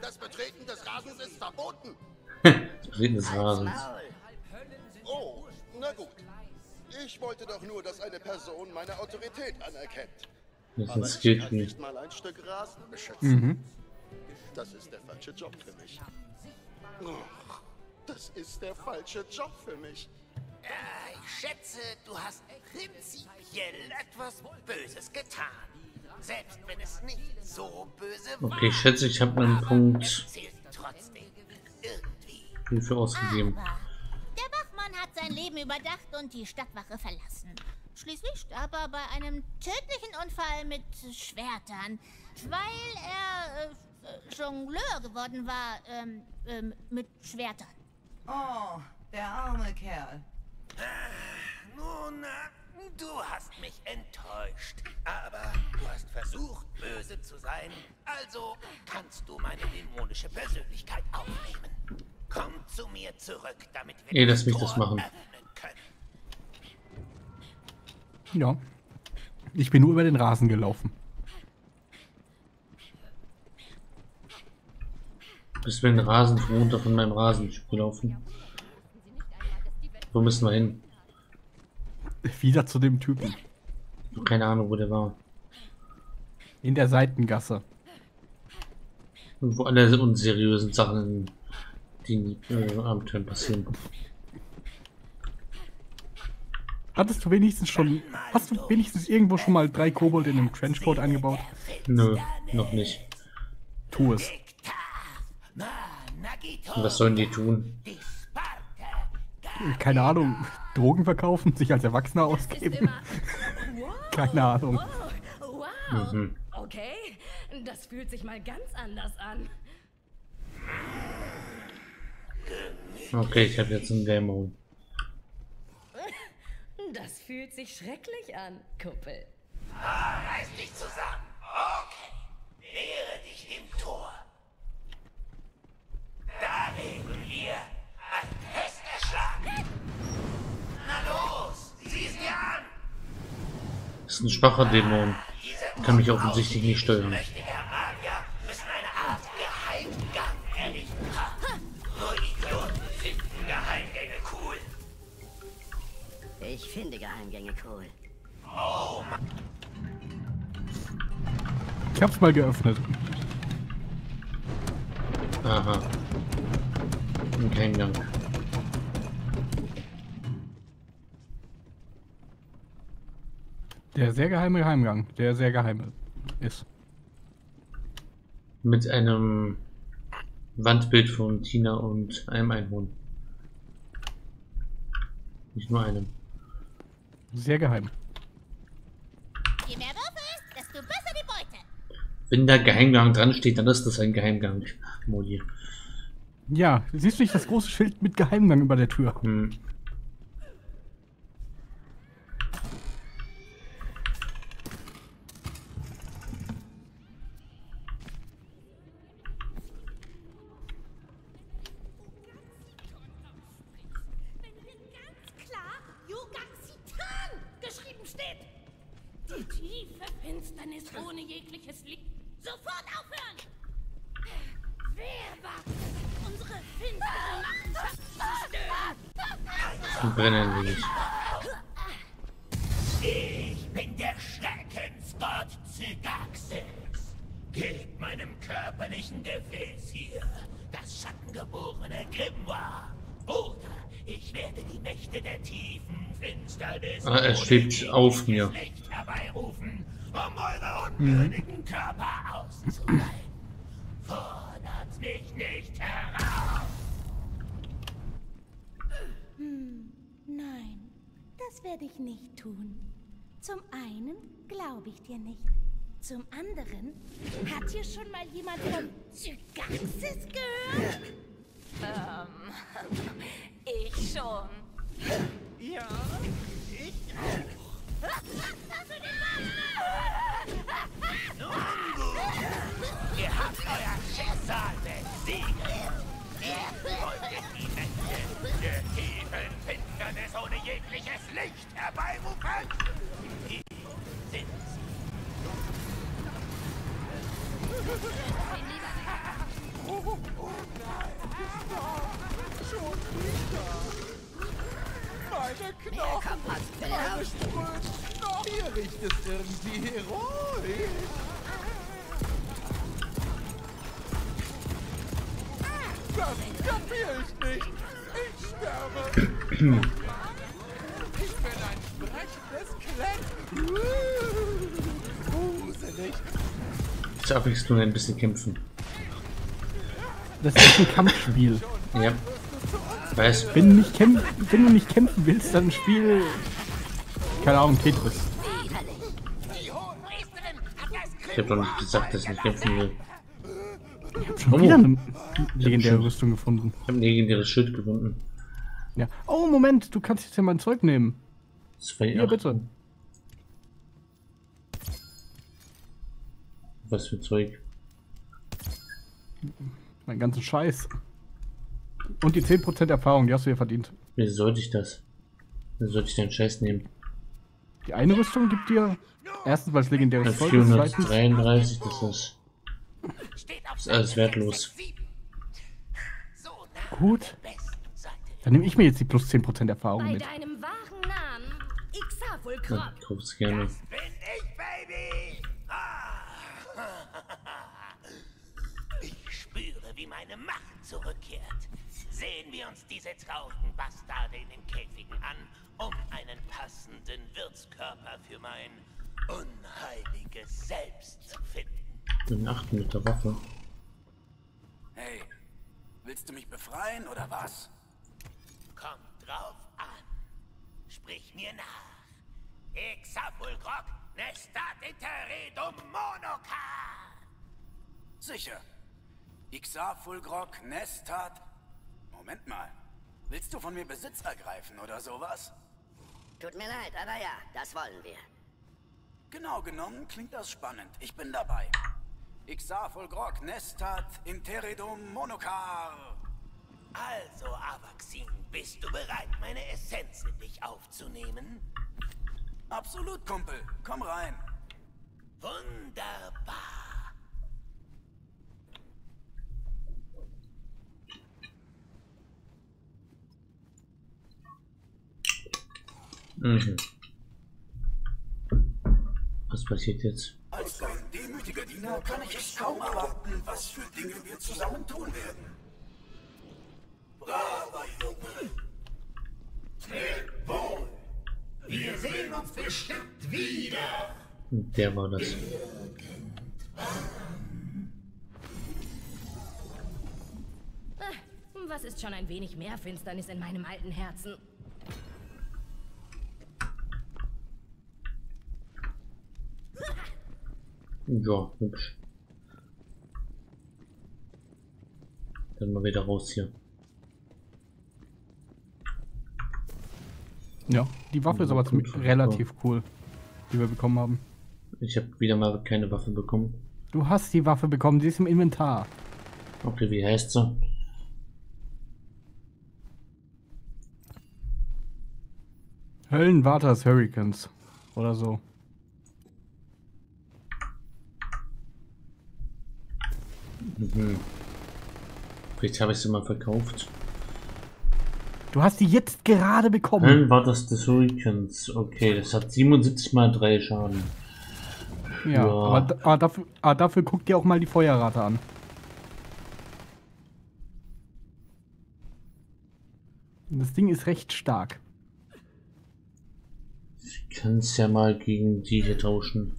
Das Betreten des Rasens ist verboten. *laughs* das Betreten des Rasens. Ich wollte doch nur, dass eine Person meine Autorität anerkennt. Das Aber Tree. nicht mal ein Stück Rasen beschützen. Mhm. Das ist der falsche Job für mich. Oh, das ist der falsche Job für mich. Äh, ich schätze, du hast prinzipiell etwas Böses getan. Selbst wenn es nicht so böse war. Okay, ich schätze, ich habe einen Punkt hierfür ausgegeben. Der Wachmann hat sein Leben überdacht und die Stadtwache verlassen. Schließlich starb er bei einem tödlichen Unfall mit Schwertern, weil er äh, Jongleur geworden war ähm, ähm, mit Schwertern. Oh, der arme Kerl. Nun, äh, du hast mich enttäuscht. Aber du hast versucht, böse zu sein. Also kannst du meine dämonische Persönlichkeit aufnehmen. Komm zu mir zurück, damit wir Ey, lass mich das machen. Ja. Ich bin nur über den Rasen gelaufen. Mir den Rasen runter von meinem Rasen gelaufen. Wo müssen wir hin? Wieder zu dem Typen. Keine Ahnung, wo der war. In der Seitengasse. Und wo alle unseriösen Sachen, die äh, Abenteuern passieren. Hattest du wenigstens schon. Hast du wenigstens irgendwo schon mal drei Kobold in einem Trenchcoat eingebaut? Nö, noch nicht. Tu es. Was sollen die tun? Keine Ahnung. Drogen verkaufen, sich als Erwachsener ausgeben. *laughs* Keine Ahnung. Wow. Mhm. Okay, das fühlt sich mal ganz anders an. Okay, ich habe jetzt einen Game Mode. Das fühlt sich schrecklich an, Kumpel. Ah, reiß dich zusammen. Okay. Wehre dich dem Tor. Da legen wir ein Pesterschlag. Na los, sieh's dir an. Das ist ein schwacher Dämon. Kann mich offensichtlich nicht steuern. Ich finde Geheimgänge cool. Oh Mann. Ich hab's mal geöffnet. Aha. Ein Geheimgang. Der sehr geheime Geheimgang, der sehr geheim ist. Mit einem Wandbild von Tina und einem Einhorn. Nicht nur einem. Sehr geheim. Je mehr Würfel, desto besser die Beute. Wenn da Geheimgang dran steht, dann ist das ein Geheimgang, Modi. Ja, siehst du nicht das große Schild mit Geheimgang über der Tür? Hm. Schwebt auf mir. Herbeirufen, um eure Mhm. unwürdigen Körper auszuleihen. Fordert mich nicht heraus! Hm, nein, das werde ich nicht tun. Zum einen glaube ich dir nicht. Zum anderen, hat hier schon mal jemand von Zygaxis gehört? Ähm, *laughs* ich schon. Ja, ich auch. Ihr habt euer Schicksal besiegt. Ihr wolltet die Mächte der tiefen Finsternis ohne jegliches Licht herbeirufen. Hier sind Oh, Meine Knochen! Meine Knochen! Hier riecht es irgendwie heroisch! Das kapier ich nicht! Ich sterbe! Ich bin ein sprechendes Klett! Gruselig! Ich abwechselnd nur ein bisschen kämpfen. Das ist ein Kampfspiel. Ja. Weiß. Wenn du, nicht kämpf wenn du nicht kämpfen willst, dann spiel. Keine Ahnung, Tetris. Ich habe doch nicht gesagt, dass ich nicht kämpfen will. Ich hab schon wieder eine legendäre Rüstung gefunden. Ich habe ein legendäres Schild gefunden. Ja. Oh, Moment, du kannst jetzt ja mein Zeug nehmen. Zwei Hier, bitte. Was für Zeug? Mein ganzen Scheiß. Und die 10% Erfahrung, die hast du ja verdient. Wieso sollte ich das? Wieso sollte ich den Scheiß nehmen? Die eine Rüstung gibt dir erstens, weil es legendäres Zeug ist, zweitens. 433, das ist. Das ist alles wertlos. Gut. Dann nehme ich mir jetzt die plus 10% Erfahrung Bei mit. deinem wahren Namen, Ixafulkrop. Ja, ich guck's gerne. Ich spüre, wie meine Macht zurückkehrt. Sehen wir uns diese traurigen Bastarde in den Käfigen an, um einen passenden Wirtskörper für mein unheiliges Selbst zu finden. Mit 8 mit der Waffe. Hey, willst du mich befreien oder was? Kommt drauf an. Sprich mir nach. Exapulkrok Nestat Interedum Monokar. Sicher. Ixar Fulgrok Nestat. Moment mal. Willst du von mir Besitz ergreifen oder sowas? Tut mir leid, aber ja, das wollen wir. Genau genommen klingt das spannend. Ich bin dabei. Ixar Fulgrok Nestat Interedum Monokar. Also, Avaxin, bist du bereit, meine Essenz in dich aufzunehmen? Absolut, Kumpel. Komm rein. Wunderbar. Mhm. Was passiert jetzt? Als dein demütiger Diener kann ich es kaum erwarten, was für Dinge wir zusammen tun werden. Braver Junge. Leb wohl. Wir sehen uns bestimmt wieder. Der war das. Ah, Was ist schon ein wenig mehr Finsternis in meinem alten Herzen? Ja, hübsch. Dann mal wieder raus hier. Ja, die Waffe ist aber ziemlich, relativ cool, die wir bekommen haben. Ich habe wieder mal keine Waffe bekommen. Du hast die Waffe bekommen, sie ist im Inventar. Okay, wie heißt sie? Höllenwaters Hurricanes. oder so. Mhm. Vielleicht habe ich sie mal verkauft. Du hast die jetzt gerade bekommen. Dann war das des Hurricanes. Okay, das hat 77 mal 3 Schaden. Ja, aber, da- aber, dafür, aber dafür guck dir auch mal die Feuerrate an. Das Ding ist recht stark. Ich kann es ja mal gegen die hier tauschen.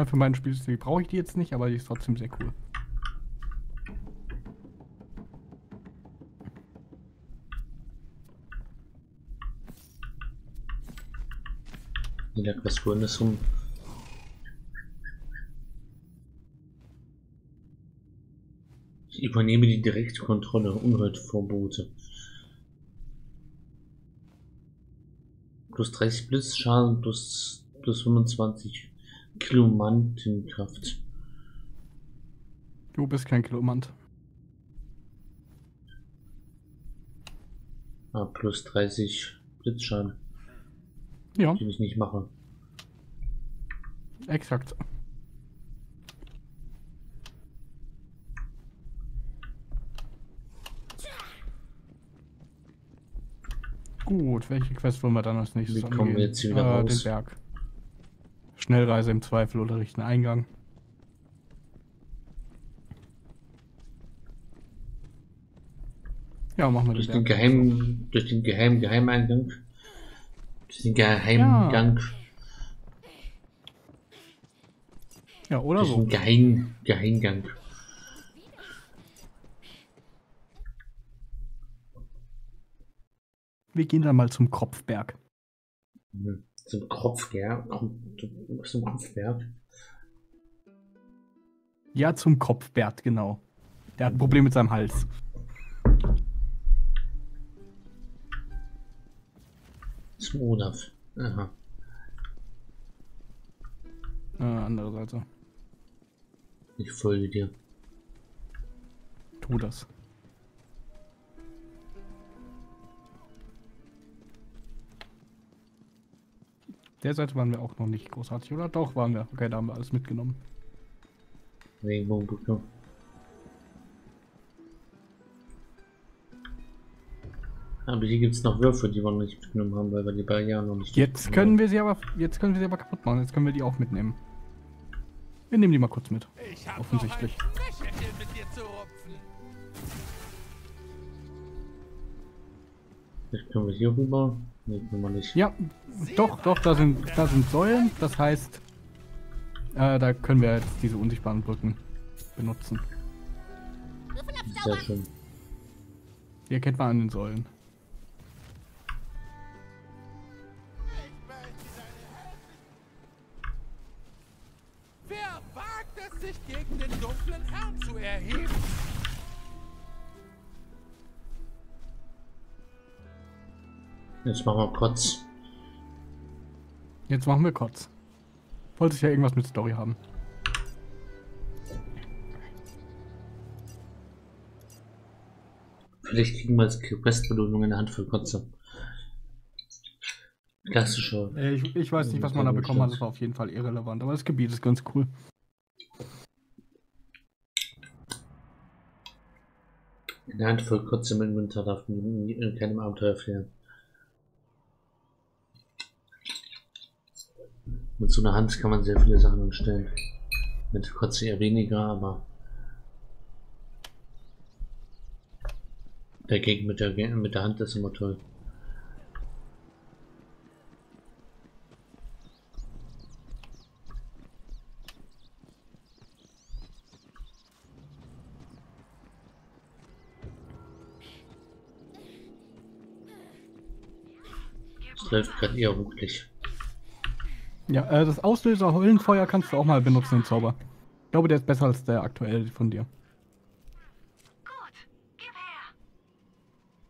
Ja. Meine, für meinen Spielstil brauche ich die jetzt nicht, aber die ist trotzdem sehr cool. Lag was Grünes rum. Ich übernehme die direkte Kontrolle. Unheilverbote. Plus 30 Blitzschaden, plus, plus 25 Kilomantenkraft. Du bist kein Kilomant. Ah, plus 30 Blitzschaden. Ja. Den ich nicht mache. Exakt. Gut, welche Quest wollen wir dann als nächstes Wie kommen wir jetzt hier wieder äh, raus? Den Berg. Schnellreise im Zweifel oder richten Eingang. Ja, machen wir Durch den geheimen, durch den geheimen Geheimeingang. Durch den Geheimgang. Ja, oder durch so. den Geheim, Geheimgang. Wir gehen dann mal zum Kropfberg. Mhm. Zum Kopfberg. Zum Kopfberg. Ja, zum Kopfbert, genau. Der hat ein Problem mit seinem Hals. Zum Olaf. Aha. Äh, andere Seite. Ich folge dir. Tu das. Der Seite waren wir auch noch nicht großartig, oder? Doch, waren wir. Okay, da haben wir alles mitgenommen. Regenbogenbrücke. Aber hier gibt es noch Würfel, die wir noch nicht mitgenommen haben, weil wir die Barrieren noch nicht Jetzt können wir sie aber, jetzt können wir sie aber kaputt machen. Jetzt können wir die auch mitnehmen. Wir nehmen die mal kurz mit. Offensichtlich. Fächerchen mit dir zu rupfen. Vielleicht können wir hier rüber. Nee, wir nicht. Ja, doch, doch, da sind, da sind Säulen. Das heißt, äh, da können wir jetzt diese unsichtbaren Brücken benutzen. Sehr schön. Die erkennt man an den Säulen. Wer wagt es, sich gegen den dunklen Herrn zu erheben? Jetzt machen wir kurz. Jetzt machen wir kurz. Wollte ich ja irgendwas mit Story haben. Vielleicht kriegen wir als Questbelohnung eine Handvoll Kotze. Klassische. Äh, ich, ich weiß nicht, was man da bekommen hat. Das war auf jeden Fall irrelevant. Aber das Gebiet ist ganz cool. Eine Handvoll Kotze im Inventar darf in keinem Abenteuer fehlen. Mit so einer Hand kann man sehr viele Sachen anstellen. Mit Kotze eher weniger, aber dagegen mit der, mit der Hand ist immer toll. Läuft gerade eher ruckelig. Ja, äh, das Auslöser Höllenfeuer kannst du auch mal benutzen, den Zauber. Ich glaube, der ist besser als der aktuelle von dir.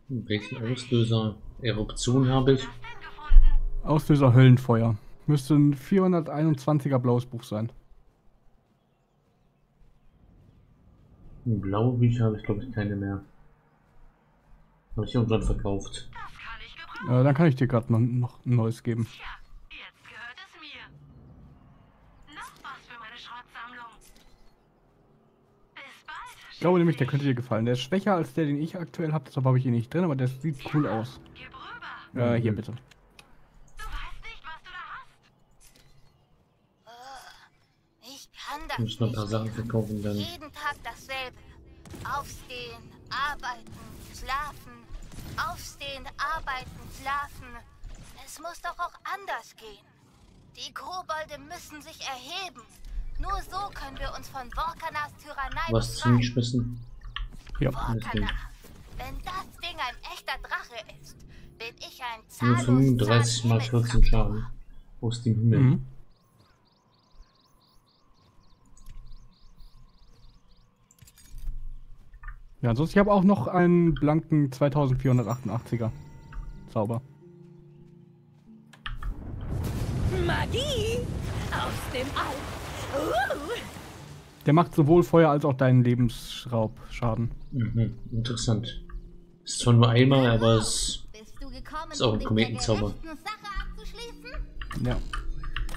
Welchen Auslöser? Eruption habe ich. Auslöser Höllenfeuer. Müsste ein 421er blaues Buch sein. Blaue Bücher habe ich glaube ich keine mehr. Habe ich irgendwann verkauft. Äh, dann kann ich dir gerade noch, noch ein neues geben. Ich glaube nämlich, der könnte dir gefallen. Der ist schwächer als der, den ich aktuell habe, deshalb habe ich ihn nicht drin, aber der sieht cool aus. Äh, hier bitte. Ich kann Ich das muss noch ein paar. Sachen verkaufen dann. Jeden Tag dasselbe. Aufstehen, arbeiten, schlafen. Aufstehen, arbeiten, schlafen. Es muss doch auch anders gehen. Die Kobolde müssen sich erheben. Nur so können wir uns von Vorkanas Tyrannei Was befreien. zugeschmissen? Ja. Vorkana, wenn das Ding ein echter Drache ist, bin ich ein Nur zahllos 35 mal 14 Schaden. Aus dem Himmel. Mhm. Ja, ansonsten, ich habe auch noch einen blanken 2488er Zauber. Magie aus dem All. Der macht sowohl Feuer als auch deinen Lebensraubschaden. Mhm. Interessant. Ist zwar nur einmal, aber es ist auch ein Kometenzauber. Ja.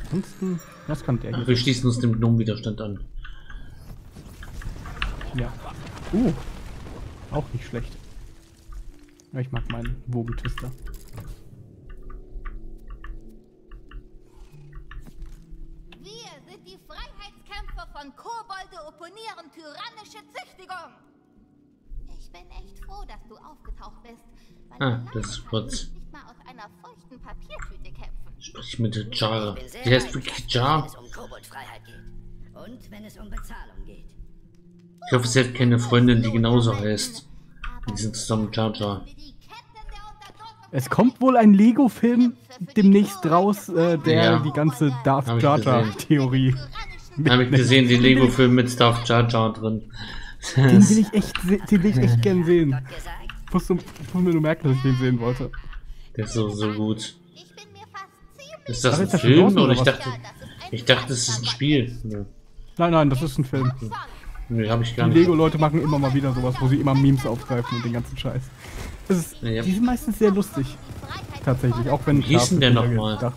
Ansonsten, was kann der Ach, hier? wir schließen uns dem Gnomwiderstand an. Ja. Uh. Auch nicht schlecht. Ich mag meinen Wogentwister. Ah, das ist kurz. Sprich mit der Jara. Die heißt wirklich Jar. Wenn es Koboldfreiheit geht. Und wenn es Bezahlung geht. Ich hoffe, sie hat keine Freundin, die genauso heißt. Die sind zusammen Jar Jar. Es kommt wohl ein Lego-Film demnächst raus, äh, der Ja. die ganze Darth Jar Jar gesehen. Theorie. Habe ich gesehen, den Lego-Film mit Darth Jar Jar drin. Den will ich echt, den will ich echt gern sehen. Ich muss, so- ich muss mir nur merken, dass ich den sehen wollte. Der ist so, so gut. Ist das ein ist Film draußen, oder ich dachte, ich dachte, es ist ein Spiel. Nee, Nein, nein, das ist ein Film. nee habe ich Die gar nicht. Lego-Leute machen immer mal wieder sowas, wo sie immer Memes aufgreifen und den ganzen Scheiß. Das ist, Ja. Die sind meistens sehr lustig. Tatsächlich, auch wenn Wie hieß denn der nochmal?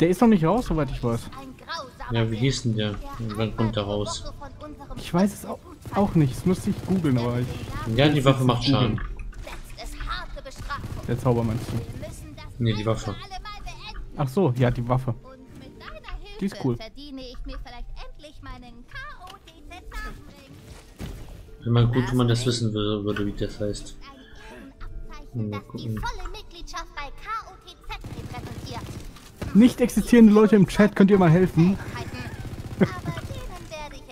Der ist noch nicht raus, soweit ich weiß. Ja, wie hieß denn der? Wann kommt der raus? Ich weiß es auch, auch nicht. Das müsste ich googeln, aber ich. Ja, die Waffe macht Schaden. Der Zauber meinst du? Nee, die Waffe. Ach so, ja, die Waffe. Die ist cool. Verdiene ich mir vielleicht endlich meinen KOTZ Nachring. Wenn man gut, wenn man das wissen würde, würde wie das heißt. Mal gucken. Nicht existierende Leute im Chat, könnt ihr mal helfen?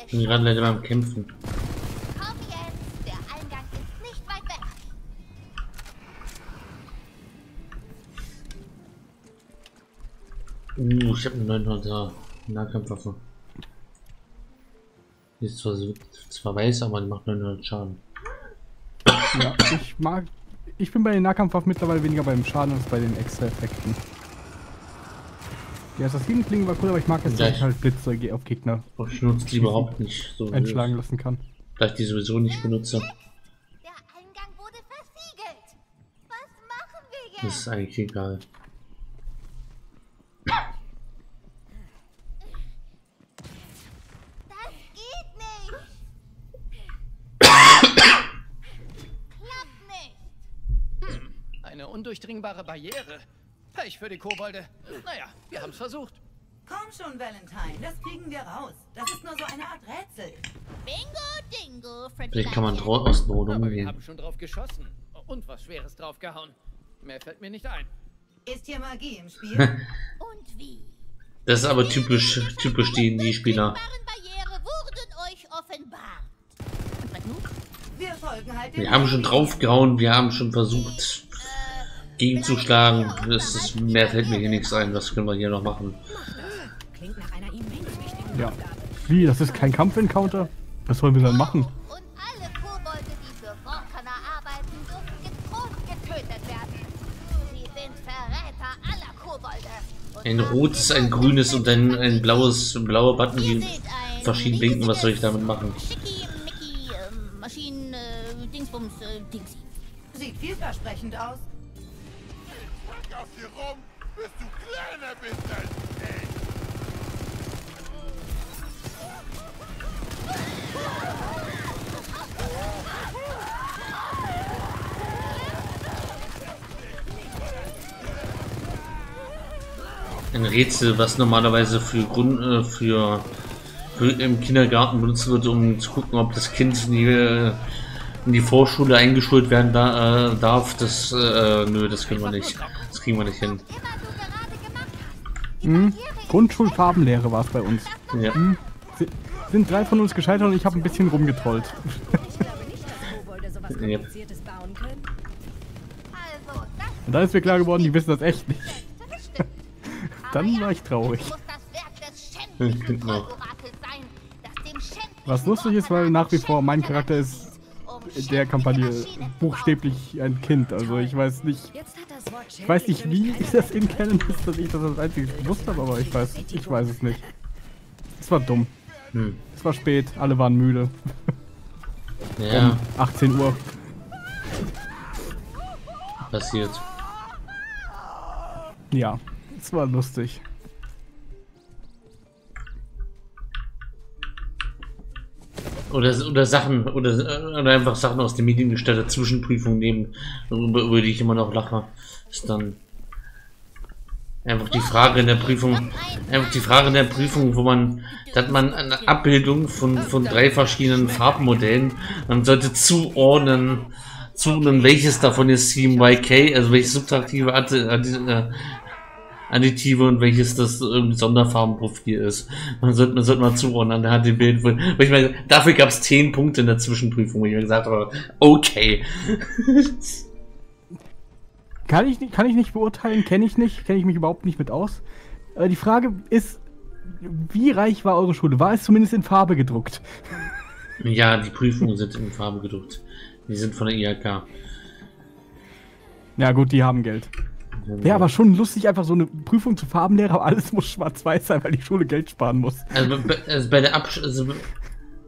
Ich bin gerade leider beim Kämpfen. Uh, ich habe eine 900er Nahkampfwaffe. Die ist zwar, zwar weiß, aber die macht 900 Schaden. Ja, ich mag. Ich bin bei den Nahkampfwaffen mittlerweile weniger beim Schaden als bei den Extra-Effekten. Die Assassinenklingen war cool, aber ich mag jetzt, Ja, dass ich halt Blitze auf Gegner Ich nutze die überhaupt nicht. So einschlagen lassen kann. Da ich die sowieso nicht benutze. Der Eingang wurde versiegelt. Was machen wir jetzt? Das ist eigentlich egal. Das geht nicht. Klappt nicht. Hm, eine undurchdringbare Barriere. Pech für die Kobolde. Naja, wir haben's versucht. Komm schon, Valentine, das kriegen wir raus. Das ist nur so eine Art Rätsel. Bingo, dingo, Freddy. Vielleicht kann man draußen aus dem Aber wir umgehen. haben schon drauf geschossen. Und was Schweres draufgehauen. Mehr fällt mir nicht ein. Ist hier Magie im Spiel? *laughs* Und wie? Das ist aber typisch, typisch die, die Spieler. Wir halt Wir haben schon draufgehauen, wir haben schon versucht gegenzuschlagen. Das ist, mehr fällt mir hier nichts ein. Was können wir hier noch machen? Ja. Wie, das ist kein Kampf-Encounter? Was sollen wir dann machen? Ein rotes, ein grünes und ein, ein blaues, ein blauer Button, die verschieden blinken. Was soll ich damit machen? Ähm, Maschinen, äh, Dingsbums, äh, Dingsy. Sieht vielversprechend aus. Pack auf dir rum, bis du kleiner bist Ein Rätsel, was normalerweise für Grund äh, für, für im Kindergarten benutzt wird, um zu gucken, ob das Kind in die, in die Vorschule eingeschult werden da, äh, darf. Das äh, nö, das können wir nicht. Das kriegen wir nicht hin. Hm? Grundschulfarbenlehre war es bei uns. Ja. Hm? Si- Sind drei von uns gescheitert und ich habe ein bisschen rumgetrollt. *laughs* Ja. Und dann ist mir klar geworden, die wissen das echt nicht. Dann war ich traurig. Was lustig ist, weil nach wie vor mein Charakter ist der Kampagne buchstäblich ein Kind. Also ich weiß nicht. Ich weiß nicht, wie ich das in Canon ist, dass ich das als einziges gewusst habe, aber ich weiß, ich weiß es nicht. Es war dumm. Hm. Es war spät, alle waren müde. Ja. Um 18 Uhr. Passiert. Ja, es war lustig. Oder, oder Sachen, oder, oder einfach Sachen aus den Medien gestellte Zwischenprüfungen nehmen, über, über die ich immer noch lache. Ist dann einfach die Frage in der Prüfung, einfach die Frage in der Prüfung, wo man, da hat man eine Abbildung von, von drei verschiedenen Farbmodellen. Man sollte zuordnen, zuordnen, welches davon ist CMYK, also welches subtraktive äh, Additive und welches das irgendwie Sonderfarbenprofil ist. Man sollte, man sollte mal zuordnen an der HTML. Weil ich meine, dafür gab es 10 Punkte in der Zwischenprüfung, wo ich mir gesagt habe, okay. Kann ich, nicht- kann ich nicht beurteilen, kenne ich nicht, kenne ich mich überhaupt nicht mit aus. Äh, die Frage ist, wie reich war eure Schule? War es zumindest in Farbe gedruckt? ja, die Prüfungen sind in Farbe gedruckt. Die sind von der IHK. Ja gut, die haben Geld. Wäre aber schon lustig, einfach so eine Prüfung zu Farbenlehrer, aber alles muss schwarz-weiß sein, weil die Schule Geld sparen muss. Also, bei- also bei der Absch also,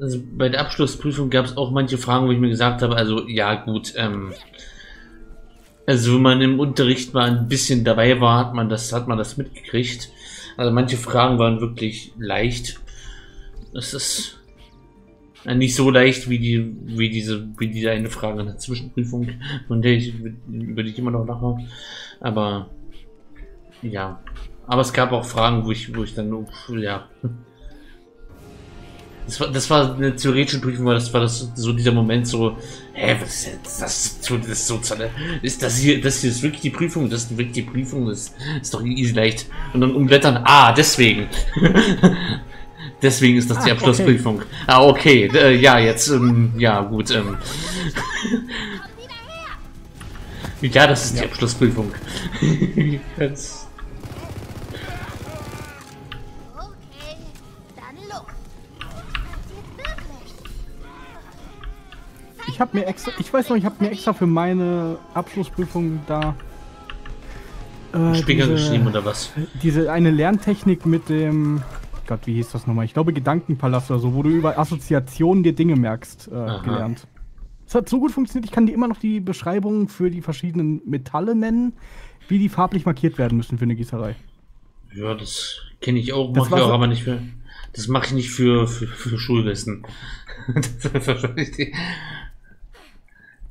also bei der Abschlussprüfung gab es auch manche Fragen, wo ich mir gesagt habe, also ja gut, ähm, also wenn man im Unterricht mal ein bisschen dabei war, hat man das, hat man das mitgekriegt. Also manche Fragen waren wirklich leicht. Das ist äh, nicht so leicht wie die, wie diese, wie diese eine Frage in der Zwischenprüfung, von der ich, über die ich immer noch lache. Aber ja. Aber es gab auch Fragen, wo ich, wo ich dann, nur- ja. Das war, das war eine theoretische Prüfung, weil das war das so dieser Moment so, hä, was ist jetzt, das das ist so, ist das hier, das hier ist wirklich die Prüfung, das ist wirklich die Prüfung, das ist doch easy leicht. Und dann umblättern, ah, deswegen. *laughs* deswegen ist das die Ah, Abschlussprüfung. Ah, okay, äh, ja, jetzt, ähm, ja, gut, ähm. *laughs* ja, das ist die Abschlussprüfung. *laughs* Ganz- Ich habe mir extra, ich weiß noch, ich habe mir extra für meine Abschlussprüfung da äh, Spiegel geschrieben oder was? Diese eine Lerntechnik mit dem Gott, wie hieß das nochmal? Ich glaube Gedankenpalast oder so, wo du über Assoziationen dir Dinge merkst, äh, gelernt. Es hat so gut funktioniert, ich kann dir immer noch die Beschreibungen für die verschiedenen Metalle nennen, wie die farblich markiert werden müssen für eine Gießerei. Ja, das kenne ich auch, Das mache ich auch, so- aber nicht für. Das mache ich nicht für, für, für Schulwissen. *laughs*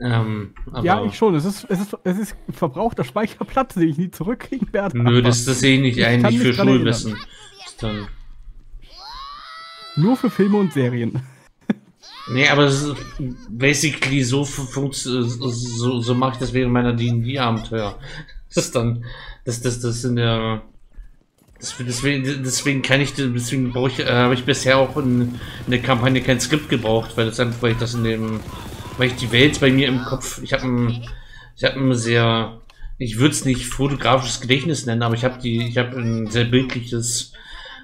Ähm, ja, ich schon. Es ist, es, ist, es ist verbrauchter Speicherplatz, den ich nie zurückkriegen werde. Nö, das, das sehe ich nicht ich ein, kann nicht mich für. Schulwissen. Nur für Filme und Serien. Nee, aber es ist basically so so, so mache ich das während meiner D&D-Abenteuer. Das ist dann, das, das, das ja, das, deswegen, deswegen kann ich, deswegen brauche ich, äh, habe ich bisher auch in, in der Kampagne kein Skript gebraucht, weil das einfach, weil ich das in dem, weil ich die Welt bei mir im Kopf, ich habe ein, ich habe ein sehr, ich würde es nicht fotografisches Gedächtnis nennen, aber ich habe die, ich habe ein sehr bildliches,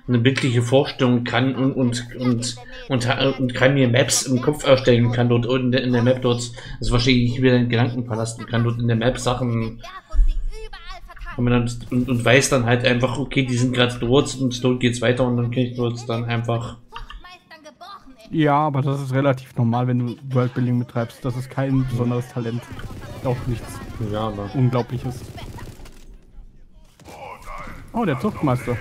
eine bildliche Vorstellung kann und und und und, und kann mir Maps im Kopf erstellen, kann dort in der, in der Map dort, das ist wahrscheinlich wieder ein Gedankenpalast und kann dort in der Map Sachen und, dann, und, und weiß dann halt einfach, okay, die sind gerade dort und dort geht's weiter und dann kann ich dort dann einfach Ja, aber das ist relativ normal, wenn du Worldbuilding betreibst. Das ist kein besonderes Talent. Auch nichts Ja. Unglaubliches. Oh, der Zuchtmeister.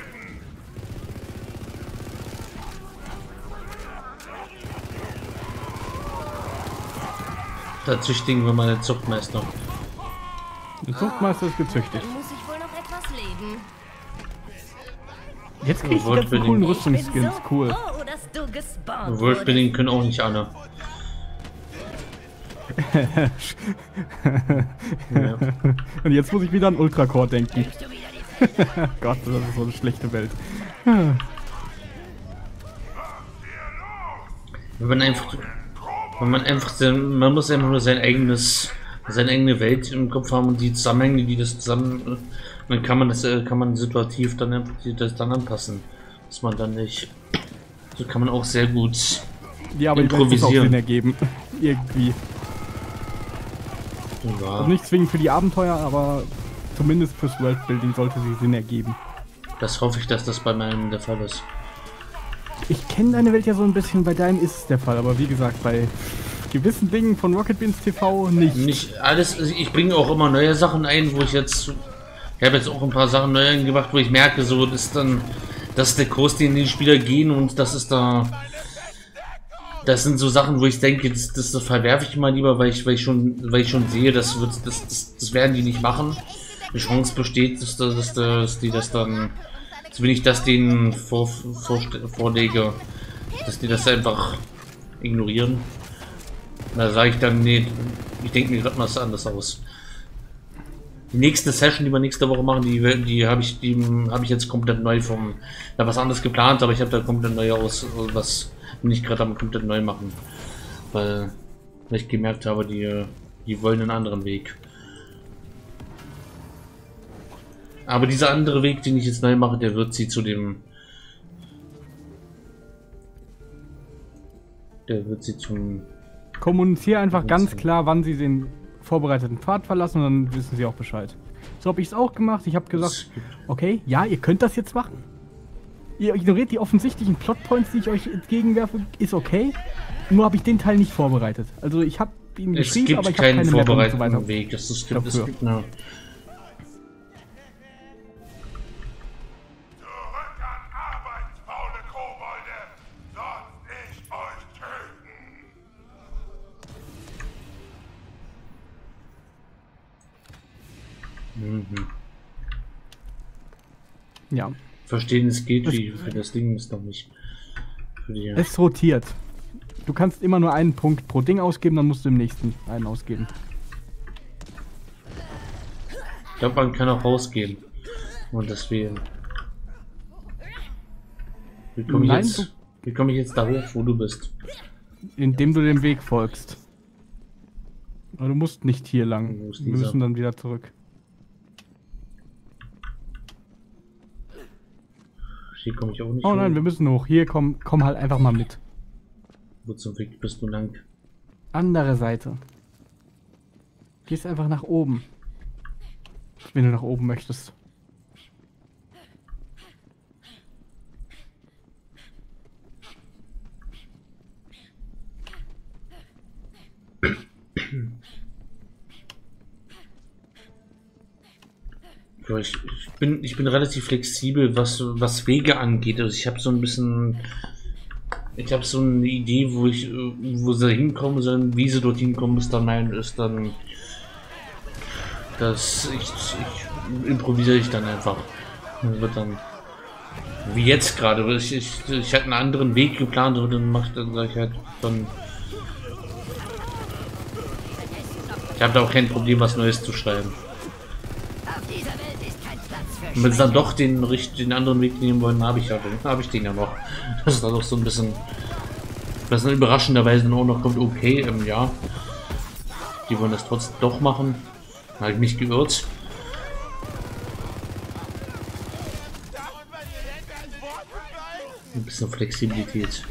Da züchtigen wir mal den Zuchtmeister. Der Zuchtmeister ist gezüchtigt. Dann muss ich wohl noch etwas leben. Jetzt krieg ich die ganzen coolen Rüstungsskins. so Cool. froh. Worldbuilding können auch nicht alle. *laughs* Und jetzt muss ich wieder an Ultracore denken. *laughs* Gott, das ist so eine schlechte Welt. Wenn man einfach, wenn man einfach, sein- man muss einfach nur sein eigenes, seine eigene Welt im Kopf haben und die Zusammenhänge, die das zusammen, dann kann man das, äh, kann man situativ dann einfach die- das dann anpassen, dass man dann nicht, so kann man auch sehr gut Ja, aber die Welt muss auch improvisieren. Sinn ergeben. *laughs* Irgendwie. Ja. Also nicht zwingend für die Abenteuer, aber zumindest fürs Worldbuilding sollte sie Sinn ergeben. Das hoffe ich, dass das bei meinem der Fall ist. Ich kenne deine Welt ja so ein bisschen, bei deinem ist es der Fall, aber wie gesagt, bei gewissen Dingen von Rocket Beans TV nicht. Nicht alles, also ich bringe auch immer neue Sachen ein, wo ich jetzt, ich habe jetzt auch ein paar Sachen neu eingebracht, wo ich merke, so, das ist dann, das ist der Kurs, den die Spieler gehen und das ist da, das sind so Sachen, wo ich denke, das, das verwerfe ich mal lieber, weil ich, weil ich schon, weil ich schon sehe, das wird, das, das, das werden die nicht machen. Die Chance besteht, dass, da- dass, da- dass die das dann, so wenn ich das denen vor, vor, vorlege, dass die das einfach ignorieren. Da sage ich dann, nee, ich denke mir gerade mal was anderes aus. Die nächste Session, die wir nächste Woche machen, die, die habe ich, die ich jetzt komplett neu vom, da was anderes geplant, aber ich habe da komplett neu aus, was bin ich gerade am komplett neu machen, weil, weil ich gemerkt habe, die, die wollen einen anderen Weg. Aber dieser andere Weg, den ich jetzt neu mache, der wird sie zu dem, der wird sie zum Kommuniziere einfach ganz klar, wann sie den vorbereiteten Pfad verlassen und dann wissen sie auch Bescheid. So habe ich es auch gemacht. Ich habe gesagt, okay, ja, ihr könnt das jetzt machen. Ihr ignoriert die offensichtlichen Plotpoints, die ich euch entgegenwerfe, ist okay. Nur habe ich den Teil nicht vorbereitet. Also ich habe ihn Es geschrieben, aber ich habe keinen keine vorbereiteten. Weg. Es, es, gibt, es gibt eine. Mhm. Ja. Verstehen, es geht wie für das Ding ist noch nicht. Für die, Es rotiert. Du kannst immer nur einen Punkt pro Ding ausgeben, dann musst du im nächsten einen ausgeben. ich glaube, man kann auch rausgehen. Und deswegen. Wie komme ich, Nein, jetzt- wie komme ich jetzt da hoch, wo du bist? Indem du dem Weg folgst. Aber du musst nicht hier lang. Wir müssen dann wieder zurück. Hier komme ich auch nicht Oh hoch. nein, wir müssen hoch. Hier, komm, komm halt einfach mal mit. Wo zum Weg bist du lang? Andere Seite. Gehst einfach nach oben. Wenn du nach oben möchtest. Ich, ich, bin, ich bin relativ flexibel, was, was Wege angeht. Also ich habe so ein bisschen. Ich habe so eine Idee, wo ich, wo sie hinkommen sollen, wie sie dort hinkommen, ist dann mein, ist dann. Das ich, ich improvisiere ich dann einfach. Das wird dann. Wie jetzt gerade. Ich, ich, ich hatte einen anderen Weg geplant und dann macht dann ich halt dann. Ich habe da auch kein Problem, was Neues zu schreiben. Auf dieser Welt Und wenn sie dann doch den, den anderen Weg nehmen wollen, habe ich ja den, habe ich den ja noch. *laughs* Das ist dann auch so ein bisschen, das dann überraschenderweise dann auch noch kommt, okay, ähm, ja, die wollen das trotzdem doch machen. Habe ich mich geirrt. Ein bisschen Flexibilität.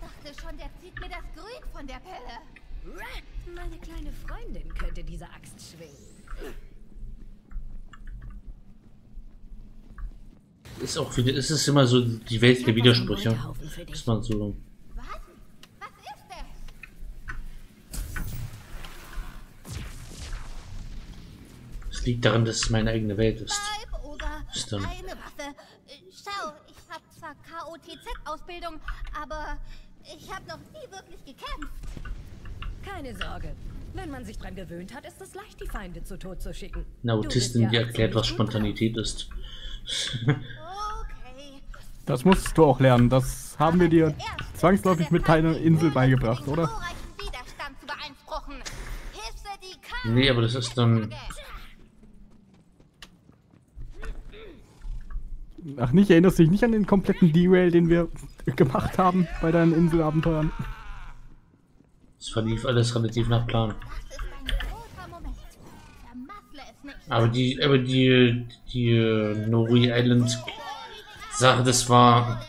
dachte schon, der zieht mir das Grün von der Pelle. Meine kleine Freundin könnte diese Axt schwingen. Ist auch wieder, es ist immer so die Welt der Widersprüche. Dass man so. Es liegt daran, dass es meine eigene Welt ist. Oder Ist dann- eine Waffe. Schau, ich habe zwar KOTZ-Ausbildung, aber ich habe noch nie wirklich gekämpft. Keine Sorge. Wenn man sich dran gewöhnt hat, ist es leicht, die Feinde zu Tod zu schicken. Eine Autistin, die erklärt, was. Spontanität ist. *laughs* *laughs* Das musstest du auch lernen. Das haben wir dir zwangsläufig mit deiner Insel beigebracht, oder? Nee, aber das ist dann. Ach, nicht? Erinnerst du dich nicht an den kompletten Derail, den wir gemacht haben bei deinen Inselabenteuern? Es verlief alles relativ nach Plan. Aber die, aber die, die äh, Nori Island Sache, das war,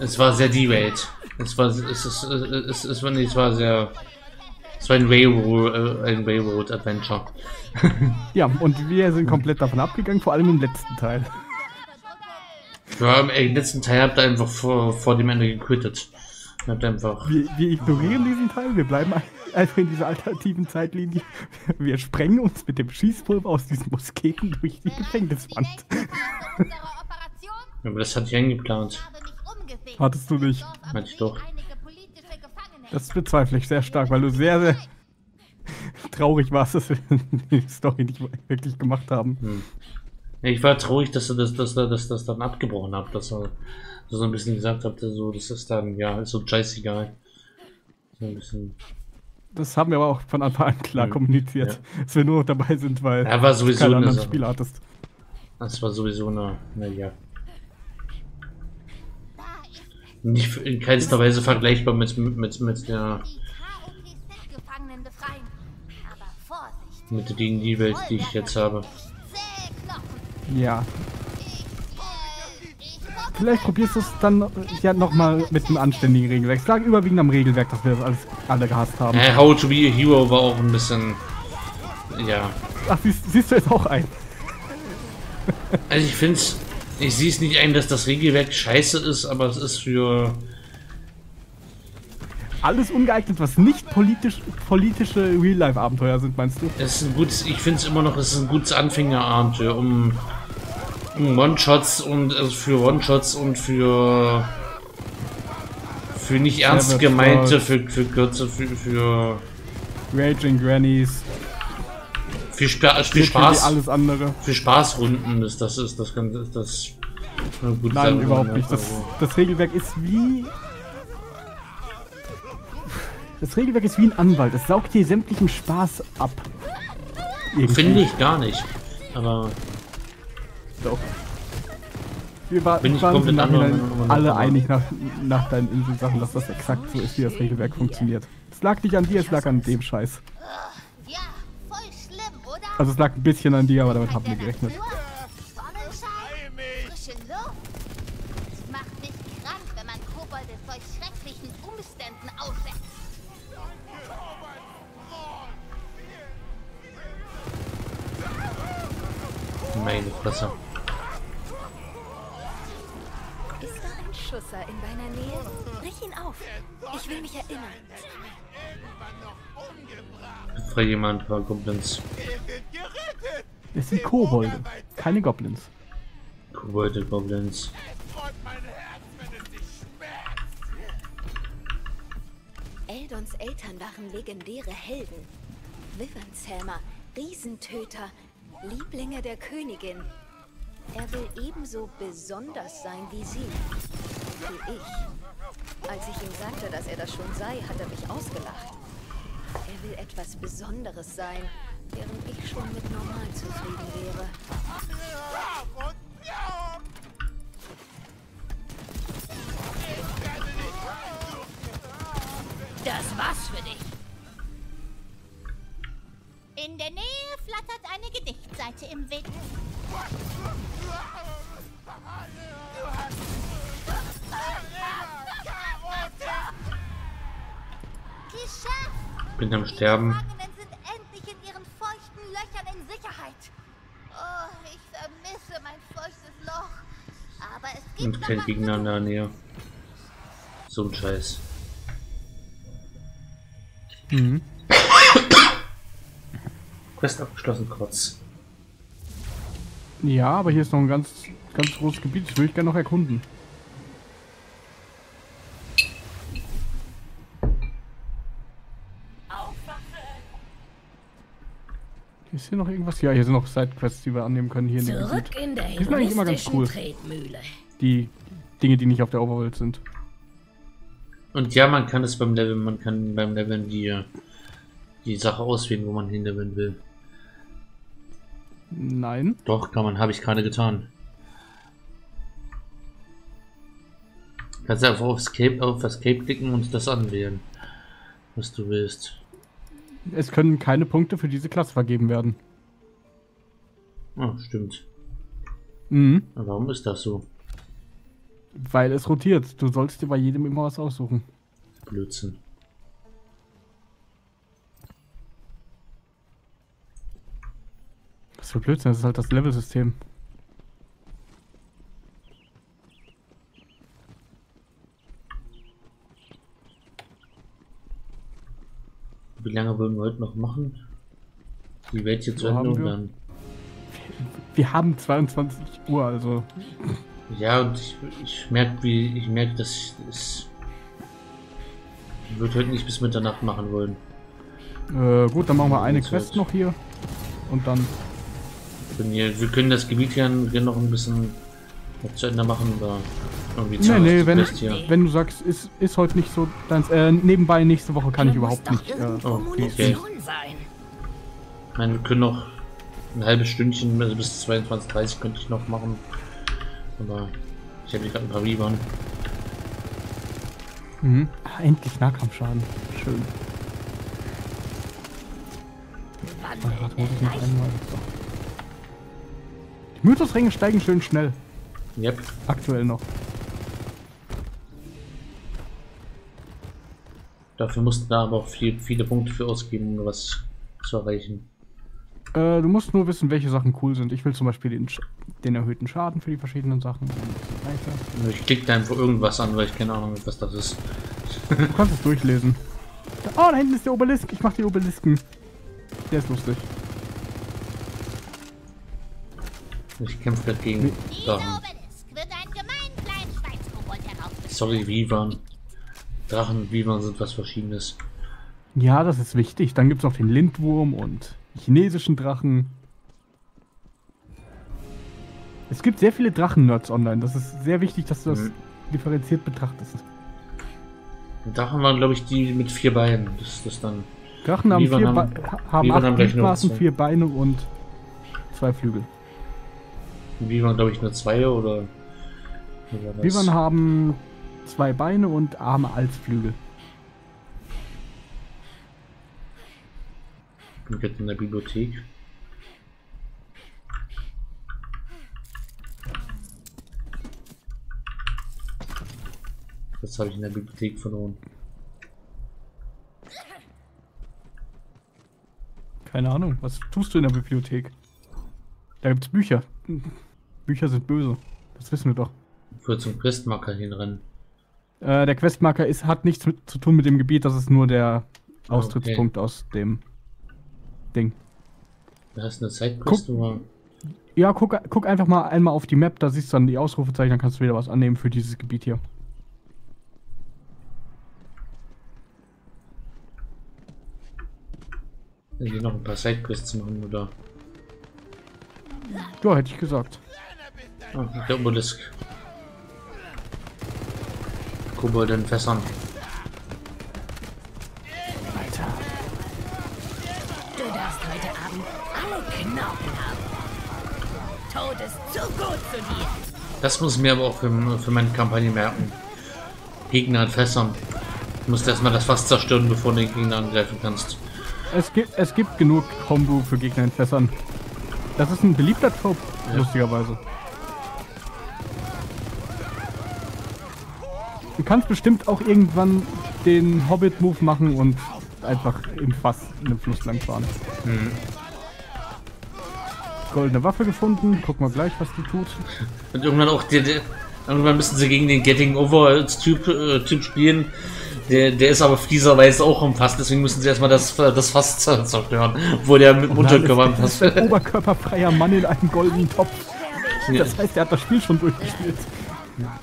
es war sehr derailed. Es war, es es, es, es war, es war sehr, es war ein Railroad, äh, ein Railroad Adventure. *laughs* Ja, und wir sind komplett davon abgegangen, vor allem im letzten Teil. Ja, im letzten Teil habt ihr einfach vor, vor dem Ende gequittet. Habt einfach, Wir, wir ignorieren diesen Teil, wir bleiben ein- einfach in dieser alternativen Zeitlinie. Wir sprengen uns mit dem Schießpulver aus diesen Musketen durch die Gefängniswand. Aber das hatte ich eingeplant. Hattest du nicht? Meinte ich doch. Das bezweifle ich sehr stark, weil du sehr, sehr *laughs* traurig warst, dass wir die Story nicht wirklich gemacht haben. Hm. Ja, ich war traurig, dass er das, dass er das, das dann abgebrochen hat, dass er so ein bisschen gesagt hat, so, das ist dann, ja, ist so scheißegal. So ein bisschen. Das haben wir aber auch von Anfang an klar Hm, kommuniziert, ja. dass wir nur noch dabei sind, weil Er war sowieso du keine eine anderen Sache. Spiele hattest. Das war sowieso eine, naja. Nicht in keinster Weise vergleichbar mit, mit, mit der, Gefangenen befreien. Aber Vorsicht. mit der D&D-Welt, die ich jetzt habe. Ja. Vielleicht probierst du es dann ja nochmal mit einem anständigen Regelwerk. Es lag überwiegend am Regelwerk, dass wir das alles alle gehasst haben. Ja, How to be a Hero war auch ein bisschen, ja. Ach, siehst, siehst du jetzt auch ein? Also ich finde es, ich sehe es nicht ein, dass das Regelwerk scheiße ist, aber es ist für, Alles ungeeignet, was nicht politisch, politische Real-Life-Abenteuer sind, meinst du? es ist ein gutes, ich finde es immer noch, es ist ein gutes Anfängerabenteuer, um, um One-Shots und also für One-Shots und für für nicht ernst gemeinte, für, für kürze, für, für, Raging Grannies. Für, Spa für Literally Spaß, alles andere. für Spaßrunden ist das, ist das, kann- das eine gute Nein, Sache, überhaupt nicht. Das, Also- das Regelwerk ist wie. Das Regelwerk ist wie ein Anwalt. Es saugt dir sämtlichen Spaß ab. Irgendwie. Finde ich gar nicht. Aber Doch. Wir war, Bin waren uns Nachhinein alle einig nach, nach deinen Inselsachen, dass das exakt so ist, wie das Regelwerk funktioniert. Es lag nicht an dir, es lag an dem Scheiß. Also es lag ein bisschen an dir, aber damit haben wir gerechnet. Sonnenschein, frische Luft. Es macht mich krank, wenn man Kobolde solch schrecklichen Umständen aussetzt. meine Fresse. Ist da ein Schusser in deiner Nähe? Brich ihn auf. Ich will mich erinnern. Befreie jemand paar Goblins. Es sind Kobolde, keine Goblins. Kobolde, Goblins. Eldons Eltern waren legendäre Helden. Wyvernshämmer, Riesentöter, Lieblinge der Königin. Er will ebenso besonders sein wie sie. Wie ich. Als ich ihm sagte, dass er das schon sei, hat er mich ausgelacht. Er will etwas Besonderes sein, während ich schon mit normal zufrieden wäre. Das war's für dich. In der Nähe flattert eine Gedichtseite im Wind. Geschafft! Bin am Sterben. Vermisse mein feuchtes Loch. Und kein Gegner in der Nähe. So ein Scheiß. Mhm. Quest abgeschlossen, kurz. Ja, aber hier ist noch ein ganz, ganz großes Gebiet. Das würde ich gerne noch erkunden. Ist hier noch irgendwas? Ja, hier sind noch Sidequests, die wir annehmen können hier in Zurück Gebiet. in der Die sind eigentlich immer ganz cool. Tretmühle. Die Dinge, die nicht auf der Overworld sind. Und ja, man kann es beim Leveln, man kann beim Leveln die, die Sache auswählen, wo man hinleveln will. Nein. Doch, kann man, habe ich gerade getan. Kannst einfach auf Escape, auf Escape klicken und das anwählen, was du willst. Es können keine Punkte für diese Klasse vergeben werden. Ah, stimmt. Mhm. Aber warum ist das so? Weil es rotiert. Du sollst dir bei jedem immer was aussuchen. Blödsinn. Was für Blödsinn, das ist halt das Level-System. Wie lange wollen wir heute noch machen? Die Welt hier zu Ende und wir- dann. Wir haben 22 Uhr, also. Ja, und ich, ich merke, wie ich merke, dass ich es. Ich würde heute nicht bis Mitternacht machen wollen. Äh, gut, dann machen wir eine Quest noch hier. Und dann. Wir können das Gebiet hier, noch ein bisschen zu Ende machen irgendwie Nee, nee, die wenn, wenn du sagst, ist, ist heute nicht so deins. Äh, nebenbei nächste Woche kann ich überhaupt nicht. Äh, Oh, okay. Sein. Ich meine, wir können noch ein halbes Stündchen, also bis 22.30 könnte ich noch machen. Aber ich habe hier gerade ein paar Vivern. Mhm. Ah, endlich Nahkampfschaden. Schön. Ah, warte, muss ich noch einmal. So. Die Mythosränge steigen schön schnell. Yep. Aktuell noch. Dafür mussten da aber auch viel, viele Punkte für ausgeben, um was zu erreichen. Äh, du musst nur wissen, welche Sachen cool sind. Ich will zum Beispiel den, Sch- den erhöhten Schaden für die verschiedenen Sachen. Und so weiter. Ich klicke da einfach irgendwas an, weil ich keine Ahnung habe, was das ist. Du kannst es durchlesen. Oh, da hinten ist der Obelisk. Ich mach den Obelisken. Der ist lustig. Ich kämpfe gerade gegen. Sorry, Vivern. Drachen und Vivern sind was Verschiedenes. Ja, das ist wichtig. Dann gibt es noch den Lindwurm und chinesischen Drachen. Es gibt sehr viele Drachen-Nerds online. Das ist sehr wichtig, dass du das Mhm. differenziert betrachtest. Drachen waren, glaube ich, die mit vier Beinen. Das ist dann. Drachen haben, vier haben, Be haben acht Gliedmaßen, vier Beine und zwei Flügel. Vivern, glaube ich, nur zwei oder. Vivern haben zwei Beine und Arme als Flügel. Ich bin jetzt in der Bibliothek. Das habe ich in der Bibliothek verloren. Keine Ahnung, was tust du in der Bibliothek? Da gibt's Bücher. Bücher sind böse. Das wissen wir doch. Ich würde zum Questmarker hinrennen. Äh, der Questmarker ist, hat nichts mit, zu tun mit dem Gebiet, das ist nur der Ah, Austrittspunkt aus dem Ding. Da hast du eine Sidequest, oder? Ja, guck, guck einfach mal einmal auf die Map, da siehst du dann die Ausrufezeichen, dann kannst du wieder was annehmen für dieses Gebiet hier. Hier noch ein paar Sidequests machen, oder? Ja, hätte ich gesagt. Ah, der Obelisk. Kobold in Fässern. Du darfst heute Abend alle Knochen haben. Tod ist zu gut zu dir. Das muss ich mir aber auch für, für meine Kampagne merken. Gegner in Fässern. Du musst erstmal das Fass zerstören, bevor du den Gegner angreifen kannst. Es gibt, es gibt genug Homebrew für Gegner in Fässern. Das ist ein beliebter Trope, Ja. lustigerweise. Du kannst bestimmt auch irgendwann den Hobbit-Move machen und einfach im Fass in dem Fluss lang fahren. Mhm. Goldene Waffe gefunden. Gucken wir gleich, was die tut. Und irgendwann auch die, die Irgendwann müssen sie gegen den Getting Over Typ, äh, typ spielen. Der, der ist aber fließerweise auch umfasst, deswegen müssen sie erstmal das, das Fass *laughs* zerstören, wo der mit dem Unterkörper ist ein oberkörperfreier Mann in einem goldenen Topf. Das heißt, er hat das Spiel schon durchgespielt. Ja,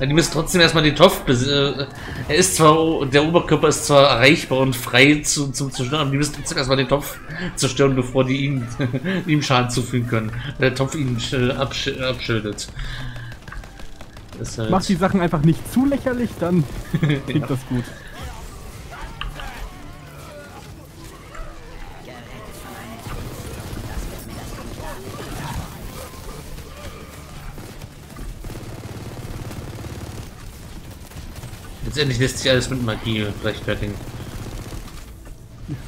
die müssen trotzdem erstmal den Topf. Äh, er ist zwar, der Oberkörper ist zwar erreichbar und frei zu, zum Zerstören, aber die müssen trotzdem erstmal den Topf zerstören, bevor die ihm, *laughs* ihm Schaden zufügen können. Der Topf ihn äh, absch ist halt- Macht die Sachen einfach nicht zu lächerlich, dann *laughs* klingt Ja. das gut. Letztendlich lässt sich alles mit Magie rechtfertigen.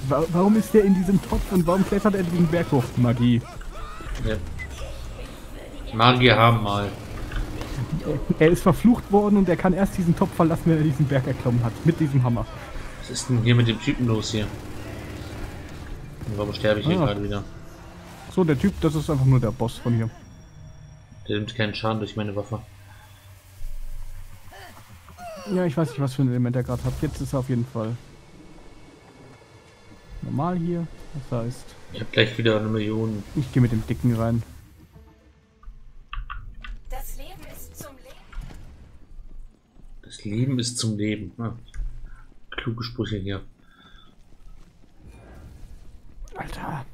Wa- Warum ist der in diesem Topf und warum klettert er diesen Berg hoch? Magie. Ja. Magier haben mal. Er ist verflucht worden und er kann erst diesen Topf verlassen, wenn er diesen Berg erklommen hat. Mit diesem Hammer. Was ist denn hier mit dem Typen los hier? Und Warum sterbe ich hier Ah. gerade wieder? So, der Typ, das ist einfach nur der Boss von hier. Der nimmt keinen Schaden durch meine Waffe. Ja, ich weiß nicht, was für ein Element er gerade hat. Jetzt ist er auf jeden Fall normal hier. Das heißt, Ich habe gleich wieder eine Million. ich gehe mit dem Dicken rein. Das Leben ist zum Leben. Das Leben ist zum Leben. Ah. Kluge Sprüche hier. Alter.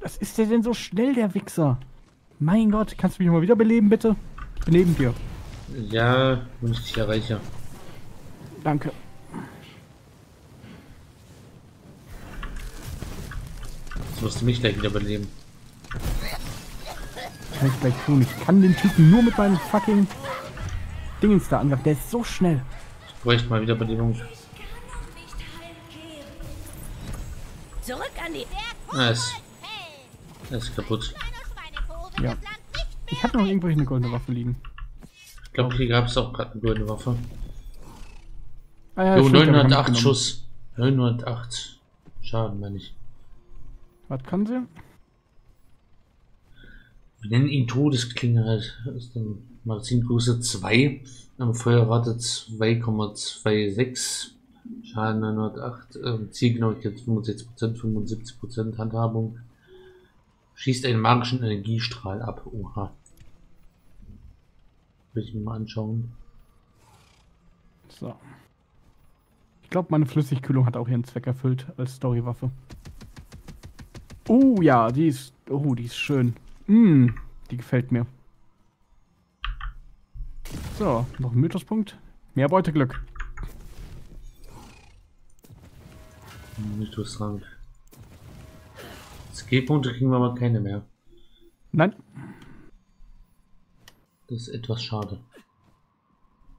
Was ist der denn so schnell, der Wichser? Mein Gott, kannst du mich mal wieder beleben, bitte? Ich bin neben dir. Ja, wenn ich dich erreiche. Danke. Jetzt musst du mich gleich wieder beleben. Kann ich gleich tun. Ich kann den Typen nur mit meinem fucking Dingens da angreifen. Der ist so schnell. Ich bräuchte mal wieder Belebung. Zurück an die... Ah, ist, er ist kaputt. Ja. Ich habe noch irgendwo eine goldene Waffe liegen. Ich glaube, hier gab es auch gerade eine goldene Waffe. Ah ja, jo, stimmt, die haben wir 908 mitgenommen. Schuss. 908 Schaden, meine ich. Was kann sie? Wir nennen ihn Todesklinge halt. Das ist dann Magazingröße 2. Ähm, Feuerrate 2,26. Schaden 908. Ähm, Zielgenauigkeit 65%, 75% Handhabung. Schießt einen magischen Energiestrahl ab. Oha. Will ich mir mal anschauen. So. Ich glaube, meine Flüssigkühlung hat auch ihren Zweck erfüllt als Storywaffe. Oh ja, die ist. Oh, die ist schön. Mm, die gefällt mir. So, noch ein Mythospunkt. Mehr Beuteglück. Mythosrang. Skill-Punkte kriegen wir aber keine mehr. Nein. Das ist etwas schade.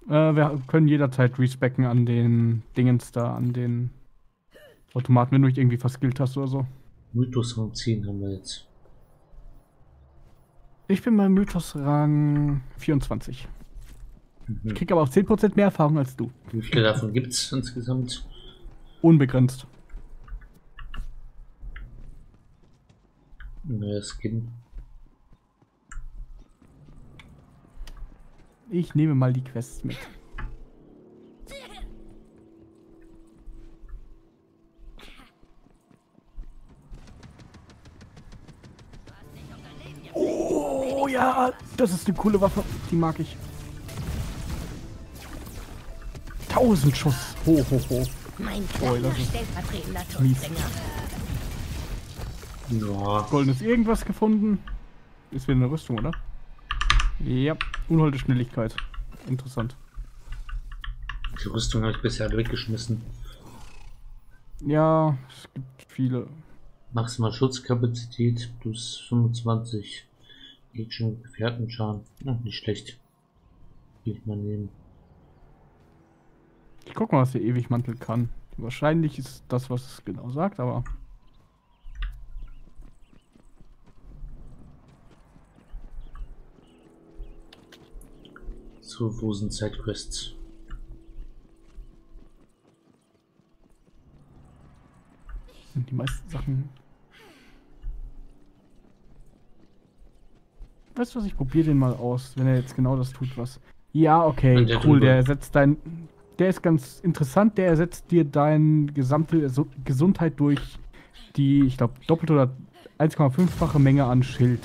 Äh, wir können jederzeit respecken an den Dingens da, an den Automaten, wenn du dich irgendwie verskillt hast oder so. Mythosrang 10 haben wir jetzt. Ich bin bei Mythos Rang 24. Mhm. Ich krieg aber auch 10% mehr Erfahrung als du. Wie viele davon gibt es insgesamt? Unbegrenzt. Neuer Skin. Ich nehme mal die Quests mit. Oh ja, das ist eine coole Waffe. Die mag ich. 1000 Schuss. Ho, ho, ho. Mein Oh, kleiner das ist stellvertretender mies. Ja. Goldenes irgendwas gefunden. Ist wieder eine Rüstung, oder? Ja, unholde Schnelligkeit. Interessant. Die Rüstung habe ich bisher alle weggeschmissen. Ja, es gibt viele. Maximal Schutzkapazität plus 25. Geht schon Gefährtenschaden. Hm, nicht schlecht. Will ich mal nehmen. Ich guck mal, was der Ewigmantel kann. Wahrscheinlich ist das, was es genau sagt, aber. So, wo sind Sidequests? Sind die meisten Sachen. Weißt du was, ich probiere den mal aus, wenn er jetzt genau das tut, was. Ja, okay, der cool, drüber. der ersetzt dein. Der ist ganz interessant, der ersetzt dir deine gesamte Gesundheit durch die, ich glaube, doppelte oder 1,5-fache Menge an Schild.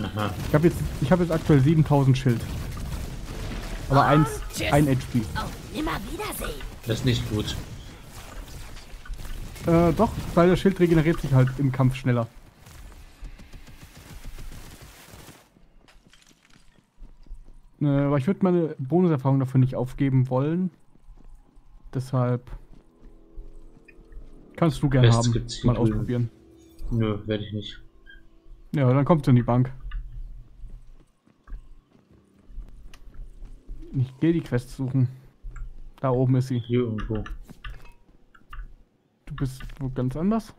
Aha. Ich habe jetzt, ich hab jetzt aktuell 7000 Schild. Aber eins, tschüss. ein HP. Auf nimmer Wiedersehen. Das ist nicht gut. Äh, doch, weil das Schild regeneriert sich halt im Kampf schneller. Äh, aber ich würde meine Bonuserfahrung dafür nicht aufgeben wollen. Deshalb kannst du gerne haben. Mal ausprobieren. Nö, werde ich nicht. Ja, dann kommst du in die Bank. Ich gehe die Quest suchen. Da oben ist sie. Hier irgendwo. Du bist wo ganz anders?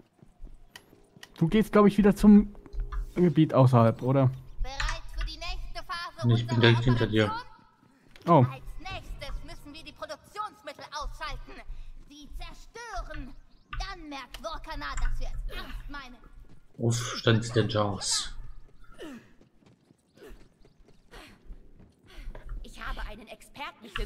Du gehst, glaube ich, wieder zum Gebiet außerhalb, oder? Nee, ich bin direkt hinter dir. Oh, Als nächstes müssen wir die Produktionsmittel ausschalten. Sie zerstören. Dann merkt Vorkana, dass wir es ernst meinen. Aufstand der Jaws. Ich habe einen Experten für...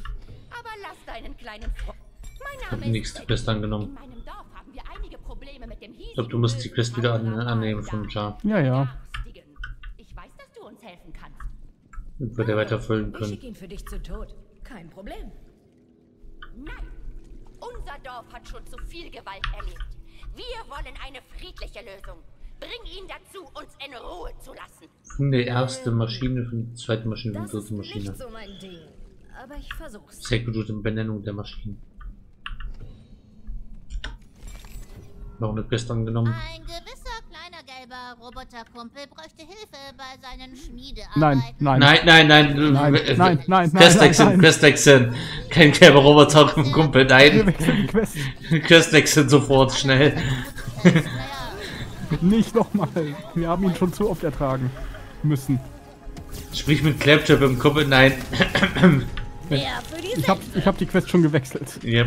Aber lass deinen kleinen Freund... Mein Hab Name die ist... nächste Quest angenommen. In meinem Dorf haben wir einige Probleme mit dem Ich glaube, du musst die Quest wieder an, annehmen von Jar. ja, ja. Ich weiß, dass du uns helfen kannst. Damit wir der weiter füllen Ich können. schicke ihn für dich zu Tod. Kein Problem. Nein! Unser Dorf hat schon zu viel Gewalt erlebt. Wir wollen eine friedliche Lösung. Bring ihn dazu, uns in Ruhe zu lassen. Von der erste Maschine, von der zweiten Maschine, von Das der ist dritten Maschine. nicht so mein Ding. Aber ich versuch's. Sehr gute Benennung der Maschinen. Noch eine Quest angenommen. Ein gewisser kleiner gelber Roboterkumpel bräuchte Hilfe bei seinen Schmiedearbeiten. Nein, nein. Nein, nein, nein. Nein, äh, nein, nein, nein, Quest nein, wechseln, nein. Quest wechseln. Kein gelber Roboter Kumpel, Wir nein. *laughs* wechseln die Quest. Quest wechseln sofort, schnell. *laughs* Nicht nochmal. Wir haben ihn schon zu oft ertragen müssen. Sprich mit Claptrap im Kumpel, nein. Wer für die Ich hab, ich hab die Quest schon gewechselt. Ja.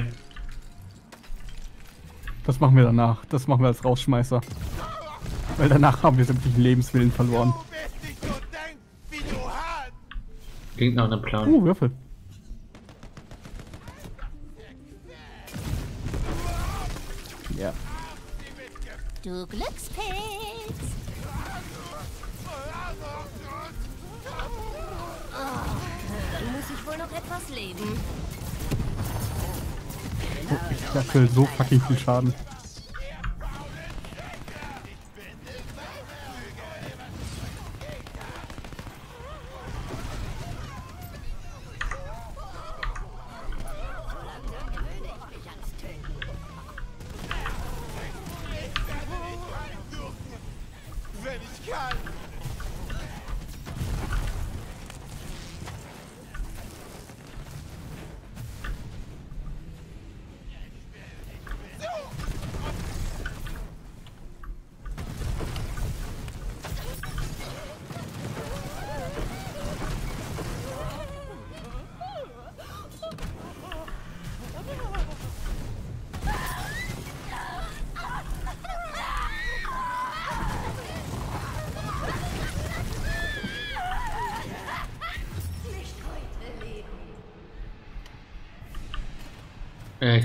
Das machen wir danach. Das machen wir als Rausschmeißer. Weil danach haben wir sämtlichen Lebenswillen verloren. Klingt nach einem Plan. Uh, Würfel. Ja. Du Glückspilz. Oh, ich aktuell so fucking viel Schaden.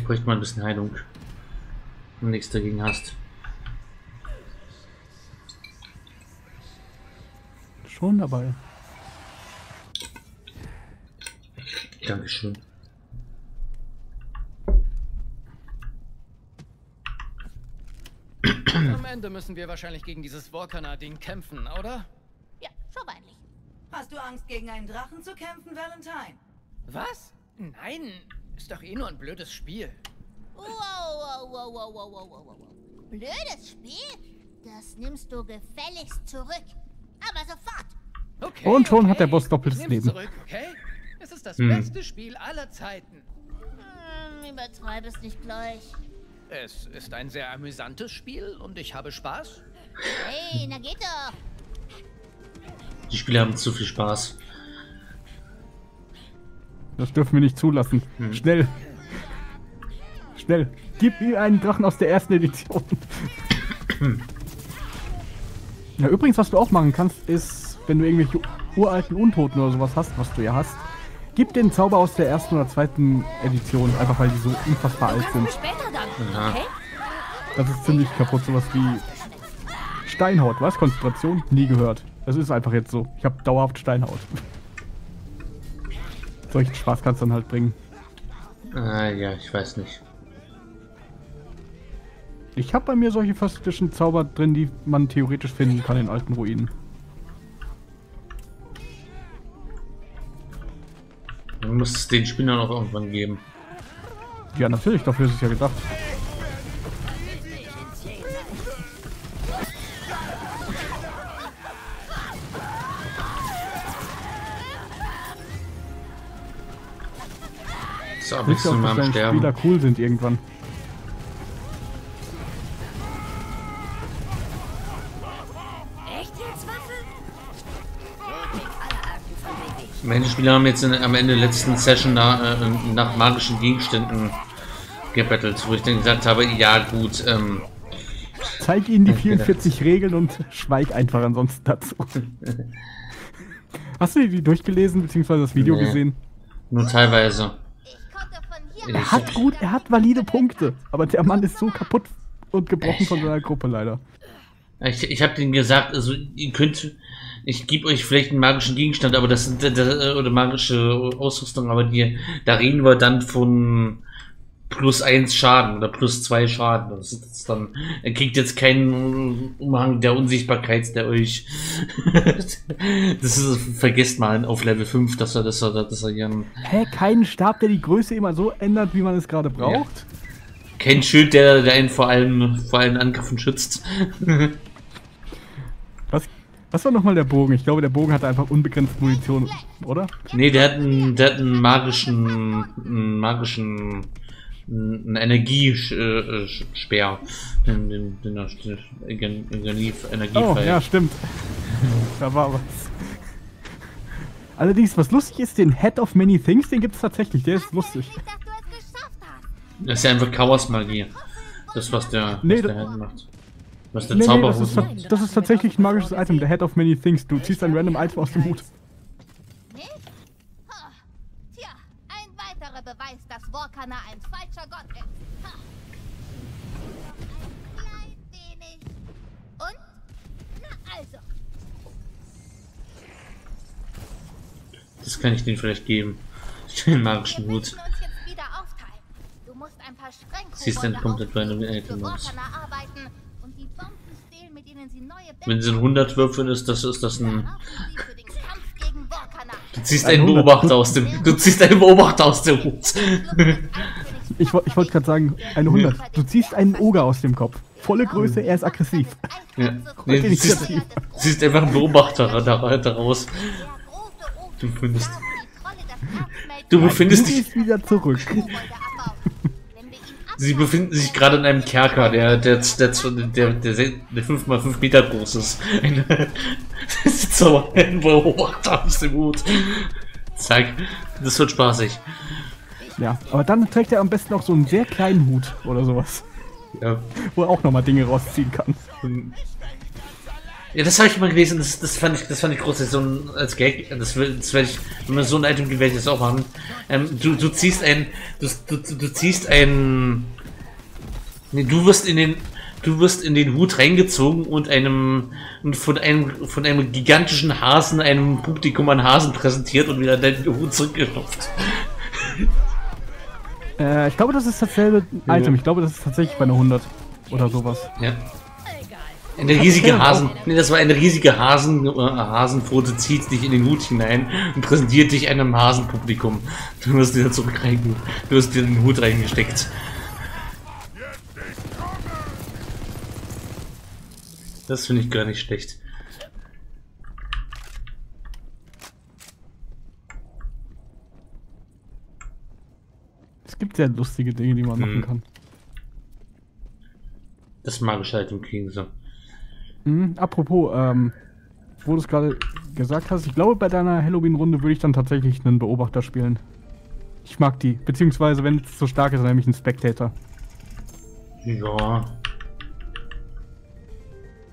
Bräuchte mal ein bisschen Heilung. Wenn du nichts dagegen hast. Schon dabei. Dankeschön. Am Ende müssen wir wahrscheinlich gegen dieses Volkana-Ding kämpfen, oder? Ja, schon weinlich. Hast du Angst, gegen einen Drachen zu kämpfen, Valentine? Was? Nein, ist doch eh nur ein blödes Spiel. Wow, wow, wow, wow, wow, wow, wow, wow. Blödes Spiel? Das nimmst du gefälligst zurück. Aber sofort. Okay, Und schon okay. hat der Boss doppeltes Leben. zurück, okay? Es ist das Hm. beste Spiel aller Zeiten. Hm, übertreib es nicht gleich. Es ist ein sehr amüsantes Spiel und ich habe Spaß. Hey, na geht doch. Die Spieler haben zu viel Spaß. Das dürfen wir nicht zulassen. Schnell. Schnell. Gib ihm einen Drachen aus der ersten Edition. ja, übrigens, was du auch machen kannst, ist wenn du irgendwelche uralten Untoten oder sowas hast, was du ja hast, gib den Zauber aus der ersten oder zweiten Edition, einfach weil die so unfassbar alt sind. Später dann, Ja. Das ist ziemlich kaputt, sowas wie Steinhaut, was? Konzentration? Nie gehört. Das ist einfach jetzt so. Ich habe dauerhaft Steinhaut. Solchen Spaß kannst du dann halt bringen. Ah, ja, ich weiß nicht. Ich habe bei mir solche Edition Zauber drin, die man theoretisch finden kann in alten Ruinen. Man muss es den Spielern auch irgendwann geben. Ja, natürlich, dafür ist es ja gedacht. So, du auch, mal dass Sterben. Spieler cool sind irgendwann. Meine Spieler haben jetzt in, am Ende der letzten Session nach, äh, nach magischen Gegenständen gebettelt, wo ich dann gesagt habe, ja gut, ähm, Zeig ihnen die Hab ich gedacht. 44 Regeln und schweig einfach ansonsten dazu. *laughs* Hast du die durchgelesen, beziehungsweise das Video Nee. gesehen? nur teilweise. Er hat gut, er hat valide Punkte, aber der Mann ist so kaputt und gebrochen von seiner Gruppe leider. Ich, ich habe denen gesagt, also ihr könnt, ich gebe euch vielleicht einen magischen Gegenstand, aber das sind das- oder magische Ausrüstung, aber die, da reden wir dann von plus eins Schaden oder plus zwei Schaden. Das ist dann, er kriegt jetzt keinen Umhang der Unsichtbarkeit, der euch, *laughs* das ist, vergesst mal auf Level 5, dass er, dass er, dass er hier einen, Hä, keinen Stab, der die Größe immer so ändert, wie man es gerade braucht? kein Schild, der, der ihn vor allen, vor allen Angriffen schützt. *laughs* Was, was war nochmal der Bogen? Ich glaube, der Bogen hatte einfach unbegrenzt Munition, oder? Nee, der hat einen, der hat einen magischen, einen magischen, einen Energiespeer. Den, den, den, den Energie, Energie, Oh, ja, stimmt. *laughs* da war was. Allerdings, was lustig ist, den Head of Many Things, den gibt es tatsächlich. Der ist lustig. Das ist ja einfach Chaosmagie. Das, was der, Nee, was der das- Hand macht. Was der Nee, nee, Zauber das, ist, das ist tatsächlich ein magisches Item, der Head of Many Things. Du ziehst ein random Item aus dem Hut. Tja, ein weiterer Beweis, dass Vorkana ein falscher Gott ist. Ha. Ein klein wenig. Und? Na also, Das kann ich denen vielleicht geben. *laughs* Den magischen Hut. uns jetzt wieder aufteilen. Du musst ein paar Sie ist dann komplett denen sie neue Wenn sie ein 100 würfeln, ist das, ist das ein. Du ziehst Ein einen 100. Beobachter aus dem. Du ziehst einen Beobachter aus dem Hut. *laughs* Ich, ich wollte gerade sagen, eine 100. Du ziehst einen Oger aus dem Kopf. Volle Größe, er ist aggressiv. Ja. Nee, du ziehst, du ziehst einfach einen Beobachter da- daraus. Du findest. Du befindest du dich. wieder zurück. *laughs* Sie befinden sich gerade in einem Kerker, der, der, der, der, der, der 5 mal 5 Meter groß ist. Ein, sitzt aber ein Beobachter aus dem Hut. Zack. Das wird spaßig. Ja, aber dann trägt er am besten auch so einen sehr kleinen Hut oder sowas. Ja. Wo er auch nochmal Dinge rausziehen kann. Ja, das habe ich mal gelesen, das, das fand ich, das fand ich groß, so ein, als Gag, das, will- das werde ich, wenn man so ein Item gibt, werde ich das auch machen. Ähm, du, du ziehst ein, du, du, du ziehst ein, nee, du wirst in den, du wirst in den Hut reingezogen und einem, und von einem, von einem gigantischen Hasen, einem Publikum an Hasen präsentiert und wieder deinen Hut zurückgestopft. Äh, ich glaube, das ist dasselbe. Item. Ich glaube, das ist tatsächlich bei einer 100 oder sowas. Ja. Eine riesige Hasen, nee, das war eine riesige Hasen, äh, Hasenpfote zieht dich in den Hut hinein und präsentiert dich einem Hasenpublikum. Du wirst wieder zurück rein, du wirst dir in den Hut reingesteckt. Das finde ich gar nicht schlecht. Es gibt sehr lustige Dinge, die man machen Mhm. kann. Das magische Item kriegen sie. Mhm, apropos, ähm, wo du es gerade gesagt hast, ich glaube, bei deiner Halloween-Runde würde ich dann tatsächlich einen Beobachter spielen. Ich mag die. Beziehungsweise, wenn es so stark ist, dann nämlich einen Spectator. Ja.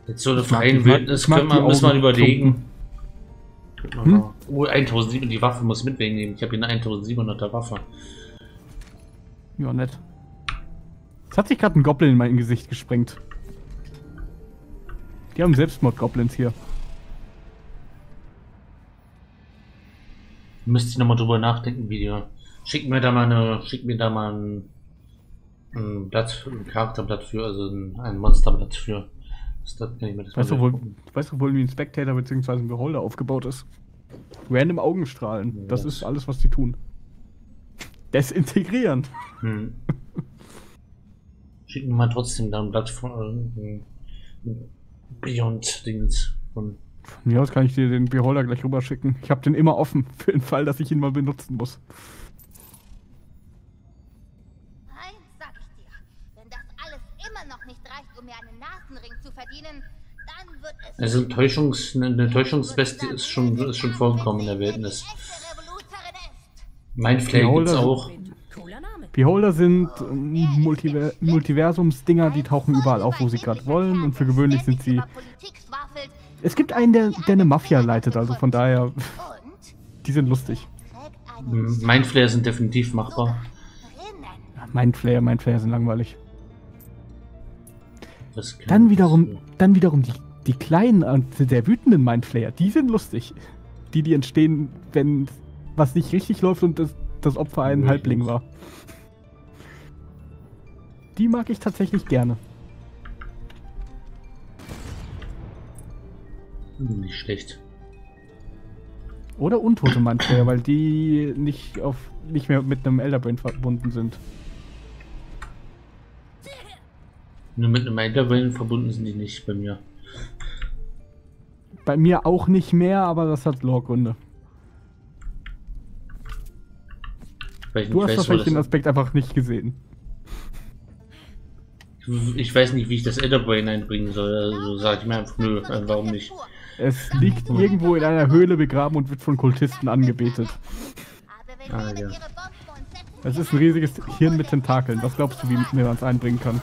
Jetzt so eine Ich freien mag- Wildnis ich können wir, müssen wir überlegen. Hm? Oh, 1700, die Waffe muss mit wegnehmen. Ich habe hier eine 1700er Waffe. Ja, nett. Es hat sich gerade ein Goblin in mein Gesicht gesprengt. Die haben Selbstmord-Goblins hier. Müsste ich nochmal drüber nachdenken, Video. Schick mir da mal eine, schick mir da mal ein, ein Blatt, ein Charakterblatt für, also ein, ein Monsterblatt für. Das, das kann ich mir das Weißt du, mal wohl, gucken. weißt du wie ein Spectator bzw. ein Beholder aufgebaut ist? Random Augenstrahlen. Das ist alles, was die tun. Desintegrieren. Hm. *laughs* Schick mir mal trotzdem da ein Blatt von äh, Beyond-Dings von. Von mir aus kann ich dir den Beholder gleich rüberschicken. Ich habe den immer offen, für den Fall, dass ich ihn mal benutzen muss. Eins sag ich dir. Wenn das alles immer noch nicht reicht, um mir einen Nasenring zu verdienen, dann wird es... Also ein Täuschungs, eine, Täuschungsbestie ist schon, ist schon vorgekommen in der Wildnis. Mein Flame gibt's auch. Beholder sind ähm, Multiver Multiversumsdinger, die tauchen überall auf, wo sie gerade wollen. Und für gewöhnlich sind sie. Es gibt einen, der, der eine Mafia leitet, also von daher. Die sind lustig. Hm, Mindflayer sind definitiv machbar. Mein Flair sind langweilig. Dann wiederum, dann wiederum die, die kleinen, äh, der wütenden Mindflayer, die sind lustig. Die, die entstehen, wenn was nicht richtig läuft und das, das Opfer ein Halbling war. Die mag ich tatsächlich gerne. Hm, Nicht schlecht. Oder untote Mindflayer, weil die nicht auf nicht mehr mit einem Elderbrain verbunden sind. Nur mit einem Enderbrain verbunden sind die nicht bei mir. Bei mir auch nicht mehr, aber das hat Lore-Gründe. Du hast weiß, wahrscheinlich den Aspekt einfach nicht gesehen. Ich weiß nicht, wie ich das Enderbrain einbringen soll. Also sage ich mir einfach, nö, äh, warum nicht? Es liegt irgendwo in einer Höhle begraben und wird von Kultisten angebetet. Ah, ja. Es ist ein riesiges Hirn mit Tentakeln. Was glaubst du, wie man es einbringen kann?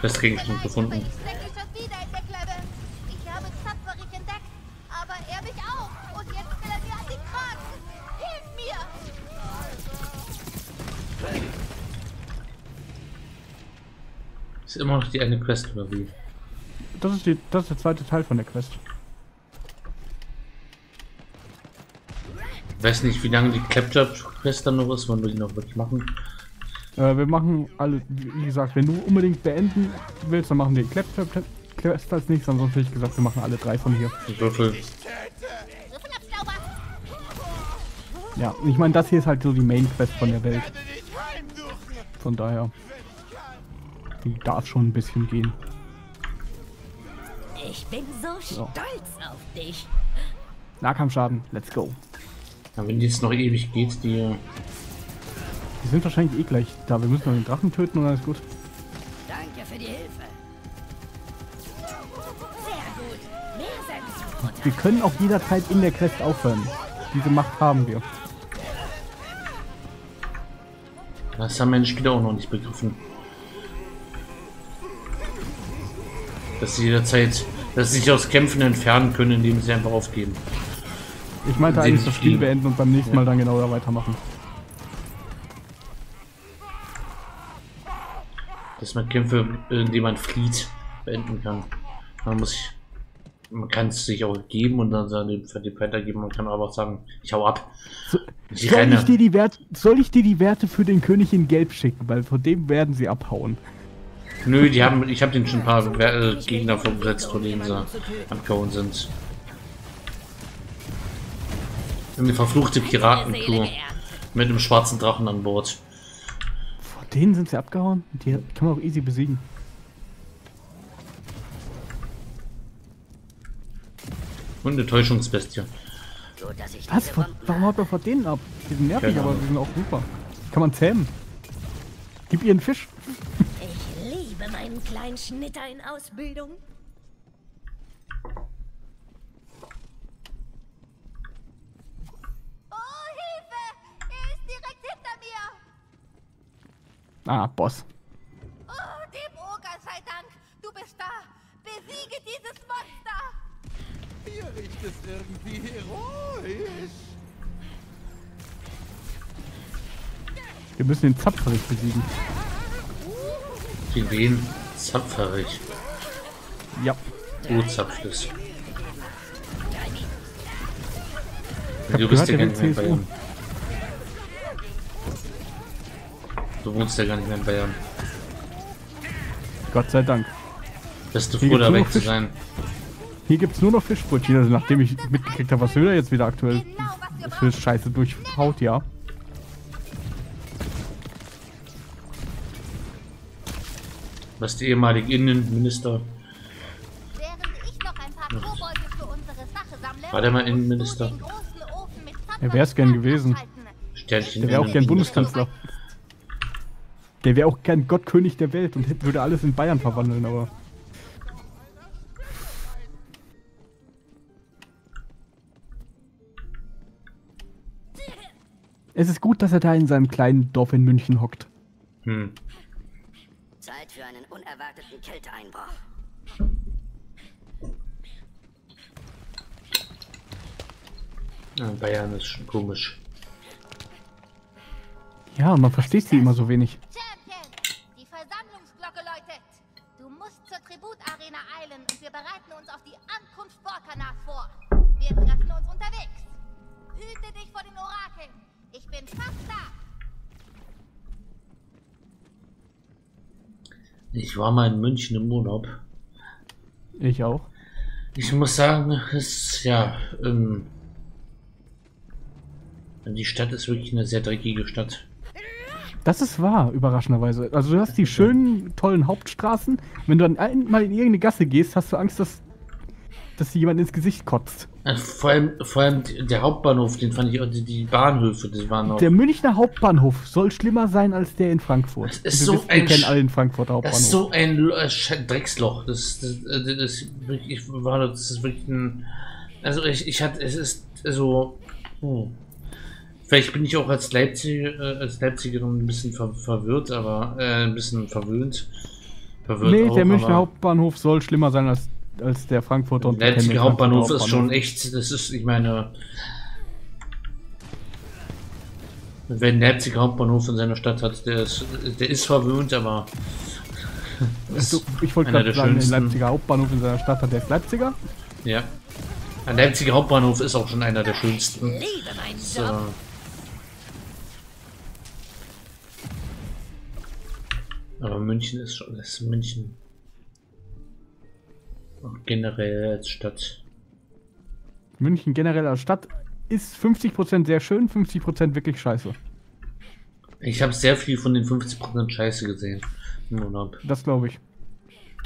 Questgegenstand gefunden. Ich stecke schon wieder in der Klemme. Ich habe Zapferich entdeckt, aber er mich auch. Und jetzt will er mir an die Kragen. Hilf mir! Ist immer noch die eine Quest oder wie? Das ist, die, das ist der zweite Teil von der Quest. Ich weiß nicht, wie lange die Claptrap-Quest dann noch ist, wollen wir die noch wirklich machen. Äh, wir machen alle, wie gesagt, wenn du unbedingt beenden willst, dann machen wir die Claptrap Quest als nächstes. Ansonsten hätte ich gesagt, wir machen alle drei von hier. Würfel. Ja, ich meine, das hier ist halt so die Main Quest von der Welt. Von daher. Die darf schon ein bisschen gehen. Ich bin so So. stolz auf dich. Nahkampfschaden, let's go. Ja, wenn die jetzt noch ewig geht, die. Die sind wahrscheinlich eh gleich da. Wir müssen noch den Drachen töten und ist gut. Danke für die Hilfe. Sehr gut. Mehr Selbstfutter. Wir können auch jederzeit in der Quest aufhören. Diese Macht haben wir. Das haben meine Spieler auch noch nicht begriffen. Dass sie jederzeit, dass sie sich aus Kämpfen entfernen können, indem sie einfach aufgeben. Ich meinte eigentlich das Spiel beenden und beim nächsten Ja. Mal dann genau da weitermachen. Dass man Kämpfe, indem man flieht, beenden kann. Man muss sich, man kann es sich auch geben und dann seine Verdienst weitergeben. Man kann aber auch sagen, ich hau ab. Ich Soll ich, dir die Wert, soll ich dir die Werte für den König in Gelb schicken? Weil von dem werden sie abhauen. Nö, die haben, ich habe den schon ein paar äh, Gegner denen sie abgehauen sind. Eine verfluchte Piratencrew mit einem schwarzen Drachen an Bord. Von denen sind sie abgehauen? Die kann man auch easy besiegen. Und eine Täuschungsbestie. Was? Bomben warum haut man von denen ab? Die sind nervig, aber die sind auch super. Kann man zähmen. Gib ihr einen Fisch. Liebe meinen kleinen Schnitter in Ausbildung. Oh, Hilfe! Er ist direkt hinter mir! Ah, Boss. Oh, dem Oger sei Dank! Du Besiege dieses Monster! Ihr riecht es irgendwie heroisch. Wir müssen den Zapferich besiegen. Die wen? Zapferig. Ja. Es. Hab Du bist gehört, ja gar nicht mehr in. Bayern. Du wohnst ja gar nicht mehr in Bayern. Gott sei Dank. Bist du Hier froh, gibt's da nur weg noch zu sein? Hier gibt's nur noch Fischbrötchen, also nachdem ich mitgekriegt habe, was Söder jetzt wieder aktuell für Scheiße durchhaut, ja. Was die ehemalige Innenminister. Während ich noch ein paar Kobolde für unsere Sache sammle, War der mal Innenminister? Er wäre es gern gewesen. Sternchen. Der wäre auch gern. Bundeskanzler. Der wäre auch gern Gottkönig der Welt und würde alles in Bayern verwandeln, aber. Es ist gut, dass er da in seinem kleinen Dorf in München hockt. Hm. Zeit für einen unerwarteten Kälteeinbruch. Ja, Bayern ist schon komisch. Ja, und man versteht sie immer so wenig. Champion, die Versammlungsglocke läutet. Du musst zur Tributarena eilen und wir bereiten uns auf die Ankunft Borkanas vor. Wir treffen uns unterwegs. Hüte dich vor den Orakeln. Ich bin fast da. Ich war mal in München im Urlaub. Ich auch. Ich muss sagen, es ja, ähm, die Stadt ist wirklich eine sehr dreckige Stadt. Das ist wahr, überraschenderweise. Also du hast die schönen, tollen Hauptstraßen. Wenn du dann einmal in irgendeine Gasse gehst, hast du Angst, dass, dass dir jemand ins Gesicht kotzt. Äh, Vor allem, vor allem der Hauptbahnhof, den fand ich auch, die, die Bahnhöfe, das waren auch. Der Münchner Hauptbahnhof soll schlimmer sein als der in Frankfurt. ist Und so wissen, ein wir kennen alle den Frankfurter Hauptbahnhof. Das ist so ein äh, Drecksloch. Das, das, das, das wirklich war das ist wirklich ein. Also ich, ich hatte, es ist so. Hm. Vielleicht bin ich auch als Leipzig, äh, als Leipzigerin ein bisschen ver verwirrt, aber äh, ein bisschen verwöhnt. Verwirrt nee, auch, der Münchner Hauptbahnhof soll schlimmer sein als, als der Frankfurter und der Leipziger der Hauptbahnhof ist schon echt, das ist, ich meine. Wer einen Leipziger Hauptbahnhof in seiner Stadt hat, der ist, der ist verwöhnt, aber. *laughs* Also, ich wollte gerade der sagen, den schönsten. Leipziger Hauptbahnhof in seiner Stadt hat der ist Leipziger. Ja. Ein Leipziger Hauptbahnhof ist auch schon einer der schönsten. So. Aber München ist schon, das ist München. Auch generell als Stadt. München generell als Stadt ist 50% sehr schön, 50% wirklich scheiße. Ich habe sehr viel von den 50% Scheiße gesehen. Im Urlaub. Das glaube ich.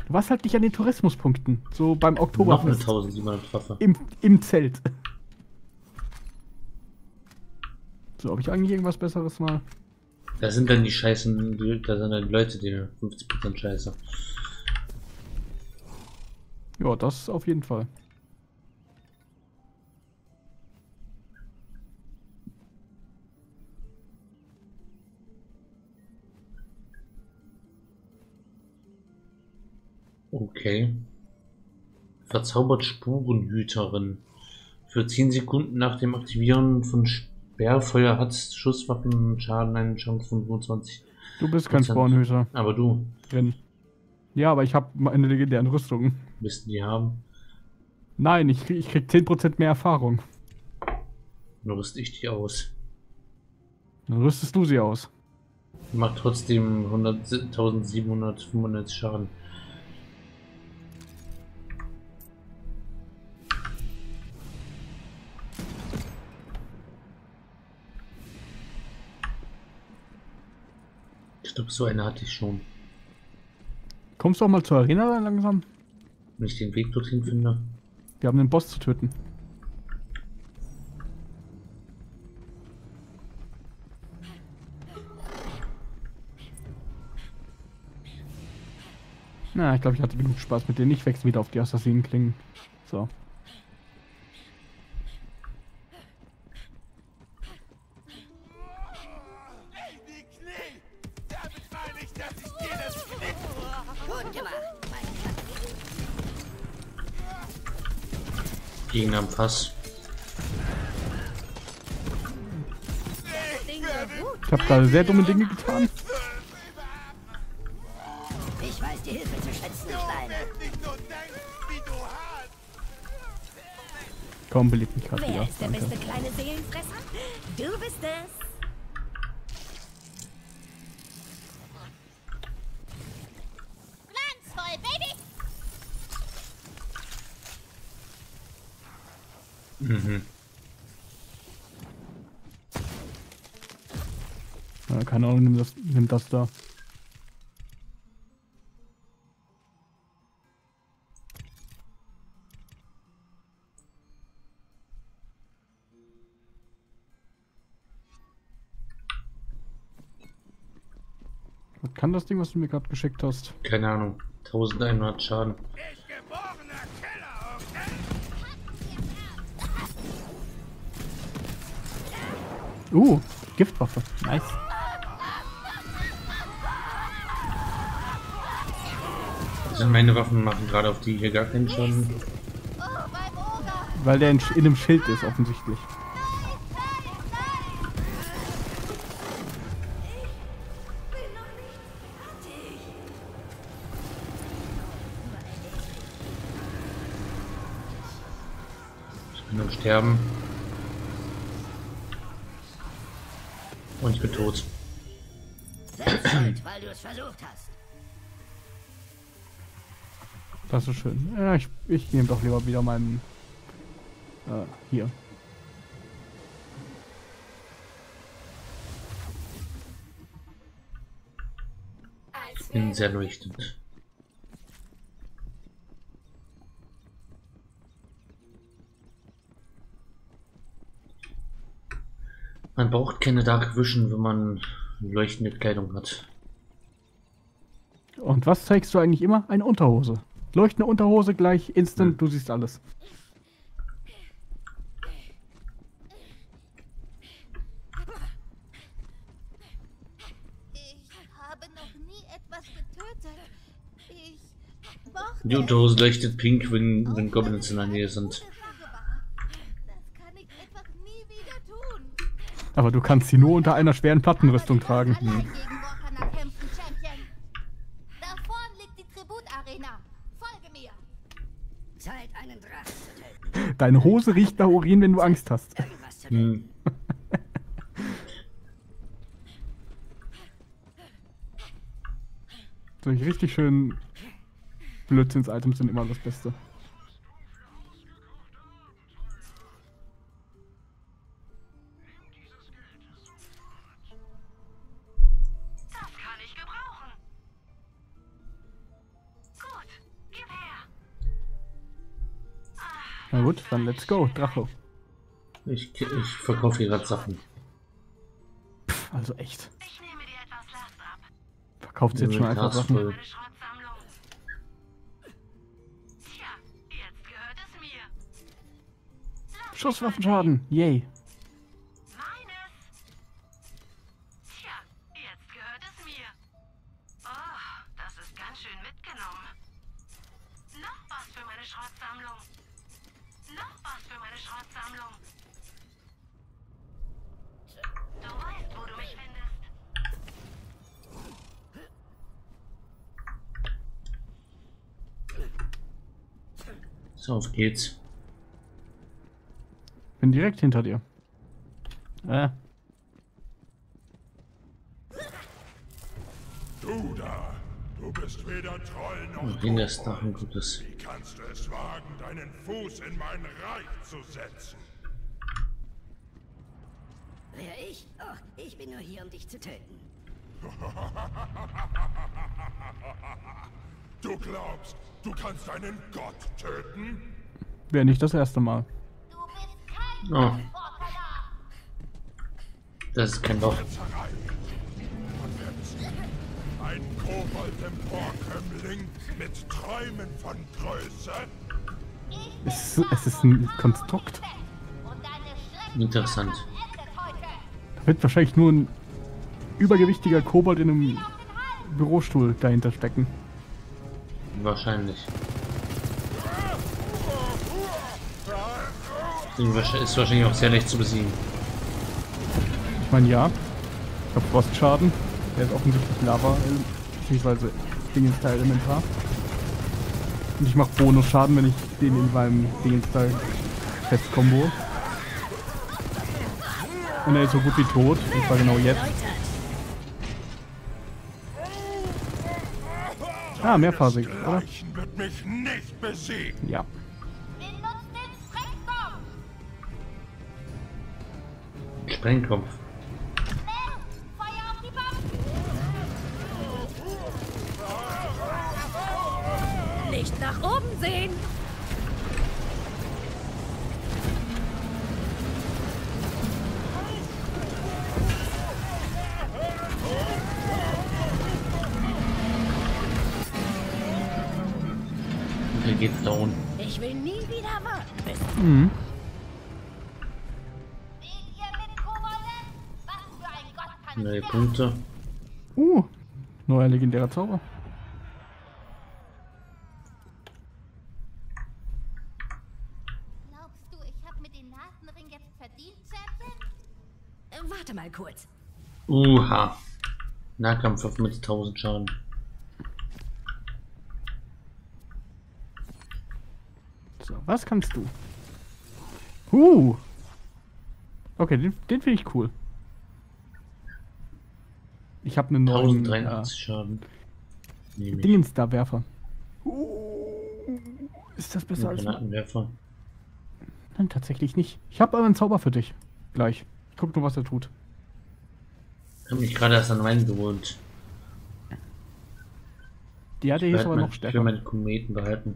Du warst halt nicht an den Tourismuspunkten. So beim Noch eine Oktoberfest. 1700 Treffer. Im, Im Zelt. So, habe ich eigentlich irgendwas Besseres mal? Da sind dann die Scheißen, da sind dann die Leute, die 50% Scheiße. Ja, das auf jeden Fall. Okay. Verzaubert Spurenhüterin. Für 10 Sekunden nach dem Aktivieren von Sperrfeuer hat Schusswaffenschaden einen Chance von 25. Du bist kein Spornhüter. Aber du. Drin. Ja, aber ich habe meine legendären Rüstungen. Müssten die haben. Nein, ich krieg, ich krieg 10% mehr Erfahrung. Nur rüste ich die aus. Dann rüstest du sie aus. Macht trotzdem 100 1795 Schaden. Ich glaube, so eine hatte ich schon. Kommst du auch mal zur Arena dann langsam? Wenn ich den Weg dorthin finde. Wir haben den Boss zu töten. Na, ich glaube, ich hatte genug Spaß mit denen. Ich wechsle wieder auf die Assassinenklingen. So. Gegner am Fass. Ich habe gerade sehr dumme Dinge getan. Ich weiß die Hilfe zu schätzen, Kleine. Komm, belebt mich gerade Wer wieder. ist der beste kleine Seelenfresser? Du bist es. Mhm. Ja, keine Ahnung, nimm das, nimm das da. Was kann das Ding, was du mir gerade geschickt hast? Keine Ahnung. 1100 Schaden. Uh, Giftwaffe. Nice. Also meine Waffen machen gerade auf die hier gar keinen Schaden. Weil der in, in einem Schild ist, offensichtlich. Ich bin am Sterben. Und ich bin tot. Selbst schuld, weil du es versucht hast. Das ist schön. Ja, ich, ich nehme doch lieber wieder meinen. Äh, hier. Ich bin sehr leuchtend. Man braucht keine Dark Vision, wenn man leuchtende Kleidung hat. Und was zeigst du eigentlich immer? Eine Unterhose. Leuchtende Unterhose gleich instant, du siehst alles. Ich habe noch nie etwas getötet. Ich mochte Die Unterhose leuchtet pink, wenn, wenn Goblins in der Nähe sind. kann ich einfach nie wieder tun. Aber du kannst sie nur unter einer schweren Plattenrüstung tragen. Deine Hose riecht nach Urin, wenn du Angst hast. Hm. *laughs* Solche richtig schön Blödsinns-Items sind immer das Beste. Na gut, dann let's go, Drache. Ich, ich verkaufe hier gerade Sachen. Pff, also echt. Verkauft jetzt schon einfach Sachen. voll. Schusswaffenschaden, yay. So, auf geht's. Bin direkt hinter dir. Äh, Du da, du bist weder Troll noch das Kobold. Dach ein gutes. Wie kannst du es wagen, deinen Fuß in mein Reich zu setzen? Wer ich? Oh, ich bin nur hier, um dich zu töten. *laughs* Du glaubst, du kannst einen Gott töten? wäre nicht das erste Mal. Oh. Das ist kein Loch. Ein Kobold-Emporkömmling mit Träumen von Größe? Es ist, es ist ein Konstrukt. Interessant. Da wird wahrscheinlich nur ein übergewichtiger Kobold in einem Bürostuhl dahinter stecken. Wahrscheinlich. Ist wahrscheinlich auch sehr leicht zu besiegen. Ich meine, ja. Ich habe Frostschaden. Der ist offensichtlich Lava, äh, beziehungsweise Dingenstyle Elementar. Und ich mache Bonusschaden, wenn ich den in meinem Dingenstyle Fest-Kombo. Und er ist so gut wie tot. Und zwar genau jetzt. Ah, mehrphasig, oder? Wird mich nicht besiegen. Ja. Sprengkopf. Punkte. Uh, neuer legendärer Zauber. Glaubst du, ich habe mir den Nasenring jetzt verdient, Champion? Äh, Warte mal kurz. Uha. Nahkampf mit 1000 Schaden. So, was kannst du? Uh. Okay, den, den finde ich cool. Ich habe einen neuen 1083 Schaden. äh, Nehme ich. Dingens-Werfer. Ist das besser Ein als... Granatenwerfer. Nein, tatsächlich nicht. Ich habe aber einen Zauber für dich. Gleich. Ich guck nur, was er tut. Ich habe mich gerade erst an meinen gewohnt. Ja, der Ich ist werd aber mein- noch Ich will stärker. meine Kometen behalten.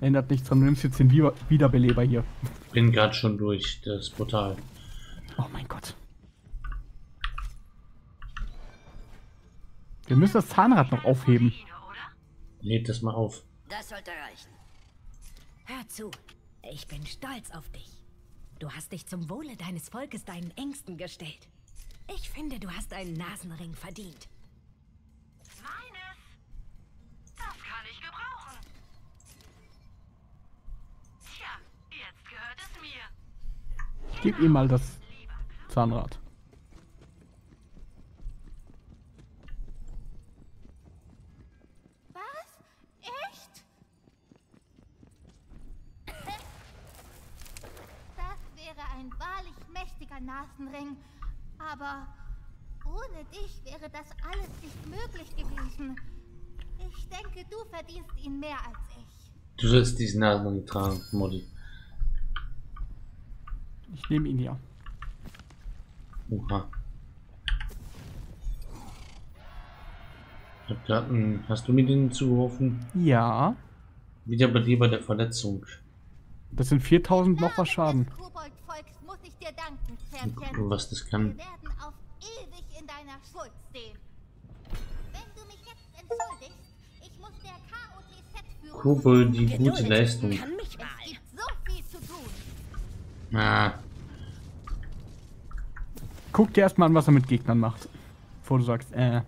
Ändert nichts dran. Du nimmst jetzt den Wieder- Wiederbeleber hier. Bin gerade schon durch das Portal. Oh mein Gott. Wir müssen das Zahnrad noch aufheben. Lädt das mal auf. Das sollte reichen. Hör zu, ich bin stolz auf dich. Du hast dich zum Wohle deines Volkes deinen Ängsten gestellt. Ich finde, du hast einen Nasenring verdient. Meines? Das kann ich gebrauchen. Tja, jetzt gehört es mir. Gib ihm mal das Zahnrad. Was? Echt? Das wäre ein wahrlich mächtiger Nasenring. Aber ohne dich wäre das alles nicht möglich gewesen. Ich denke, du verdienst ihn mehr als ich. Du sollst diesen Nasen tragen, Molly. Ich nehme ihn ja. Oha. Ich hab grad einen, hast du mir den zugeworfen? Ja. Wieder bei dir bei der Verletzung. Das sind 4000 noch was Schaden. Koboldvolks muss ich dir danken, Mal Champion. gucken, was das Wir kann. werden auf ewig in deiner Schuld stehen. Wenn du mich jetzt entschuldigst, ich muss der KOTZ-Führung... Kobold, die gute Leistung. Kann mich mal. Es gibt so viel zu tun. Ah, Guck dir erstmal an, was er mit Gegnern macht. Bevor du sagst, äh.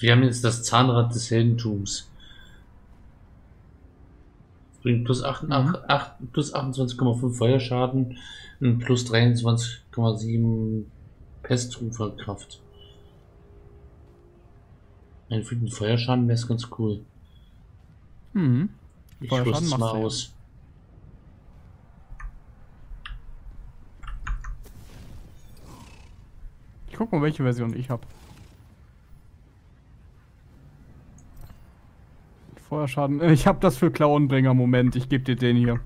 wir haben jetzt das Zahnrad des Heldentums. Bringt plus, 8, Mhm. 8, plus 28,5 Feuerschaden und plus 23,7 Pestruferkraft. Ein Feuerschaden wäre es ganz cool. Hm. Ich Feuerschaden rüste es mal machst du ja. aus. Ich guck mal, welche Version ich habe. Feuerschaden. Äh, Ich habe das für Klauenbringer. Moment, ich gebe dir den hier.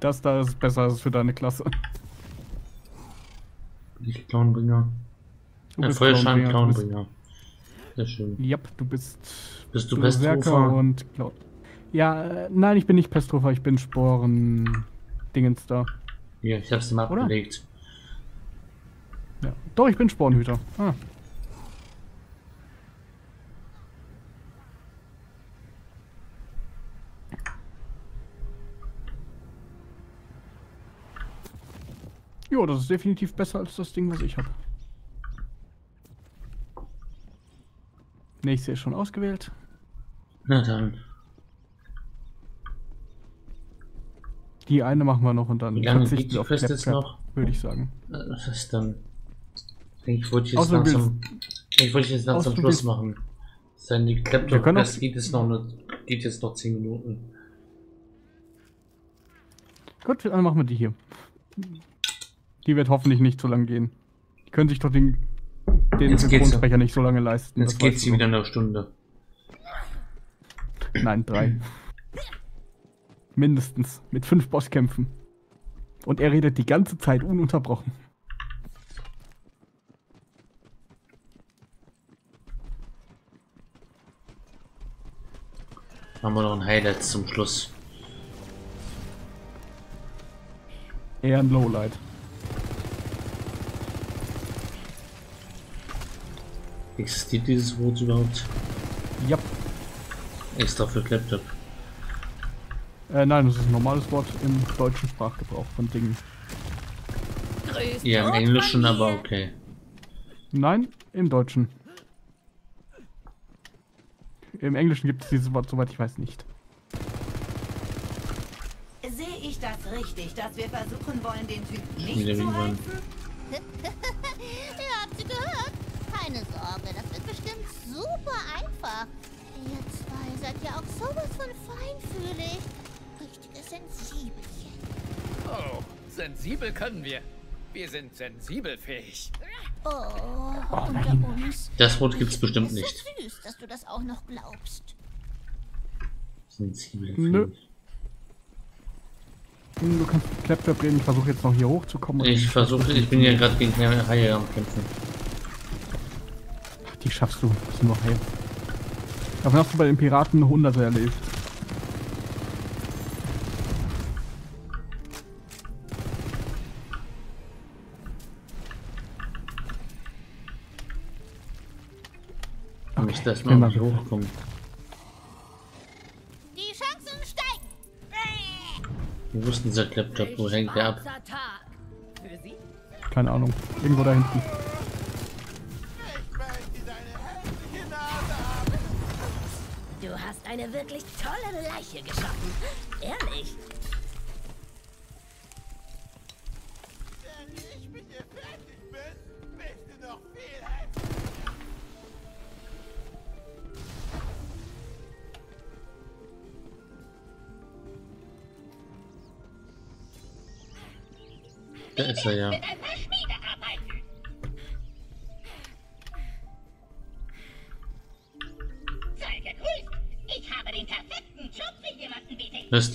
Das da ist besser als für deine Klasse. Ich Clownbringer. Du Ein bist Feuerschaden Clownbringer, du bist- Clownbringer. Sehr schön. Yep, du bist. Bist du Berserker Pestrofer? und Clown. Ja, äh, nein, ich bin nicht Pestrofer, ich bin Sporen. Dingens da. Ja, ich hab's mal Oder? abgelegt. Ja. Doch, ich bin Sporenhüter. Ah. Jo, das ist definitiv besser als das Ding, was ich habe. Nächste ist schon ausgewählt. Na dann. Die eine machen wir noch und dann Wie lange verzichten wir auf jetzt Claptrap, noch? Würde ich sagen. Das ist dann. Ich wollte jetzt langsam. Ich wollte jetzt langsam Schluss machen. Sein die Wir Klepto Quest geht jetzt noch eine, geht jetzt noch 10 Minuten. Gut, dann machen wir die hier. Die wird hoffentlich nicht so lang gehen. Die können sich doch den, den Jetzt geht's ja. Synchronsprecher nicht so lange leisten. Jetzt geht sie wieder eine Stunde. Nein, drei. Mindestens. Mit fünf Bosskämpfen. Und er redet die ganze Zeit ununterbrochen. Haben wir noch ein Highlight zum Schluss. Eher ein Lowlight. Existiert dieses Wort überhaupt? Ja. Extra für Kleptop. Äh, nein, das ist ein normales Wort im deutschen Sprachgebrauch von Dingen. Grüß Ja, im Englischen aber okay. Nein, im Deutschen. Im Englischen gibt es dieses Wort, soweit ich weiß, nicht. Sehe ich das richtig, dass wir versuchen wollen, den Typ nicht zu reizen? *laughs* Ihr habt sie gehört. Keine Sorge, das wird bestimmt super einfach. Ihr zwei seid ja auch sowas von feinfühlig. Richtige Sensibelchen. Oh, sensibel können wir. Wir sind sensibelfähig. Oh, Oh, unter nein. uns. Das Wort gibt's bestimmt ist nicht. So süß, dass du das auch noch glaubst. Sensibel. Nö. Hm, Du kannst mit Claptrap reden, ich versuche jetzt noch hier hochzukommen. Ich versuche, ich bin ja gerade gegen Haie am Kämpfen. Die schaffst du, das sind noch Haie. Davon hast du bei den Piraten Hunderte erlebt. Kann ich das mal mal nicht hochkommen. Die Chancen steigen. Wir wussten dieser Kleptop, wo hängt der ab? Keine Ahnung. Irgendwo da hinten.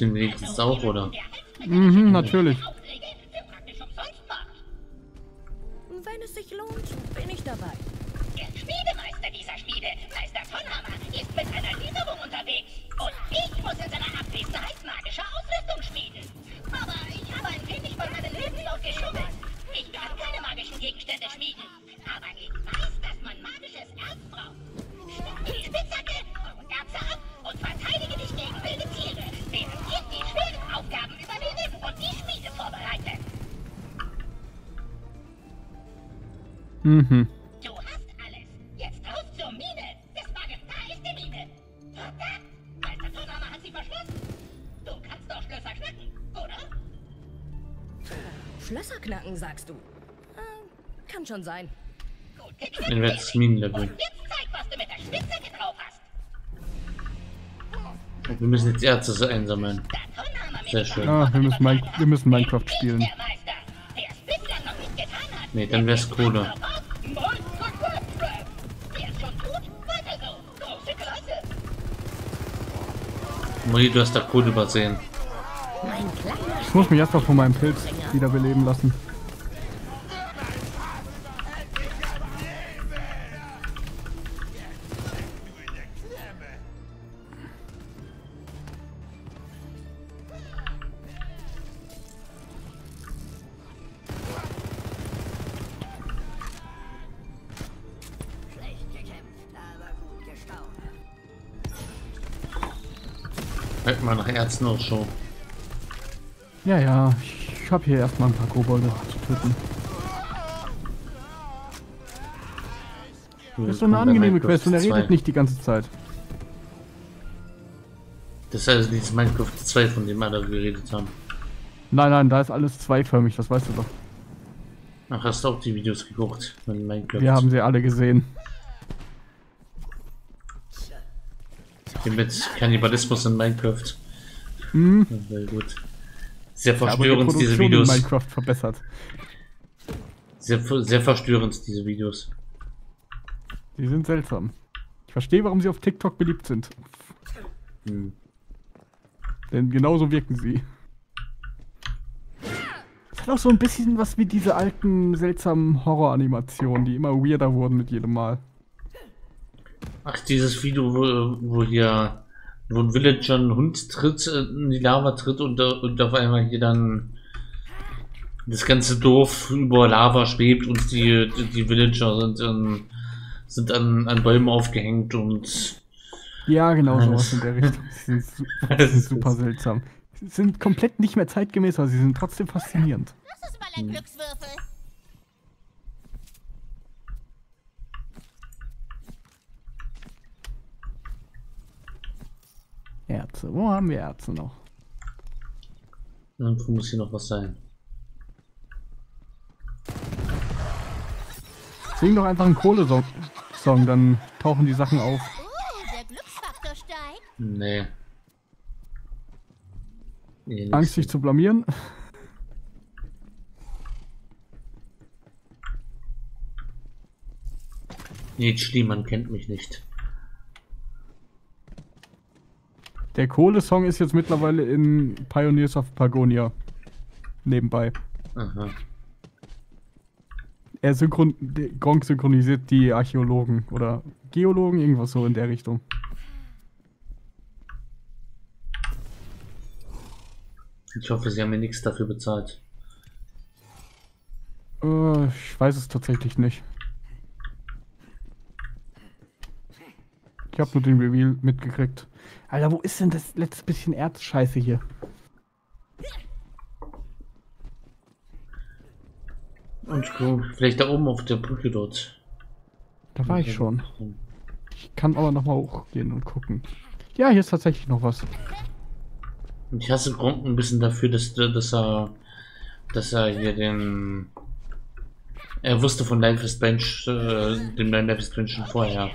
Ihn wenigstens auch, oder? Mhm, natürlich. Schon sein. Minenlevel. Spitzhacke drauf hast. Wir müssen jetzt Erze einsammeln. Sehr schön. Ah, wir müssen, Min wir müssen Minecraft spielen. Nee, dann wär's Klasse. Molly, du hast da Kohle übersehen. Mein Ich muss mich erst mal von meinem Pilz wiederbeleben lassen. Halt mal nach Erzen Ausschau. Ja, ja, ich habe hier erstmal ein paar Kobolde zu töten. Das ist so eine angenehme Quest und er redet nicht die ganze Zeit. Das ist also dieses Minecraft 2, von dem alle geredet haben. Nein, nein, da ist alles zweiförmig, das weißt du doch. Ach, hast du auch die Videos geguckt von Minecraft? Wir haben sie alle gesehen. Mit Kannibalismus in Minecraft. Mhm. Sehr gut. Sehr verstörend, diese Videos. Minecraft verbessert. Sehr, sehr verstörend, diese Videos. Die sind seltsam. Ich verstehe, warum sie auf TikTok beliebt sind. Hm. Denn genauso wirken sie. Es hat auch so ein bisschen was wie diese alten seltsamen Horror-Animationen, die immer weirder wurden mit jedem Mal. Ach, dieses Video, wo, wo hier wo ein Villager ein Hund tritt, äh, in die Lava tritt und, und auf einmal hier dann das ganze Dorf über Lava schwebt und die, die, Villager sind, ähm, sind an, an Bäumen aufgehängt und Ja, genau Alles. sowas in der Richtung. *laughs* Die sind, su die sind super seltsam. Sie sind komplett nicht mehr zeitgemäß, aber sie sind trotzdem faszinierend. Das ist mal ein Glückswürfel. Erze. Wo haben wir Erze noch? irgendwo muss hier noch was sein. Sing doch einfach einen Kohle-Song, Song, dann tauchen die Sachen auf. Oh. Nee. nee Angst, sich zu blamieren. Nee, Schliemann kennt mich nicht. Der Kohle-Song ist jetzt mittlerweile in Pioneers of Pagonia. Nebenbei. Aha. Er synchron Gronk synchronisiert die Archäologen oder Geologen, irgendwas so in der Richtung. Ich hoffe, sie haben mir nichts dafür bezahlt. Äh, ich weiß es tatsächlich nicht. Ich habe nur den Reveal mitgekriegt. Alter, wo ist denn das letzte bisschen Erzscheiße hier? Und vielleicht da oben auf der Brücke dort. Da war ich schon. Ich kann aber nochmal hochgehen und gucken. Ja, hier ist tatsächlich noch was. Und ich hasse Gronk ein bisschen dafür, dass, dass er dass er hier den er wusste von Life is Bench, äh, dem Life is Bench schon vorher.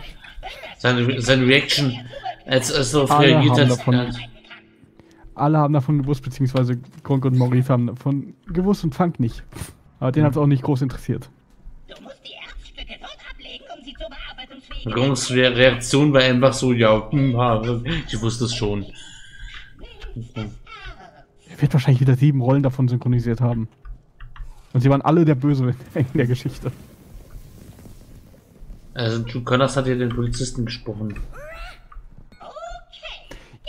Seine, seine Reaction, als, als er darauf Alle reagiert haben hat, davon- hat, Alle haben davon gewusst, beziehungsweise Gronk und Maurice haben davon gewusst und Funk nicht. Aber den hat es auch nicht groß interessiert. Gronks Re Reaktion war einfach so, ja, hm, ja, ich wusste es schon. Er wird wahrscheinlich wieder sieben Rollen davon synchronisiert haben. Und sie waren alle der Böse in der Geschichte. Also, Drew Connors hat ja den Polizisten gesprochen.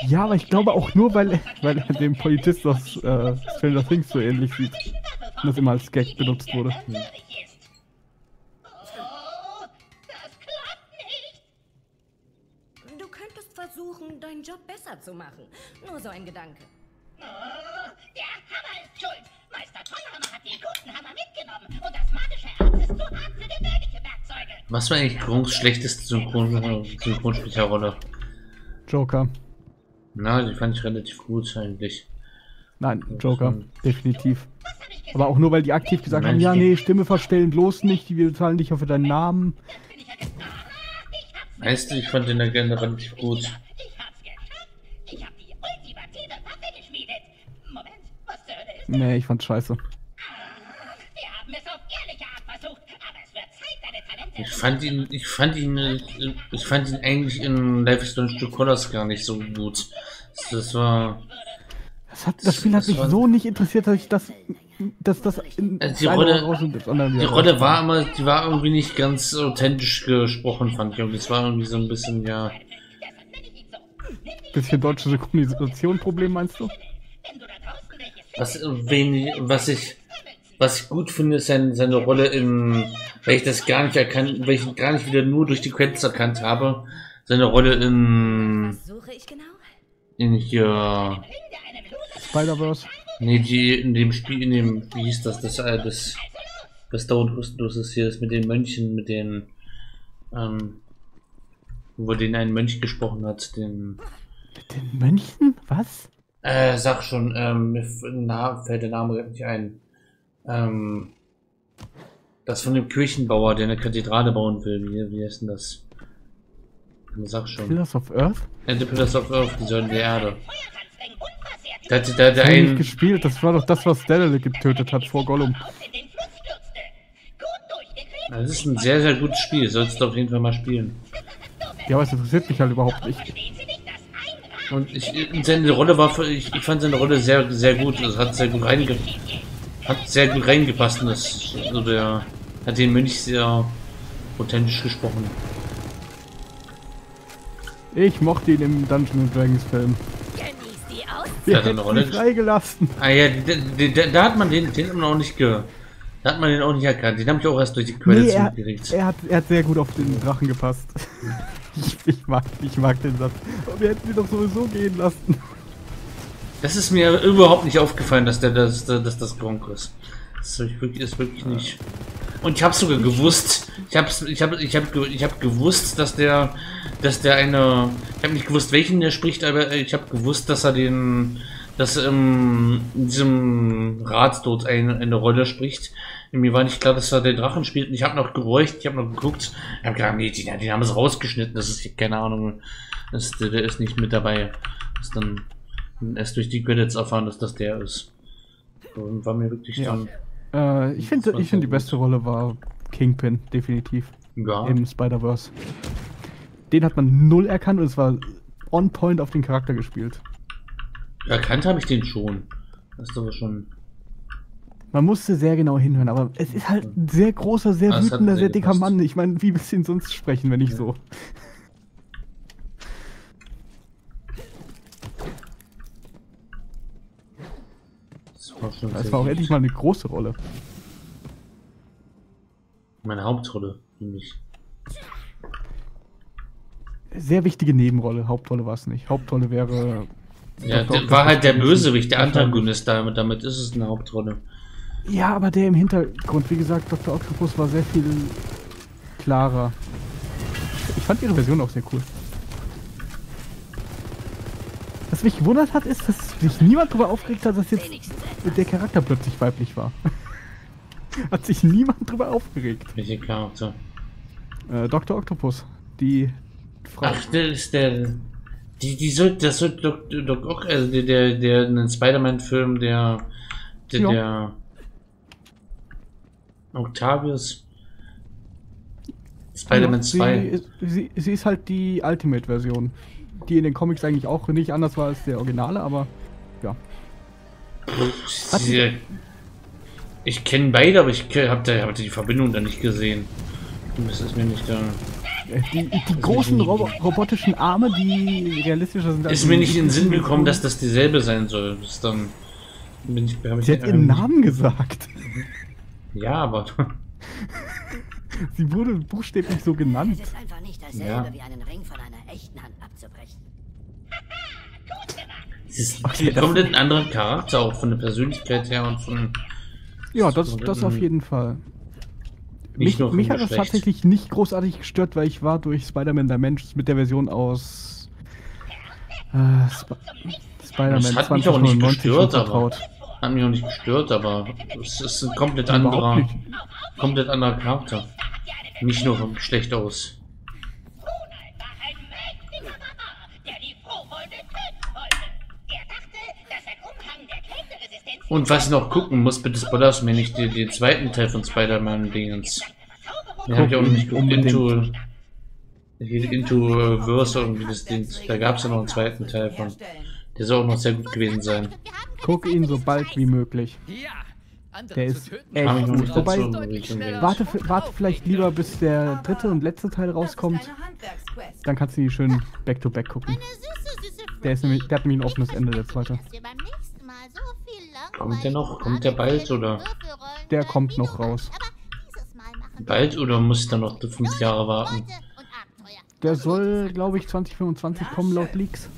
Ja, aber ich glaube auch nur, weil, weil er dem Polizist aus äh, Stranger Things so ähnlich sieht. Und das immer als Gag benutzt wurde. Du könntest versuchen, deinen Job besser zu machen. Nur so ein Gedanke. Der Hammer ist schuld. Meister Tonhammer hat den guten Hammer mitgenommen. Und das magische Erz ist zu hart für gewöhnliche Werkzeuge. Was war eigentlich Gronks schlechteste Synchron Synchronsprecherrolle? Joker. Na, die fand ich relativ gut eigentlich. Nein, Joker. Definitiv. Aber auch nur, weil die aktiv gesagt haben, Mensch, ja, die- nee, Stimme verstellen bloß nicht, wir bezahlen dich auch für deinen Namen. Weißt du, ich fand den da gerne relativ gut. Ich hab die ultimative Ich fand ihn, ich fand ihn, ich fand ihn eigentlich in Life is Strange Colors gar nicht so gut. Das war, Das, hat, das Spiel hat mich so nicht interessiert, dass ich das, dass das in Also die Rolle, das die Rolle war immer, die war irgendwie nicht ganz authentisch gesprochen, fand ich. Und es war irgendwie so ein bisschen, ja, Bisschen deutsche Synchronisation-Problem, meinst du? was, wen, was ich, was ich gut finde, ist seine, seine Rolle in, weil ich das gar nicht erkannt, weil ich ihn gar nicht wieder nur durch die Credits erkannt habe, seine Rolle ich genau? in hier, Spider-Verse. nee, die, in dem Spiel, in dem, wie hieß das, das, äh, das, was dauernd kostenlos ist, hier ist mit den Mönchen, mit den, ähm, wo den ein Mönch gesprochen hat, den, Den Mönchen? Was? äh, sag schon, ähm, mir fällt der Name grad nicht ein, ähm, das von dem Kirchenbauer, der eine Kathedrale bauen will, wie, wie heißt denn das? Sag schon. Pillars of Earth? Ja, The Pillars of Earth, die Säulen der Erde. Da hat da, Das der hab ich nicht ein, gespielt, das war doch das, was Daedalus getötet hat vor Gollum. das ist ein sehr, sehr gutes Spiel, sollst du auf jeden Fall mal spielen. Ja, aber es interessiert mich halt überhaupt nicht. Und ich, seine Rolle war, für, ich, ich fand seine Rolle sehr, sehr gut. Es hat sehr gut reinge, hat sehr gut reingepasst. Und das, also der hat den Mönch sehr authentisch gesprochen. Ich mochte ihn im Dungeons Dragons Film. Der Wir hat eine Rolle freigelassen. Ah ja, da, hat man den, den hat man auch nicht ge, da hat man den auch nicht erkannt. Den habe ich auch erst durch die Nee, Credits er, er, hat, er hat sehr gut auf den Drachen gepasst. *laughs* Ich, ich, mag, ich mag den Satz. Aber wir hätten ihn doch sowieso gehen lassen. Das ist mir überhaupt nicht aufgefallen, dass der, dass, dass das Gronk ist. Das ist wirklich, ist wirklich nicht. Und ich habe sogar gewusst. Ich habe, ich habe, ich habe, ich habe gewusst, dass der, dass der eine. Ich habe nicht gewusst, welchen der spricht, aber ich habe gewusst, dass er den, dass ähm, in diesem Rat dort eine, eine Rolle spricht. Mir war nicht klar, dass er den Drachen spielt. Und ich habe noch geräuscht, ich habe noch geguckt. Ich habe gedacht, nee, den, den haben sie rausgeschnitten. Das ist keine Ahnung. Das, der, der ist nicht mit dabei. Das ist dann erst durch die Credits erfahren, dass das der ist. Und war mir wirklich Ja. dann. Äh, ich finde, ich find, die beste Rolle war Kingpin, definitiv. Ja. Im Spider-Verse. Den hat man null erkannt und es war on point auf den Charakter gespielt. Erkannt habe ich den schon. Das ist aber schon. Man musste sehr genau hinhören, aber es ist halt ein sehr großer, sehr Ah, wütender, sehr dicker. Mann. Ich meine, wie willst du ihn sonst sprechen, wenn nicht so? Das war auch endlich mal eine große Rolle. Meine Hauptrolle, finde ich. Sehr wichtige Nebenrolle. Hauptrolle war es nicht. Hauptrolle wäre. Ja, Dr. der war halt der. Bösewicht, der. Antagonist damit. Damit ist es eine Hauptrolle. Ja, aber der im Hintergrund, wie gesagt, Dr. Octopus war sehr viel klarer. Ich fand ihre Version auch sehr cool. Was mich gewundert hat, ist, dass sich niemand darüber aufgeregt hat, dass jetzt der Charakter plötzlich weiblich war. *laughs* hat sich niemand drüber aufgeregt. Welche Charakter? Äh, Dr. Octopus, die Frau. Ach, der ist der. Die, die soll, das soll Doc, Doc Ock, also der, der, der, einen Spider-Man-Film, der, der, Ja. der Octavius Spider-Man Ja, 2. Sie, sie, sie ist halt die Ultimate-Version, die in den Comics eigentlich auch nicht anders war als der Originale, aber ja. Sie, ich kenne beide, aber ich habe da, hab die Verbindung da nicht gesehen. Das ist mir nicht da. Die, die großen Robo robotischen Arme, die realistischer sind Ist mir nicht in den Sinn gekommen, dass das dieselbe sein soll. Das dann. Bin ich, ich Sie hat ihren Namen gesagt. Ja, aber. *laughs* Sie wurde buchstäblich so genannt. Es ist einfach nicht dasselbe, Ja. wie einen Ring von einer echten Hand abzubrechen. Es ist Okay, ein das- komplett ein anderer Charakter, auch von der Persönlichkeit her und von. Ja, das, das auf jeden Fall. Mich, mich hat das tatsächlich nicht großartig gestört, weil ich war durch Spider-Man Dimensions mit der Version aus äh, Sp Spider-Man Das hat mich auch nicht 2099 schon gestört, aber. vertraut. Hat mich auch nicht gestört, aber es ist ein komplett anderer. Komplett anderer Charakter. Nicht nur vom Geschlecht aus. Und was ich noch gucken muss, bitte spoilers mir nicht den, den zweiten Teil von Spider-Man-Dingens. Den habe ich auch noch nicht geguckt. Unbedingt. Into. Into Verse irgendwie das Ding. Da gab es ja noch einen zweiten Teil von. Der soll auch noch sehr gut gewesen sein. Guck ihn so bald wie möglich. Der ist echt gut. nicht Wobei, warte, warte vielleicht lieber, bis der dritte und letzte Teil rauskommt. Dann kannst du die schön back-to-back gucken. Der, ist nämlich, der hat nämlich ein offenes Ende, der zweite. Kommt der noch? Kommt der bald oder? Der kommt noch raus. Bald oder muss ich dann noch fünf Jahre warten? Der soll, glaube ich, 2025 kommen, laut Leaks.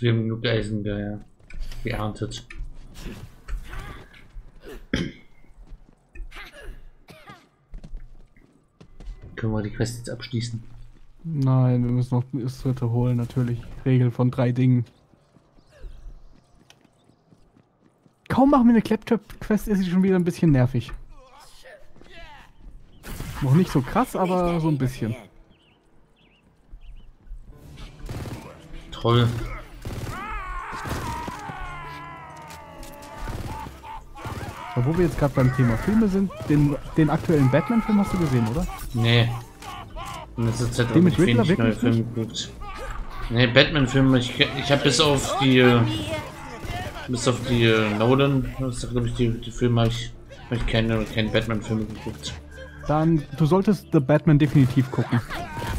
Wir haben genug Eisen ge geerntet. Können wir die Quest jetzt abschließen? Nein, wir müssen noch das dritte holen, natürlich. Regel von drei Dingen. Kaum machen wir eine Claptrap-Quest, ist sie schon wieder ein bisschen nervig. Noch nicht so krass, aber so ein bisschen. Toll. Wo wir jetzt gerade beim Thema Filme sind, den, den aktuellen Batman-Film hast du gesehen, oder? Nee. In letzter Zeit habe ich wenig neue Filme geguckt. Nee, Batman-Filme, ich, ich habe bis auf die bis auf die äh, Nolan, das ist glaube ich die, die Filme, habe ich, hab ich keine, keine Batman-Filme geguckt. Dann, du solltest The Batman definitiv gucken.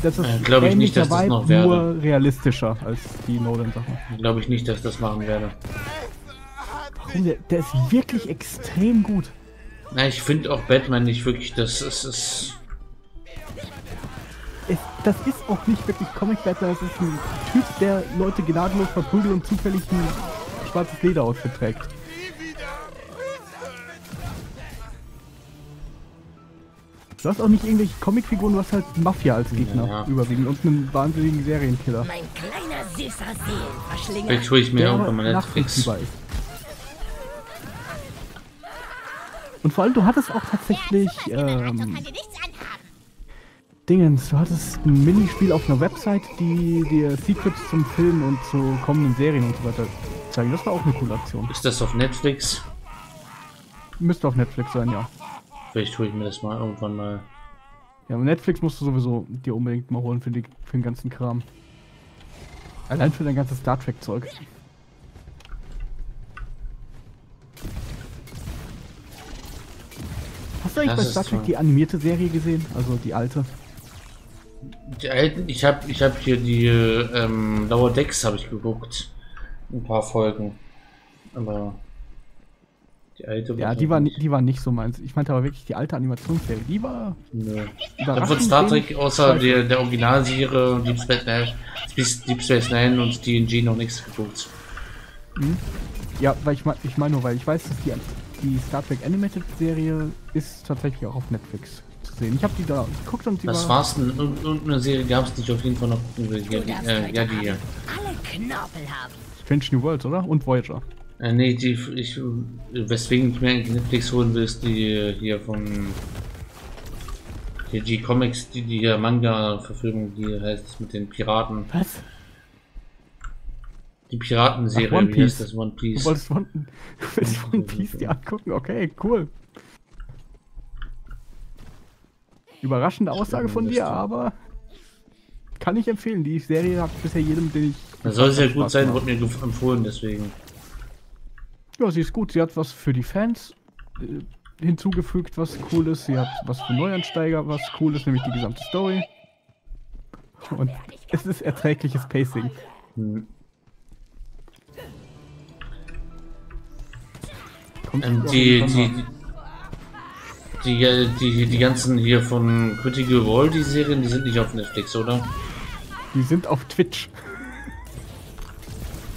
Das ist Äh, glaub ich nicht, dass das noch werde. nur realistischer als die Nolan-Sachen. Glaube ich nicht, dass ich das machen werde. Warum? Der, der ist wirklich extrem gut. Na, ich finde auch Batman nicht wirklich, das ist, ist Es, das ist auch nicht wirklich Comic Batman, das ist ein Typ, der Leute gnadenlos verprügelt und zufällig ein schwarzes Lederoutfit trägt. Du hast auch nicht irgendwelche Comicfiguren, du hast halt Mafia als Gegner Ja. überwiegend und einen wahnsinnigen Serienkiller. Mein kleiner süßer Seelenverschlinger. Vielleicht hole ich mir Der irgendwann mal Netflix. ist. Und vor allem, du hattest auch tatsächlich, ähm, Dingens, du hattest ein Minispiel auf einer Website, die dir Secrets zum Film und zu kommenden Serien und so weiter zeigen. Das war auch eine coole Aktion. Ist das auf Netflix? Müsste auf Netflix sein, ja. Vielleicht hole ich mir das mal irgendwann mal. Ja, Netflix musst du sowieso dir unbedingt mal holen für, die, für den ganzen Kram. Allein für dein ganzes Star Trek-Zeug. Hast du eigentlich Das bei Star Trek die animierte Serie gesehen? Also die alte? Die alten, ich habe ich hab hier die ähm, Lower Decks habe ich geguckt. Ein paar Folgen. Aber die alte Ja, die war, ni- die war nicht so meins. Ich meinte aber wirklich die alte Animationsserie. Die war. Nö. Ich habe von Star Trek außer der, der Originalserie Deep Space Nine, Deep- Space Nine und TNG noch nichts geguckt. Hm? Ja, weil ich, mein- ich meine nur, weil ich weiß, dass die, die Star Trek Animated Serie ist tatsächlich auch auf Netflix sehen. Ich habe die da geguckt und die Was war. war's denn? Irgend- Irgendeine Serie gab es, die ich auf jeden Fall noch gucken will. Ja, die, äh, ja, die hier. Alle Knorpel haben. Strange New Worlds, oder? Und Voyager. Äh, nee, die, ich, weswegen ich mir eigentlich Netflix holen will, ist die äh, hier von die die, die hier Manga-Verfilmung, die heißt mit den Piraten. Was? Die Piratenserie, Ach, One wie heißt das? One Piece. Du wolltest One, *laughs* du willst One Piece dir angucken? Okay, cool. Überraschende Aussage von dir, aber kann ich empfehlen. Die Serie hat bisher jedem, den ich. Da soll sie ja Spaß gut sein, wurde mir empfohlen, deswegen. Ja, sie ist gut. Sie hat was für die Fans äh, hinzugefügt, was cool ist. Sie hat was für Neuansteiger, was cool ist, nämlich die gesamte Story. Und es ist erträgliches Pacing. Hm. Kommt Ähm, die, die, die, äh, die, die ganzen hier von Critical Role, die Serien, die sind nicht auf Netflix, oder? Die sind auf Twitch.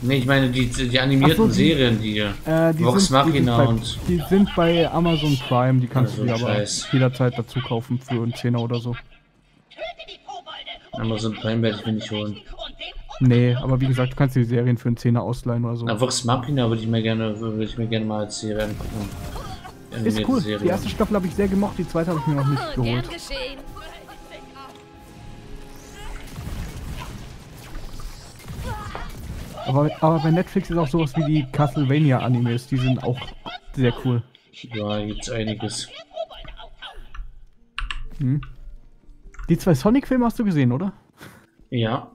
Nee, ich meine die, die animierten so, die- Serien, die, Äh, die, Vox sind, die, sind Machina bei, und die sind bei Amazon Prime, die kannst Ja, du dir aber Scheiß. jederzeit dazu kaufen für einen Zehner oder so. Amazon Prime werde ich mir nicht holen. Nee, aber wie gesagt, du kannst die Serien für einen Zehner ausleihen oder so. Na, Vox Machina würde ich mir gerne, würde ich mir gerne mal als Serie angucken. Ist cool. Serie. Die erste Staffel habe ich sehr gemocht, die zweite habe ich mir noch nicht geholt. Aber, aber bei Netflix ist auch sowas wie die Castlevania-Animes, die sind auch sehr cool. Ja, gibt's einiges. Hm. Die zwei Sonic-Filme hast du gesehen, oder? Ja.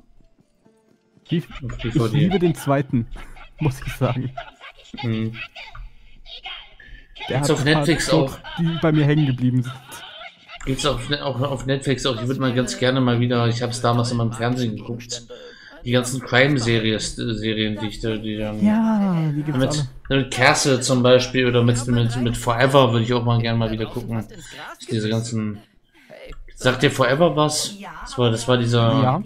Ich, Auf ich liebe den zweiten, *laughs* muss ich sagen. Hm. Der Gibt's auf Netflix Jokes, auch. die bei mir hängen geblieben sind. Gibt's auf, Ne- auch auf Netflix auch. Ich würde mal ganz gerne mal wieder, ich habe es damals in meinem Fernsehen geguckt. Die ganzen Crime-Serien, Serien, die ich da, die dann. Ja, die gibt's mit, alle. mit Castle zum Beispiel oder mit, mit, mit Forever würde ich auch mal gerne mal wieder gucken. Diese ganzen. Sagt dir Forever was? Das war, das war dieser. Ja.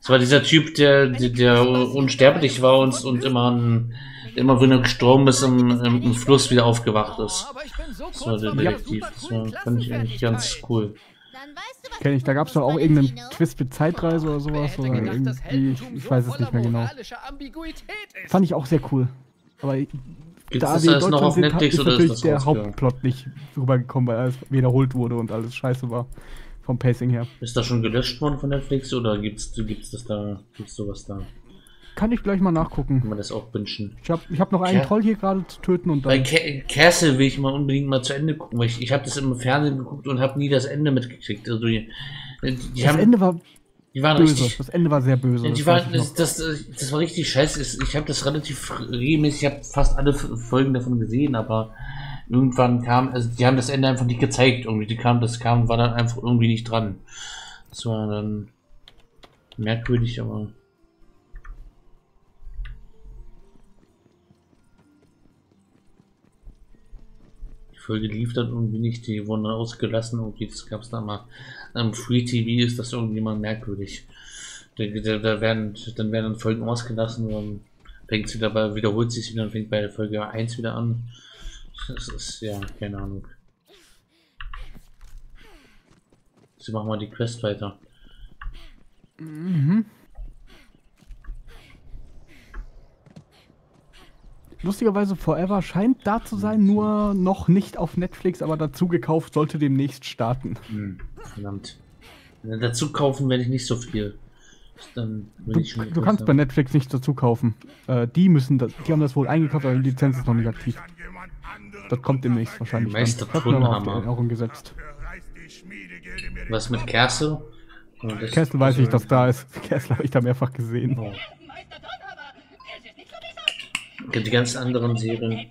Das war dieser Typ, der, der, der unsterblich war und, und immer ein, immer wenn er gestorben ist, im, im, im Fluss wieder aufgewacht ist. Das war der Detektiv. Das war, fand ich eigentlich ganz cool. Kenn ich, da gab es doch auch irgendeinen Twist mit Zeitreise oder sowas. Oder irgendwie, ich, weiß es nicht mehr genau. Fand ich auch sehr cool. Aber Gibt's da das alles noch auf sind, Netflix ist oder ist natürlich das der? Hauptplot nicht rübergekommen, weil alles wiederholt wurde und alles scheiße war. Vom Pacing her. Ist das schon gelöscht worden von Netflix oder gibt's, gibt's das da, gibt's sowas da? Kann ich gleich mal nachgucken. Kann man das auch wünschen? Ich habe ich hab noch einen Ja. Troll hier gerade zu töten und Bei dann. Ca- Castle will ich mal unbedingt mal zu Ende gucken, weil ich, ich habe das im Fernsehen geguckt und habe nie das Ende mitgekriegt. Also die, die Das haben, Ende war die waren böse. richtig, Das Ende war sehr böse. Das die weiß waren, das, das, das war richtig scheiße. Ich habe das relativ regelmäßig, ich habe fast alle Folgen davon gesehen, aber irgendwann kam, also die haben das Ende einfach nicht gezeigt. Irgendwie, die kam, das kam, war dann einfach irgendwie nicht dran. Das war dann merkwürdig, aber. Folge lief dann irgendwie nicht, die wurden dann ausgelassen, irgendwie, das gab es dann mal. Am Free TV ist das irgendwie mal merkwürdig. Da, da, da werden, dann werden dann Folgen ausgelassen, dann fängt es wieder bei, wiederholt sich wieder und fängt bei Folge 1 wieder an. Das ist, ja, keine Ahnung. So machen wir die Quest weiter. Mhm. Lustigerweise Forever scheint da zu sein, nur noch nicht auf Netflix, aber dazu gekauft, sollte demnächst starten. Hm, verdammt. Dazu kaufen werde ich nicht so viel. Dann Du, ich schon du kannst bei Netflix nichts dazu kaufen. Äh, die müssen das, die haben das wohl eingekauft, aber die Lizenz ist noch nicht aktiv. Das kommt demnächst wahrscheinlich. Meister Das wird aber auf die Brunhammer. Erinnerung gesetzt. Was mit? Oh, das- Castle weiß ich, dass da ist. *laughs* Castle habe ich da mehrfach gesehen. Die ganzen anderen Serien.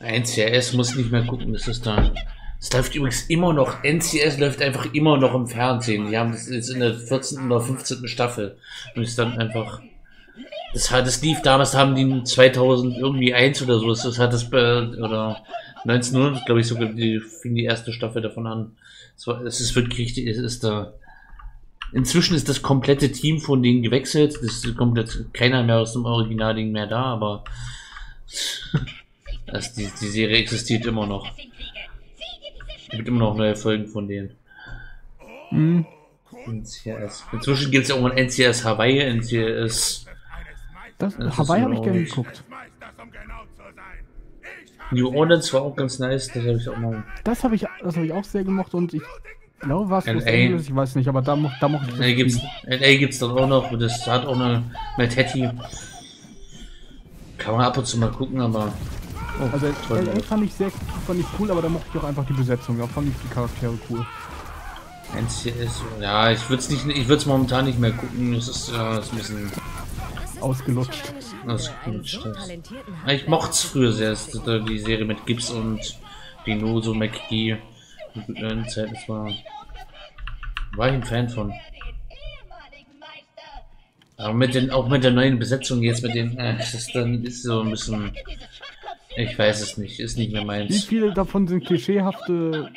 NCIS muss nicht mehr gucken, das ist da. Es läuft übrigens immer noch, NCS läuft einfach immer noch im Fernsehen. Die haben das jetzt in der 14. oder 15. Staffel. Und ist dann einfach. Das hat, das lief damals, haben die 2000 irgendwie eins oder so. Das hat das, bei- oder 1900, glaube ich, sogar, die fing die erste Staffel davon an. Es war, es ist wirklich richtig, es ist da. Inzwischen ist das komplette Team von denen gewechselt. Das ist komplett keiner mehr aus dem Originalding mehr da, aber *laughs* also die, die Serie existiert immer noch. Es gibt immer noch neue Folgen von denen. Mhm. NCS. Inzwischen gibt es ja auch ein NCS Hawaii, NCS. Das, Das Hawaii habe ich gerne geguckt. New Orleans war auch ganz nice, das habe ich auch mal. Das habe ich, das habe ich auch sehr gemocht und ich glaube, was Los LA. Angeles, ich weiß nicht, aber da, mo- da mochte ich das LA gibt's. LA gibt's dann auch noch, das hat auch eine Matt Hattie. Kann man ab und zu mal gucken, aber. Oh, Also toll. LA fand ich sehr fand ich cool, aber da mochte ich auch einfach die Besetzung, da fand ich die Charaktere cool. NCS, ja, ich würde es nicht, ich würde es momentan nicht mehr gucken. Es ist, ja, es ist ein bisschen Ausgelutscht. ausgelutscht. Ich mochte es früher sehr, äh, die Serie mit Gibbs und Dinoso McGee. Die guten Zeit, das war, war ich ein Fan von. Aber mit den, auch mit der neuen Besetzung jetzt mit den, äh, das ist dann ist so ein bisschen, ich weiß es nicht, ist nicht mehr Wie meins. viele davon sind klischeehafte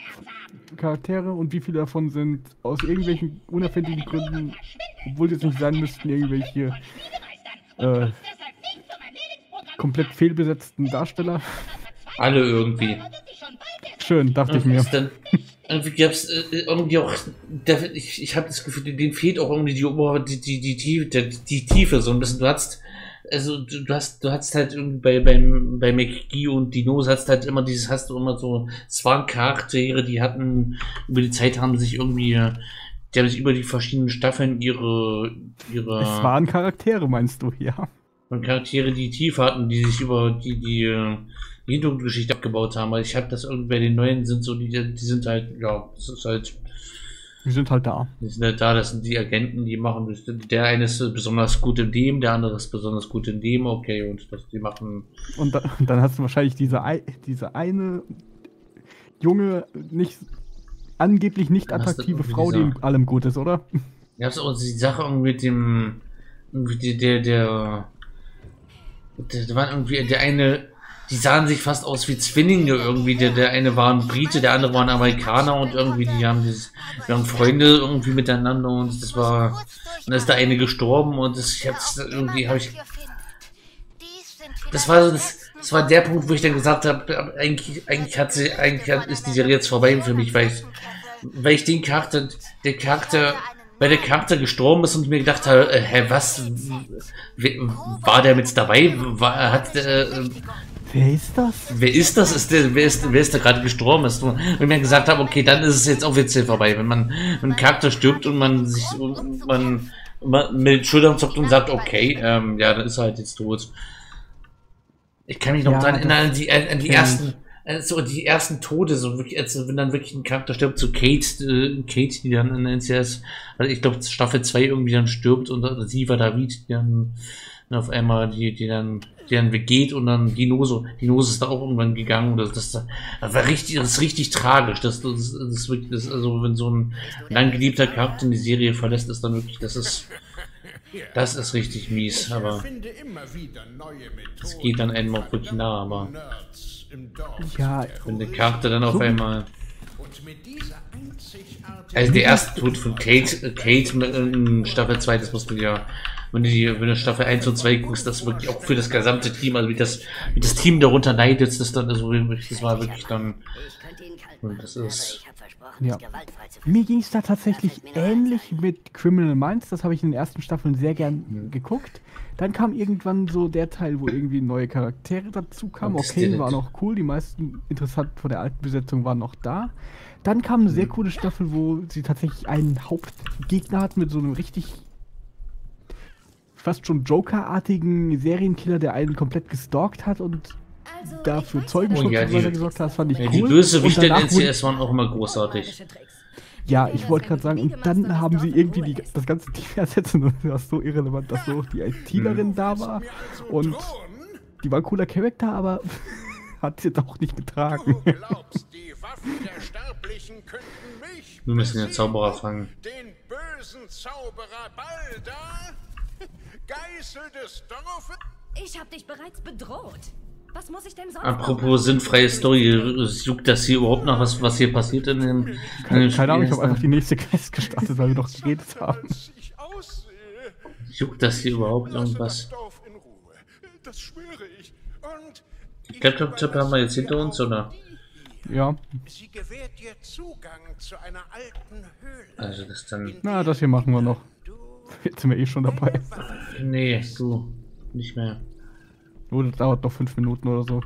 Charaktere und wie viele davon sind aus irgendwelchen unerfindlichen Gründen, obwohl sie es nicht sein müssten, irgendwelche äh, komplett fehlbesetzten Darsteller? Alle irgendwie. Schön, dachte ich mir. Dann, irgendwie gab's äh, irgendwie auch, ich, ich habe das Gefühl, denen fehlt auch irgendwie die, Ober- die, die, die, Tiefe, die, die Tiefe so ein bisschen. Du hast, also du, hast, du hast halt irgendwie bei, beim, bei McGee und Dinos hast halt immer dieses, hast du immer so, es waren Charaktere, die hatten, über die Zeit haben sich irgendwie, äh, die haben sich über die verschiedenen Staffeln ihre, ihre. Es waren Charaktere, meinst du, ja. Und Charaktere, die tief hatten, die sich über die, die, äh, die Hintergrundgeschichte abgebaut haben. Weil ich habe das irgendwie bei den neuen sind so, die, die sind halt, ja, das ist halt, Die sind halt da. die sind halt da, das sind die Agenten, die machen, der eine ist besonders gut in dem, der andere ist besonders gut in dem, okay, und das, die machen, Und, da, und *laughs* dann hast du wahrscheinlich diese, diese eine junge, nicht angeblich nicht attraktive Frau, die in allem gut ist, oder? Ja, so die Sache irgendwie mit dem, irgendwie der, der, der, der, der war irgendwie, der eine, die sahen sich fast aus wie Zwillinge irgendwie. Der, der eine war ein Brite, der andere war ein Amerikaner und irgendwie, die haben dieses, wir haben Freunde irgendwie miteinander und das war, und dann ist der eine gestorben und das, ich hab's irgendwie, habe ich, das war so, das, das war der Punkt, wo ich dann gesagt habe, eigentlich, eigentlich hat sie, eigentlich hat, ist die Serie jetzt vorbei für mich, weil ich, weil ich den Charakter, der Charakter, weil der Charakter gestorben ist und mir gedacht habe, äh, hä, was, war der mit dabei? War, hat, äh, Wer ist das? Wer ist das? Ist der, wer, ist, wer ist da gerade gestorben ist? Wenn man gesagt habe, okay, dann ist es jetzt offiziell vorbei. Wenn man ein Charakter stirbt und man sich und man, man mit Schultern zockt und sagt, okay, ähm, ja, dann ist er halt jetzt tot. Ich kann mich noch Ja, daran erinnern, an die, an die ersten, so die ersten Tode, so wirklich, also wenn dann wirklich ein Charakter stirbt, so Kate, äh, Kate, die dann in NCS, also ich glaube Staffel 2 irgendwie dann stirbt und oder sie war David, die dann auf einmal, die, die dann, die dann weggeht und dann Dinoso, Dinoso ist da auch irgendwann gegangen. Das, das, das war richtig, das ist richtig tragisch. Das, das, das ist wirklich, das, also wenn so ein lang geliebter Charakter in die Serie verlässt, ist dann wirklich, das ist, das ist richtig mies, aber es geht dann einem auch wirklich nah, aber Ja, wenn der Charakter dann auf einmal also der erste Tod von Kate, äh, Kate in Staffel 2, das musst du ja, wenn du die, wenn du Staffel 1 und 2 guckst, das wirklich auch für das gesamte Team, also wie das, wie das Team darunter leidet, das dann, also wirklich, das war wirklich dann, und das ist, Ja. Mir ging es da tatsächlich ähnlich mit Criminal Minds. Das habe ich in den ersten Staffeln sehr gern geguckt. Dann kam irgendwann so der Teil, wo irgendwie neue Charaktere dazu kamen. Okay, war noch cool. Die meisten interessant von der alten Besetzung waren noch da. Dann kam eine sehr coole Staffel, wo sie tatsächlich einen Hauptgegner hat mit so einem richtig fast schon Joker-artigen Serienkiller, der einen komplett gestalkt hat und dafür Zeugenschutz ja, die- gesorgt hat. Fand ich ja, cool. die Bösewichte in NCS waren auch immer großartig. ja, ich wollte gerade sagen, und dann haben sie irgendwie die, das ganze Team *laughs* ersetzt und das ist so irrelevant, dass so die ITlerin da war und die war ein cooler Charakter, aber *laughs* hat sie jetzt auch nicht getragen. Wir müssen den Zauberer fangen. Den bösen Zauberer Balda? Geißel des Dorfes? Ich hab dich bereits bedroht. Was muss ich denn sonst Apropos sinnfreie Story, es juckt das hier überhaupt noch, was, was hier passiert in dem, in Keine, dem keine Ahnung, ich habe einfach die nächste Quest gestartet, weil wir doch geredet haben. Juckt das hier überhaupt irgendwas? Das schwöre ich. Und Die Laptop haben wir jetzt hinter uns, oder? Ja, sie gewährt dir Zugang zu einer alten Höhle. Also das dann... na, das hier machen wir noch. Jetzt sind wir eh schon dabei. Nee, du, nicht mehr. Oh, das dauert noch fünf Minuten oder so.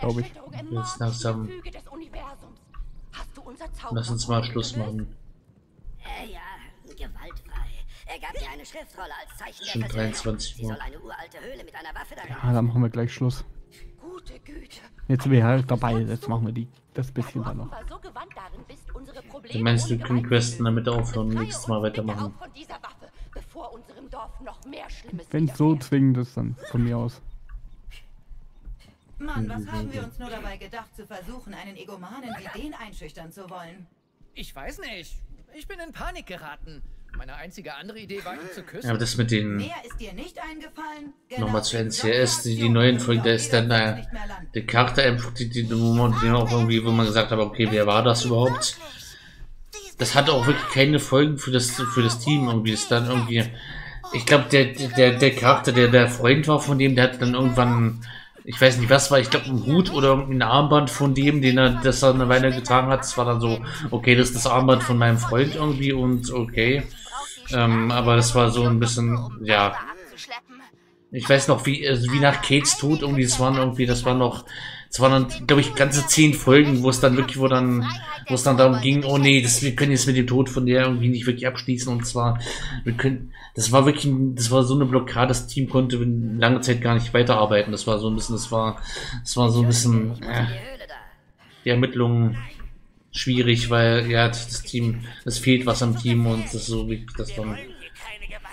Glaube ich. Jetzt langsam... Des Universums. Hast du unser Zauber? Lass uns mal Schluss machen. Äh, ja, gewaltfrei. Er gab dir eine Schriftrolle als Zeichen Schon der Versöhnung. 23 Sie Uhr. soll eine uralte Höhle mit einer Waffe darin Ja, dann machen wir gleich Schluss. Jetzt sind wir halt dabei, jetzt machen wir die, das bisschen dann noch. so darin Du meinst, wir ohne können Questen damit aufhören und nächstes Mal weitermachen. von dieser Waffe, bevor unserem Dorf noch mehr Schlimmes Wenn es so zwingend ist, dann von mir aus. Mann, was haben wir uns nur dabei gedacht, zu versuchen, einen Egomanen wie den einschüchtern zu wollen? Ich weiß nicht. Ich bin in Panik geraten. Meine einzige andere Idee war, ihn zu küssen. Ja, aber das mit den... Mehr ist dir nicht eingefallen? Nochmal zu NCS, die, die neuen Folgen, da ist dann der, der Charakter einfach, die, die, wo man die auch irgendwie, wo man gesagt hat, okay, wer war das überhaupt? Das hatte auch wirklich keine Folgen für das, für das Team irgendwie. Das dann irgendwie, ich glaube, der, der, der Charakter, der der Freund war von dem, der hat dann irgendwann, ich weiß nicht was war, ich glaube ein Hut oder ein Armband von dem, den er, das er eine Weile getragen hat. Das war dann so, okay, das ist das Armband von meinem Freund irgendwie und okay. Ähm, aber das war so ein bisschen, ja, ich weiß noch, wie, also wie nach Kates Tod irgendwie, es waren irgendwie, das war noch, es waren dann, glaube ich, ganze zehn Folgen, wo es dann wirklich, wo dann, wo es dann darum ging, oh nee, das, wir können jetzt mit dem Tod von der irgendwie nicht wirklich abschließen und zwar, wir können, das war wirklich, das war so eine Blockade, das Team konnte lange Zeit gar nicht weiterarbeiten, das war so ein bisschen, das war, das war so ein bisschen, äh, die Ermittlungen schwierig, weil, ja, das Team, es fehlt was am Team und das ist so wichtig, dass dann,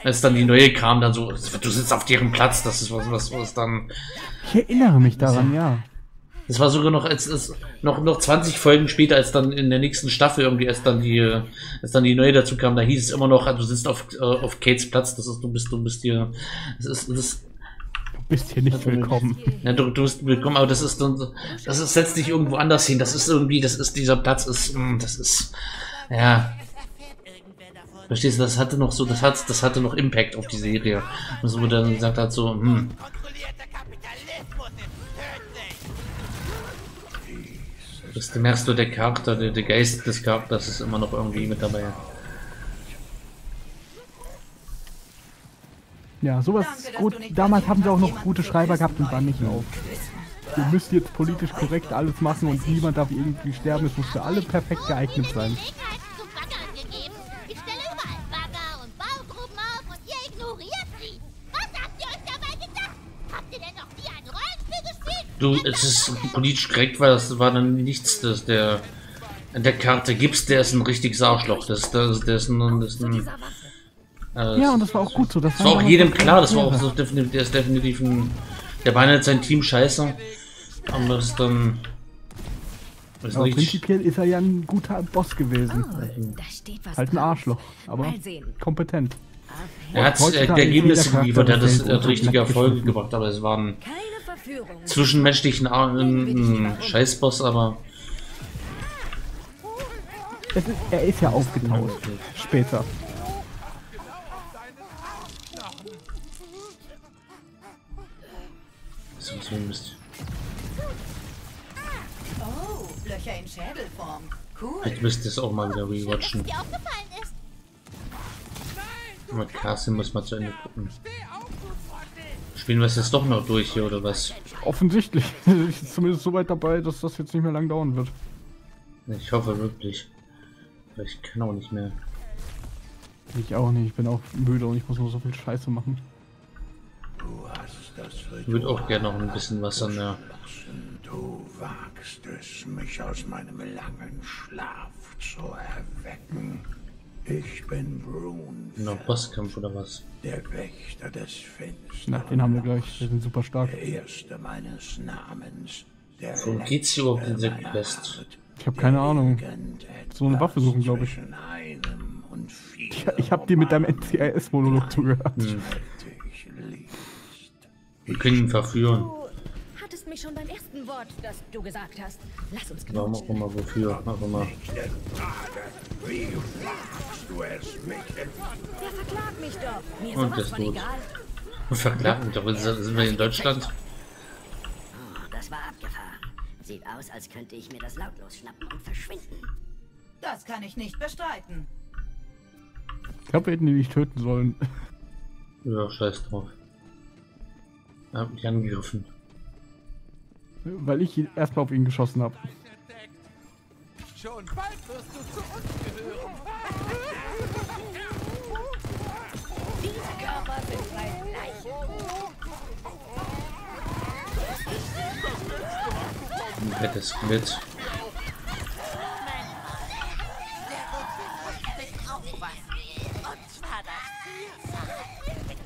als dann die neue kam, dann so, du sitzt auf deren Platz, das ist was, was, was dann, Ich erinnere mich daran, ja. das war sogar noch als, als noch noch 20 Folgen später, als dann in der nächsten Staffel irgendwie als dann die als dann die neue dazu kam, da hieß es immer noch, du sitzt auf äh, auf Kates Platz, das ist du bist du bist hier das ist das bist hier nicht willkommen. Ja, du, du bist willkommen, aber das ist dann, so- das ist, setzt dich irgendwo anders hin. Das ist irgendwie, das ist, dieser Platz ist, mm, das ist, ja. Verstehst du, das hatte noch so, das hat, das hatte noch Impact auf die Serie. Und so, wo dann gesagt hat, so, hm. Das du merkst du, der Charakter, der, der Geist des Charakters ist immer noch irgendwie mit dabei. Ja, sowas ist gut. Damals haben sie auch noch gute Schreiber gehabt und waren nicht auf. Wir müssen jetzt politisch korrekt alles machen und niemand darf irgendwie sterben. Es muss für alle perfekt geeignet sein. gegeben. Ich stelle überall Bagger und Baugruben auf und ihr ignoriert sie. Was habt ihr euch dabei gedacht? Habt ihr denn noch nie ein Rollenspiel gespielt? Du, es ist politisch korrekt, weil das war dann nichts, dass der der Karte gibst, der ist ein richtiges Arschloch. Das, das, der ist ein, das ist ein äh, Ja, und das war auch gut so. Das Das war auch jedem klar, das war auch so definitiv, der ist definitiv ein, der behandelt sein Team scheiße. Aber das ist dann, das ist Aber prinzipiell ist er ja ein guter Boss gewesen. Da steht was Halt ein. Arschloch, aber kompetent. er hat ist Ergebnisse geliefert, er hat, das, hat richtige Erfolge gebracht, aber es waren Keine Verführung. zwischenmenschlichen ein, ein Scheißboss, aber Es ist, er ist ja aufgetaucht. Später. So, so Mist. Oh, Löcher in Schädelform. Cool. Ich müsste es auch mal wieder rewatchen. Mit Cassie muss mal zu Ende gucken. Spielen wir es jetzt doch noch durch hier oder was? Offensichtlich. *laughs* Ich bin zumindest so weit dabei, dass das jetzt nicht mehr lang dauern wird. Ich hoffe wirklich. Aber Ich kann auch nicht mehr. Ich auch nicht. Ich bin auch müde und ich muss nur so viel Scheiße machen. Du hast Ich würde auch gerne noch ein bisschen was an der. Du wagst es, mich aus meinem langen Schlaf zu erwecken. Ich bin Brune, Noch Bosskampf oder was? der Wächter des Finstern. Na, den haben wir gleich. Wir sind super stark. Der erste meines Namens. Der Worum geht's hier überhaupt in meiner Quest? Ich habe keine Ahnung. So eine Waffe suchen, glaube ich. Ich, ich habe dir mit deinem NCIS-Monolog zugehört. Hm. Wir können ihn verführen. Du hattest mich schon beim ersten Wort, das du gesagt hast. Lass uns Warum auch immer, wofür? Auch immer. Wie wagst du es, mich Der verklagt mich doch. Mir Und ist egal. Verklagen mich doch. Sind sind wir in Deutschland? Oh, das war abgefahren. Sieht aus, als könnte ich mir das lautlos schnappen und verschwinden. Das kann ich nicht bestreiten. Ich glaube, wir hätten ihn nicht töten sollen. Ja, scheiß drauf. Er hat mich angegriffen. Weil ich erstmal auf ihn geschossen habe. Schon bald wirst du zu uns gehören. Diese Körper sind bald Leichen. Ein fettes Vierfache.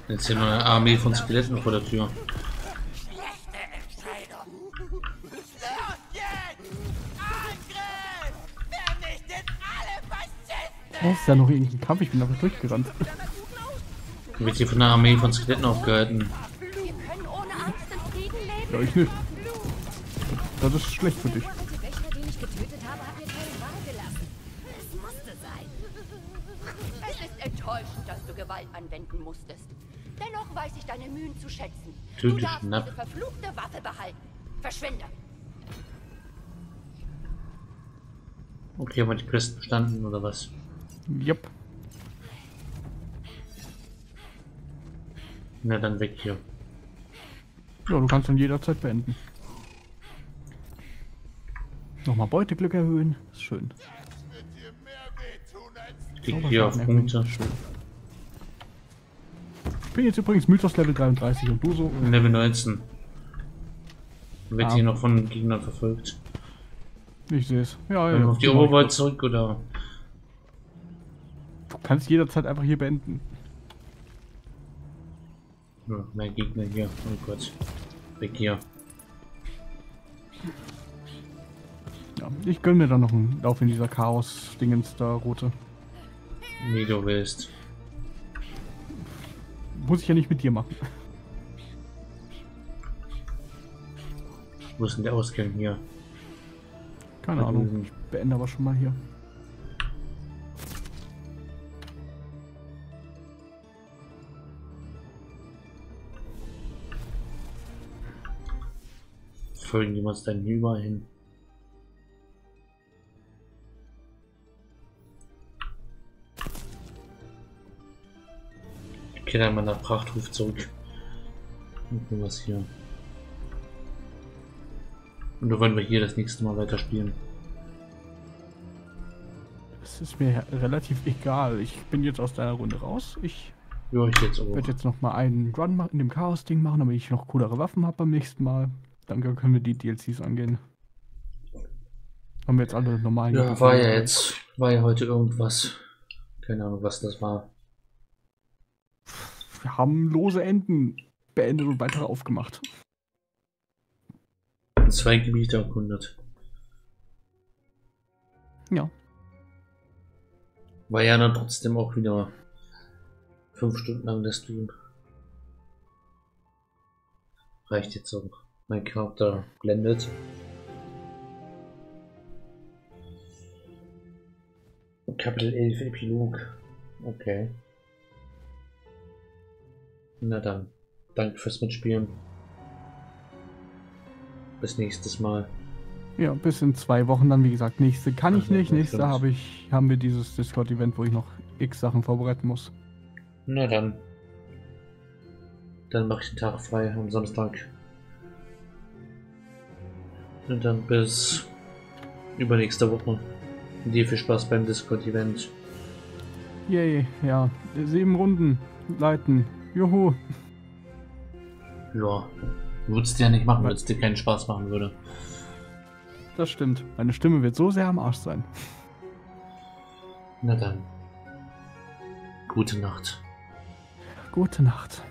Jetzt hier noch eine Armee von Skeletten vor der Tür. Faschisten! Oh, ist ja noch irgendein Kampf. Ich bin einfach durchgerannt. Wird hier von einer Armee von Skeletten aufgehalten. Wir können ohne Angst in Frieden leben. Ja, ich nicht. Das ist schlecht für dich. Enttäuschend, dass du Gewalt anwenden musstest. Dennoch weiß ich deine Mühen zu schätzen. Du Tödlich darfst knapp. diese verfluchte Waffe behalten. Verschwinde. Okay, haben wir die Quest bestanden oder was? Jupp. Na dann weg hier. Ja, du kannst ihn jederzeit beenden. Nochmal Beuteglück erhöhen. Ist schön. Ich krieg hier auf. Punkte. Schön. Ich bin jetzt übrigens Mythos Level 33 und du so. Level 19. Wird Ah. hier noch von Gegnern verfolgt. Ich sehe es. Ja, ja. auf die. Overworld zurück oder? Du kannst jederzeit einfach hier beenden. Ja, mehr Gegner hier. Oh Gott. Weg hier. Ja, ich gönn mir dann noch einen Lauf in dieser Chaos-Dingens da, rote. Wie du willst. Muss ich ja nicht mit dir machen. Wo ist denn der Ausgang hier? Keine Ahnung. Ich beende aber schon mal hier. Folgen die überall hin. Ich kehre einmal nach Prachthof zurück. Gucken was hier. Und da wollen wir hier das nächste Mal weiterspielen. Es ist mir relativ egal. Ich bin jetzt aus deiner Runde raus. Ich ja, ich jetzt werde jetzt noch mal einen Run in dem Chaos-Ding machen, damit ich noch coolere Waffen habe beim nächsten Mal. Dann können wir die DLCs angehen. Haben wir jetzt alle normal. Ja, war ja jetzt, war ja heute irgendwas. Keine Ahnung, was das war. Wir haben lose Enden beendet und weitere aufgemacht. Zwei Gebiete erkundet. Ja. War ja dann trotzdem auch wieder fünf Stunden lang der Stream. Reicht jetzt auch. Mein Charakter blendet. Kapitel 11 Epilog. Okay. Na dann. Danke fürs Mitspielen. Bis nächstes Mal. Ja, bis in zwei Wochen dann, wie gesagt. Nächste kann ich nicht. Nächste habe ich, haben wir dieses Discord-Event, wo ich noch x Sachen vorbereiten muss. Na dann. Dann mache ich den Tag frei am Samstag. Und dann bis übernächste Woche. Dir viel Spaß beim Discord-Event. Yay, ja. Sieben Runden leiten. Juhu. Ja. Würdest du ja nicht machen, wenn es dir keinen Spaß machen würde. Das stimmt. Meine Stimme wird so sehr am Arsch sein. Na dann. Gute Nacht. Gute Nacht.